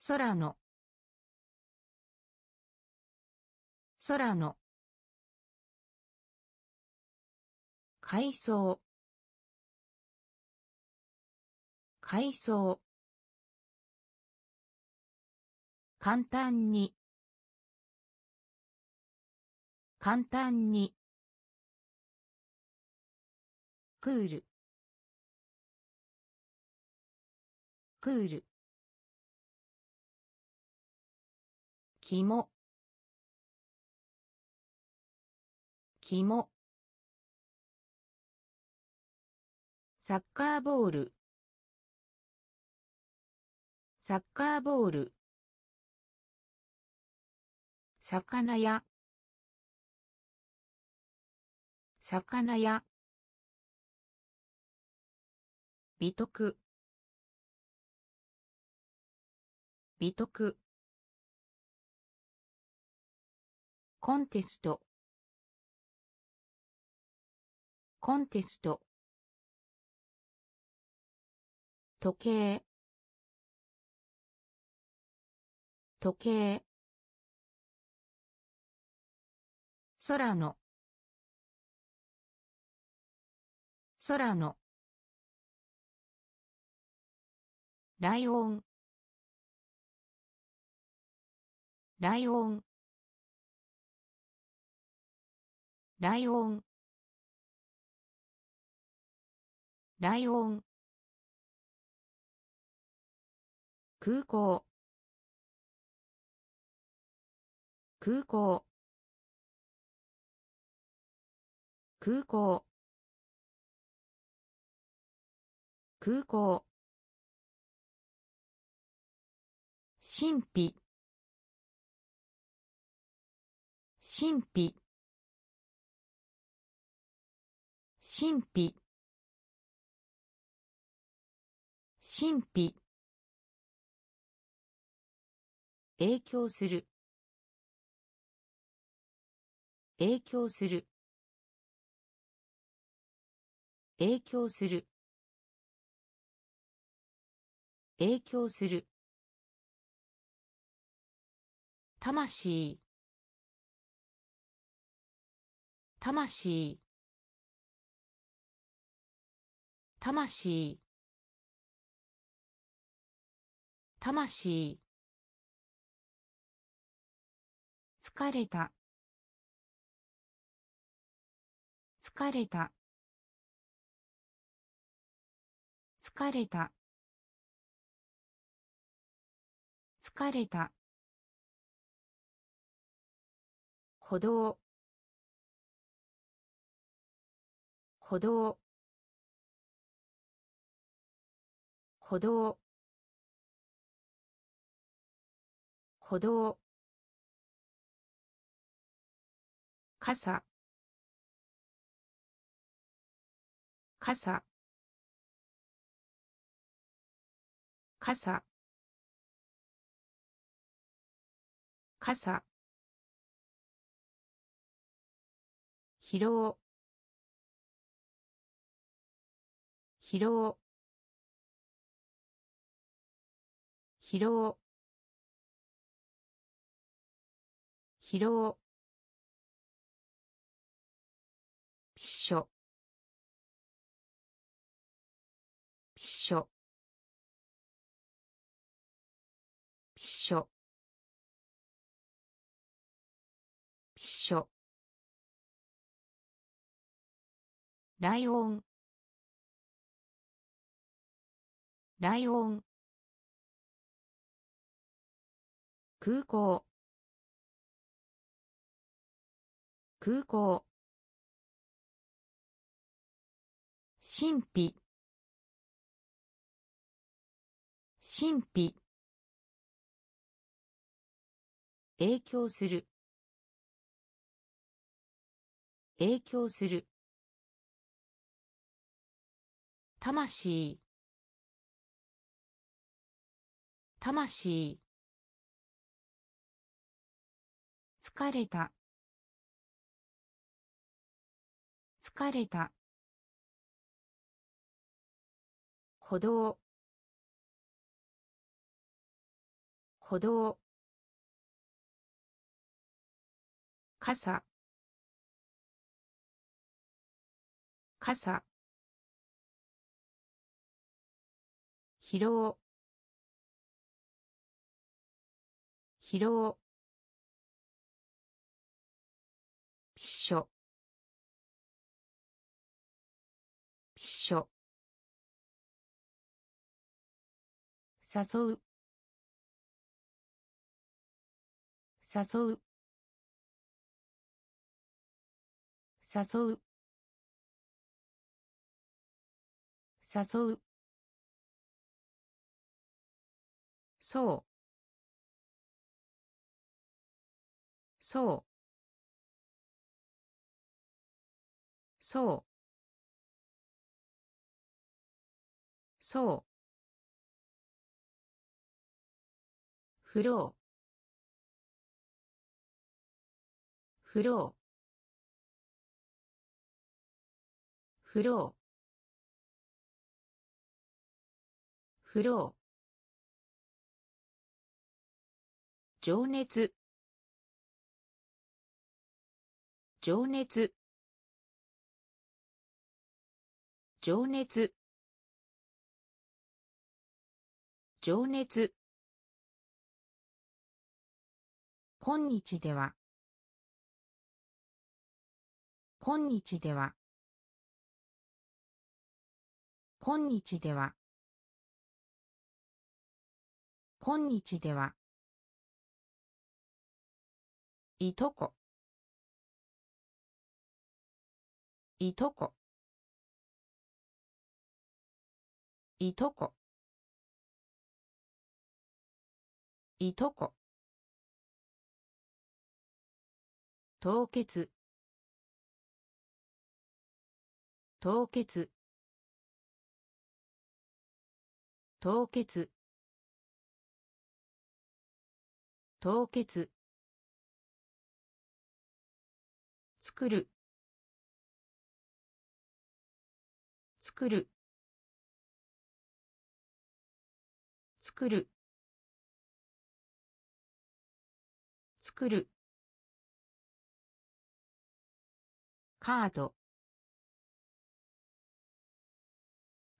Speaker 1: 空の空の海藻海藻簡単に簡単にクールクール肝肝サッカーボールサッカーボール魚屋魚屋美徳美徳コンテストコンテスト時計時計空の空のライオンライオンライオンライオン空港空港空港空港神秘神秘神秘神秘影響する影響する影響する影響する魂魂魂魂疲れた疲れた疲れた疲れた歩道歩道歩道歩道傘傘傘傘疲労疲労疲労疲労ピッショピッショライオンライオン空港空港神秘神秘影響する影響する魂魂疲れた疲れた歩道歩道傘傘疲労疲労ピッショピッショ誘う誘う誘うそうそうそうそうふろふろふろふろう情熱情熱情熱情熱今日では今日では今日では今日ではいとこいとこいとこいとこ凍結凍結凍結凍結作る作る作る作るカード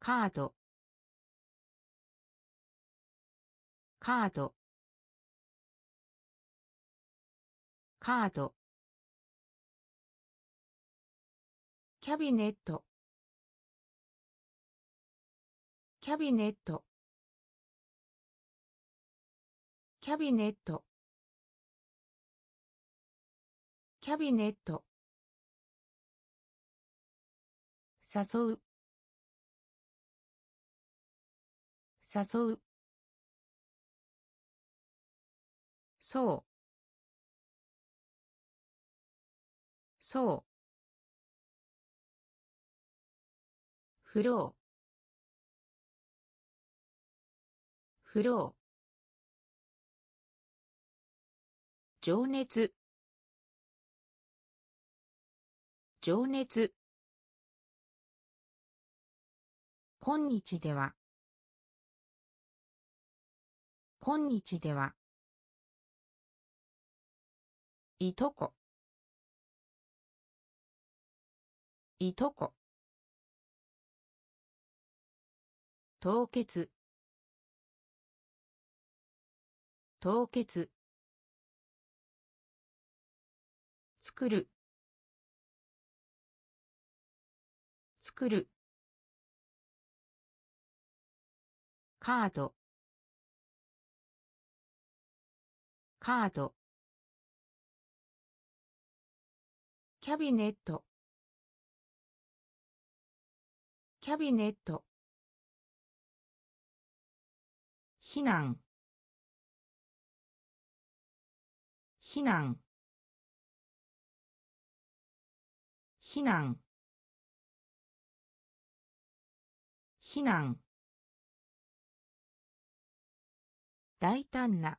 Speaker 1: カードカードカードキャビネットキャビネットキャビネットキャビネット誘う誘うそうそうフローフロー情熱情熱今日では今日ではいとこいとこ凍結凍結作る作るカードカードキャビネットキャビネット避難避難避難避難大胆な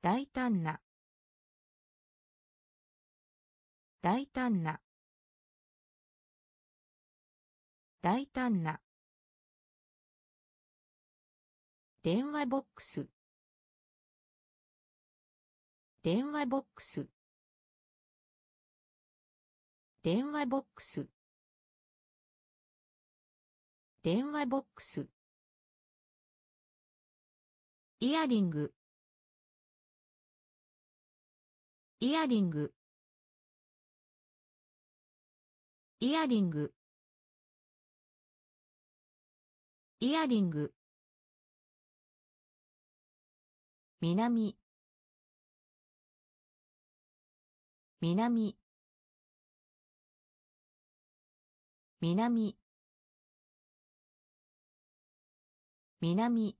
Speaker 1: 大胆な大胆な大胆な電話ボックス電話ボックス電話ボックス電話ボックスイヤリングイヤリングイヤリングイヤリング南南南南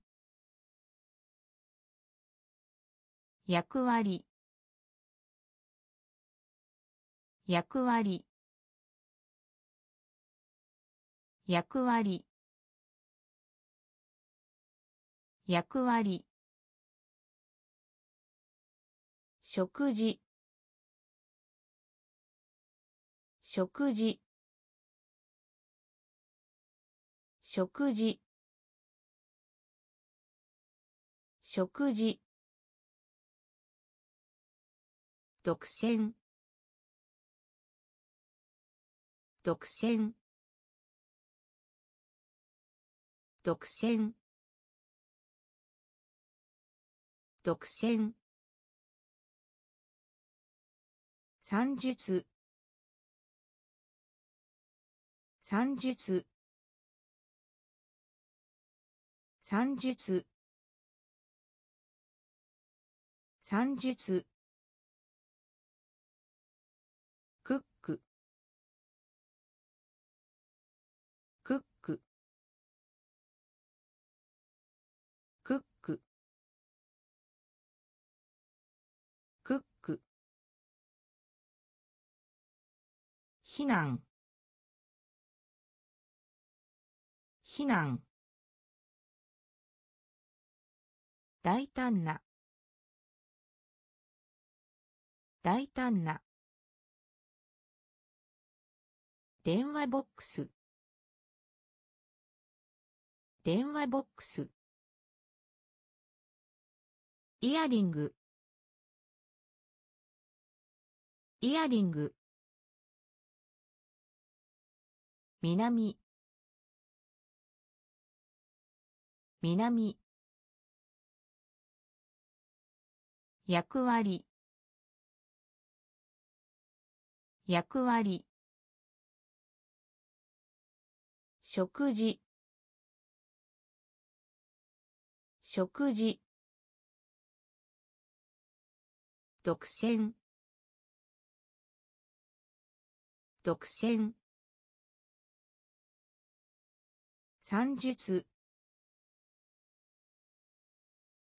Speaker 1: 役割役割役割役割食事食事食事食事独占独占独占独占算術算術算術算術避難避難大胆な大胆な電話ボックス電話ボックスイヤリングイヤリング南南役割役割食事食事独占独占算術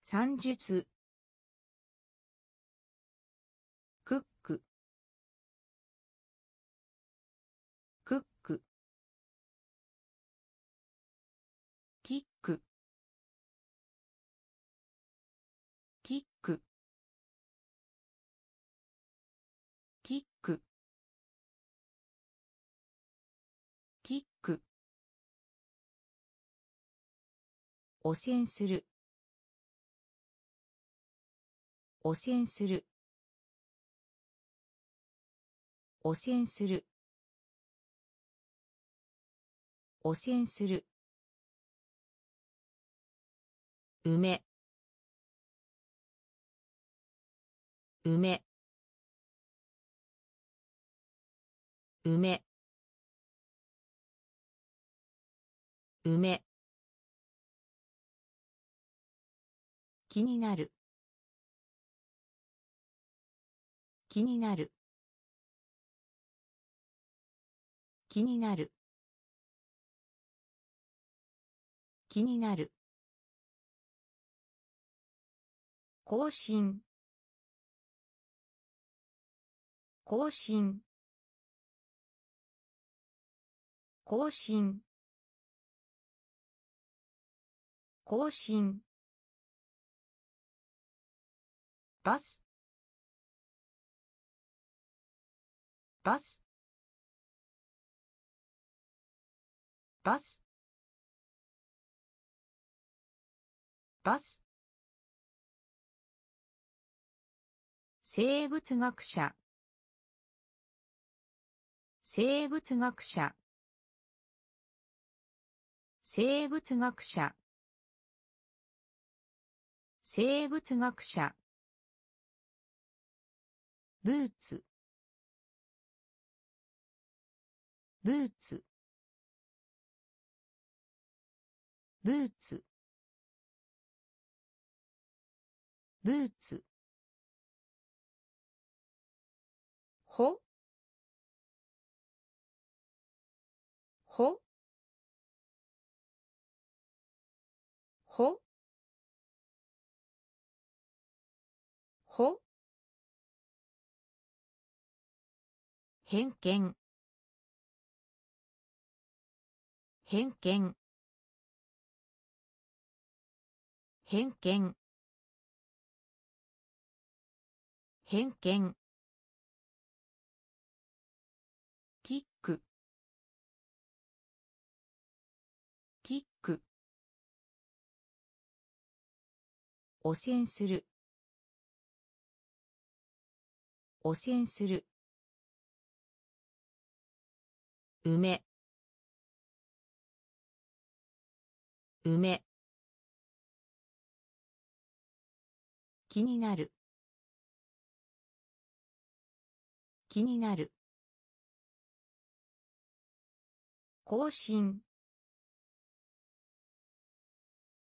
Speaker 1: 算術汚染する汚染する汚染する汚染する梅梅梅梅気になる気になる気になる気になる更新更新更新更新バスバスバスバス生物学者生物学者生物学者生物学者ブーツブーツブーツブーツほほほほ偏見偏見偏見偏見汚染する汚染する梅梅気になる気になる更新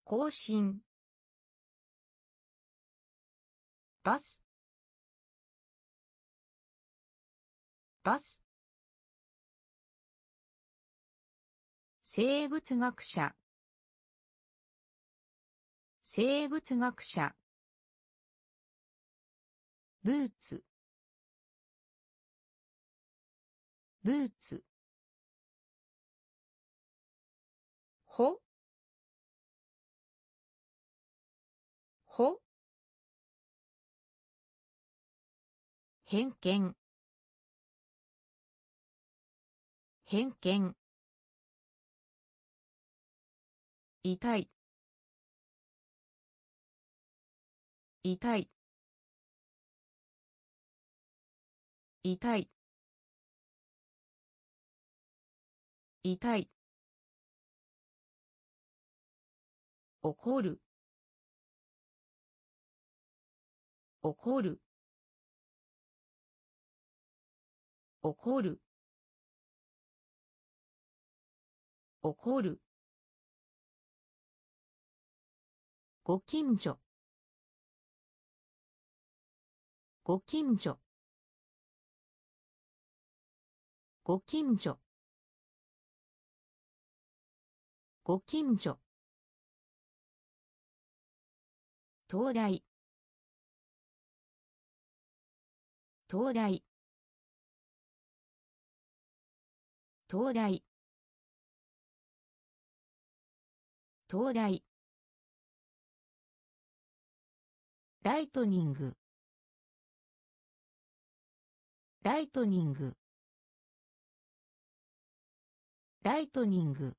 Speaker 1: 更新バスバス生物学者生物学者ブーツブーツほほ偏見偏見痛い痛い痛い痛い怒る怒る怒る怒るご近所ご近所ご近所ご近所東大東大東大東大ライトニングライトニングライトニング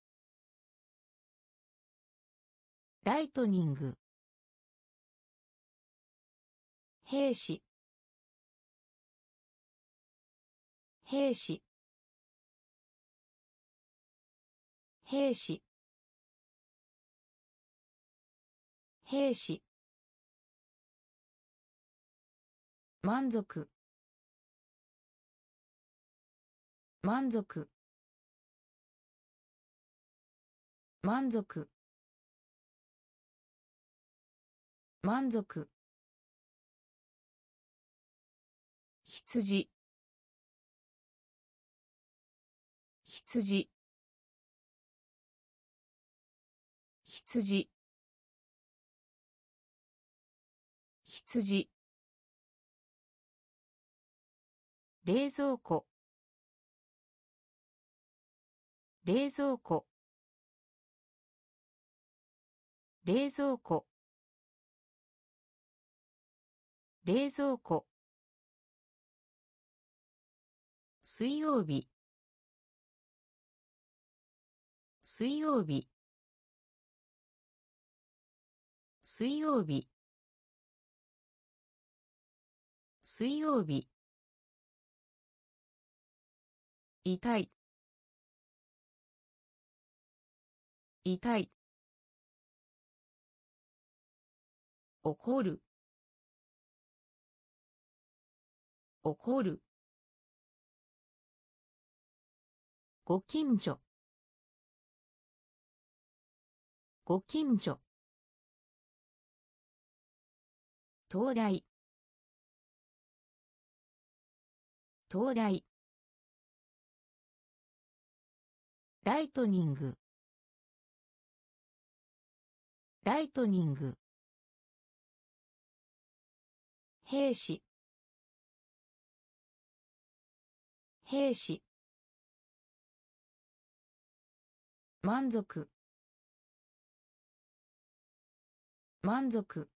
Speaker 1: ライトニング兵士兵士兵士兵士満足満足満足満足羊羊羊羊冷蔵庫冷蔵庫冷蔵庫冷蔵庫水曜日水曜日水曜日水曜日痛い痛い怒る怒るご近所ご近所東大東大ライトニングライトニング兵士兵士満足満足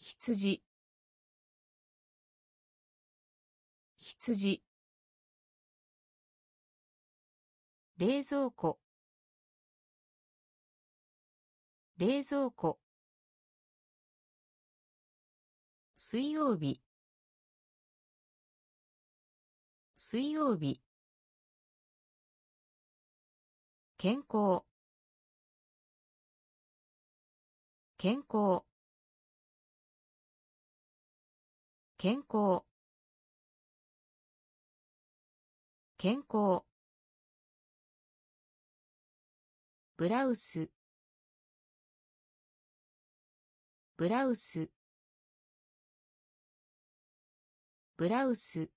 Speaker 1: 羊羊冷蔵庫冷蔵庫水曜日水曜日健康健康健康健康ブラウスブラウスブラウス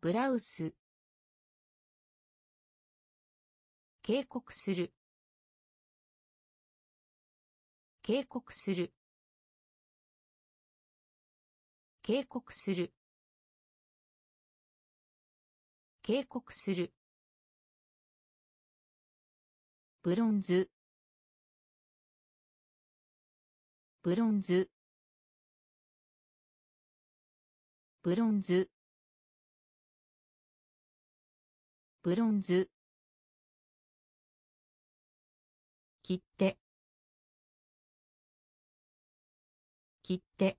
Speaker 1: ブラウス警告する警告する警告する警告するブロンズブロンズブロンズブロンズ切って切って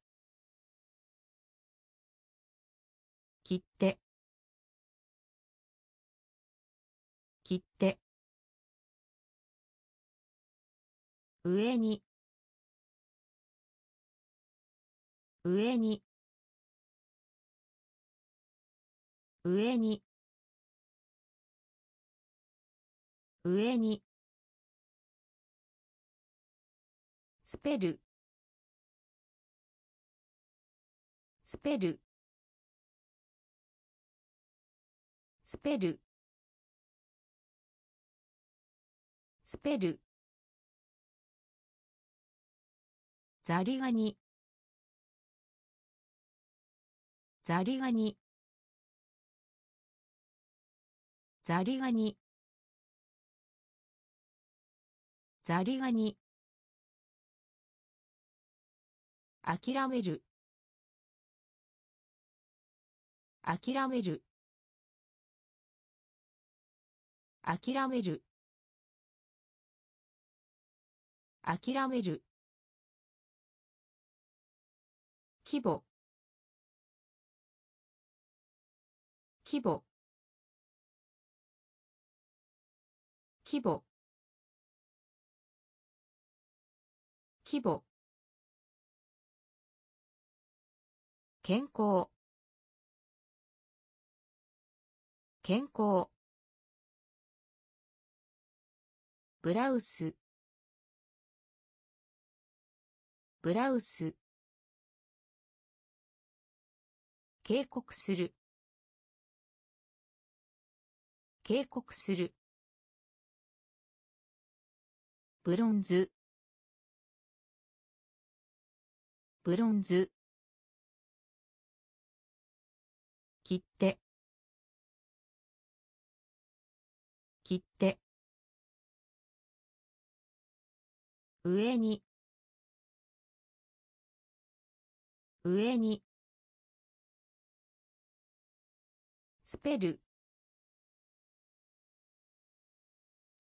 Speaker 1: 切って切って上に上に上に上にスペルスペルスペルスペルザリガニザリガニザリガニザリガニ諦める諦める諦める諦める規模規模規模規模健康健康ブラウスブラウス警告する警告するブロンズブロンズ切って切って上に上にスペル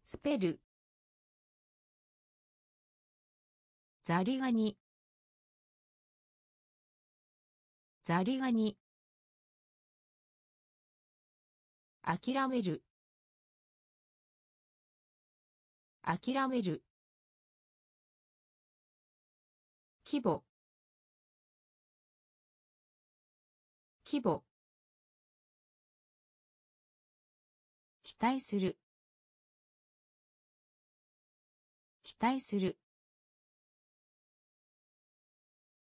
Speaker 1: スペルザリガニザリガニ諦める諦める規模規模期待する期待する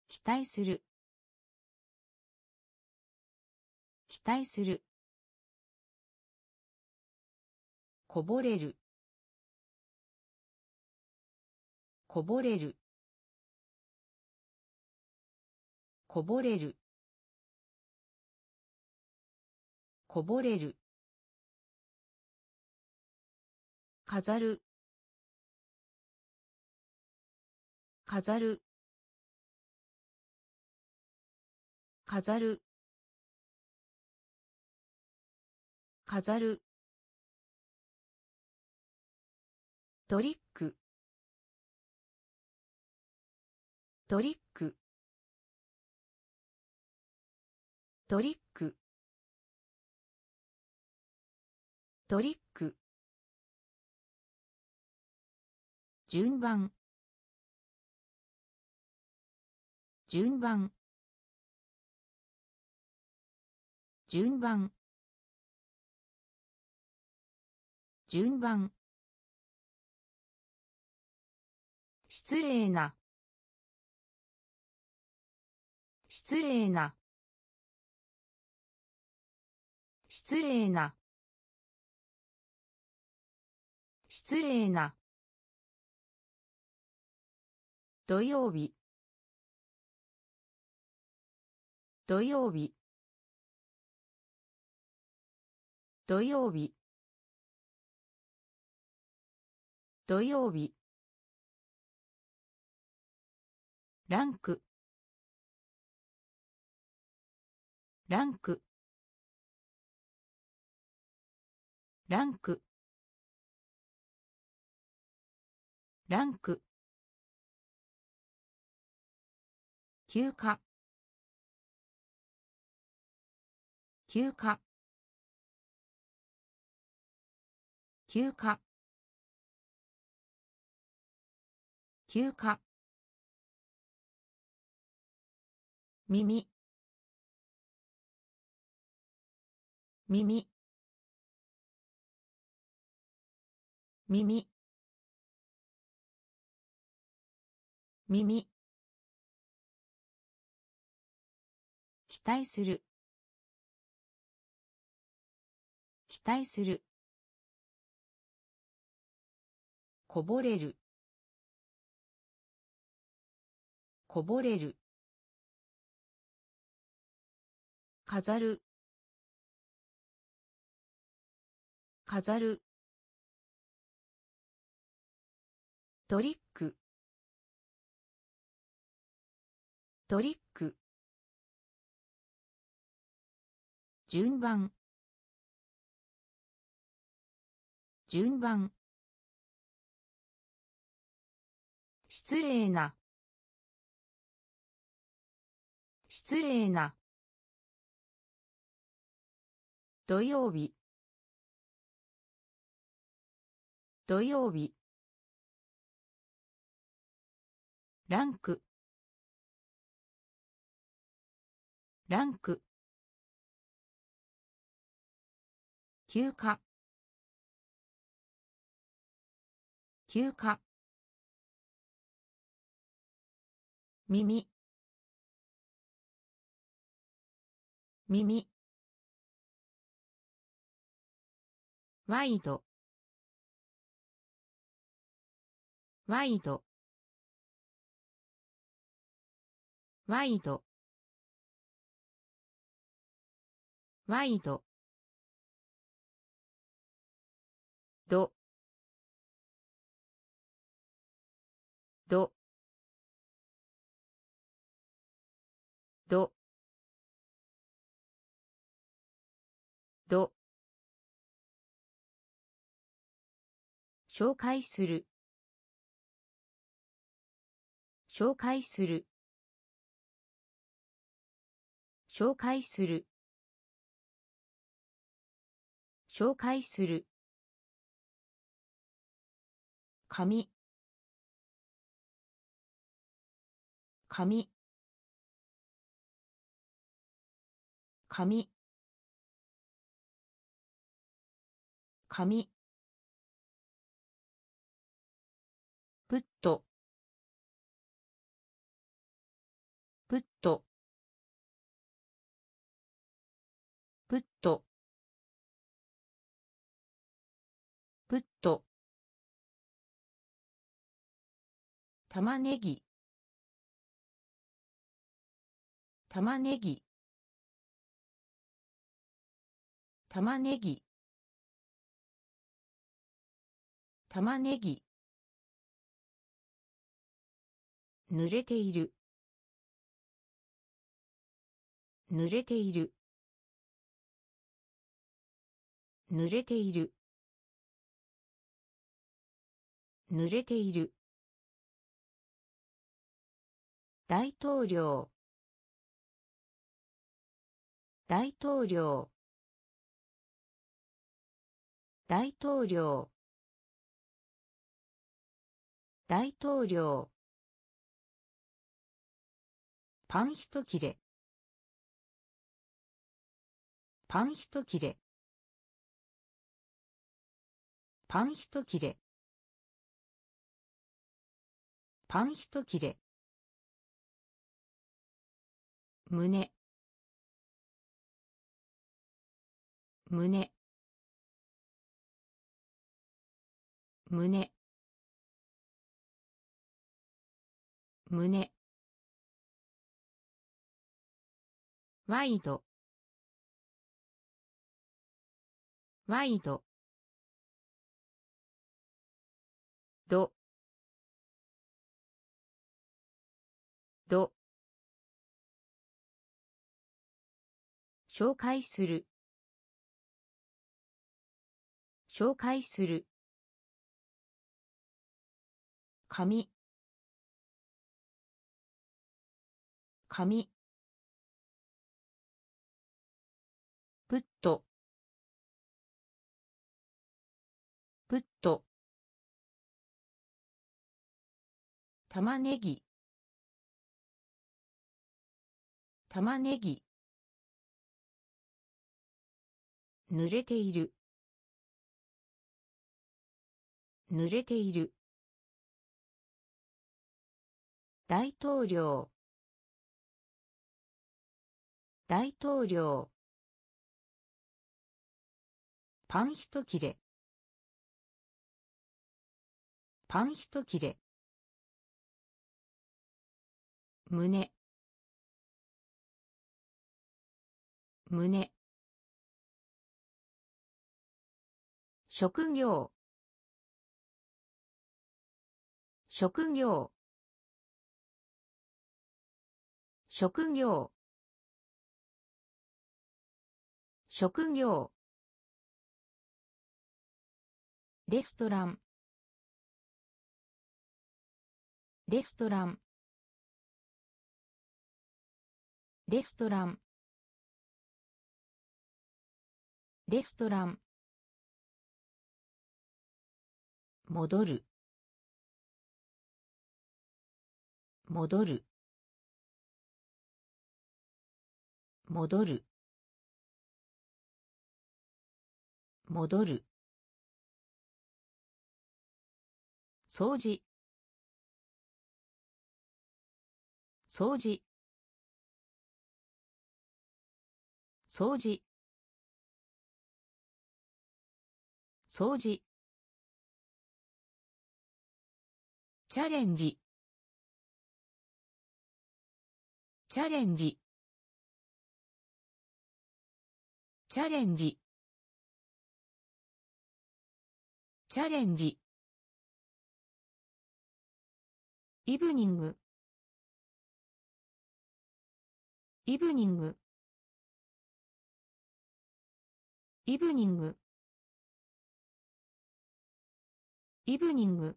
Speaker 1: 期待する期待するこぼれるこぼれるこぼれるこぼれる飾る飾る飾る飾るトリックトリックトリックトリック順番順番順番順番失礼な失礼な失礼な失礼な土曜日土曜日土曜日土曜日ランクランクランクランク休暇休暇休暇休暇耳耳耳耳期待する期待するこぼれるこぼれる飾る飾るトリックトリック順番順番失礼な失礼な土曜日土曜日ランクランク休暇休暇耳耳ワイドワイドワイドワイドどどどど紹介する紹介する紹介する紹介する紙紙紙紙玉ねぎ玉ねぎ玉ねぎ玉ねぎ濡れている濡れている濡れている濡れている大統領大統領大統領大統領パン一切れパン一切れパン一切れパン一切れ胸胸胸胸ワイドワイドど紹介する紹介する紙紙プットプット玉ねぎ玉ねぎ濡れている濡れている大統領大統領パン一切れパン一切れ胸胸職業職業職業職業レストランレストランレストランレストラン戻る戻る戻る戻る掃除掃除掃除掃除チャレンジチャレンジチャレンジチャレンジイブニングイブニングイブニングイブニング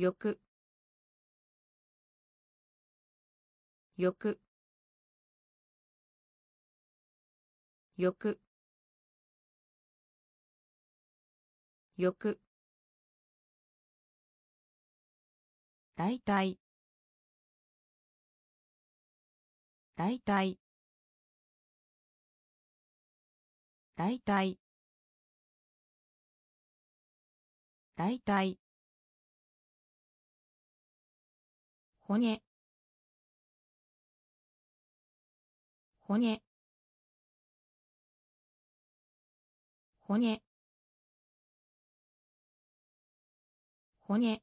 Speaker 1: 欲欲欲欲大体大体大体大体骨骨骨骨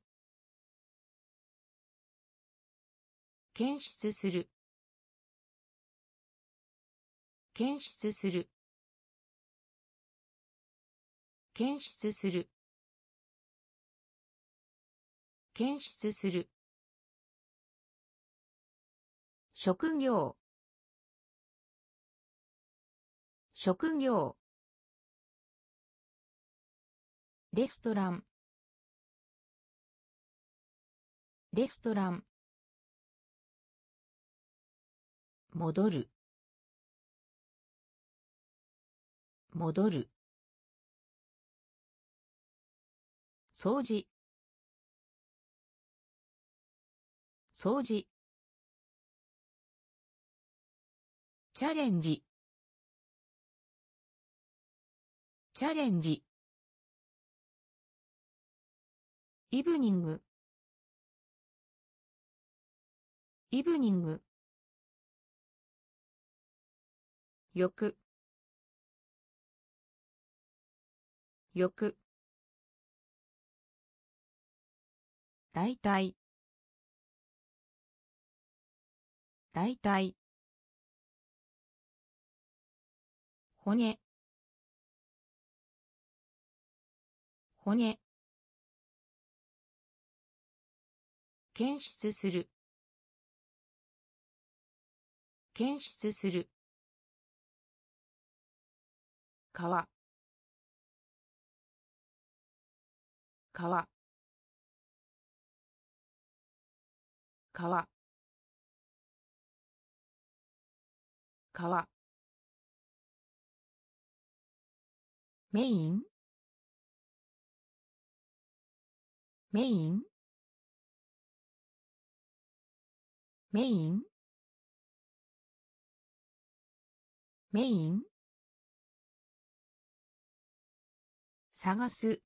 Speaker 1: 検出する検出する検出する検出する職業職業レストランレストラン戻る戻る掃除掃除チャレンジチャレンジイブニングイブニングよくよくだいたいだいたい骨骨検出する検出する皮皮皮皮メインメインメインメイン探す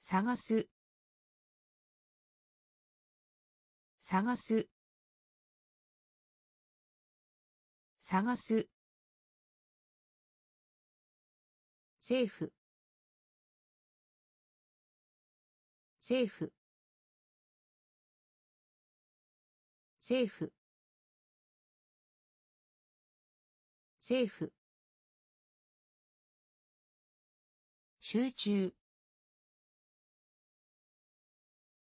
Speaker 1: 探す探す探す政府政府政府政府集中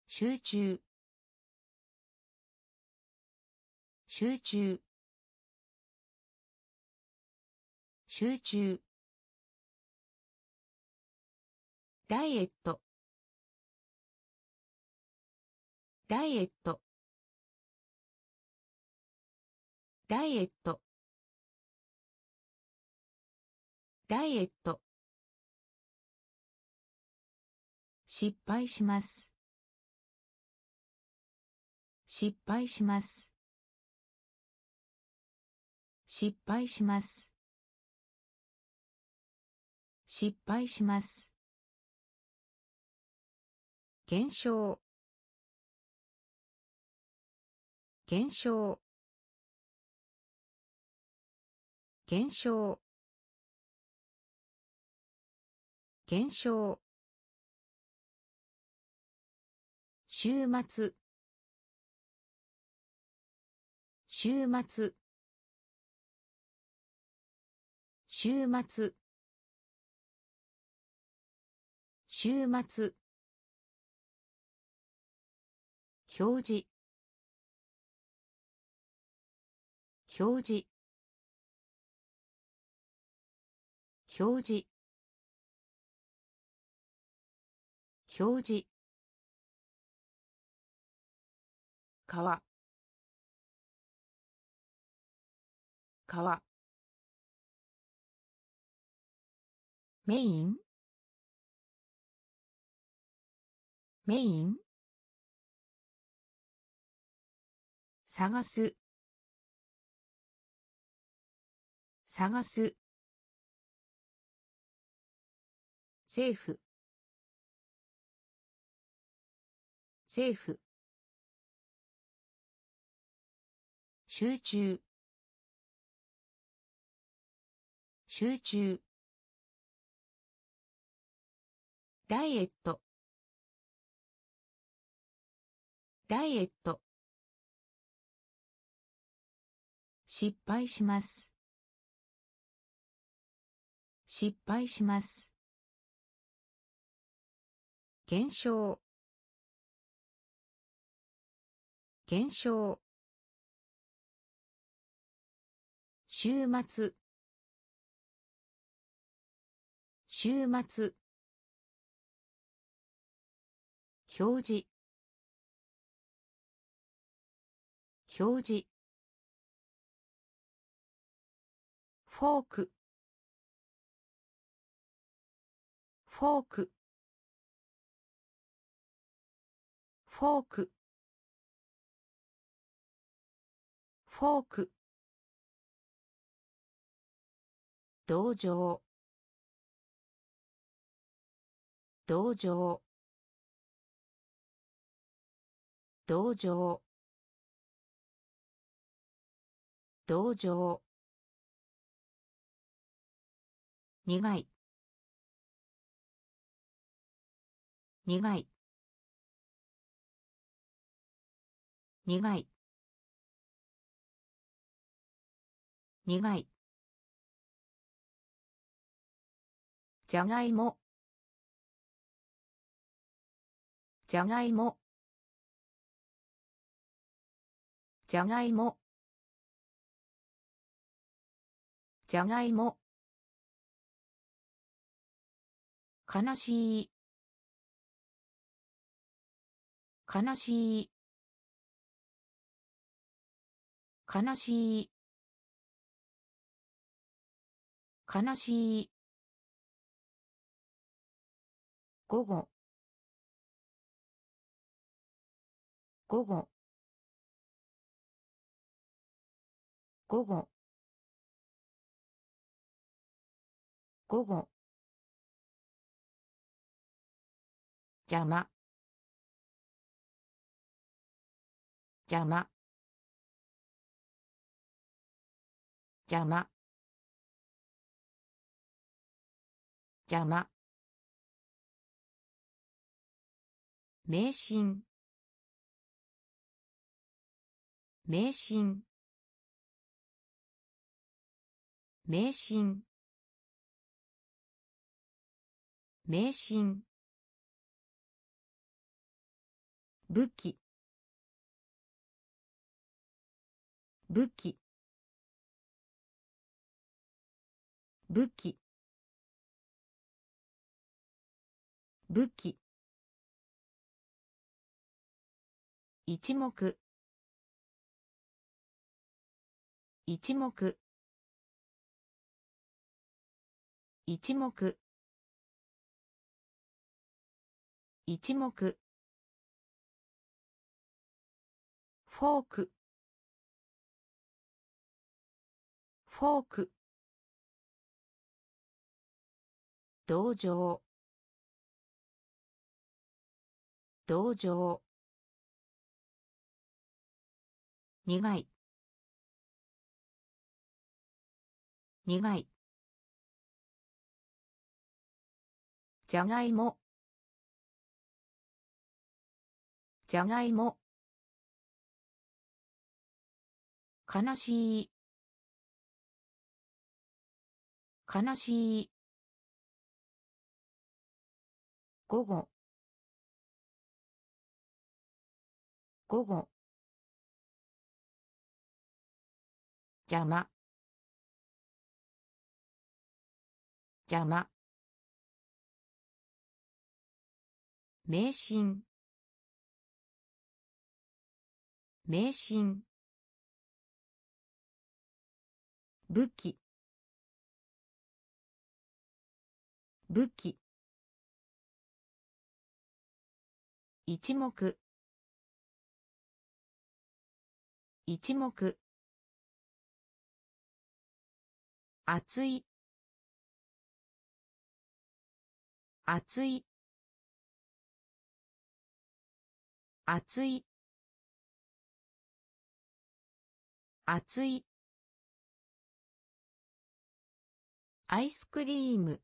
Speaker 1: 集中集中集中ダイエットダイエットダイエットダイエット失敗します失敗します失敗します失敗します減少減少減少減少週末週末週末週末表示表示表示表示川川メインメイン探す探す政府政府集中集中ダイエットダイエット失敗します失敗します減少減少週末週末表示表示フォークフォークフォークフォーク道場同情同情同情苦い苦い苦い苦いじゃがいもじゃがいもじゃがいもじゃがいも悲しい悲しい悲しい悲しい午後午後午後午後邪魔邪魔邪魔邪魔迷信迷信迷信迷信武器武器武器武器一目一目一目一目フォークフォーク同情同情苦い苦いじゃがいもじゃがいも悲しい悲しい午後午後邪魔邪魔迷信迷信武器武器一目一目熱い熱い熱い熱いアイスクリーム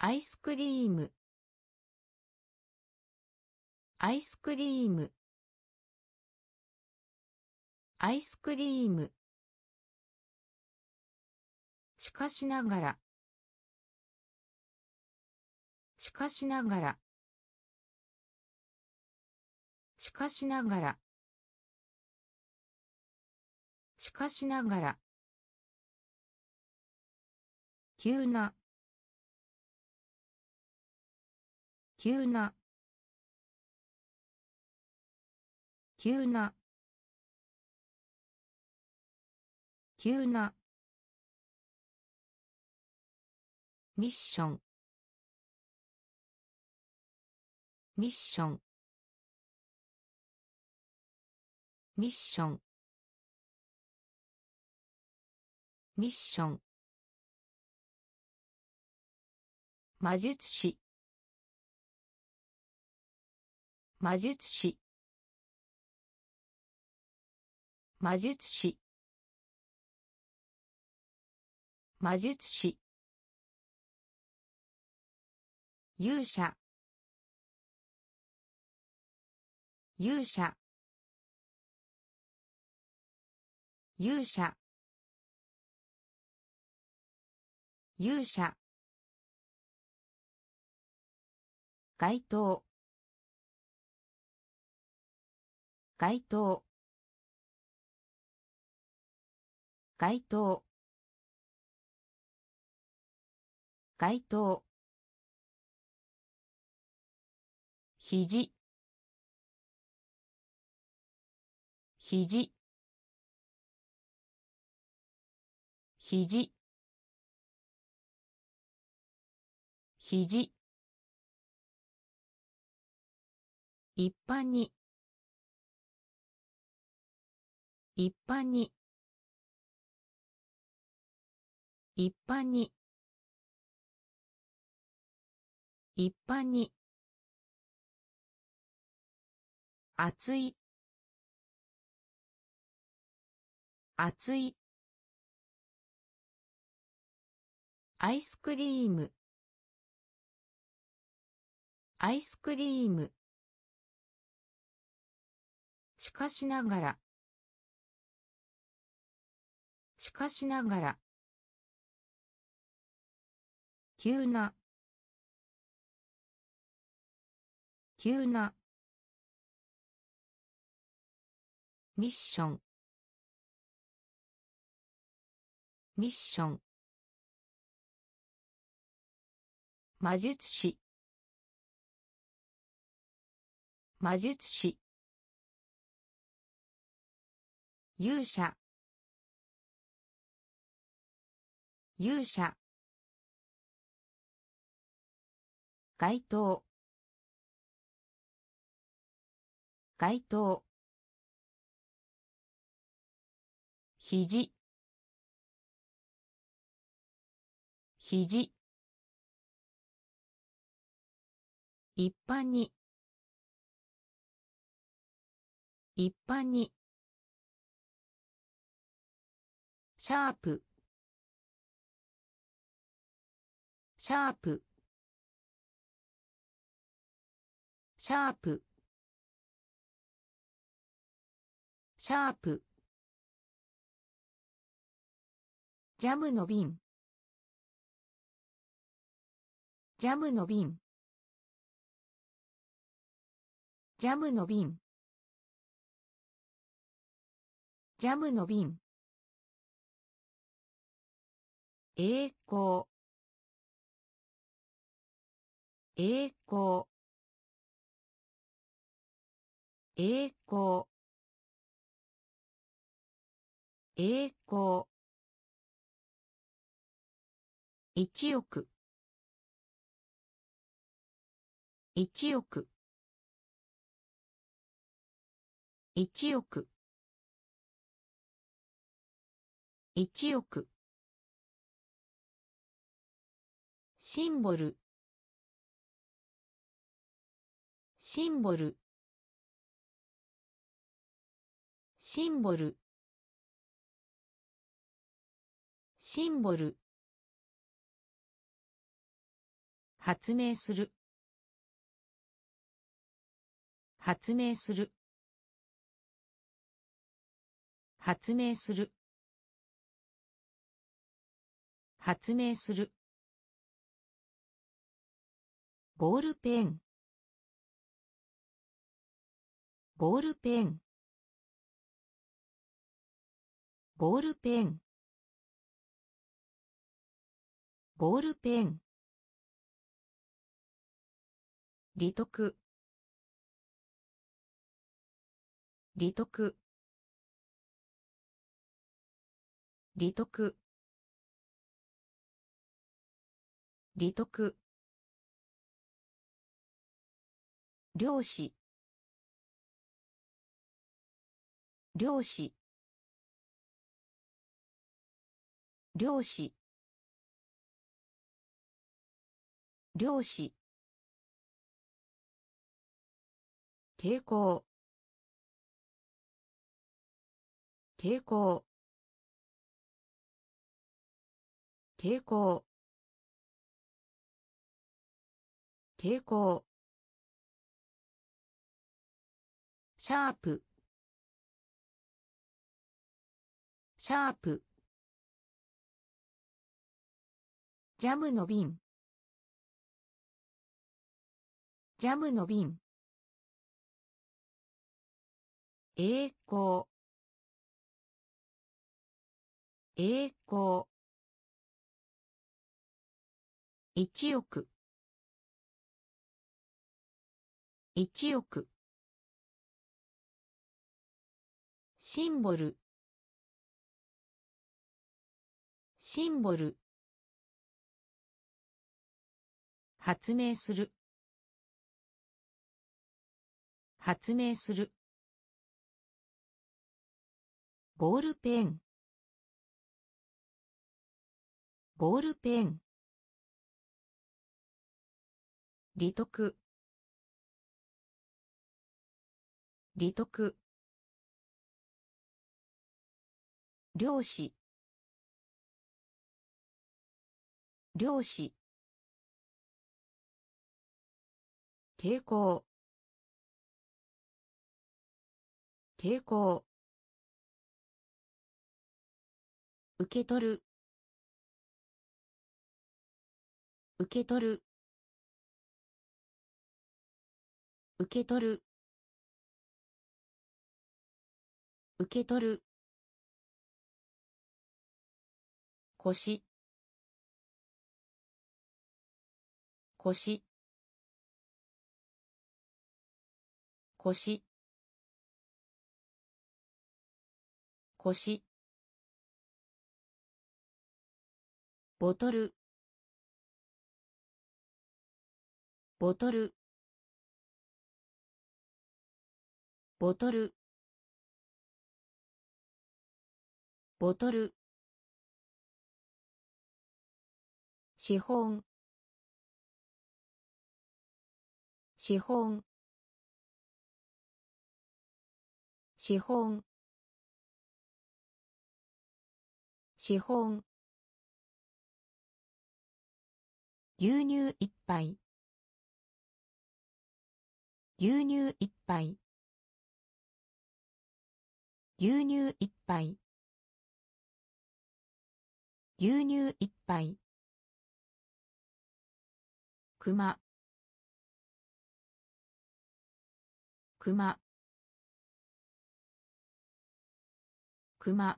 Speaker 1: アイスクリームアイスクリームアイスクリームしかしながらしかしながらしかしながらしかしながら急な急な急な急なミッションミッションミッションミッション魔術師魔術師魔術師魔術師勇者勇者勇者勇者該当該当該当街灯ひじひじひじひじ一般に一般に一般に一般に熱い熱いアイスクリームアイスクリームしかしながらしかしながら急な急なミッションミッション魔術師魔術師勇者勇者街灯街灯肘肘一般に一般にシャープシャープシャープシャープジャムの瓶ジャムの瓶ジャムの瓶ジャムの瓶栄光栄光栄光栄光一億一億一億一億シンボルシンボルシンボルシンボル発明する発明する発明する発明するボールペンボールペンボールペンボールペン利得利得利得利得漁師漁師漁師漁師抵抗抵抗抵抗抵抗シャープシャープジャムの瓶ジャムの瓶栄光栄光一億一億シンボルシンボル発明する発明するボールペンボールペン利得利得漁師漁師抵抗抵抗受け取る受け取る受け取る受け取る腰腰腰腰ボトルボトルボトルボトル資本資本資本資本牛乳一杯牛乳一杯牛乳一杯牛乳一杯くまくまくま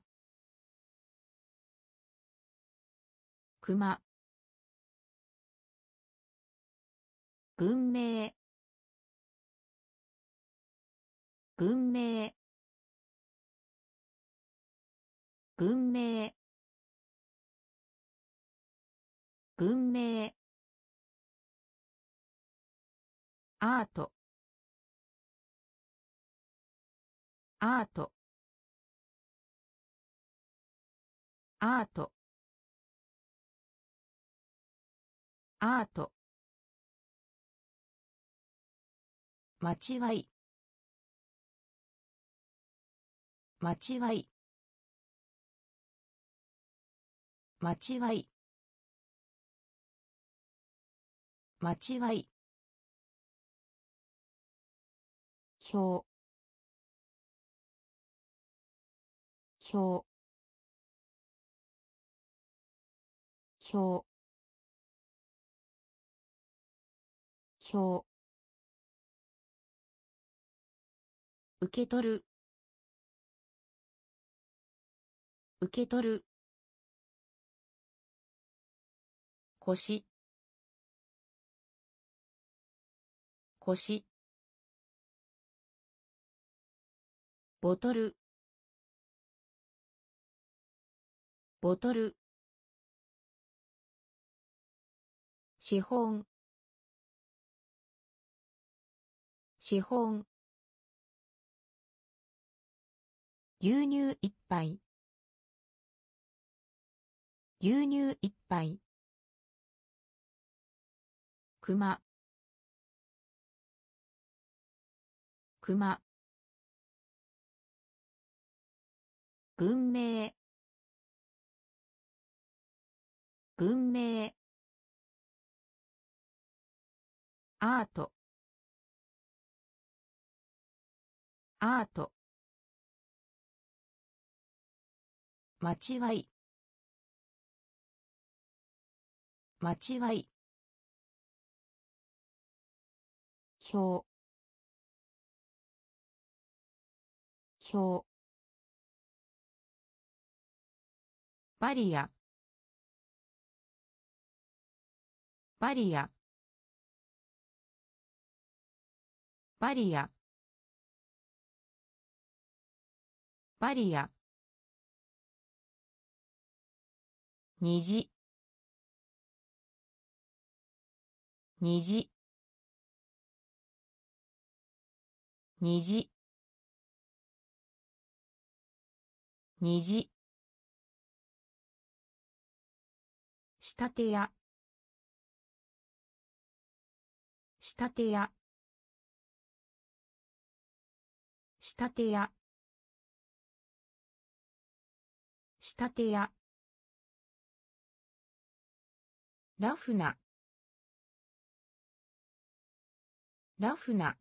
Speaker 1: くま文明文明文明文明アートアートアートアート間違い間違い間違い間違い表表表表受け取る受け取る腰腰ボトルボトル資本資本牛乳一杯牛乳一杯熊熊文明文明アートアート間違い間違い表表バリアバリアバリアバリア虹虹虹虹仕立て屋仕立て屋仕立て屋仕立て屋ラフなラフな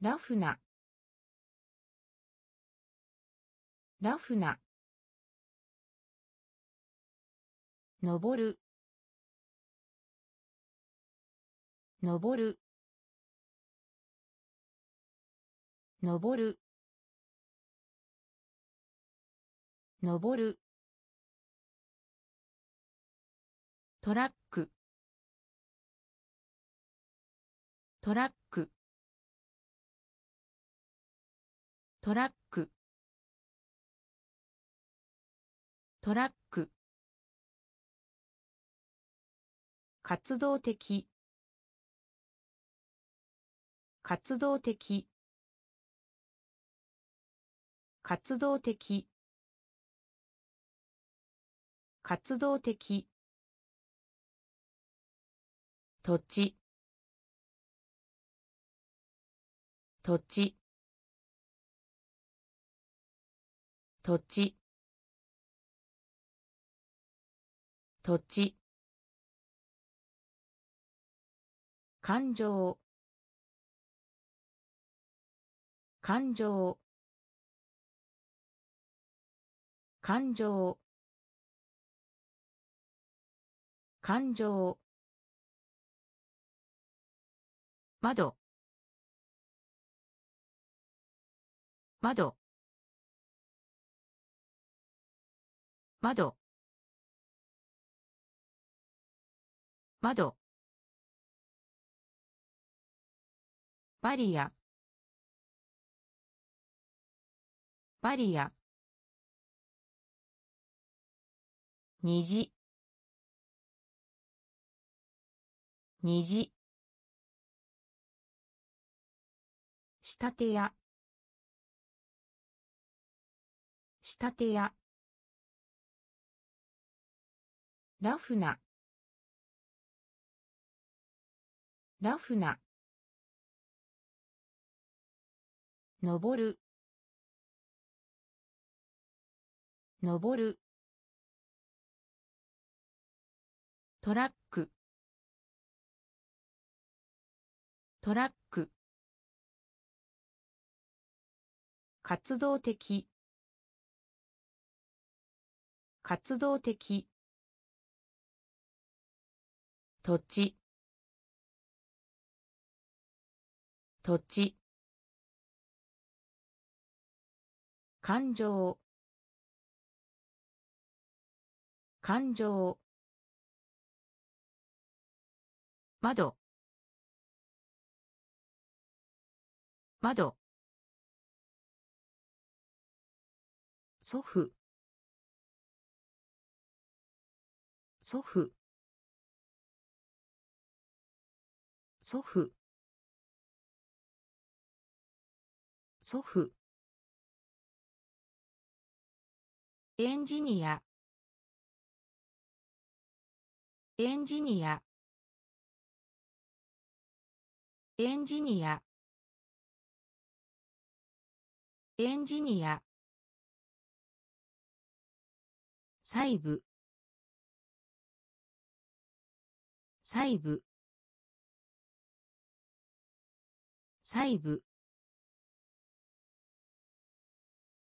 Speaker 1: ラフなラフな登る登る登る登るトラックトラックトラックトラック活動的活動的活動的活動的土地土地土地土地感情感情感情感情窓窓窓窓バリア虹虹仕立て屋仕立て屋ラフナ。ラフナ。登る登るトラックトラック活動的活動的土地土地感情感情窓窓祖父祖父祖父祖父エンジニアエンジニアエンジニアエンジニア細部細部細部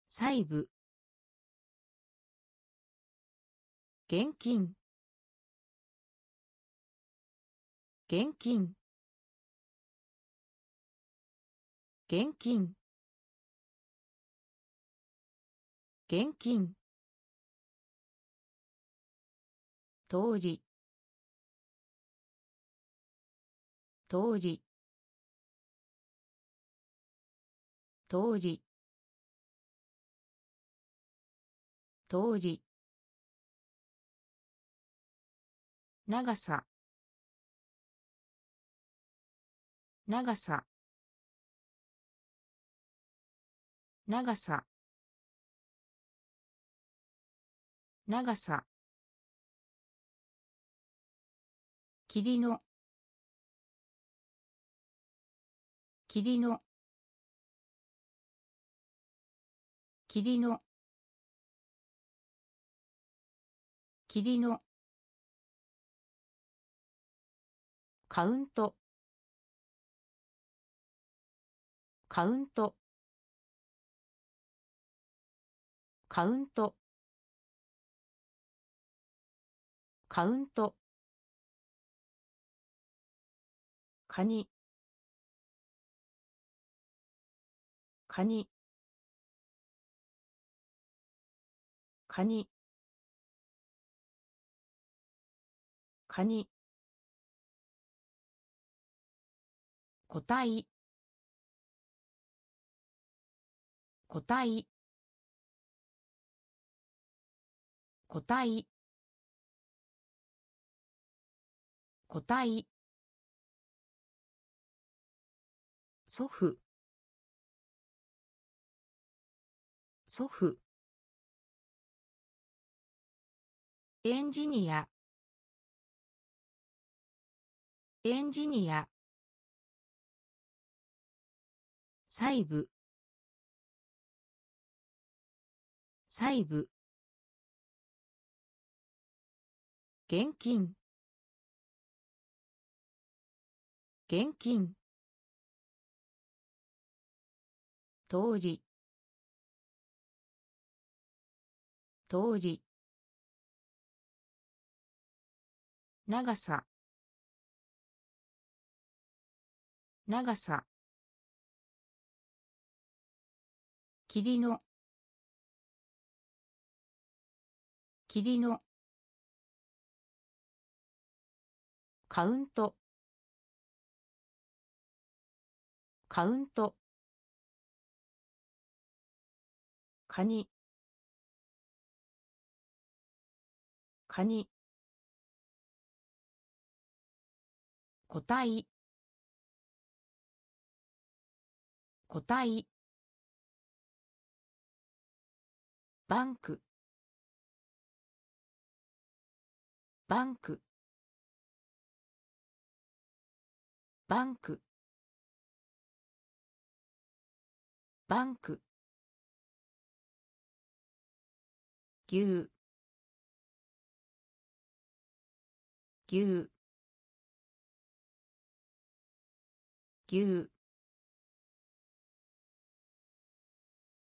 Speaker 1: 細部現金現金現金現金通り通り通り通り長さ長さ長さ長さ霧の霧の霧の霧のカウントカウントカウントカウントカニカニカニカニ個体個体個体個体祖父祖父エンジニアエンジニア細部細部現金現金通り通り長さ長さ霧の霧のカウントカウントカニカニ個体個体バンクバンクバンクバンク牛牛牛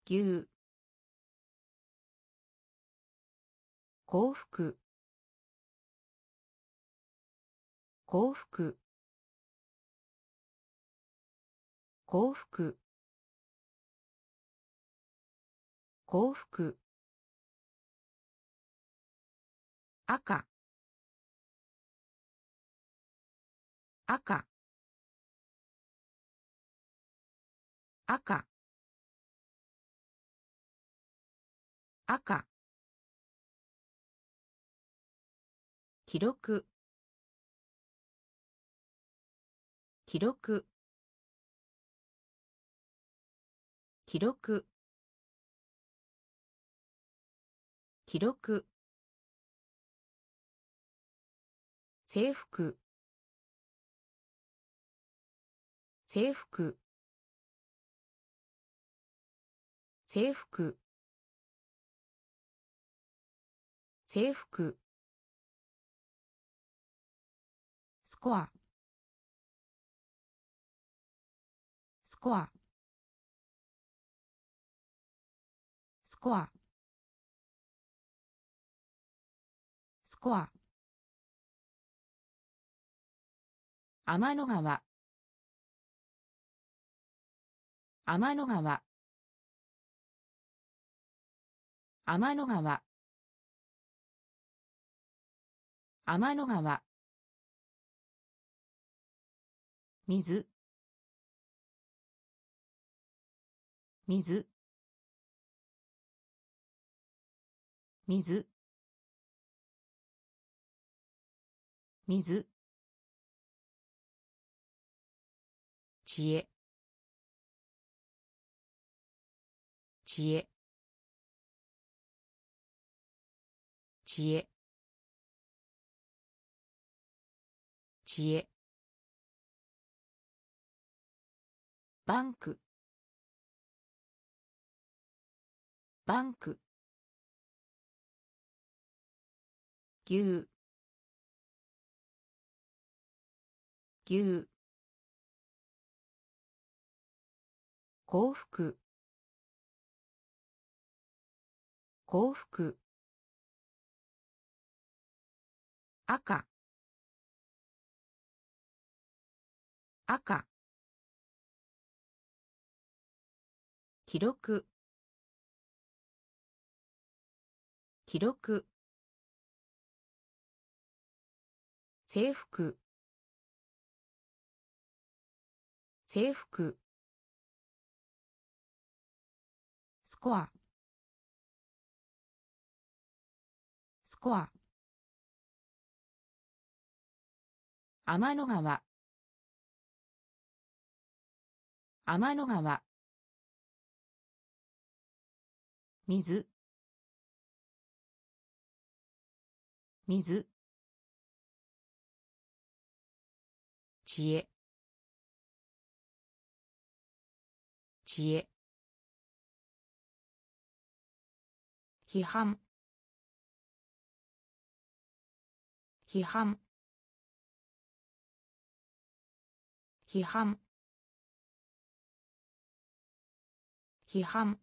Speaker 1: 牛幸福幸福幸福幸福赤赤赤赤記録記録記録記録制服制服制服制服コアスコアスコアスコア天の川天の川天の川天の川水水水水知恵知恵知恵知恵バンクバンク牛牛幸福幸福赤赤記録記録制服制服スコアスコア天の川天の川水水知恵知恵批判批判批判批判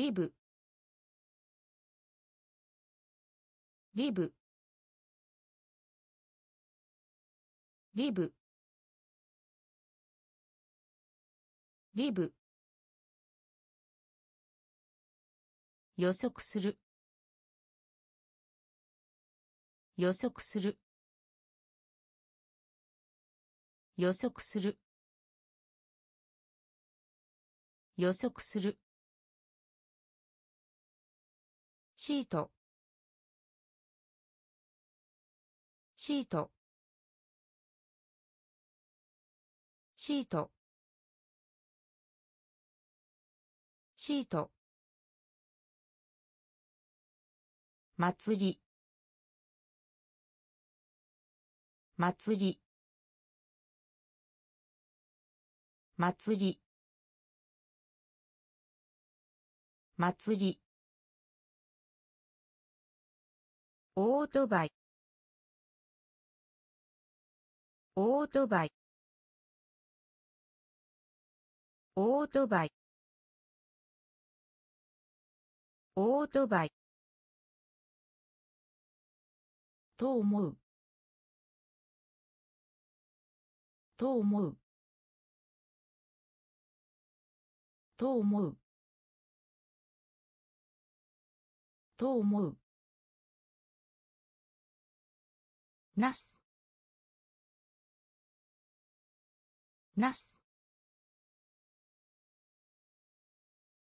Speaker 1: リブリブリブリブ予測する予測する予測する予測するシートシートシートシート祭り祭り祭り祭りオートバイオートバイオートバイオートバイと思うと思うと思うと思うナスナス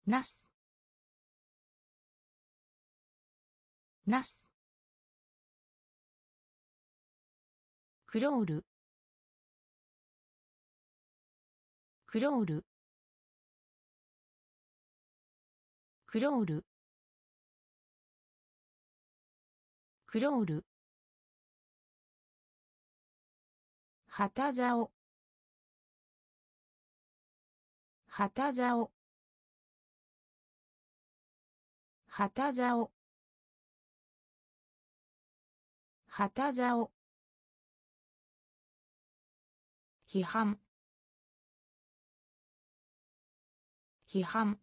Speaker 1: ナスナスクロールクロールクロールクロール旗お旗竿旗お旗竿批判批判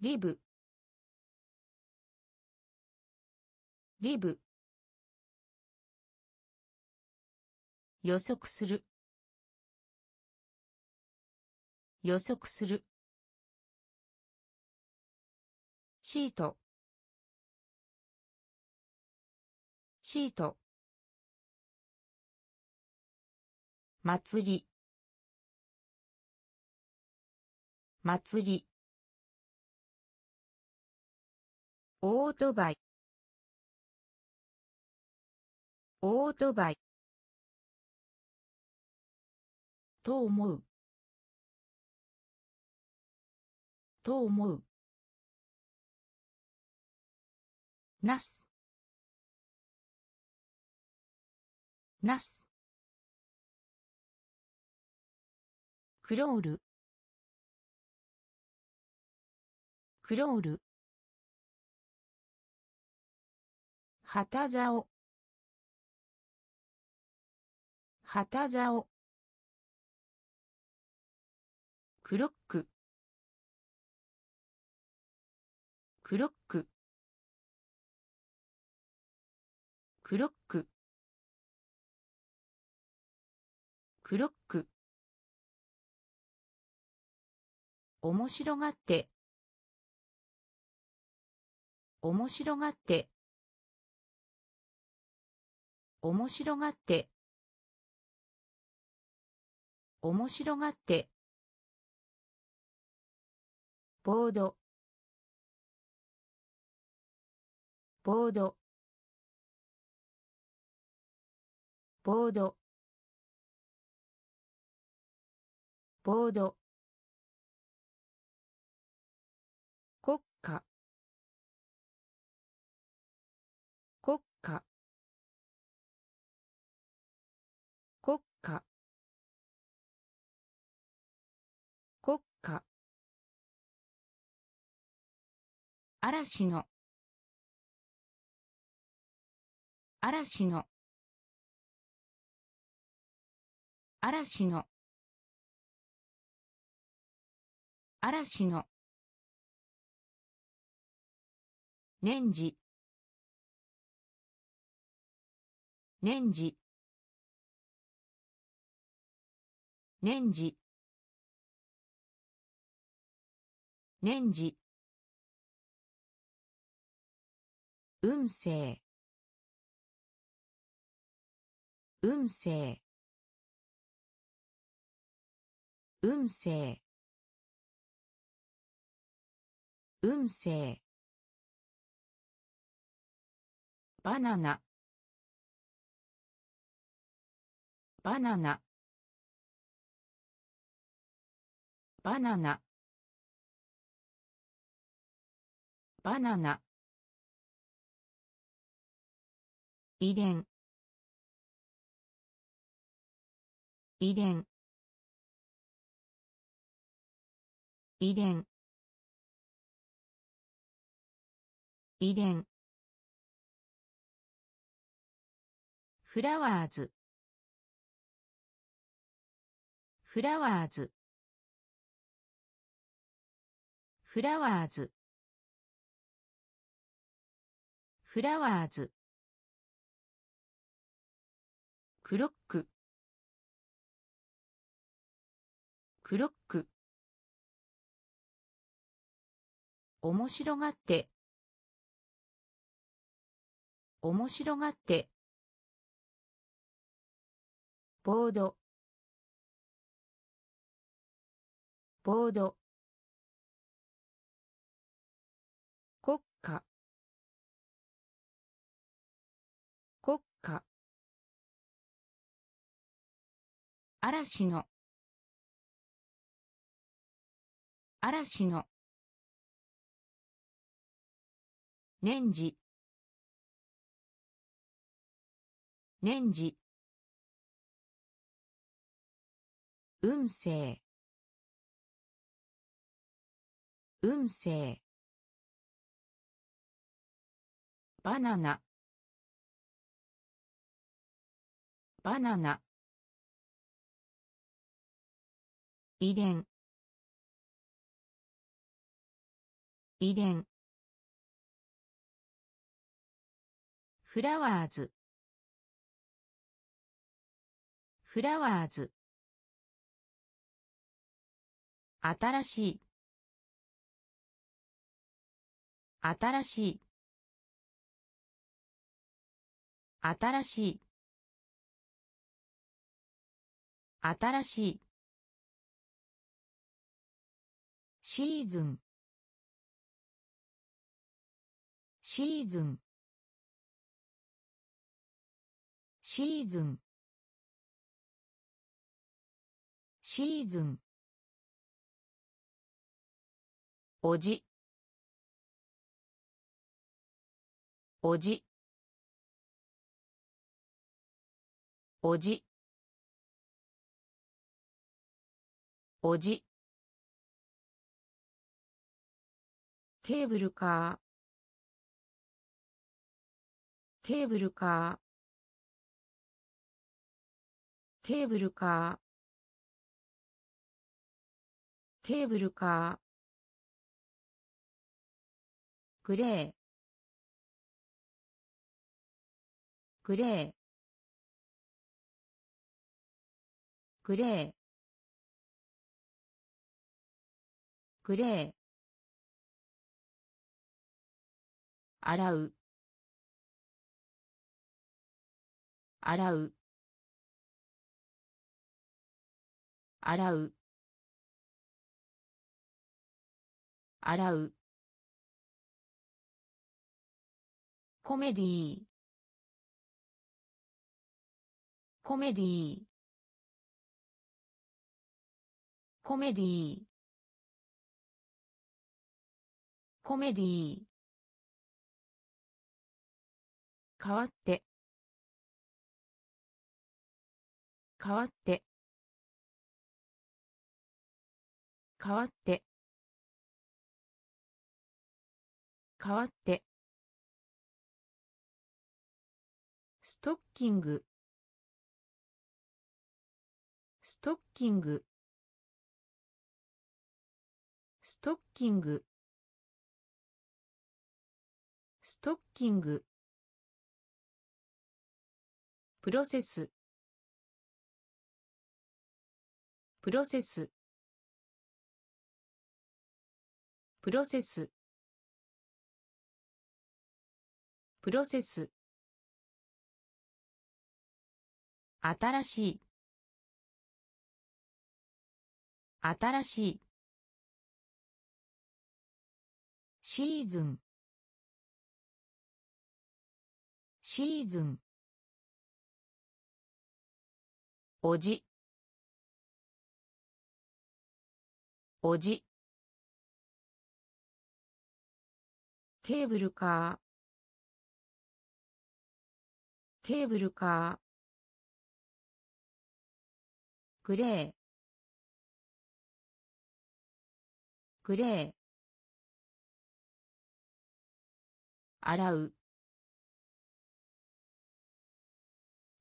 Speaker 1: リブリブ予測する予測するシートシート祭り祭りオートバイオートバイと思うと思うなすなすクロールクロール旗竿旗竿クロッククロッククロッククロック面白がって面白がって面白がって面白がってボードボードボードボード嵐の嵐の嵐の嵐の年次年次年次年次運勢運勢運勢運勢バナナバナナバナナバナナ遺伝遺伝遺伝遺伝フラワーズフラワーズフラワーズフラワーズクロッククロック面白がって面白がってボードボード嵐の嵐の年次年次運勢運勢バナナバナナ遺伝遺伝フラワーズフラワーズ新しい新しい新しい新しいシーズンシーズンシーズンシーズンおじおじおじおじケーブルカーケーブルカーケーブルカーケーブルカーグレーグレーグレーグレー洗う洗う洗う洗うコメディーコメディーコメディーコメディー変わって変わって変わって変わってストッキングストッキングストッキングストッキングプロセスプロセスプロセスプロセス新しい新しいシーズンシーズンおじおじケーブルカーケーブルカーグレーグレー洗う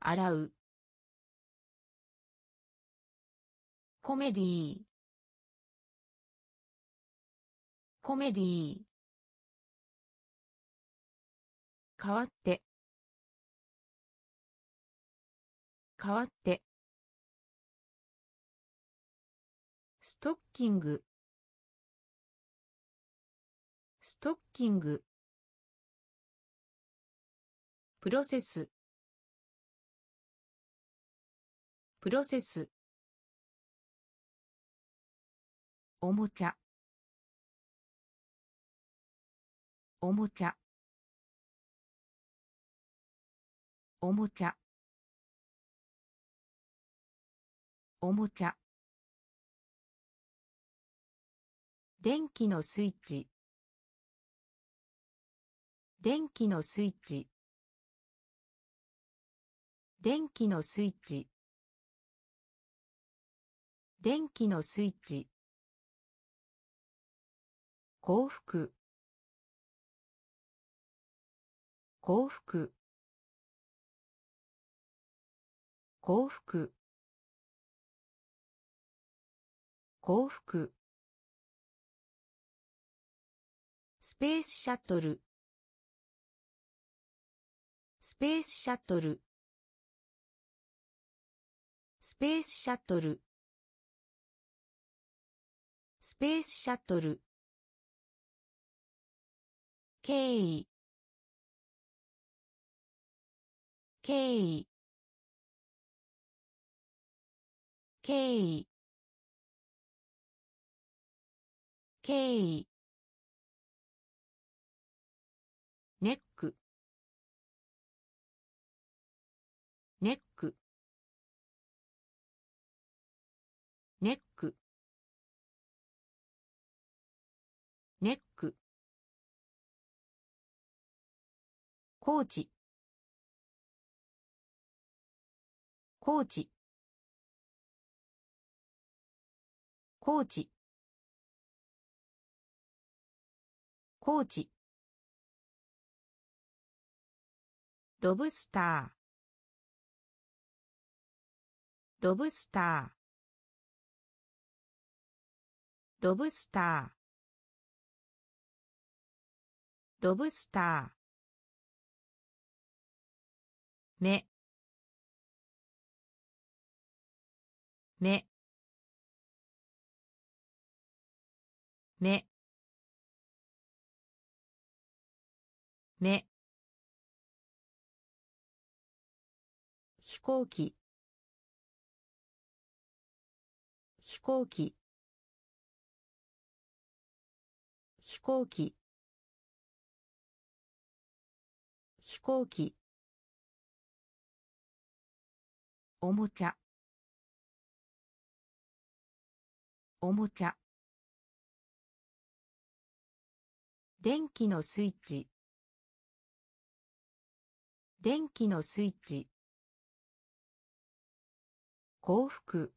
Speaker 1: 洗うコメディーコメディー変わって変わってストッキングストッキングプロセスプロセスおもちゃおもちゃおもちゃおもちゃ電気のスイッチ電気のスイッチ電気のスイッチ電気のスイッチ幸福幸福幸福幸福スペースシャトルスペースシャトルスペースシャトルスペースシャトル経緯経緯経緯経緯コーチコーチコーチコーチロブスターロブスターロブスターロブスター目目目目飛行機飛行機飛行機飛行機おもちゃおもちゃ電気のスイッチ電気のスイッチ幸福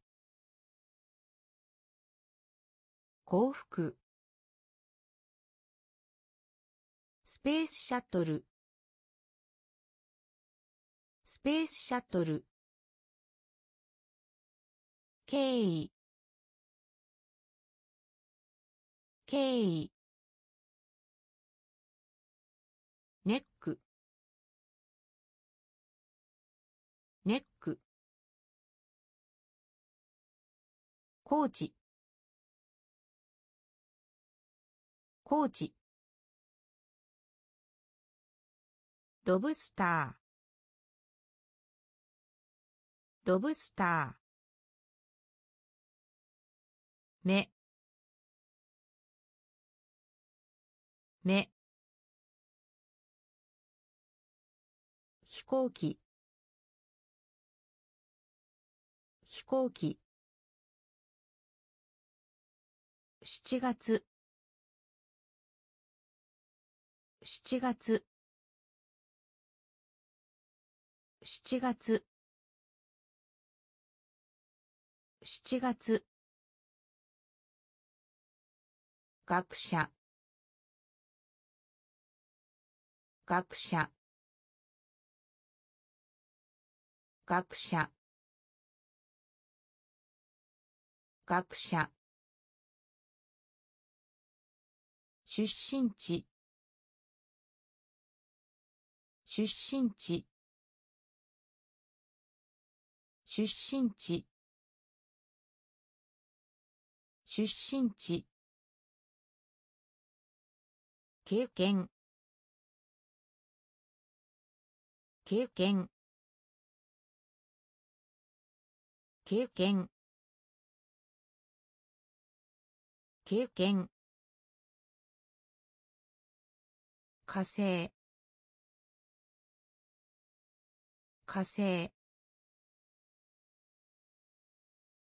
Speaker 1: 幸福スペースシャトルスペースシャトル敬意敬意ネックネックコーチコーチロブスターロブスター目目飛行機飛行機7月7月7月7月学者学者学者学者出身地出身地出身地出身地経験経験経験経験火星火星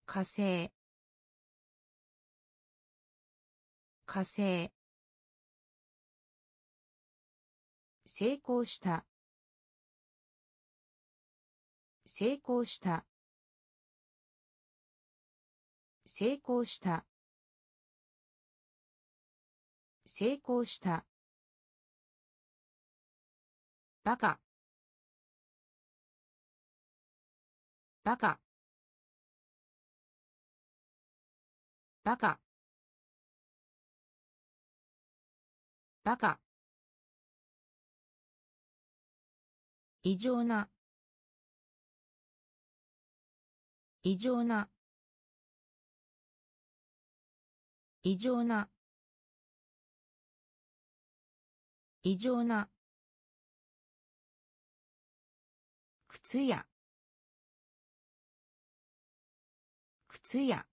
Speaker 1: 火星火星成功した成功した成功した成功したバカバカバカバカ異常な異常な異常な異常な靴や靴や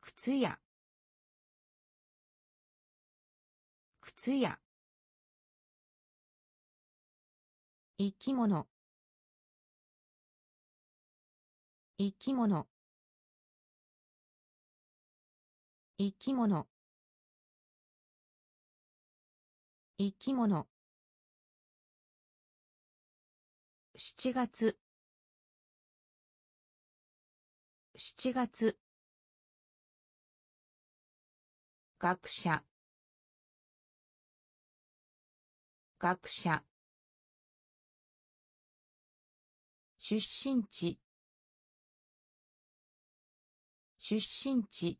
Speaker 1: 靴や靴や生き物生き物生き物生き物7月7月学者学者出身地出身地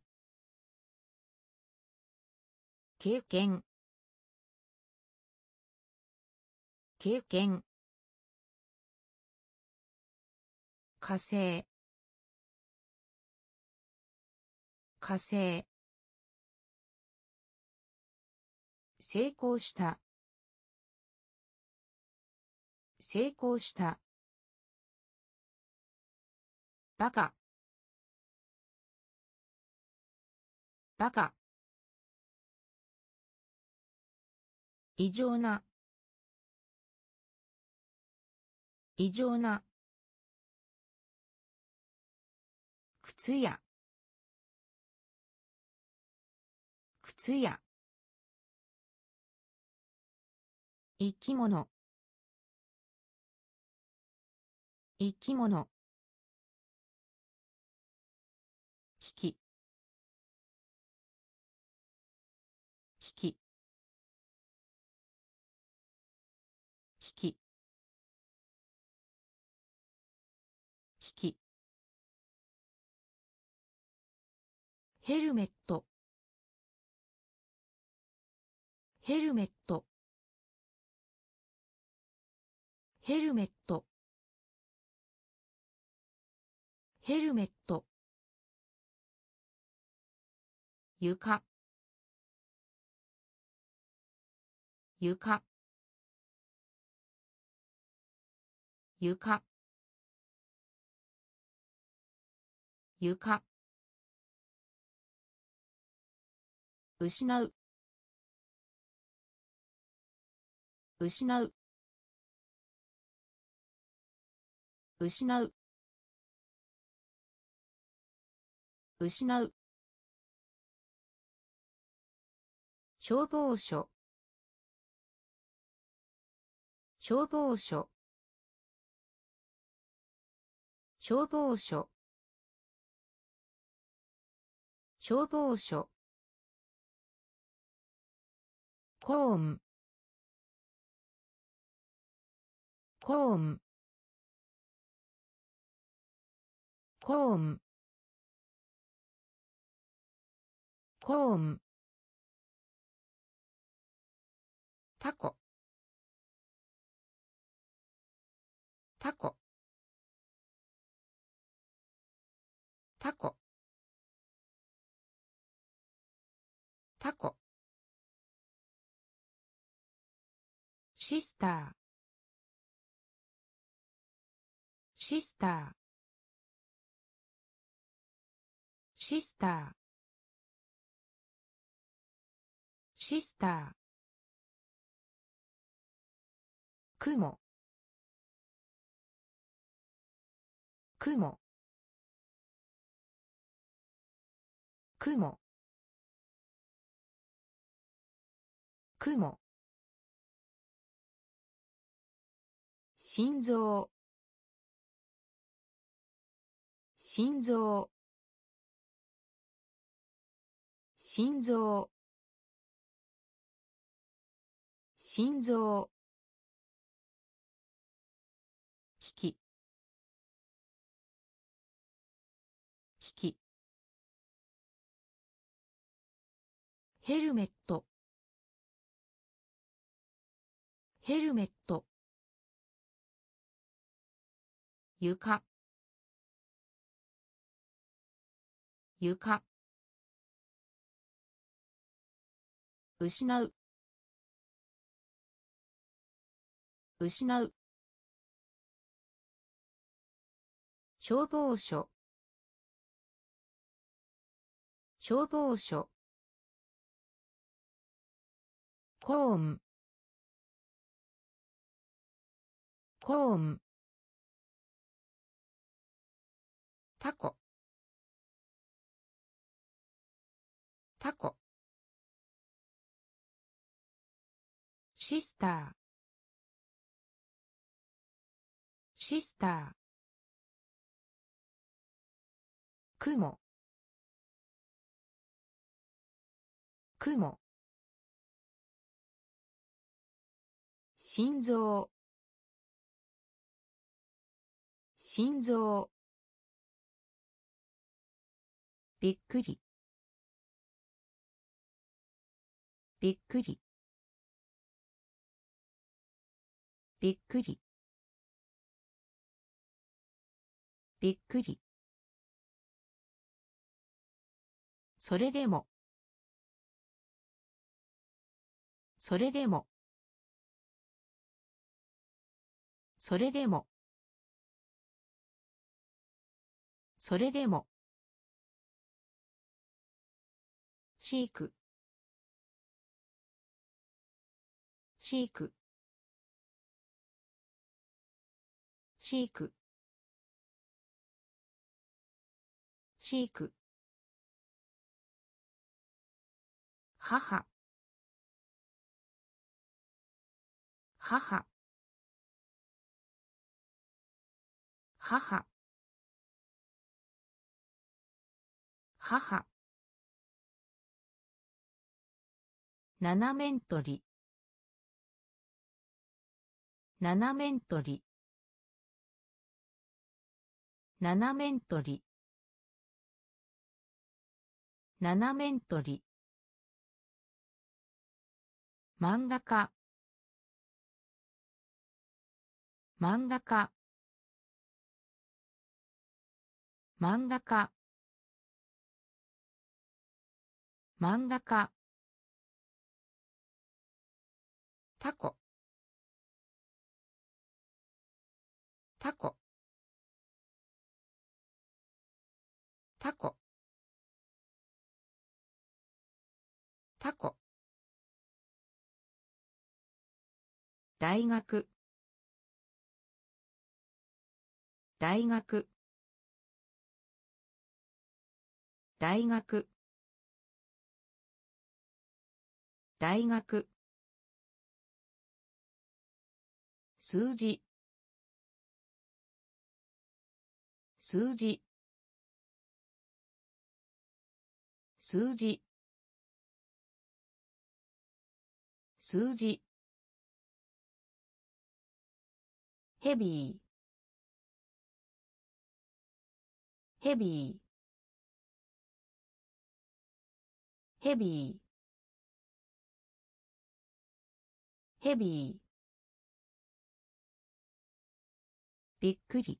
Speaker 1: 経験経験火星火星成功した成功したバカバカ異常な異常な靴や靴や生き物生き物ヘルメットヘルメットヘルメットヘルメット床床床床失う失う失う失う消防署消防署消防署消防署コーンコーンコーンコーンタコタコタコタコシスターシスターシスターシスター雲雲雲雲心臓心臓心臓心臓ヘルメットヘルメット床床失う失う消防署消防署コーンコーンタコタコシスターシスター雲雲心臓心臓びっくりびっくりびっくりびっくりそれでもそれでもそれでもそれでも飼育飼育飼育飼育母母母母斜んとり斜んとり斜んとり斜ん取り漫画家漫画家漫画家漫画家タコタコタコタコ大学大学大学大学数字数字数字数字ヘビーヘビーヘビーヘビーびっくり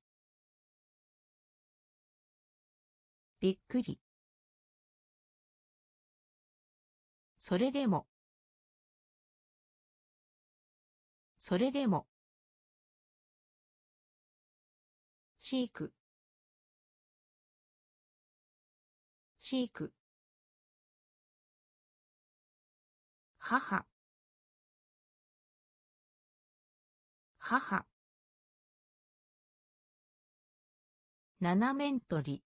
Speaker 1: びっくりそれでもそれでも飼育飼育母母斜んとり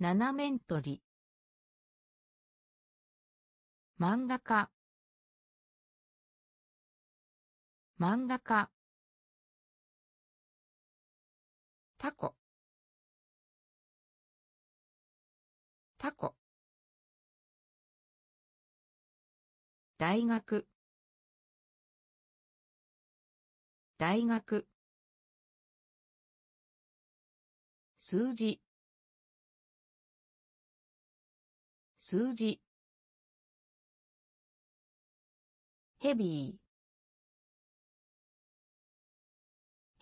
Speaker 1: 斜面取り漫画家漫画家タコタコ大学大学数字数字ヘビー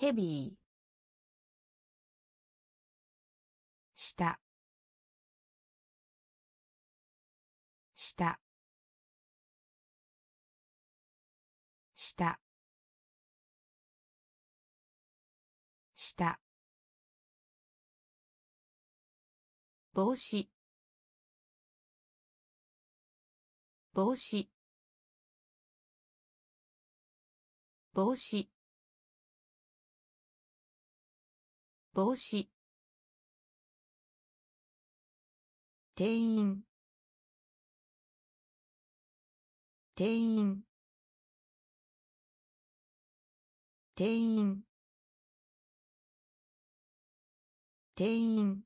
Speaker 1: ヘビー下た帽子帽子帽子帽子店員店員店員店員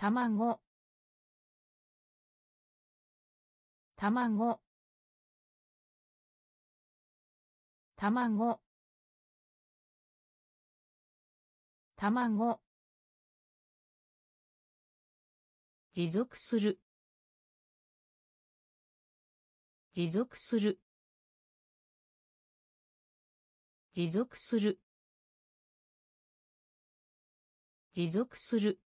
Speaker 1: 卵卵卵卵持続する持続する持続する持続する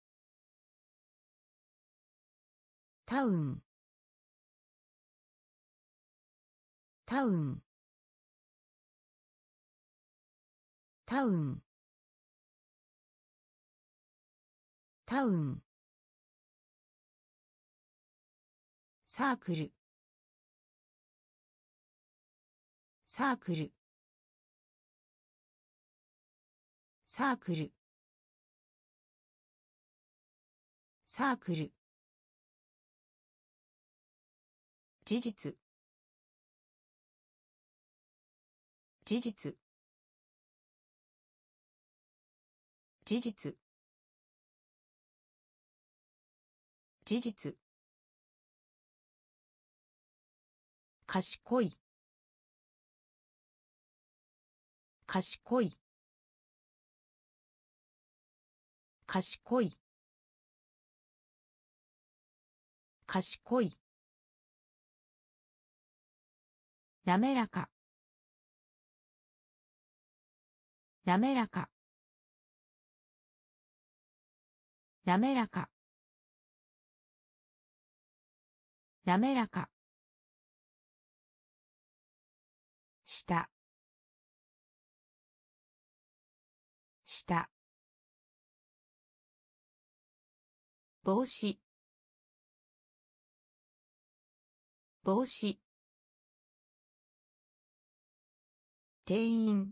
Speaker 1: タウンタウンタウンタウンサークルサークルサークルサークル事実事実事実事実賢い賢い賢い賢いなめらかなめらかなめらかならかした帽子帽子店員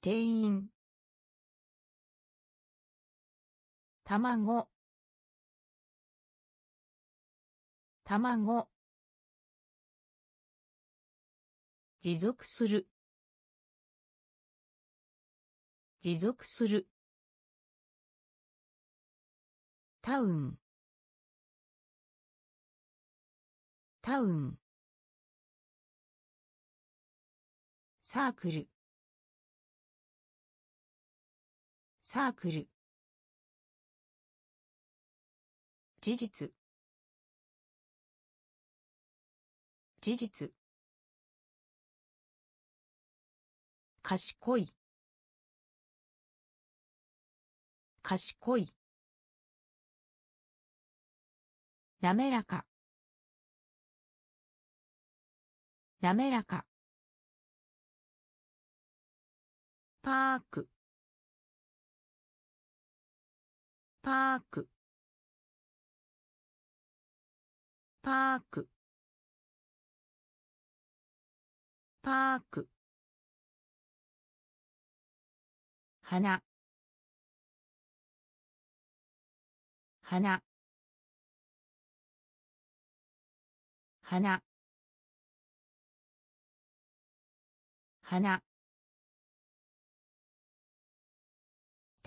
Speaker 1: 店員卵卵持続する持続するタウンタウンサークルサークル事実事実賢い賢い滑らか滑らかパークパークパークパーク花花花花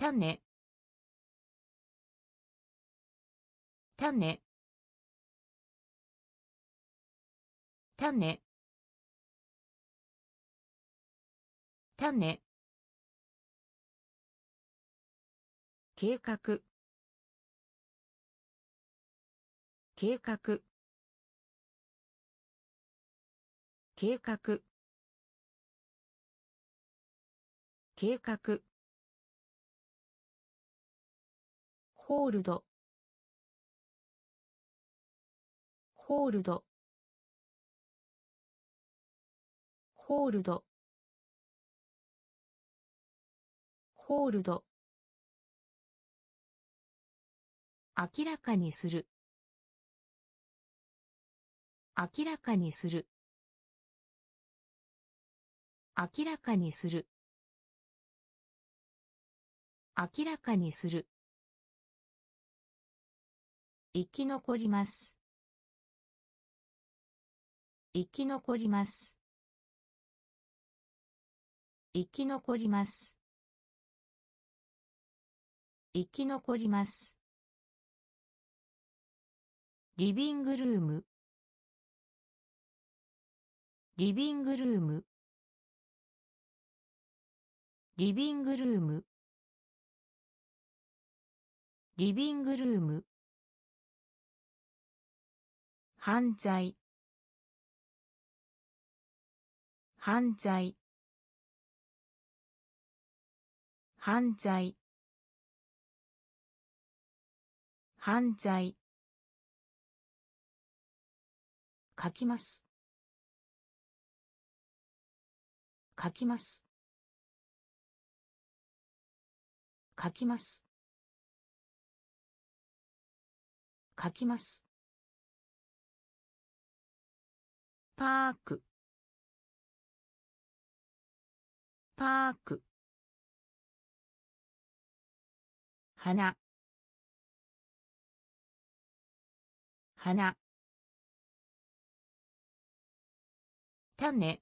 Speaker 1: 種種種種計画計画計画計画ホールドホールドホールドホールド明らかにする明らかにする明らかにする明らかにする生き残ります生き残ります生き残ります生き残りますリビングルームリビングルームリビングルームリビングルーム犯罪犯罪犯罪犯罪書きます書きます書きます書きますパークパーク花花種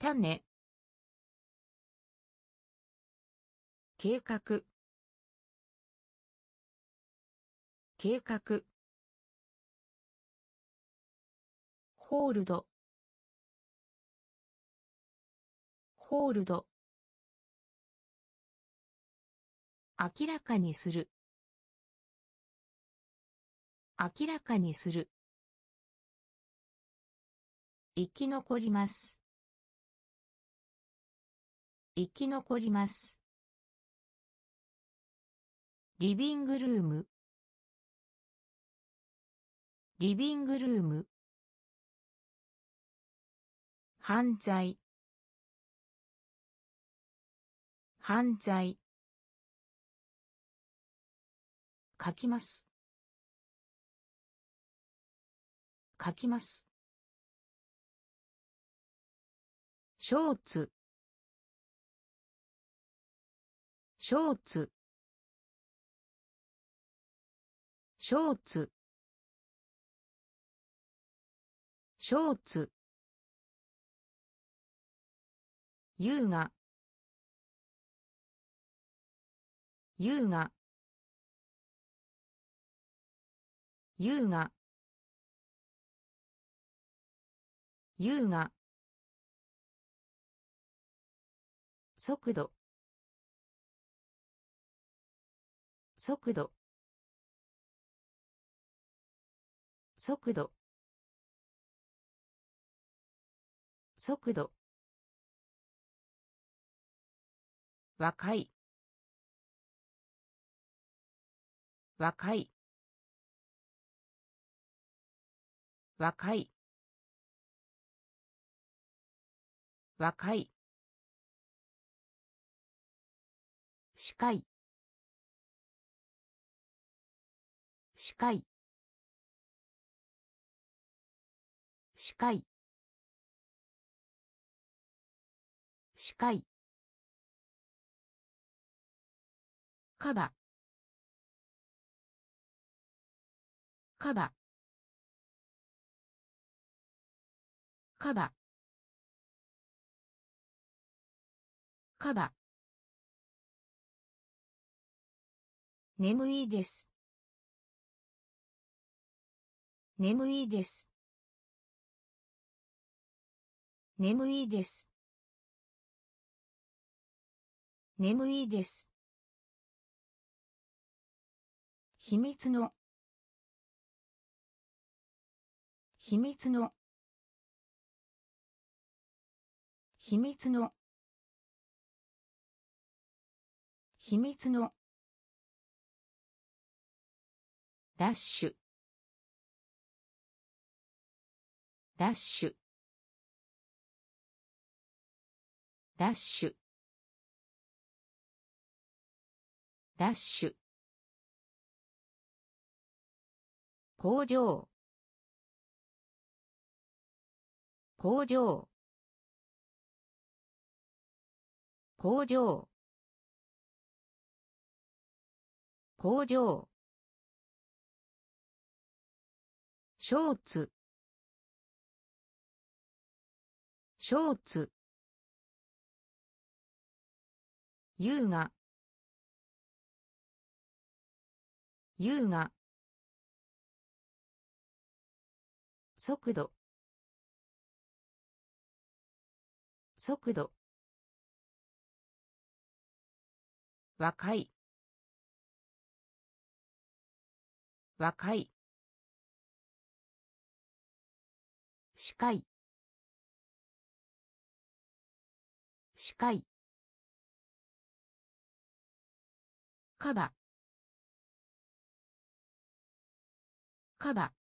Speaker 1: 種計画計画ホールドホールド明らかにする明らかにする生き残ります生き残りますリビングルームリビングルーム犯罪犯罪書きます書きますショーツショーツショーツショーツ優雅優雅優雅優雅速度速度速度速度若い若い若い若い歯科医カバカバカバカバ眠いです眠いです眠いです眠いです秘密の秘密の秘密の秘密のダッシュダッシュダッシュダッシュ工場工場工場工場ショーツショーツ優雅優雅速度速度若い若い視界視界カバカバ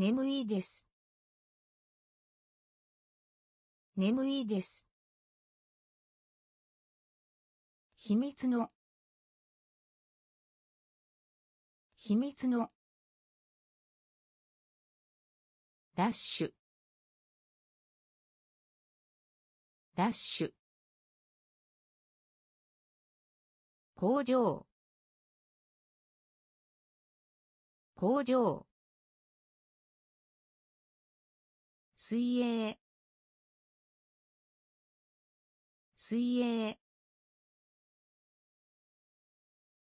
Speaker 1: 眠いです眠いです秘密の秘密のダッシュダッシュ工場工場水泳水泳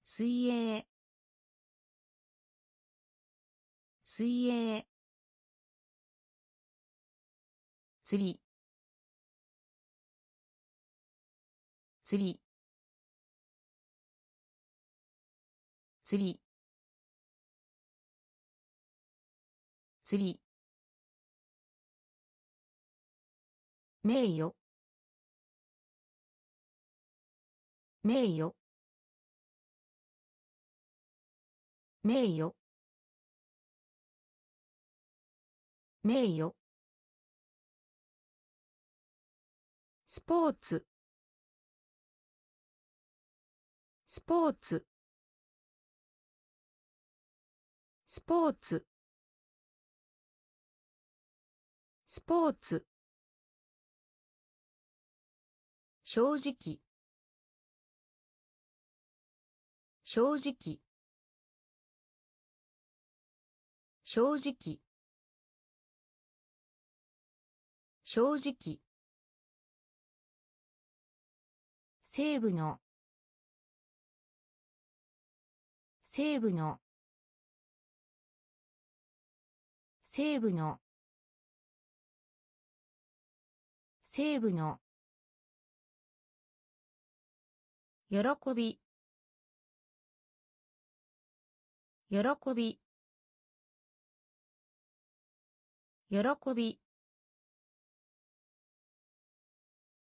Speaker 1: 水泳水泳釣り釣り釣り釣り名誉名誉名誉名誉スポーツスポーツスポーツスポーツ正直正直正直正直西部の西部の西部の西部の喜び喜び喜び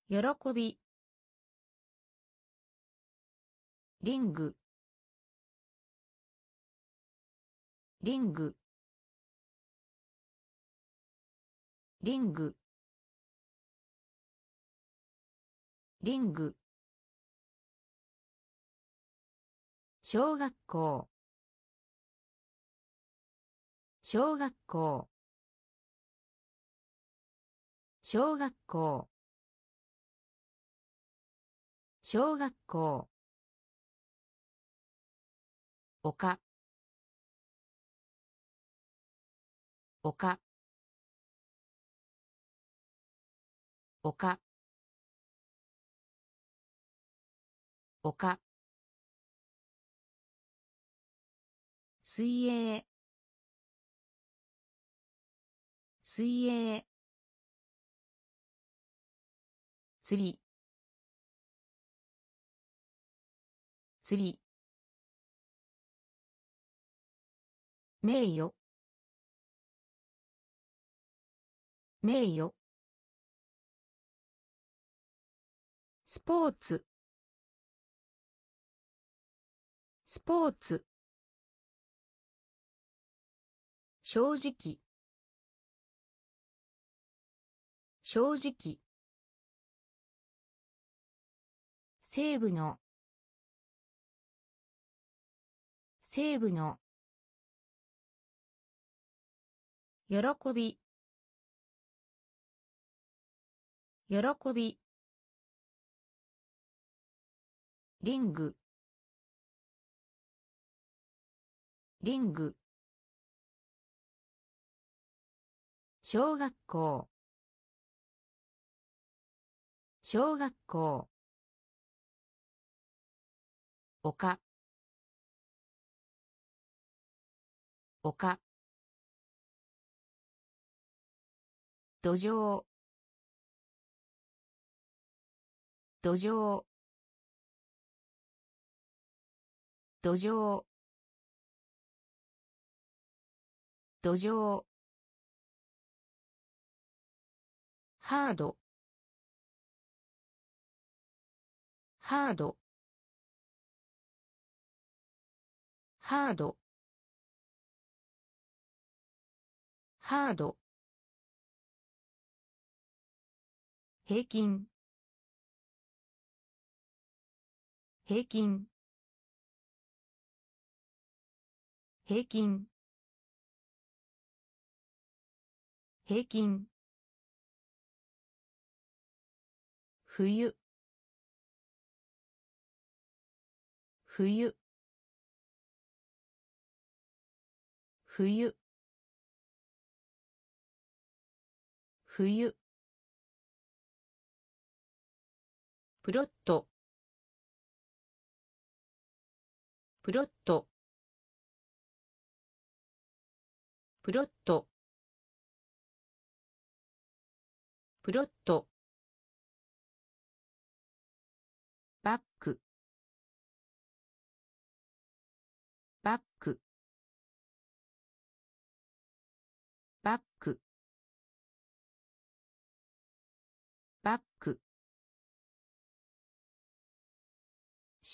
Speaker 1: 喜びリングリングリングリング小学校小学校小学校小学校おかおかおかおか水泳水泳釣り釣り名誉名誉スポーツスポーツ正直正直西部の西部の喜び喜びリングリング小学校小学校丘丘土壌土壌土壌土壌ハードハードハードハード平均平均平均平均冬冬冬冬プロットプロットプロットプロット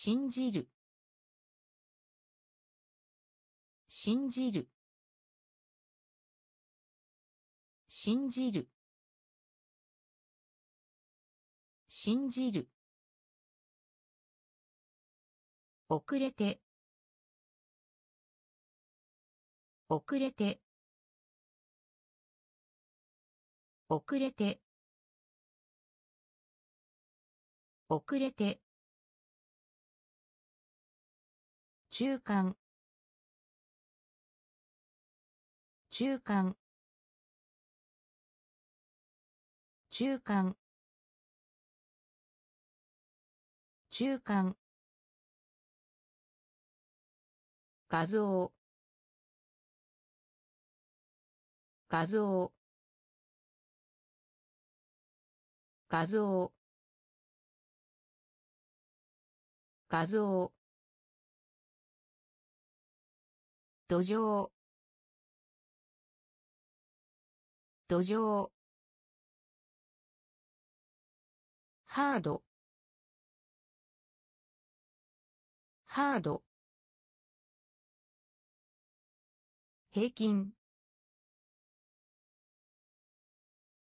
Speaker 1: 信じる信じる信じる信じる遅れて遅れて遅れて遅れて中間中間中間中間画像画像画像画像土壌土壌ハードハード平均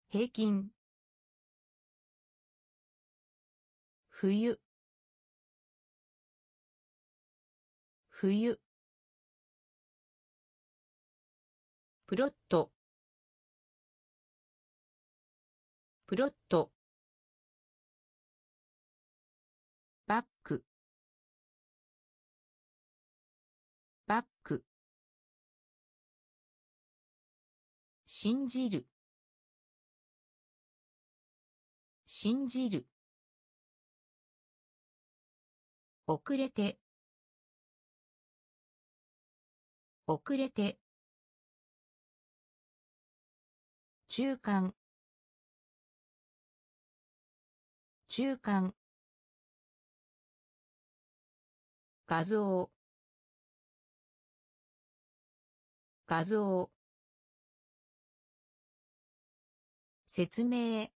Speaker 1: 平均冬冬プロットプロットバックバック信じる信じる遅れて遅れて中間中間画像画像説明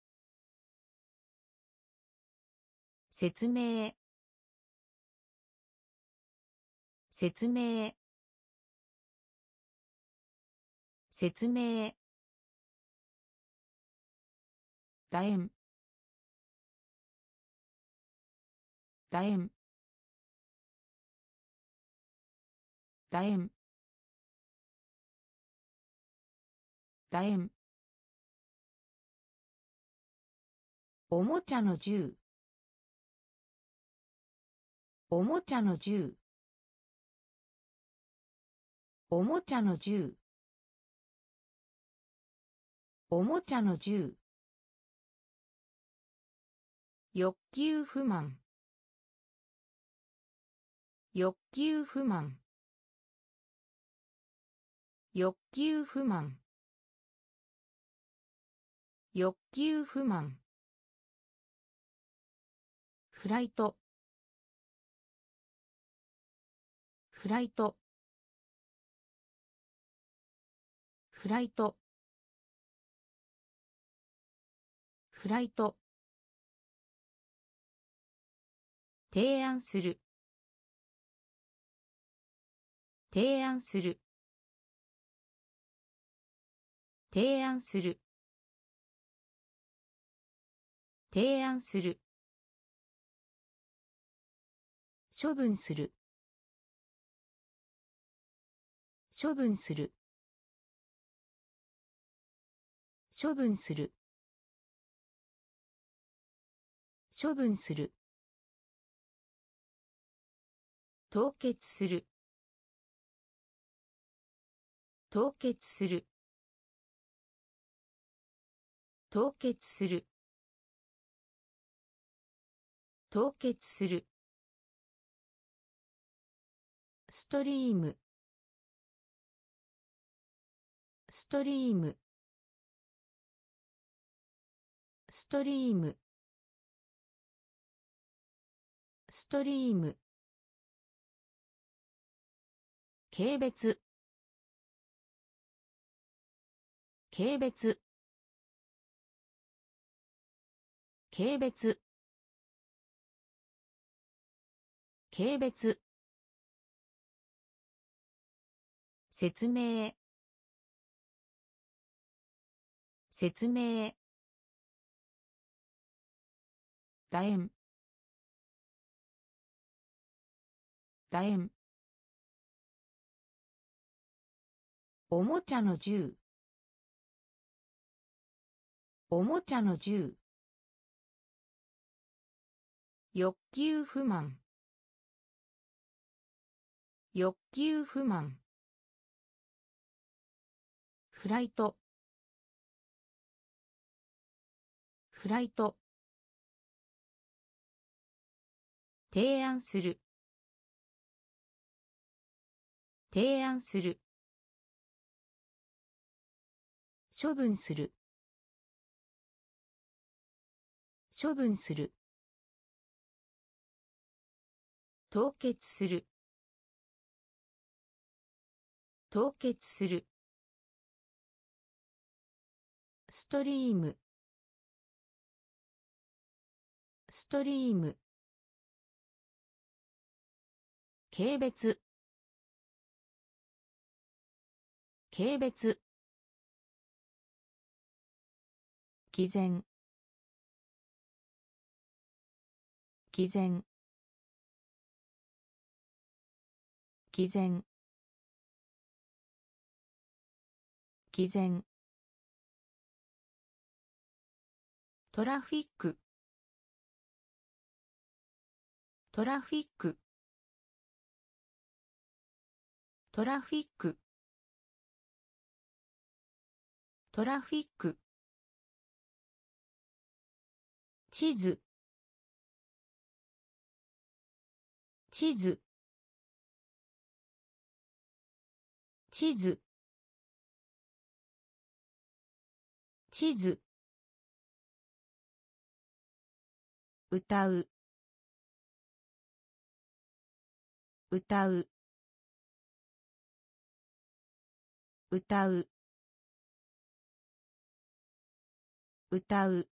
Speaker 1: 説明説明説明楕円楕円楕円楕円おもちゃの銃おもちゃの銃おもちゃの銃おもちゃの銃欲求不満欲求不満欲求不満欲求不満フライトフライトフライトフライト提案する提案する提案する提案する処分する処分する処分する処分する凍結する凍結する凍結する凍結するストリームストリームストリームストリーム軽蔑軽蔑軽蔑軽蔑説明説明楕円楕円おもちゃの銃おもちゃの銃欲求不満欲求不満フライトフライト提案する提案する処分する処分する凍結する凍結するストリームストリーム軽蔑軽蔑偽善偽善偽善偽善トラフィックトラフィックトラフィックトラフィック地図地図地図地図歌う歌う歌う歌う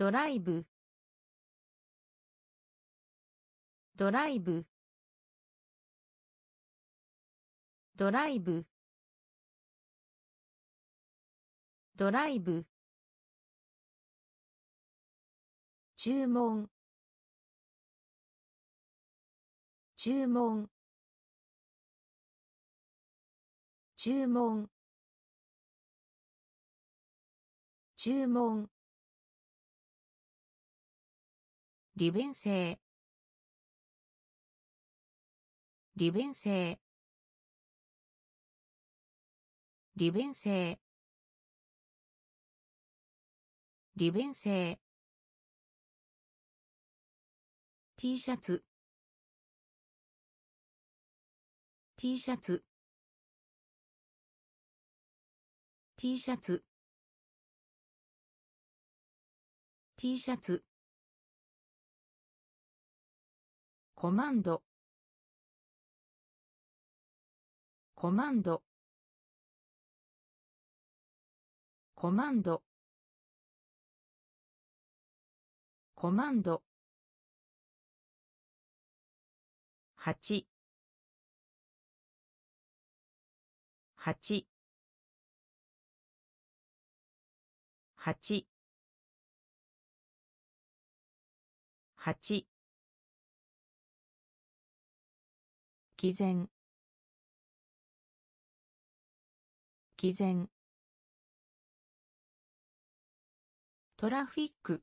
Speaker 1: ドライブドライブドライブドライブ注文注文注文注文利便性利便性利便性利便性 T シャツ T シャツ T シャツ T シャツコマンドコマンドコマンドコマンド八八八八偽善偽善トラフィック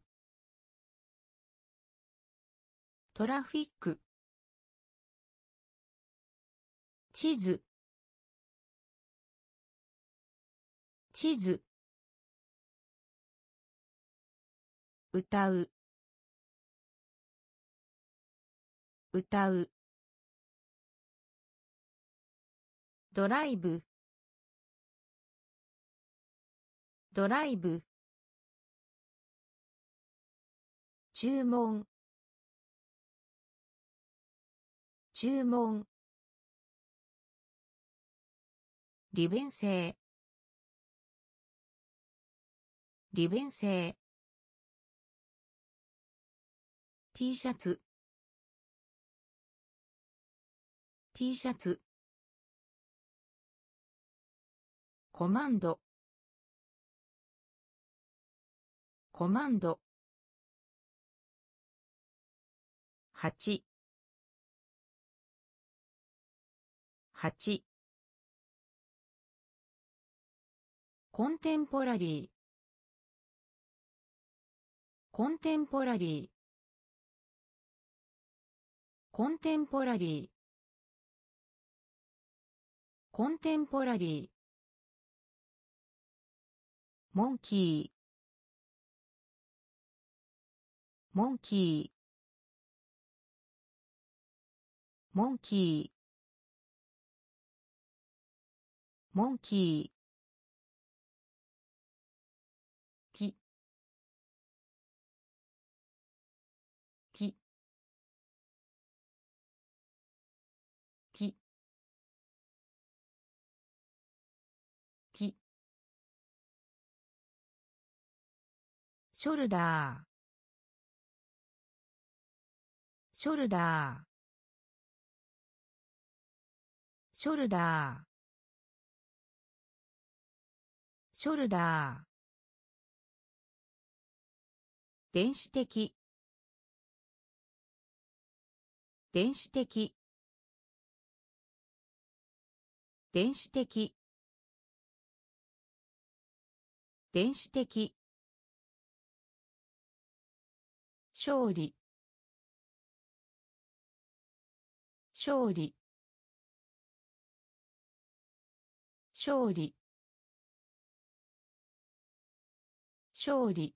Speaker 1: トラフィック地図地図歌う歌うドライブドライブ注文注文利便性利便性 T シャツ T シャツコマンドコマンド八八コンテンポラリーコンテンポラリーコンテンポラリーコンテンポラリーモンキーモンキーモンキーモンキーショルダーショルダーショルダーショルダー電子的電子的電子的電子的勝利勝利勝利勝利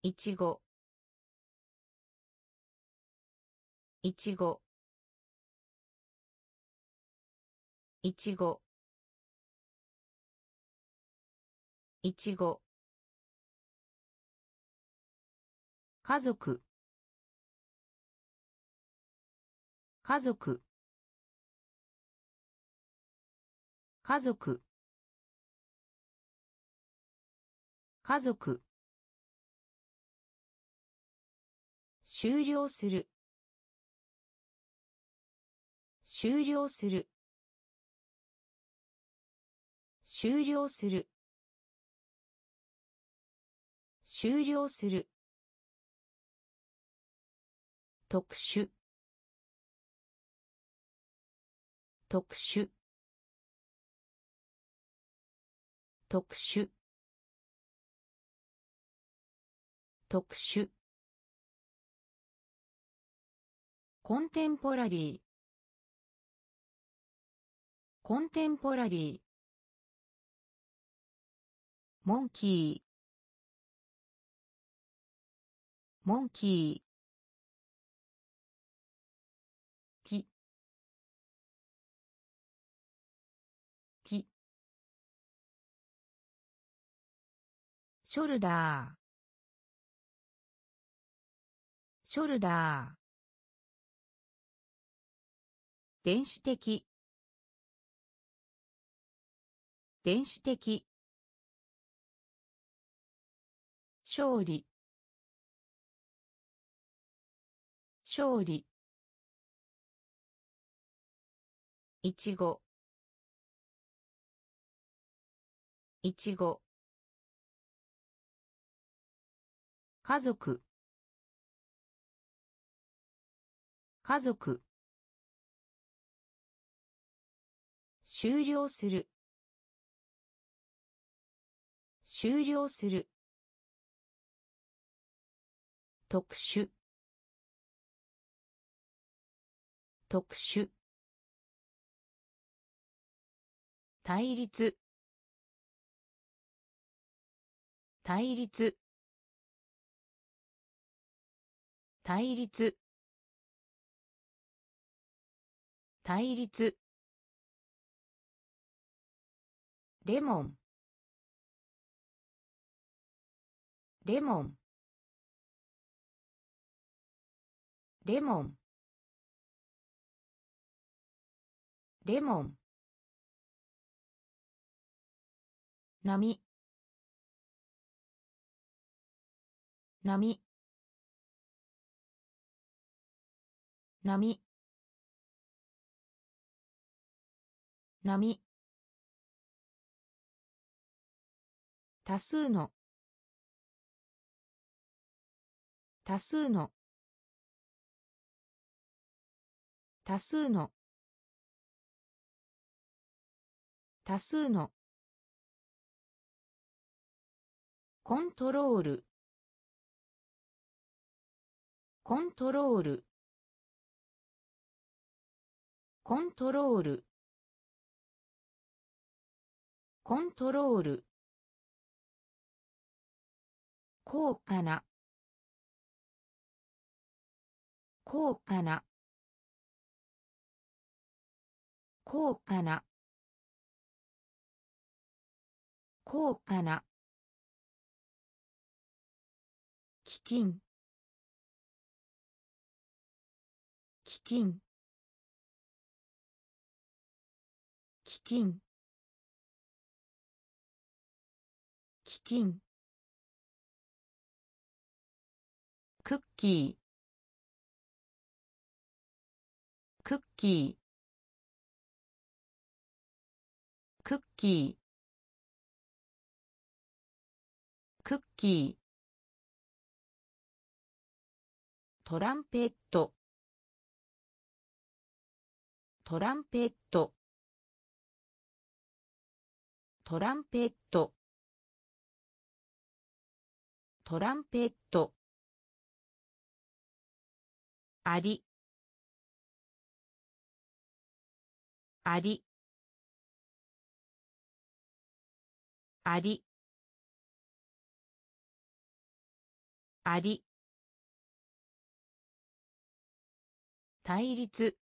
Speaker 1: いちごいちごいちごいちご家族家族家族家族終了する終了する終了する終了する特殊特殊特殊特殊コンテンポラリーコンテンポラリーモンキーモンキーショルダーショルダー電子的電子的勝利勝利いちごいちご家族家族終了する終了する特殊特殊対立対立対立対立レモンレモンレモンレモン波波波波多数の多数の多数の多数のコントロールコントロールコントロールコントロール高価な高価な高価な高価な基金基金金基金クッキークッキークッキークッキートランペットトランペットトランペットトランペットありありありあり対立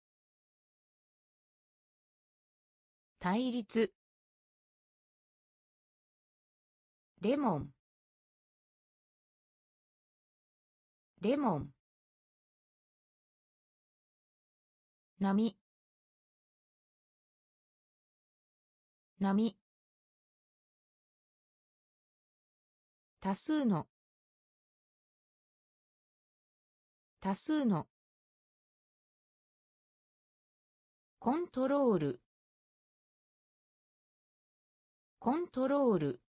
Speaker 1: 対立レモンレモン波波多数の多数のコントロールコントロール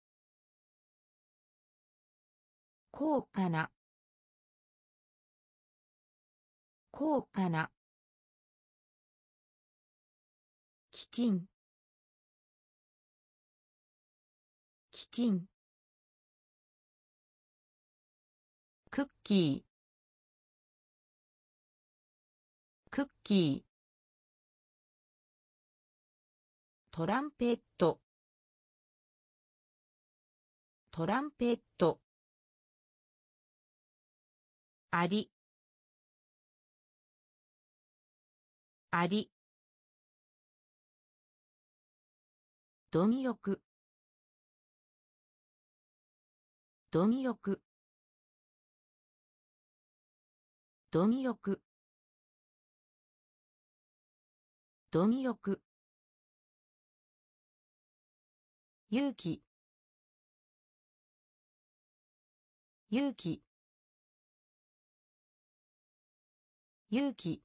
Speaker 1: 高価な高価な基金基金クッキークッキートランペットトランペットありありドミ欲ドミ欲ドミ欲ド欲勇気勇気勇気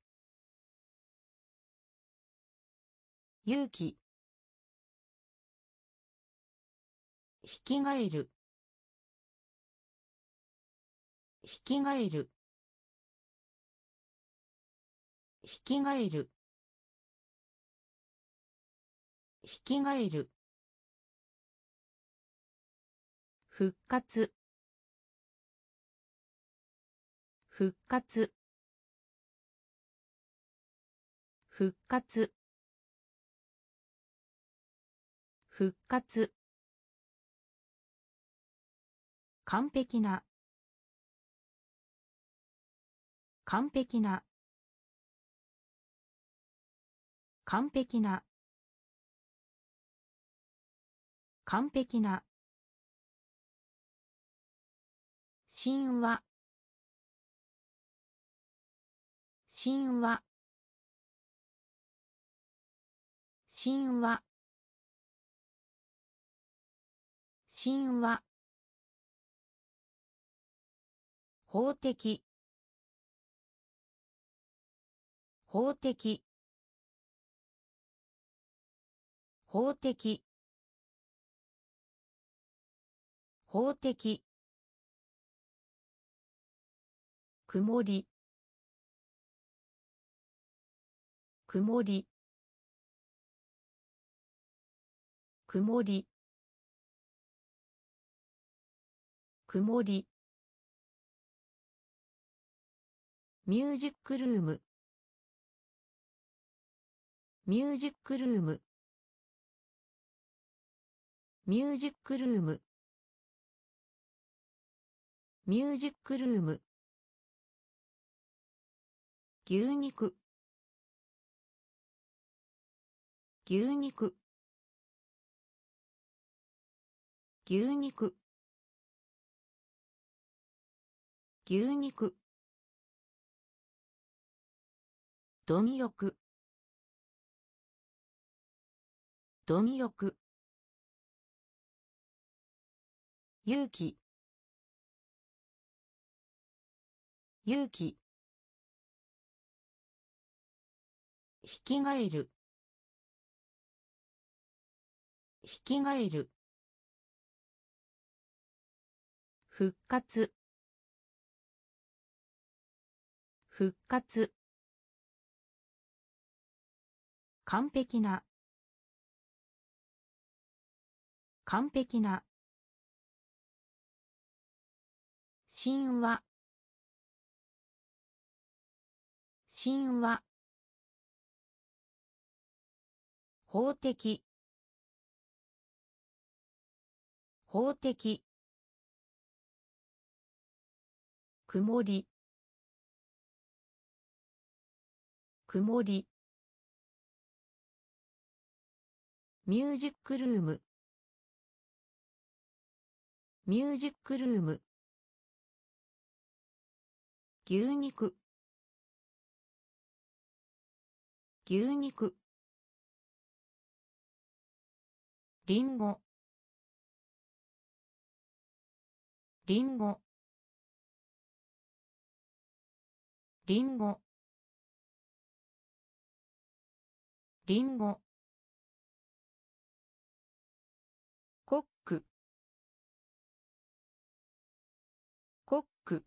Speaker 1: 勇気ひきがえるひきがえるひきがえるひきがえる復活復活復活復活完璧な完璧な完璧な完璧な神話神話神話神話法的法的法的法的曇り曇り曇り曇りミュージックルームミュージックルームミュージックルームミュージックルーム牛肉牛肉牛肉牛肉ドミ欲ドミ欲勇気勇気ひきがえるひきがえる復活復活完璧な完璧な神話神話法的法的曇り曇りミュージックルームミュージックルーム牛肉牛肉りんごりんごりんご。リンゴコックコック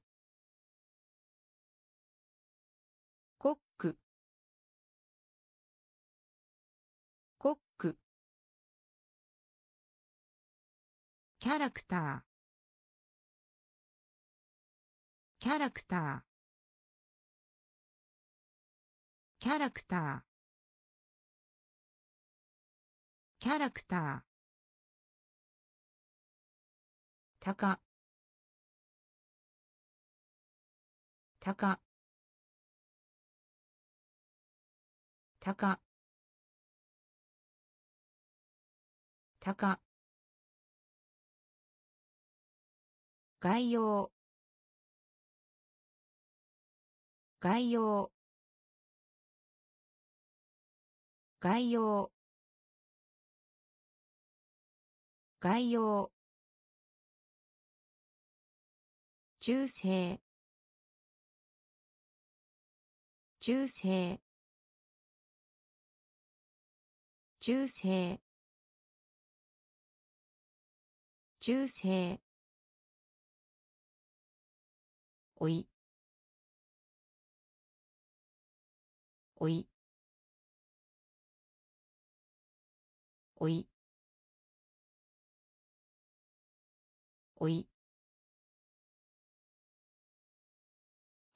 Speaker 1: コックコックキャラクターキャラクターキャラクターキャラクターたかたかたかたか概要概要概要概要中性中性中性中性おいおいおいおい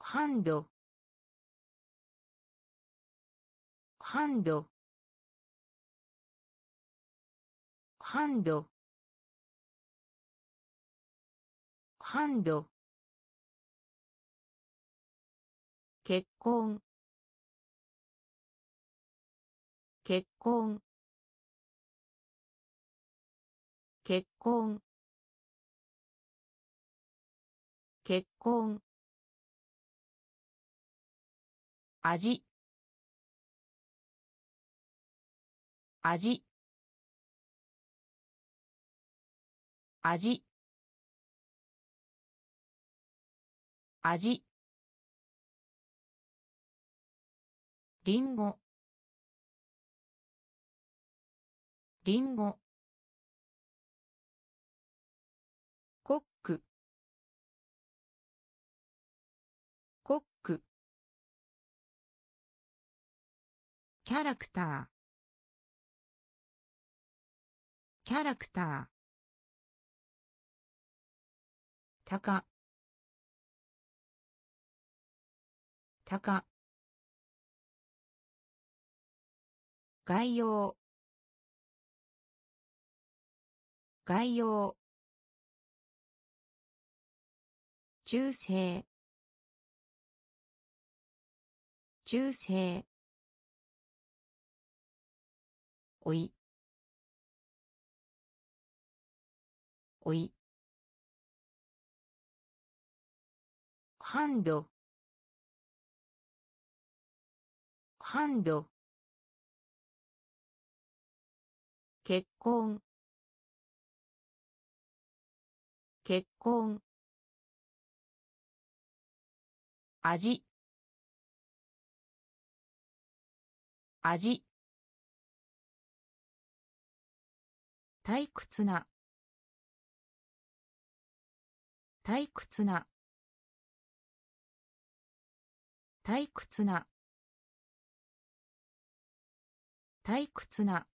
Speaker 1: ハンドハンドハンドハンド結婚結婚結婚結婚味味味味りんごりんごキャラクターキャラクターたかたか概要概要中性中性おいおいハンドハンド結婚結婚味味退屈な退屈な退屈な退屈な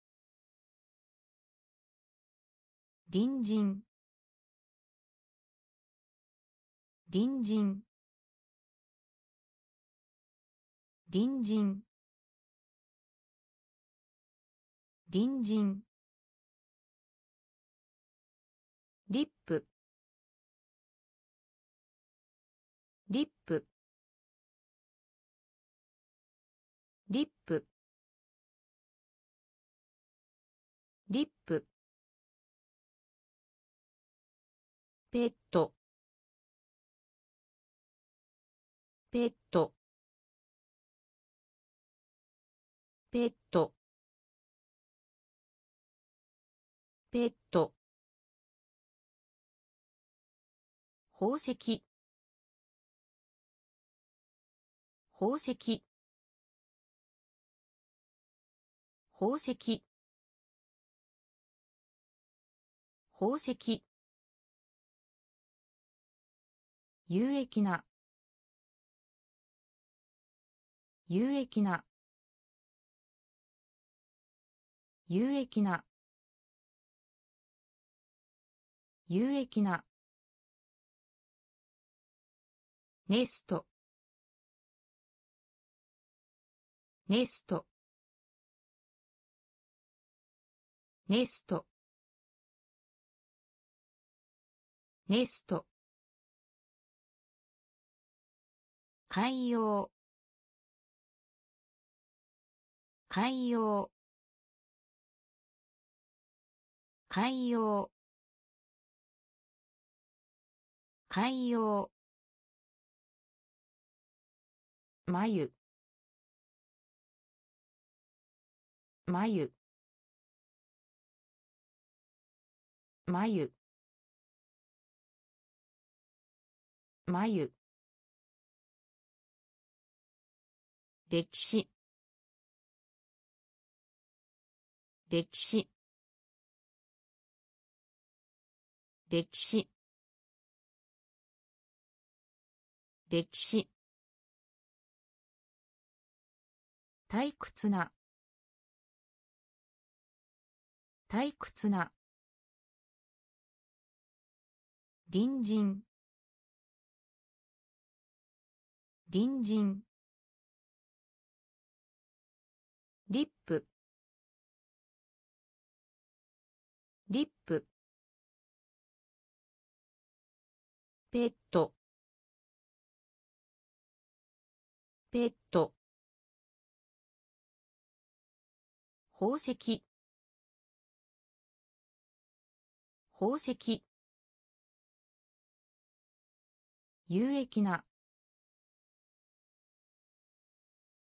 Speaker 1: 隣人隣人隣人隣人リップリップリップリップペットペットペットペット宝石宝石宝石宝石有益な有益な有益な有益なネストネストネストネスト海洋海洋海洋海洋眉眉眉眉歴史歴史歴史歴史退屈な退屈な隣人隣人リップリップペットペット宝石宝石有益な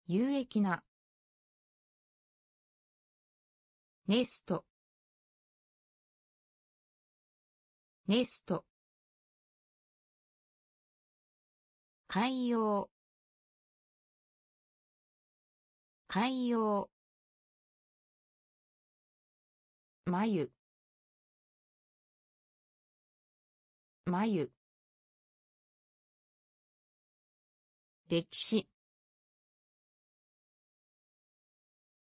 Speaker 1: 有益なネストネスト海洋海洋眉眉歴史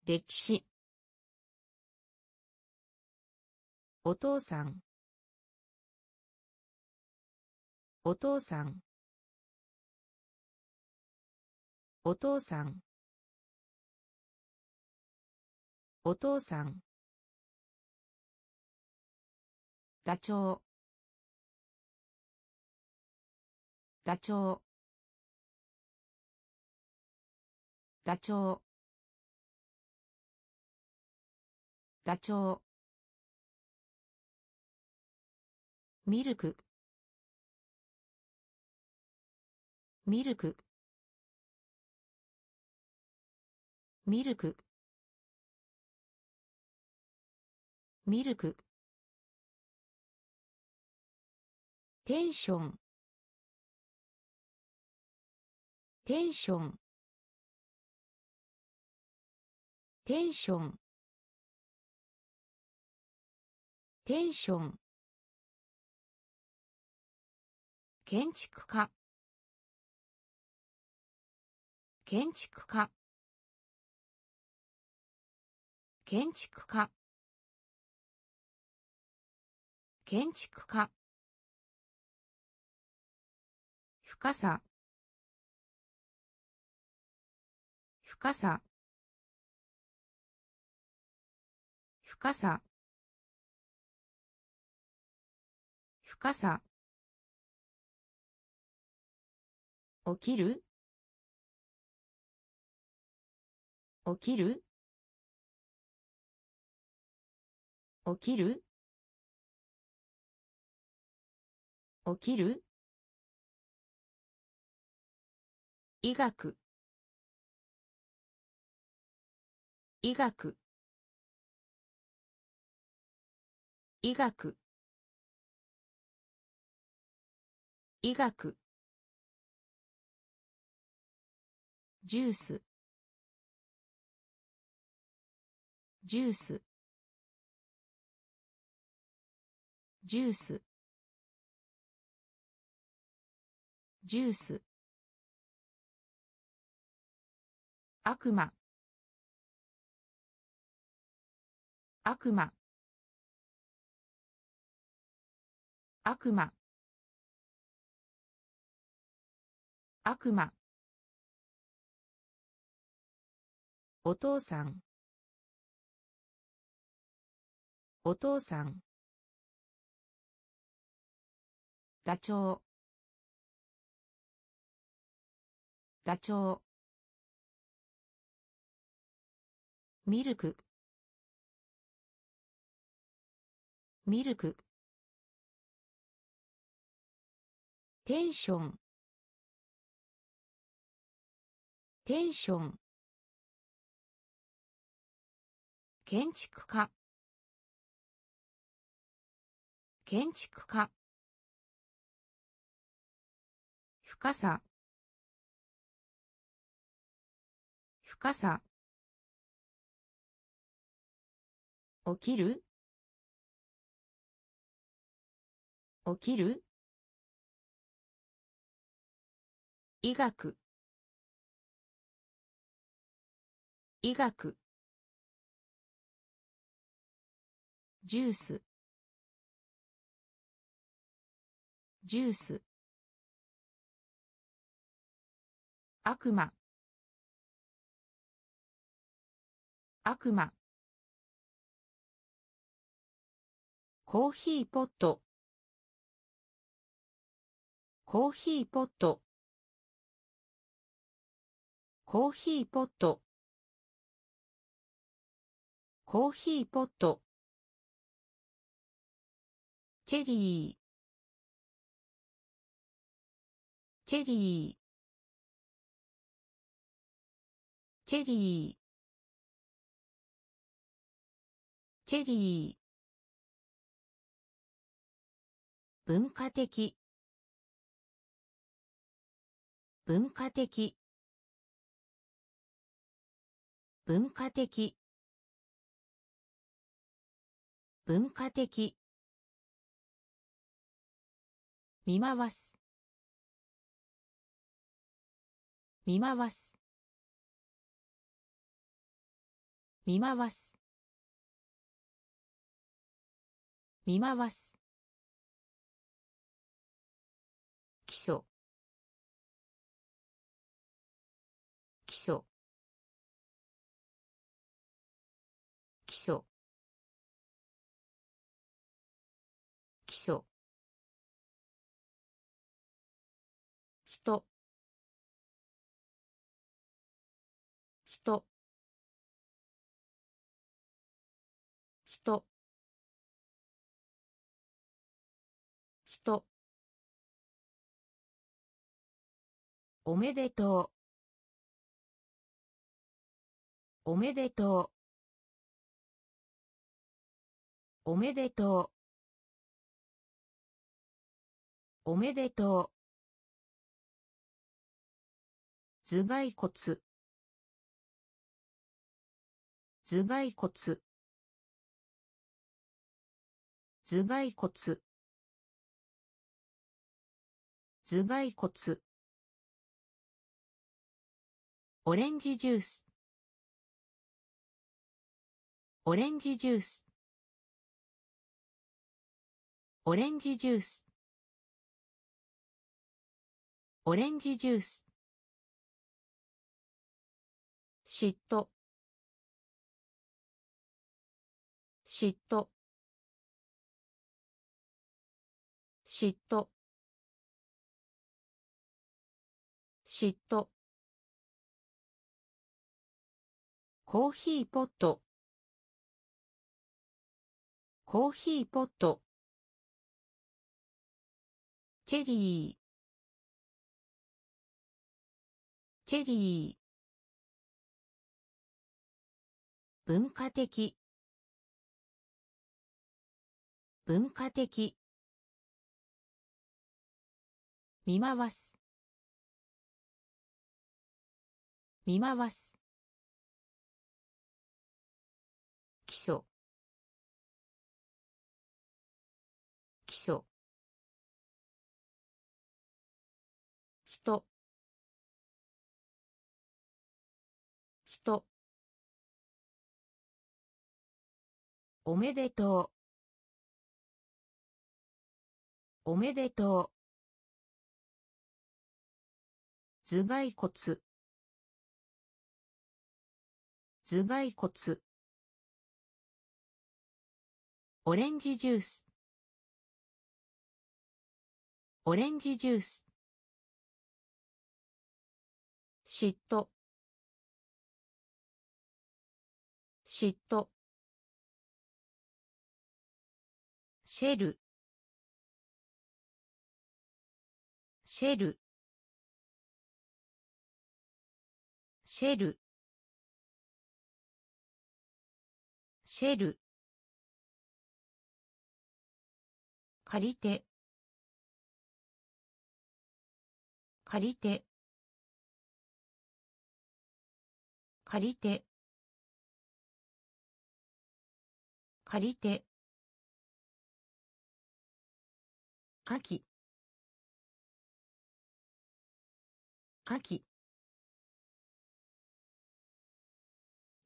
Speaker 1: 歴史お父さんお父さんお父さんお父さんダチョウダチョウダチョウダチョウミルクミルクミルクミルクテンションテンションテンションテンション建築家建築家建築家建築家深さ深さ深さ深さ起きる起きる起きる起きる医学医学医学医学ジュースジュースジュースジュース悪魔悪魔悪魔悪魔お父さんお父さんダチョウダチョウミルクミルクテンションテンション建築家建築家深さ深さ起きる起きる医学医学ジュースジュース悪魔悪魔コーヒーポットコーヒーポットコーヒーポットコーヒーポットチェリーチェリーチェリーチェリー文化的文化的文化的文化的見回す見回す見回す見回す基礎おめでとうおめでとうおめでとうおめでとう頭蓋骨頭蓋骨頭蓋骨頭蓋骨オレンジジュースオレンジジュースオレンジジュースオレンジジュース嫉妬嫉妬嫉妬嫉妬コーヒーポットコーヒーポットチェリーチェリー文化的文化的見回す見回す基礎基礎人人おめでとうおめでとう頭蓋骨頭蓋骨オレンジジュースオレンジジュース嫉妬嫉妬シェルシェルシェルシェル借りて借りて借りて借りて秋き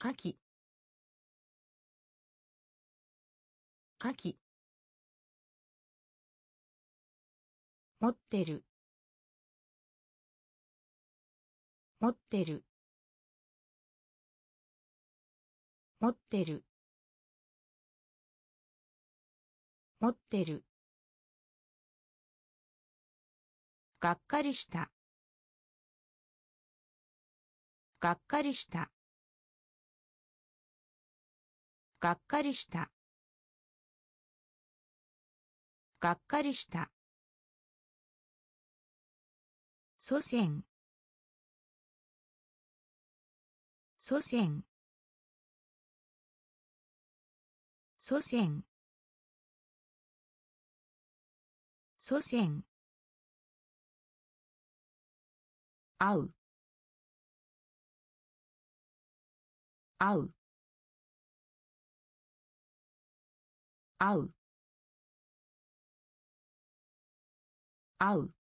Speaker 1: 秋き持ってる持ってる持ってる持ってるがっかりしたがっかりしたがっかりしたがっかりした祖先祖先祖先祖先合う合う合う合う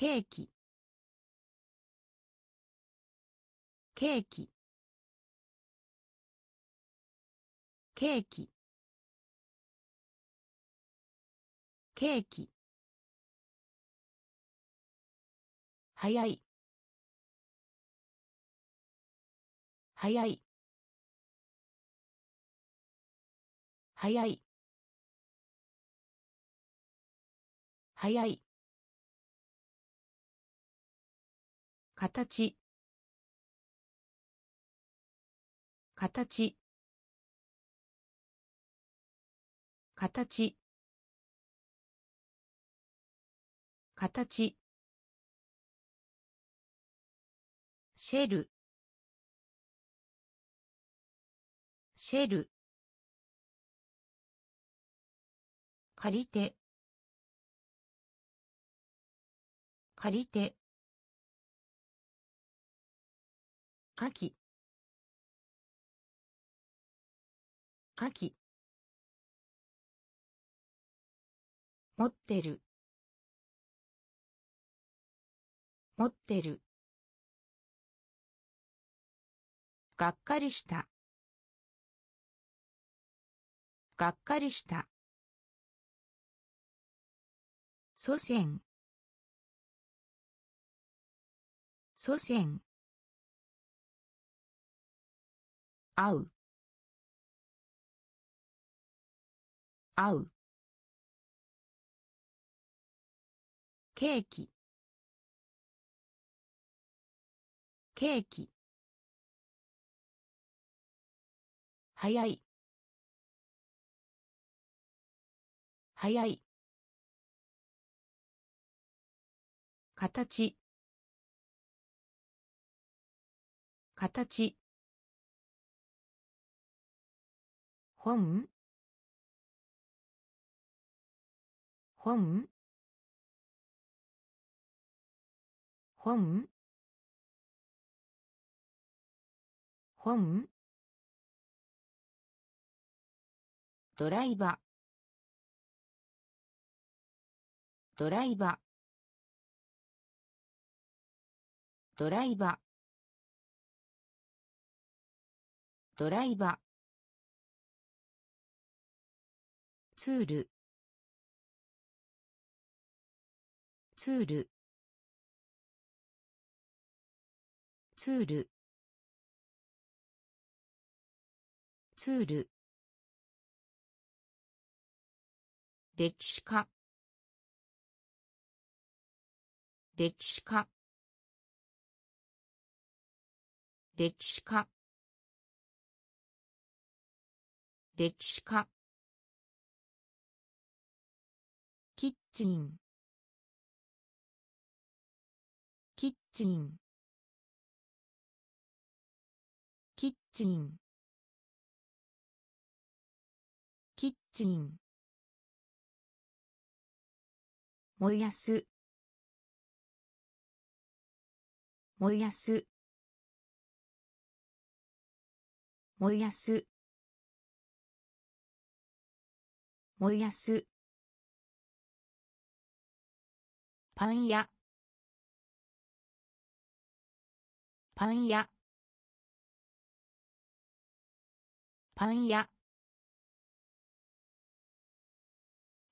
Speaker 1: ケーキケーキケーキケーキ早い早い早い早い形形形形シェルシェル借りて借りてかきかき持ってる持ってるがっかりしたがっかりした祖先祖先合う合うケーキケーキ早い早い形形本本本本ドライバードライバードライバードライバーツールツールツールツール歴史家歴史家歴史家歴史家チンキッチンキッチンキッチン燃やす燃やす燃やす燃やすパン屋パン屋パン屋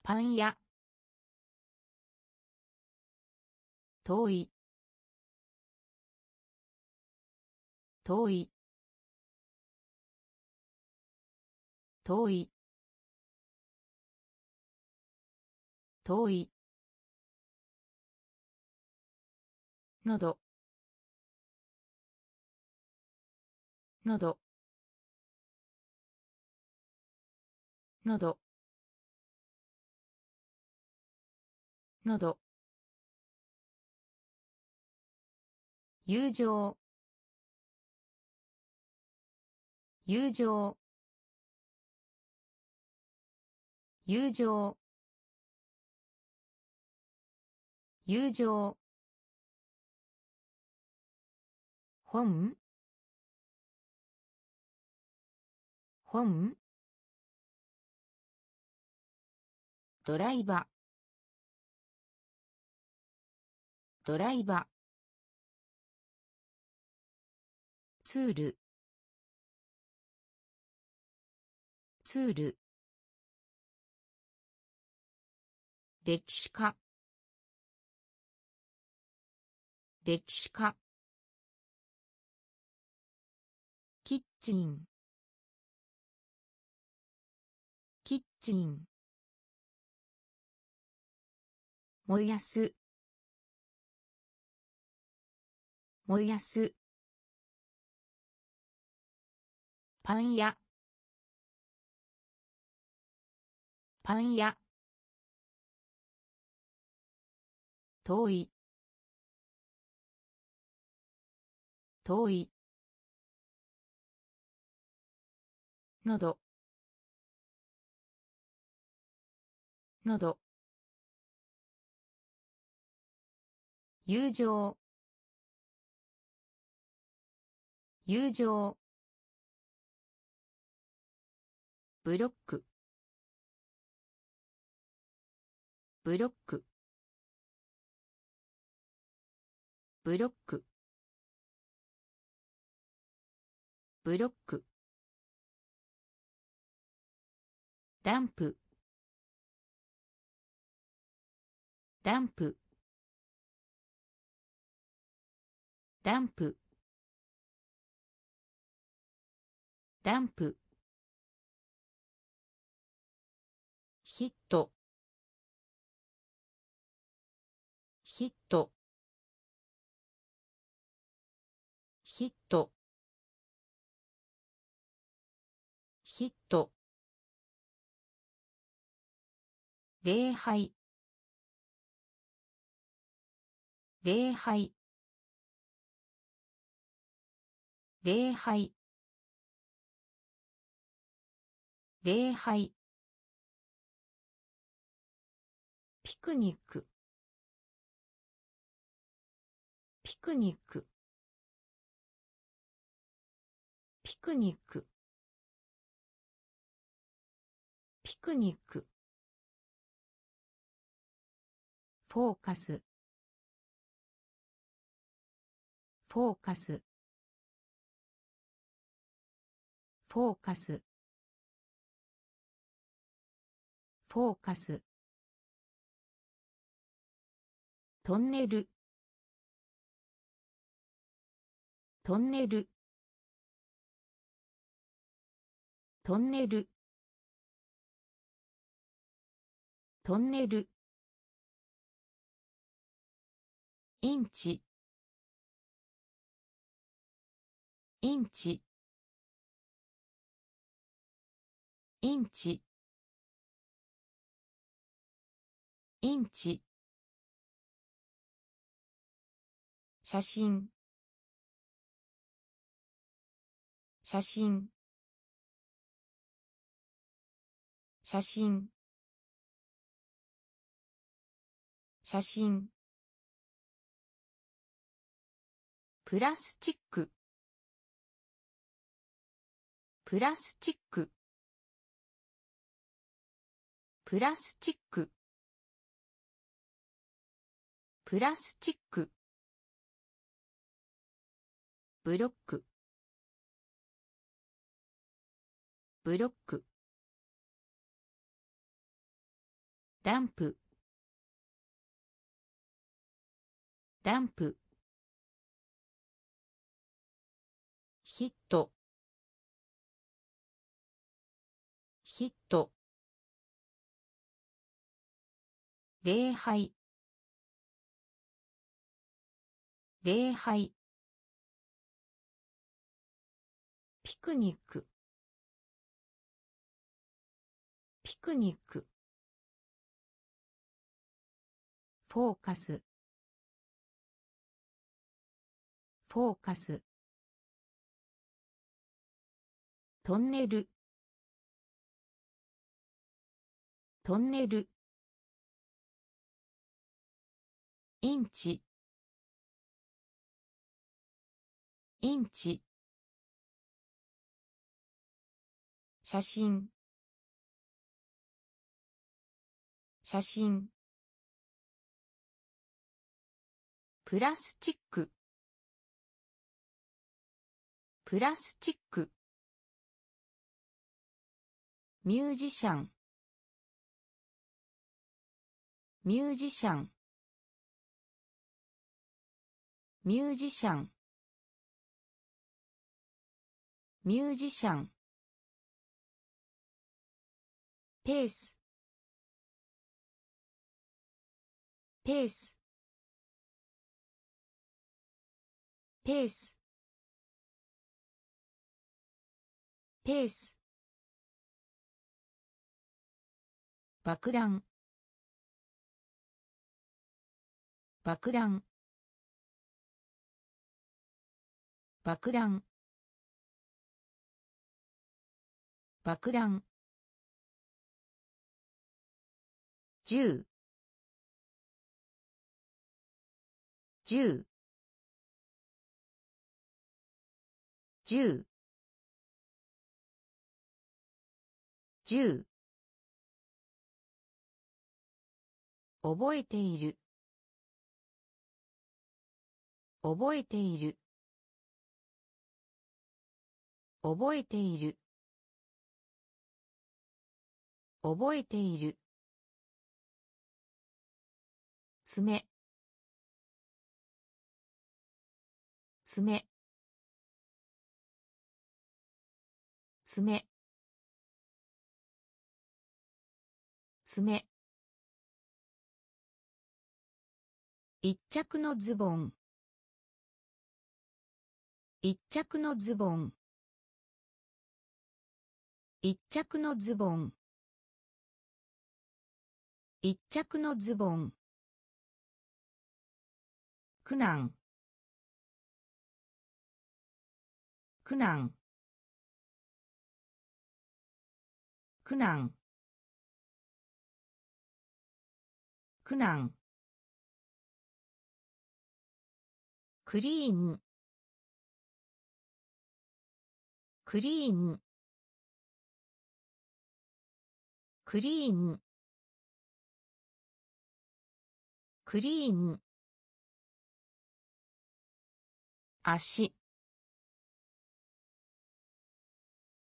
Speaker 1: パン屋遠い遠い遠い遠いのどのどのどのど友情友情友情友情本本ドライバードライバーツールツール歴史家歴史家チンキッチン燃やす燃やすパン屋パン屋遠い遠いのどのど友情友情ブロックブロックブロックブロックダンプダンプダンプンプヒットヒットヒットヒット礼拝礼拝礼拝礼拝ピクニックピクニックピクニックピクニックフォーカスフォーカスフォーカスフォーカストンネルトンネルトンネルトンネルインチインチインチインチ写真写真写真写真プラスチックプラスチックプラスチックプラスチックブロックブロックランプランプヒットヒット礼拝礼拝ピクニックピクニックフォーカスフォーカストンネルトンネルインチインチ写真写真プラスチックプラスチックミュージシャンミュージシャンミュージシャンミュージシャンペースペースペースペース爆弾爆弾爆弾爆弾十十十十覚えている覚えている覚えている覚えている爪爪爪爪一着のズボン一着のズボン一着のズボン一着のズボン苦難苦難苦難苦難クリーンクリーンクリーンクリーン足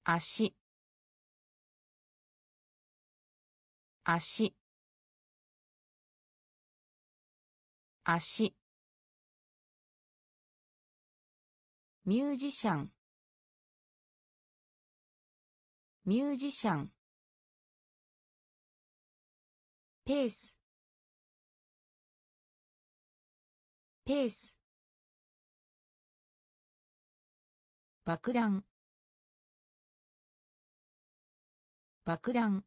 Speaker 1: 足足足ミュージシャンミュージシャンペースペース爆弾爆弾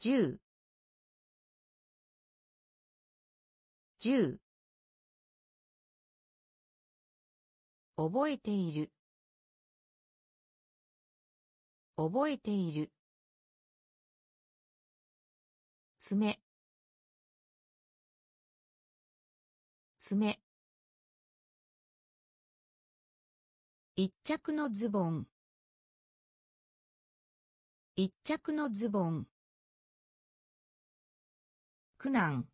Speaker 1: 銃銃覚えている覚えている爪爪一着のズボン一着のズボン苦難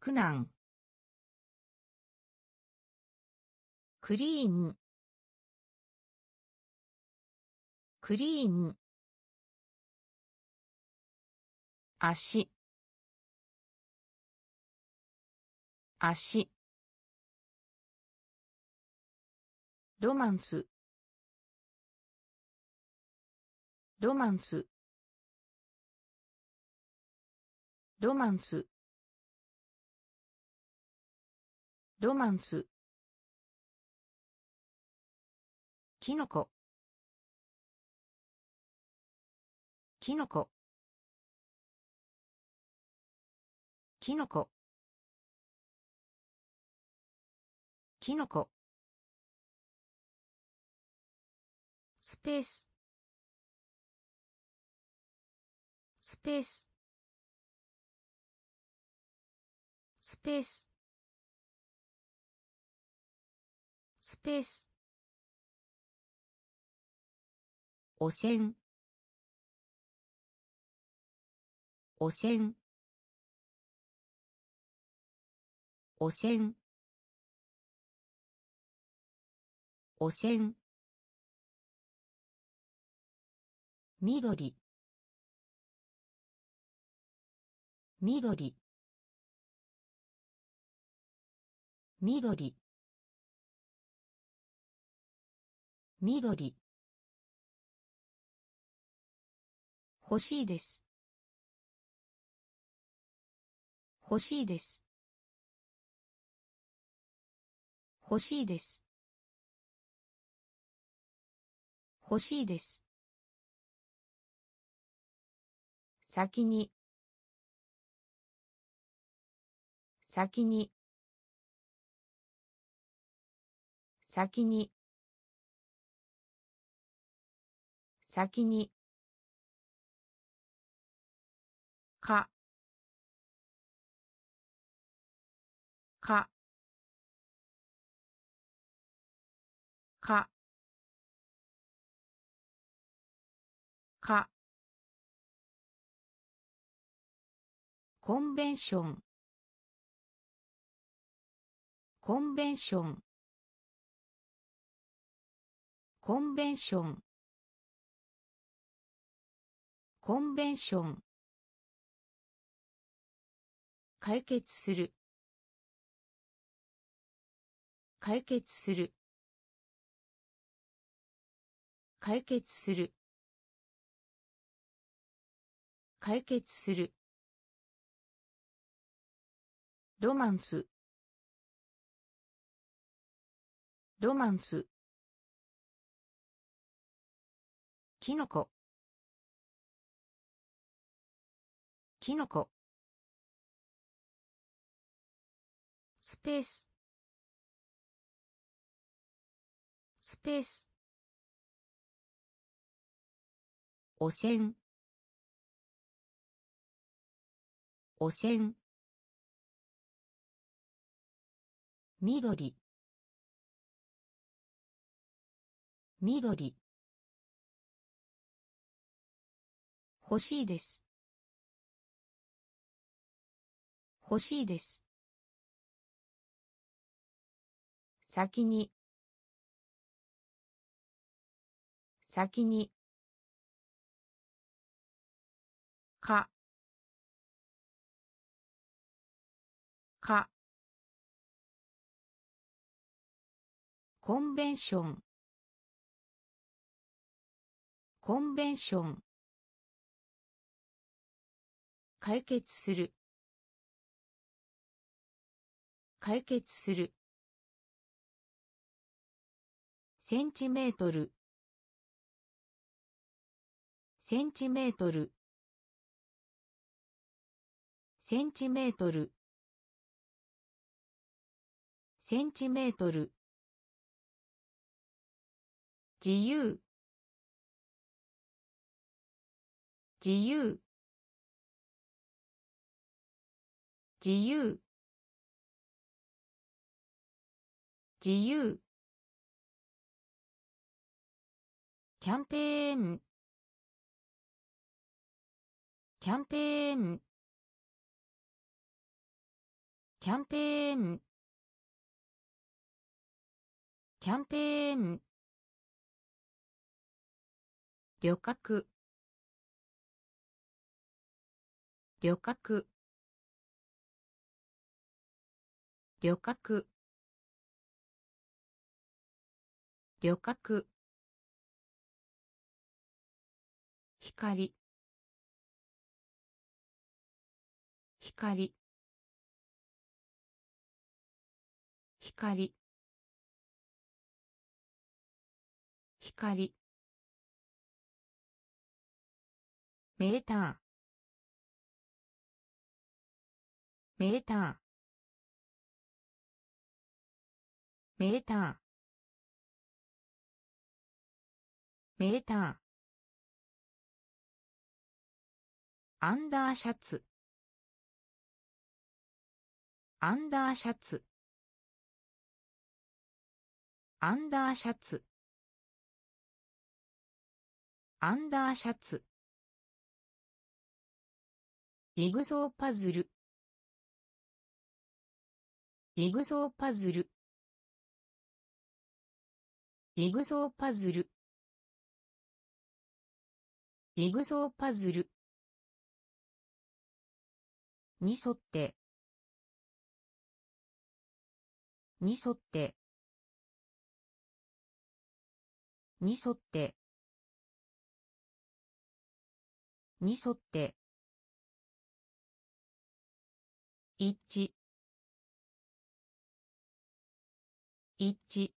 Speaker 1: 苦難クリーンクリーン足足ロマンスロマンスロマンスロマンスキノコキノコキノコキノコスペーススペーススペーススペース汚染汚染汚染汚染緑緑緑緑欲しいです欲しいです欲しいです欲しいです先に先に先に先にかかかかコンベンションコンベンションコンベンションコンベンション解決する解決する解決する解決するロマンスロマンスキノコキノコスペーススペース汚染汚染緑緑欲しいです欲しいです先に先にかかコンベンションコンベンション解決する解決するセンチメートルセンチメートルセンチメートルセンチメートル自由自由自由自由キャンペーンキャンペーンキャンペーンキャンペーン旅客旅客旅客旅客光光光光メーターメーターメーターメーターアンダーシャツアンダーシャツアンダーシャツアンダーシャツジグソーパズルジグソーパズルジグソーパズルジグソーパズルに沿ってに沿ってに沿ってに沿って一致一致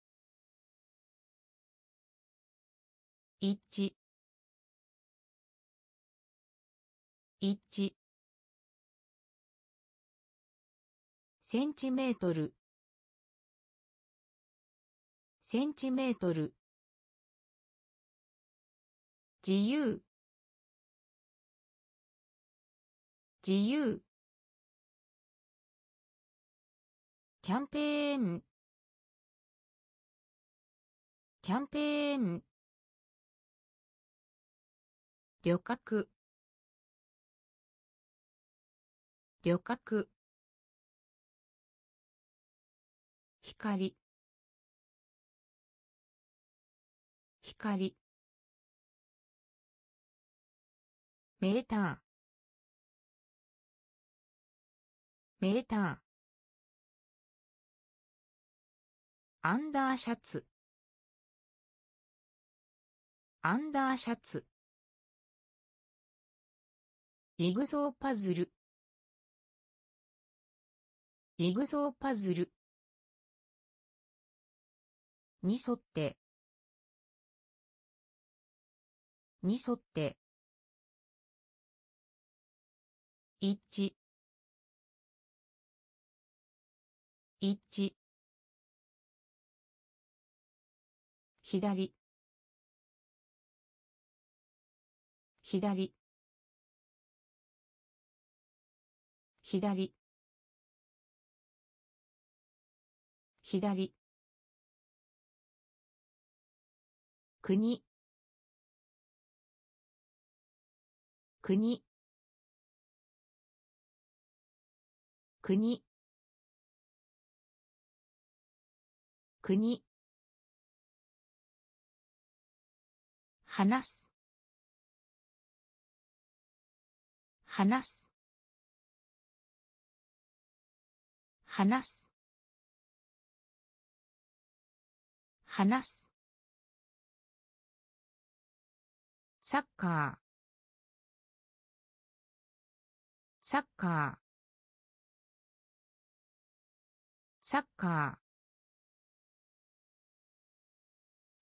Speaker 1: 一致一致センチメートルセンチメートル自由自由キャンペーンキャンペーン旅客旅客光光メーターメーターアンダーシャツアンダーシャツジグソーパズルジグソーパズルに沿ってに沿って一致一致左左左左国国国国話す話す話す話すサッカーサッカーサッカー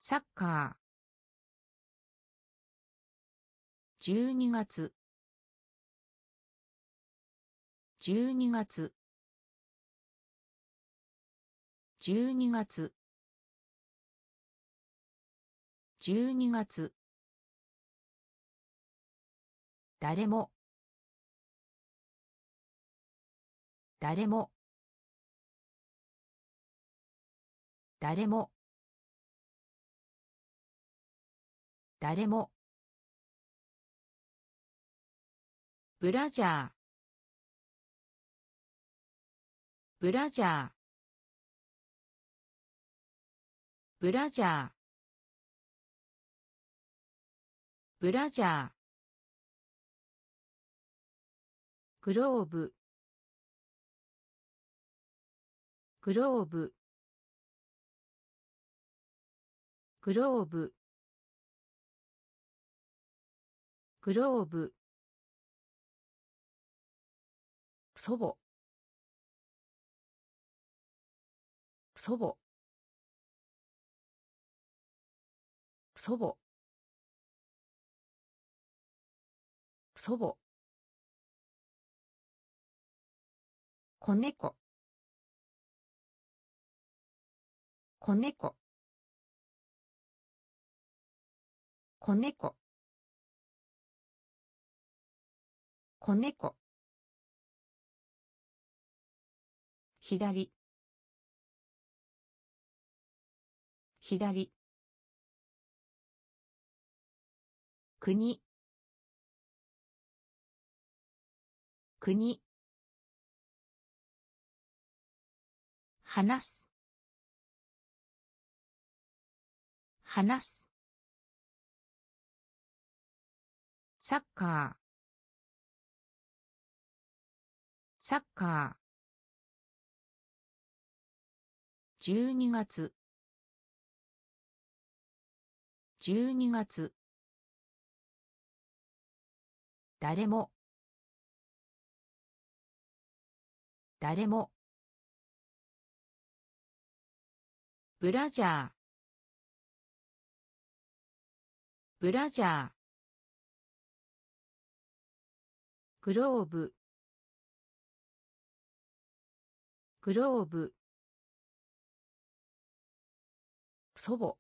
Speaker 1: サッカー12月12月12月12月誰も誰も誰も誰もブラジャーブラジャーブラジャーブラジャーグローブグローブグローブグローブ祖母祖母祖母祖母子猫子猫子猫子猫左左国国話す話すサッカーサッカー12月12月誰も誰もブラジャーブラジャーグローブグローブ祖母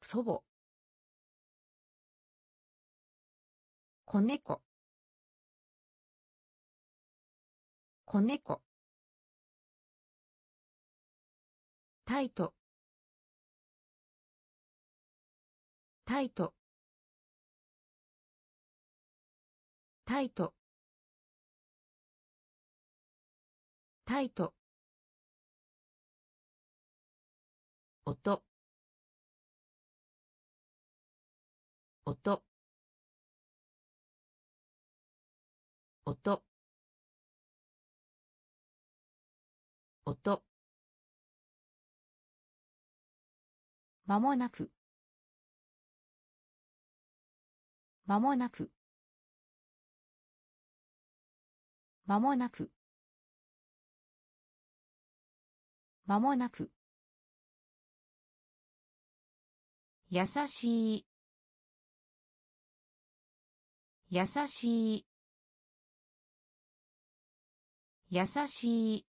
Speaker 1: 祖母子猫子猫タイトタイトタイトタイト音音音音まもなくまもなくまもなくまもなく優しい優しい優しい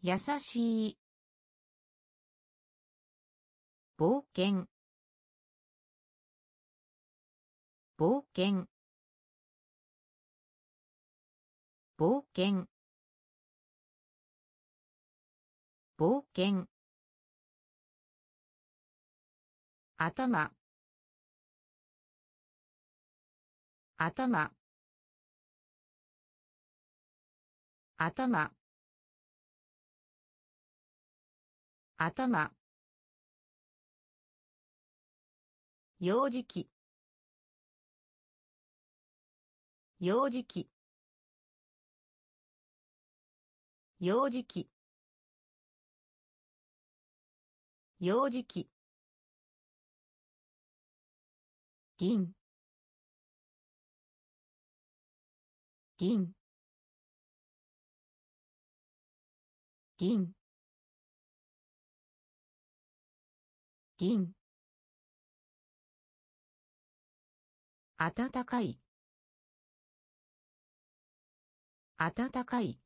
Speaker 1: 優しい冒険冒険冒険冒険頭頭頭頭幼児期幼児期幼児期幼児期銀銀銀銀暖かい暖かい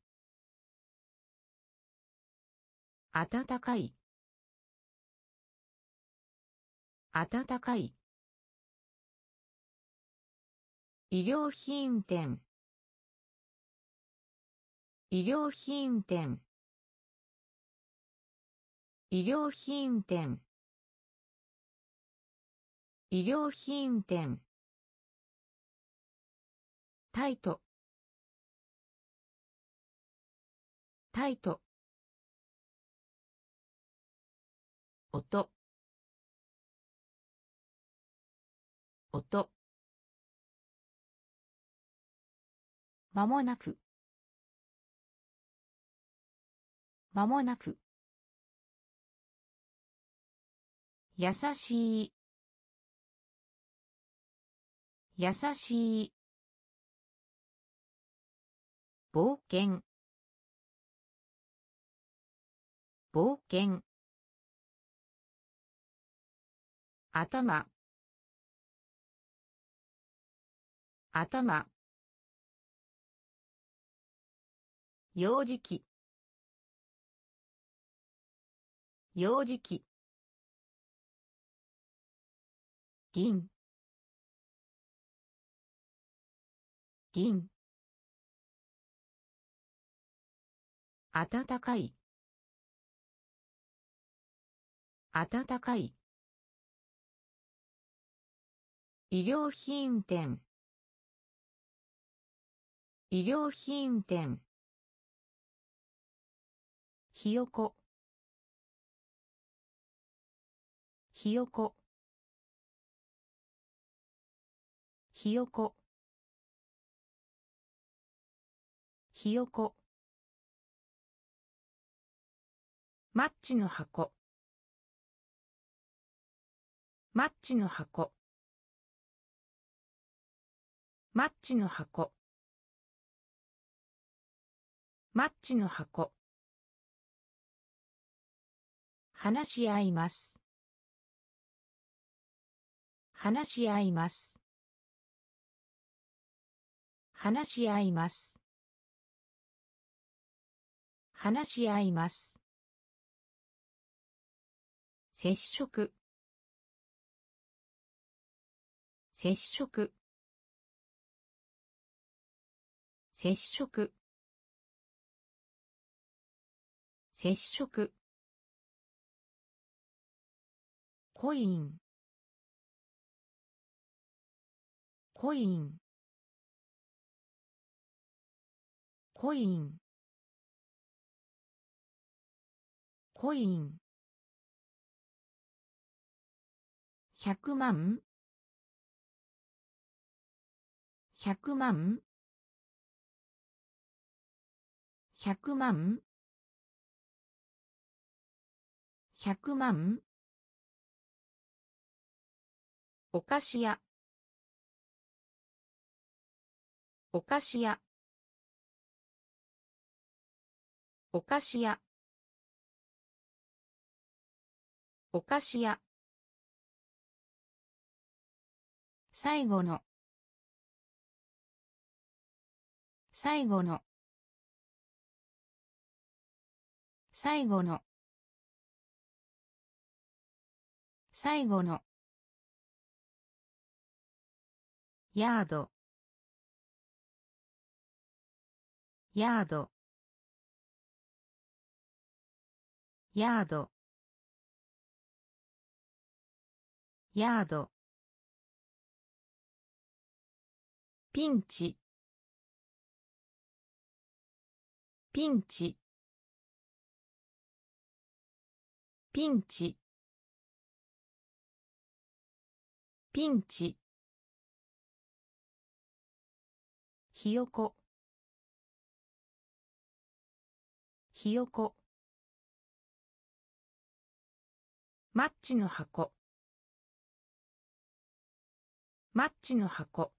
Speaker 1: 暖かい暖かい医療品店医療品店医療品店医療品店タイトタイト音音まもなくまもなく優しい優しい冒険冒険頭頭幼児期幼児期銀銀暖かい暖かい医療品店医療品店ひよこひよこひよこひよこマッチの箱マッチの箱マッチの箱マッチの箱話し合います話し合います話し合います話し合います接触接触接触接触コインコインコインコイン百万百万百万百万お菓子屋お菓子屋お菓子屋お菓子屋最後の最後の最後の最後のヤードヤードヤードヤードピンチピンチピンチピンチひよこひよこマッチの箱マッチの箱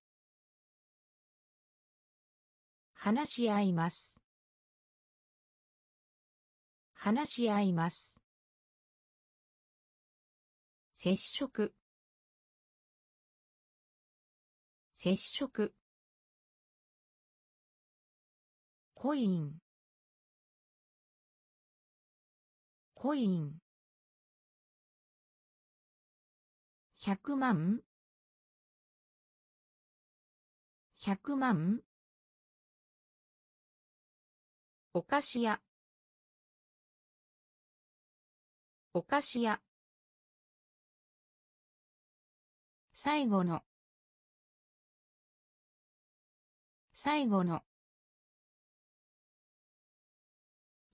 Speaker 1: 話し合います話し合います接触接触コインコイン100万100万お菓子屋お菓子屋最後の最後の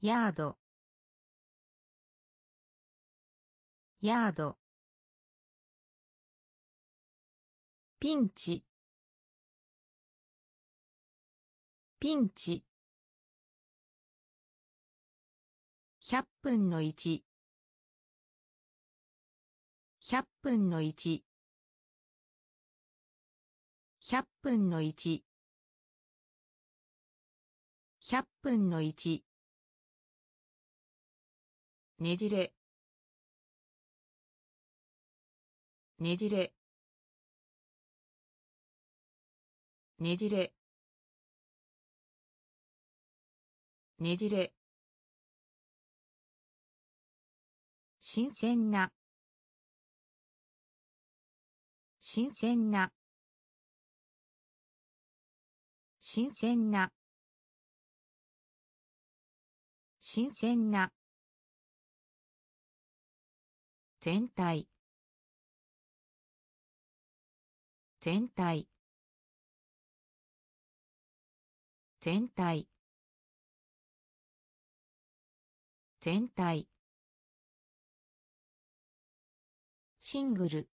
Speaker 1: ヤードヤードピンチピンチ100分の1100分の1100分の1100分の1ねじれねじれねじれねじれ新鮮な新鮮な新鮮な新鮮な全体全体全体全体シングル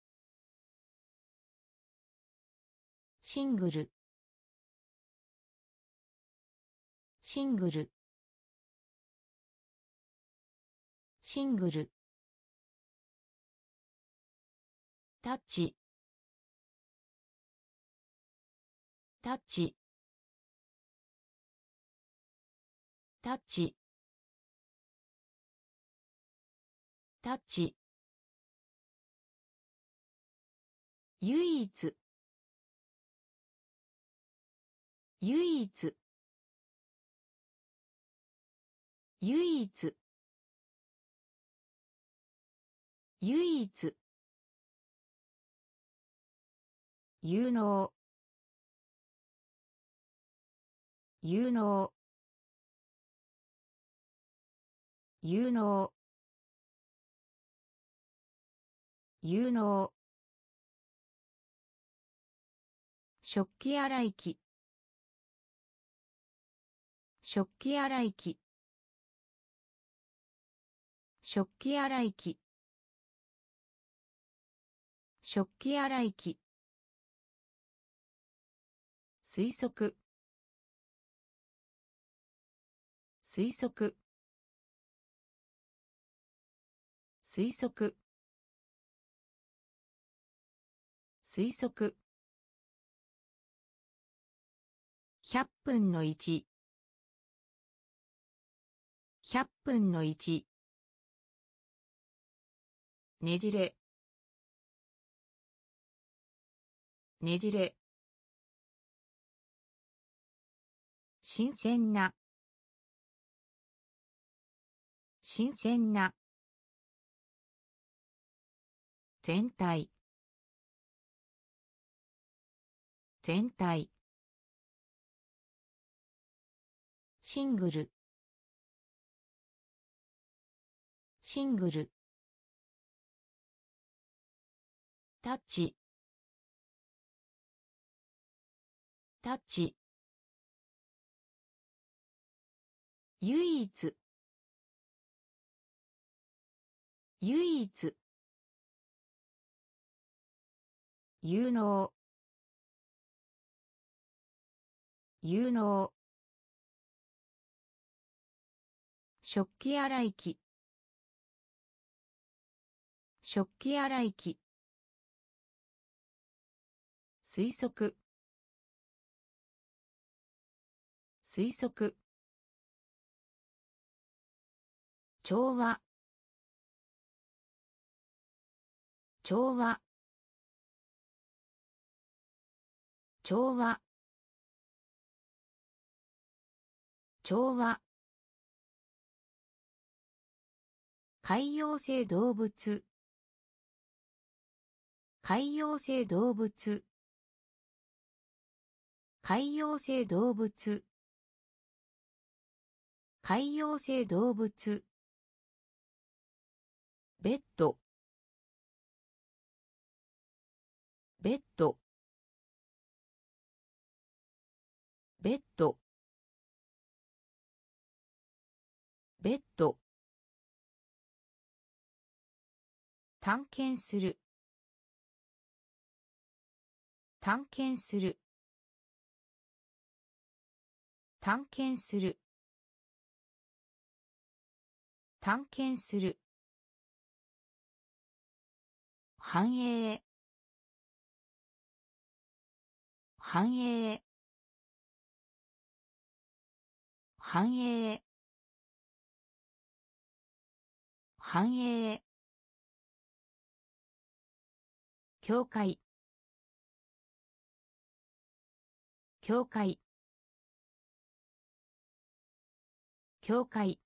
Speaker 1: シングルシングルシングルタッチタッチタッチタッチ唯一唯一唯一唯一有能有能有能有能食器洗い機食器洗い機食器洗い機食器洗い機推測推測推測推測100分の1100分の1ねじれねじれ新鮮な新鮮な全体全体シングルシングルタッチタッチ唯一唯一有能有能食器洗い機食器洗い機推測推測調和調和調和調和海洋性動物海洋性動物海洋性動物海洋性動物ベッドベッドベッドベッド探検する探検する探検する探検する繁栄繁栄繁栄繁栄教会教会教会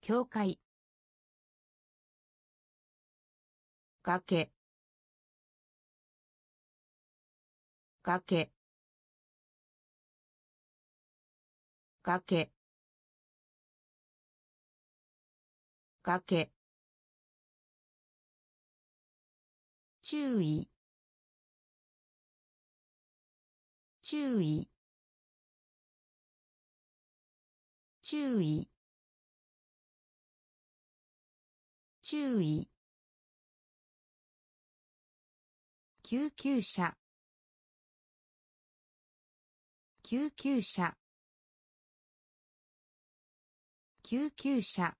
Speaker 1: 教会崖崖崖崖注意注意注意注意救急車救急車救急車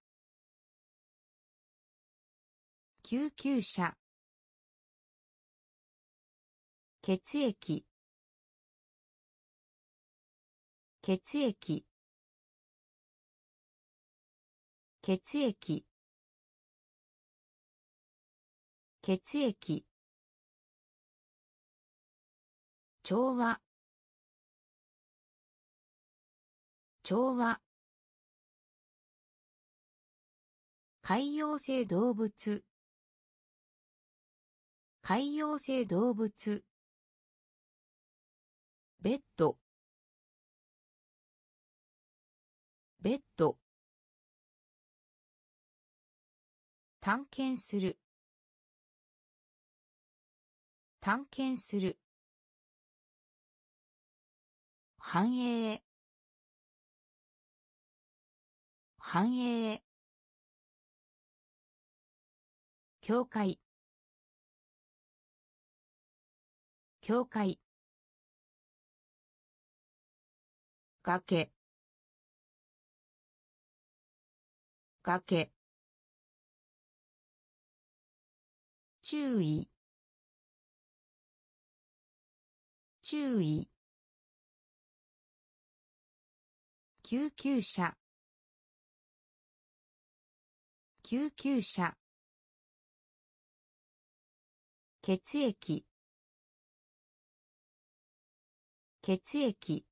Speaker 1: 救急車血液血液血液血液調和調和海洋性動物海洋性動物ベッドベッド探検する探検する繁栄繁栄教会教会かけ注意注意救急車救急車血液血液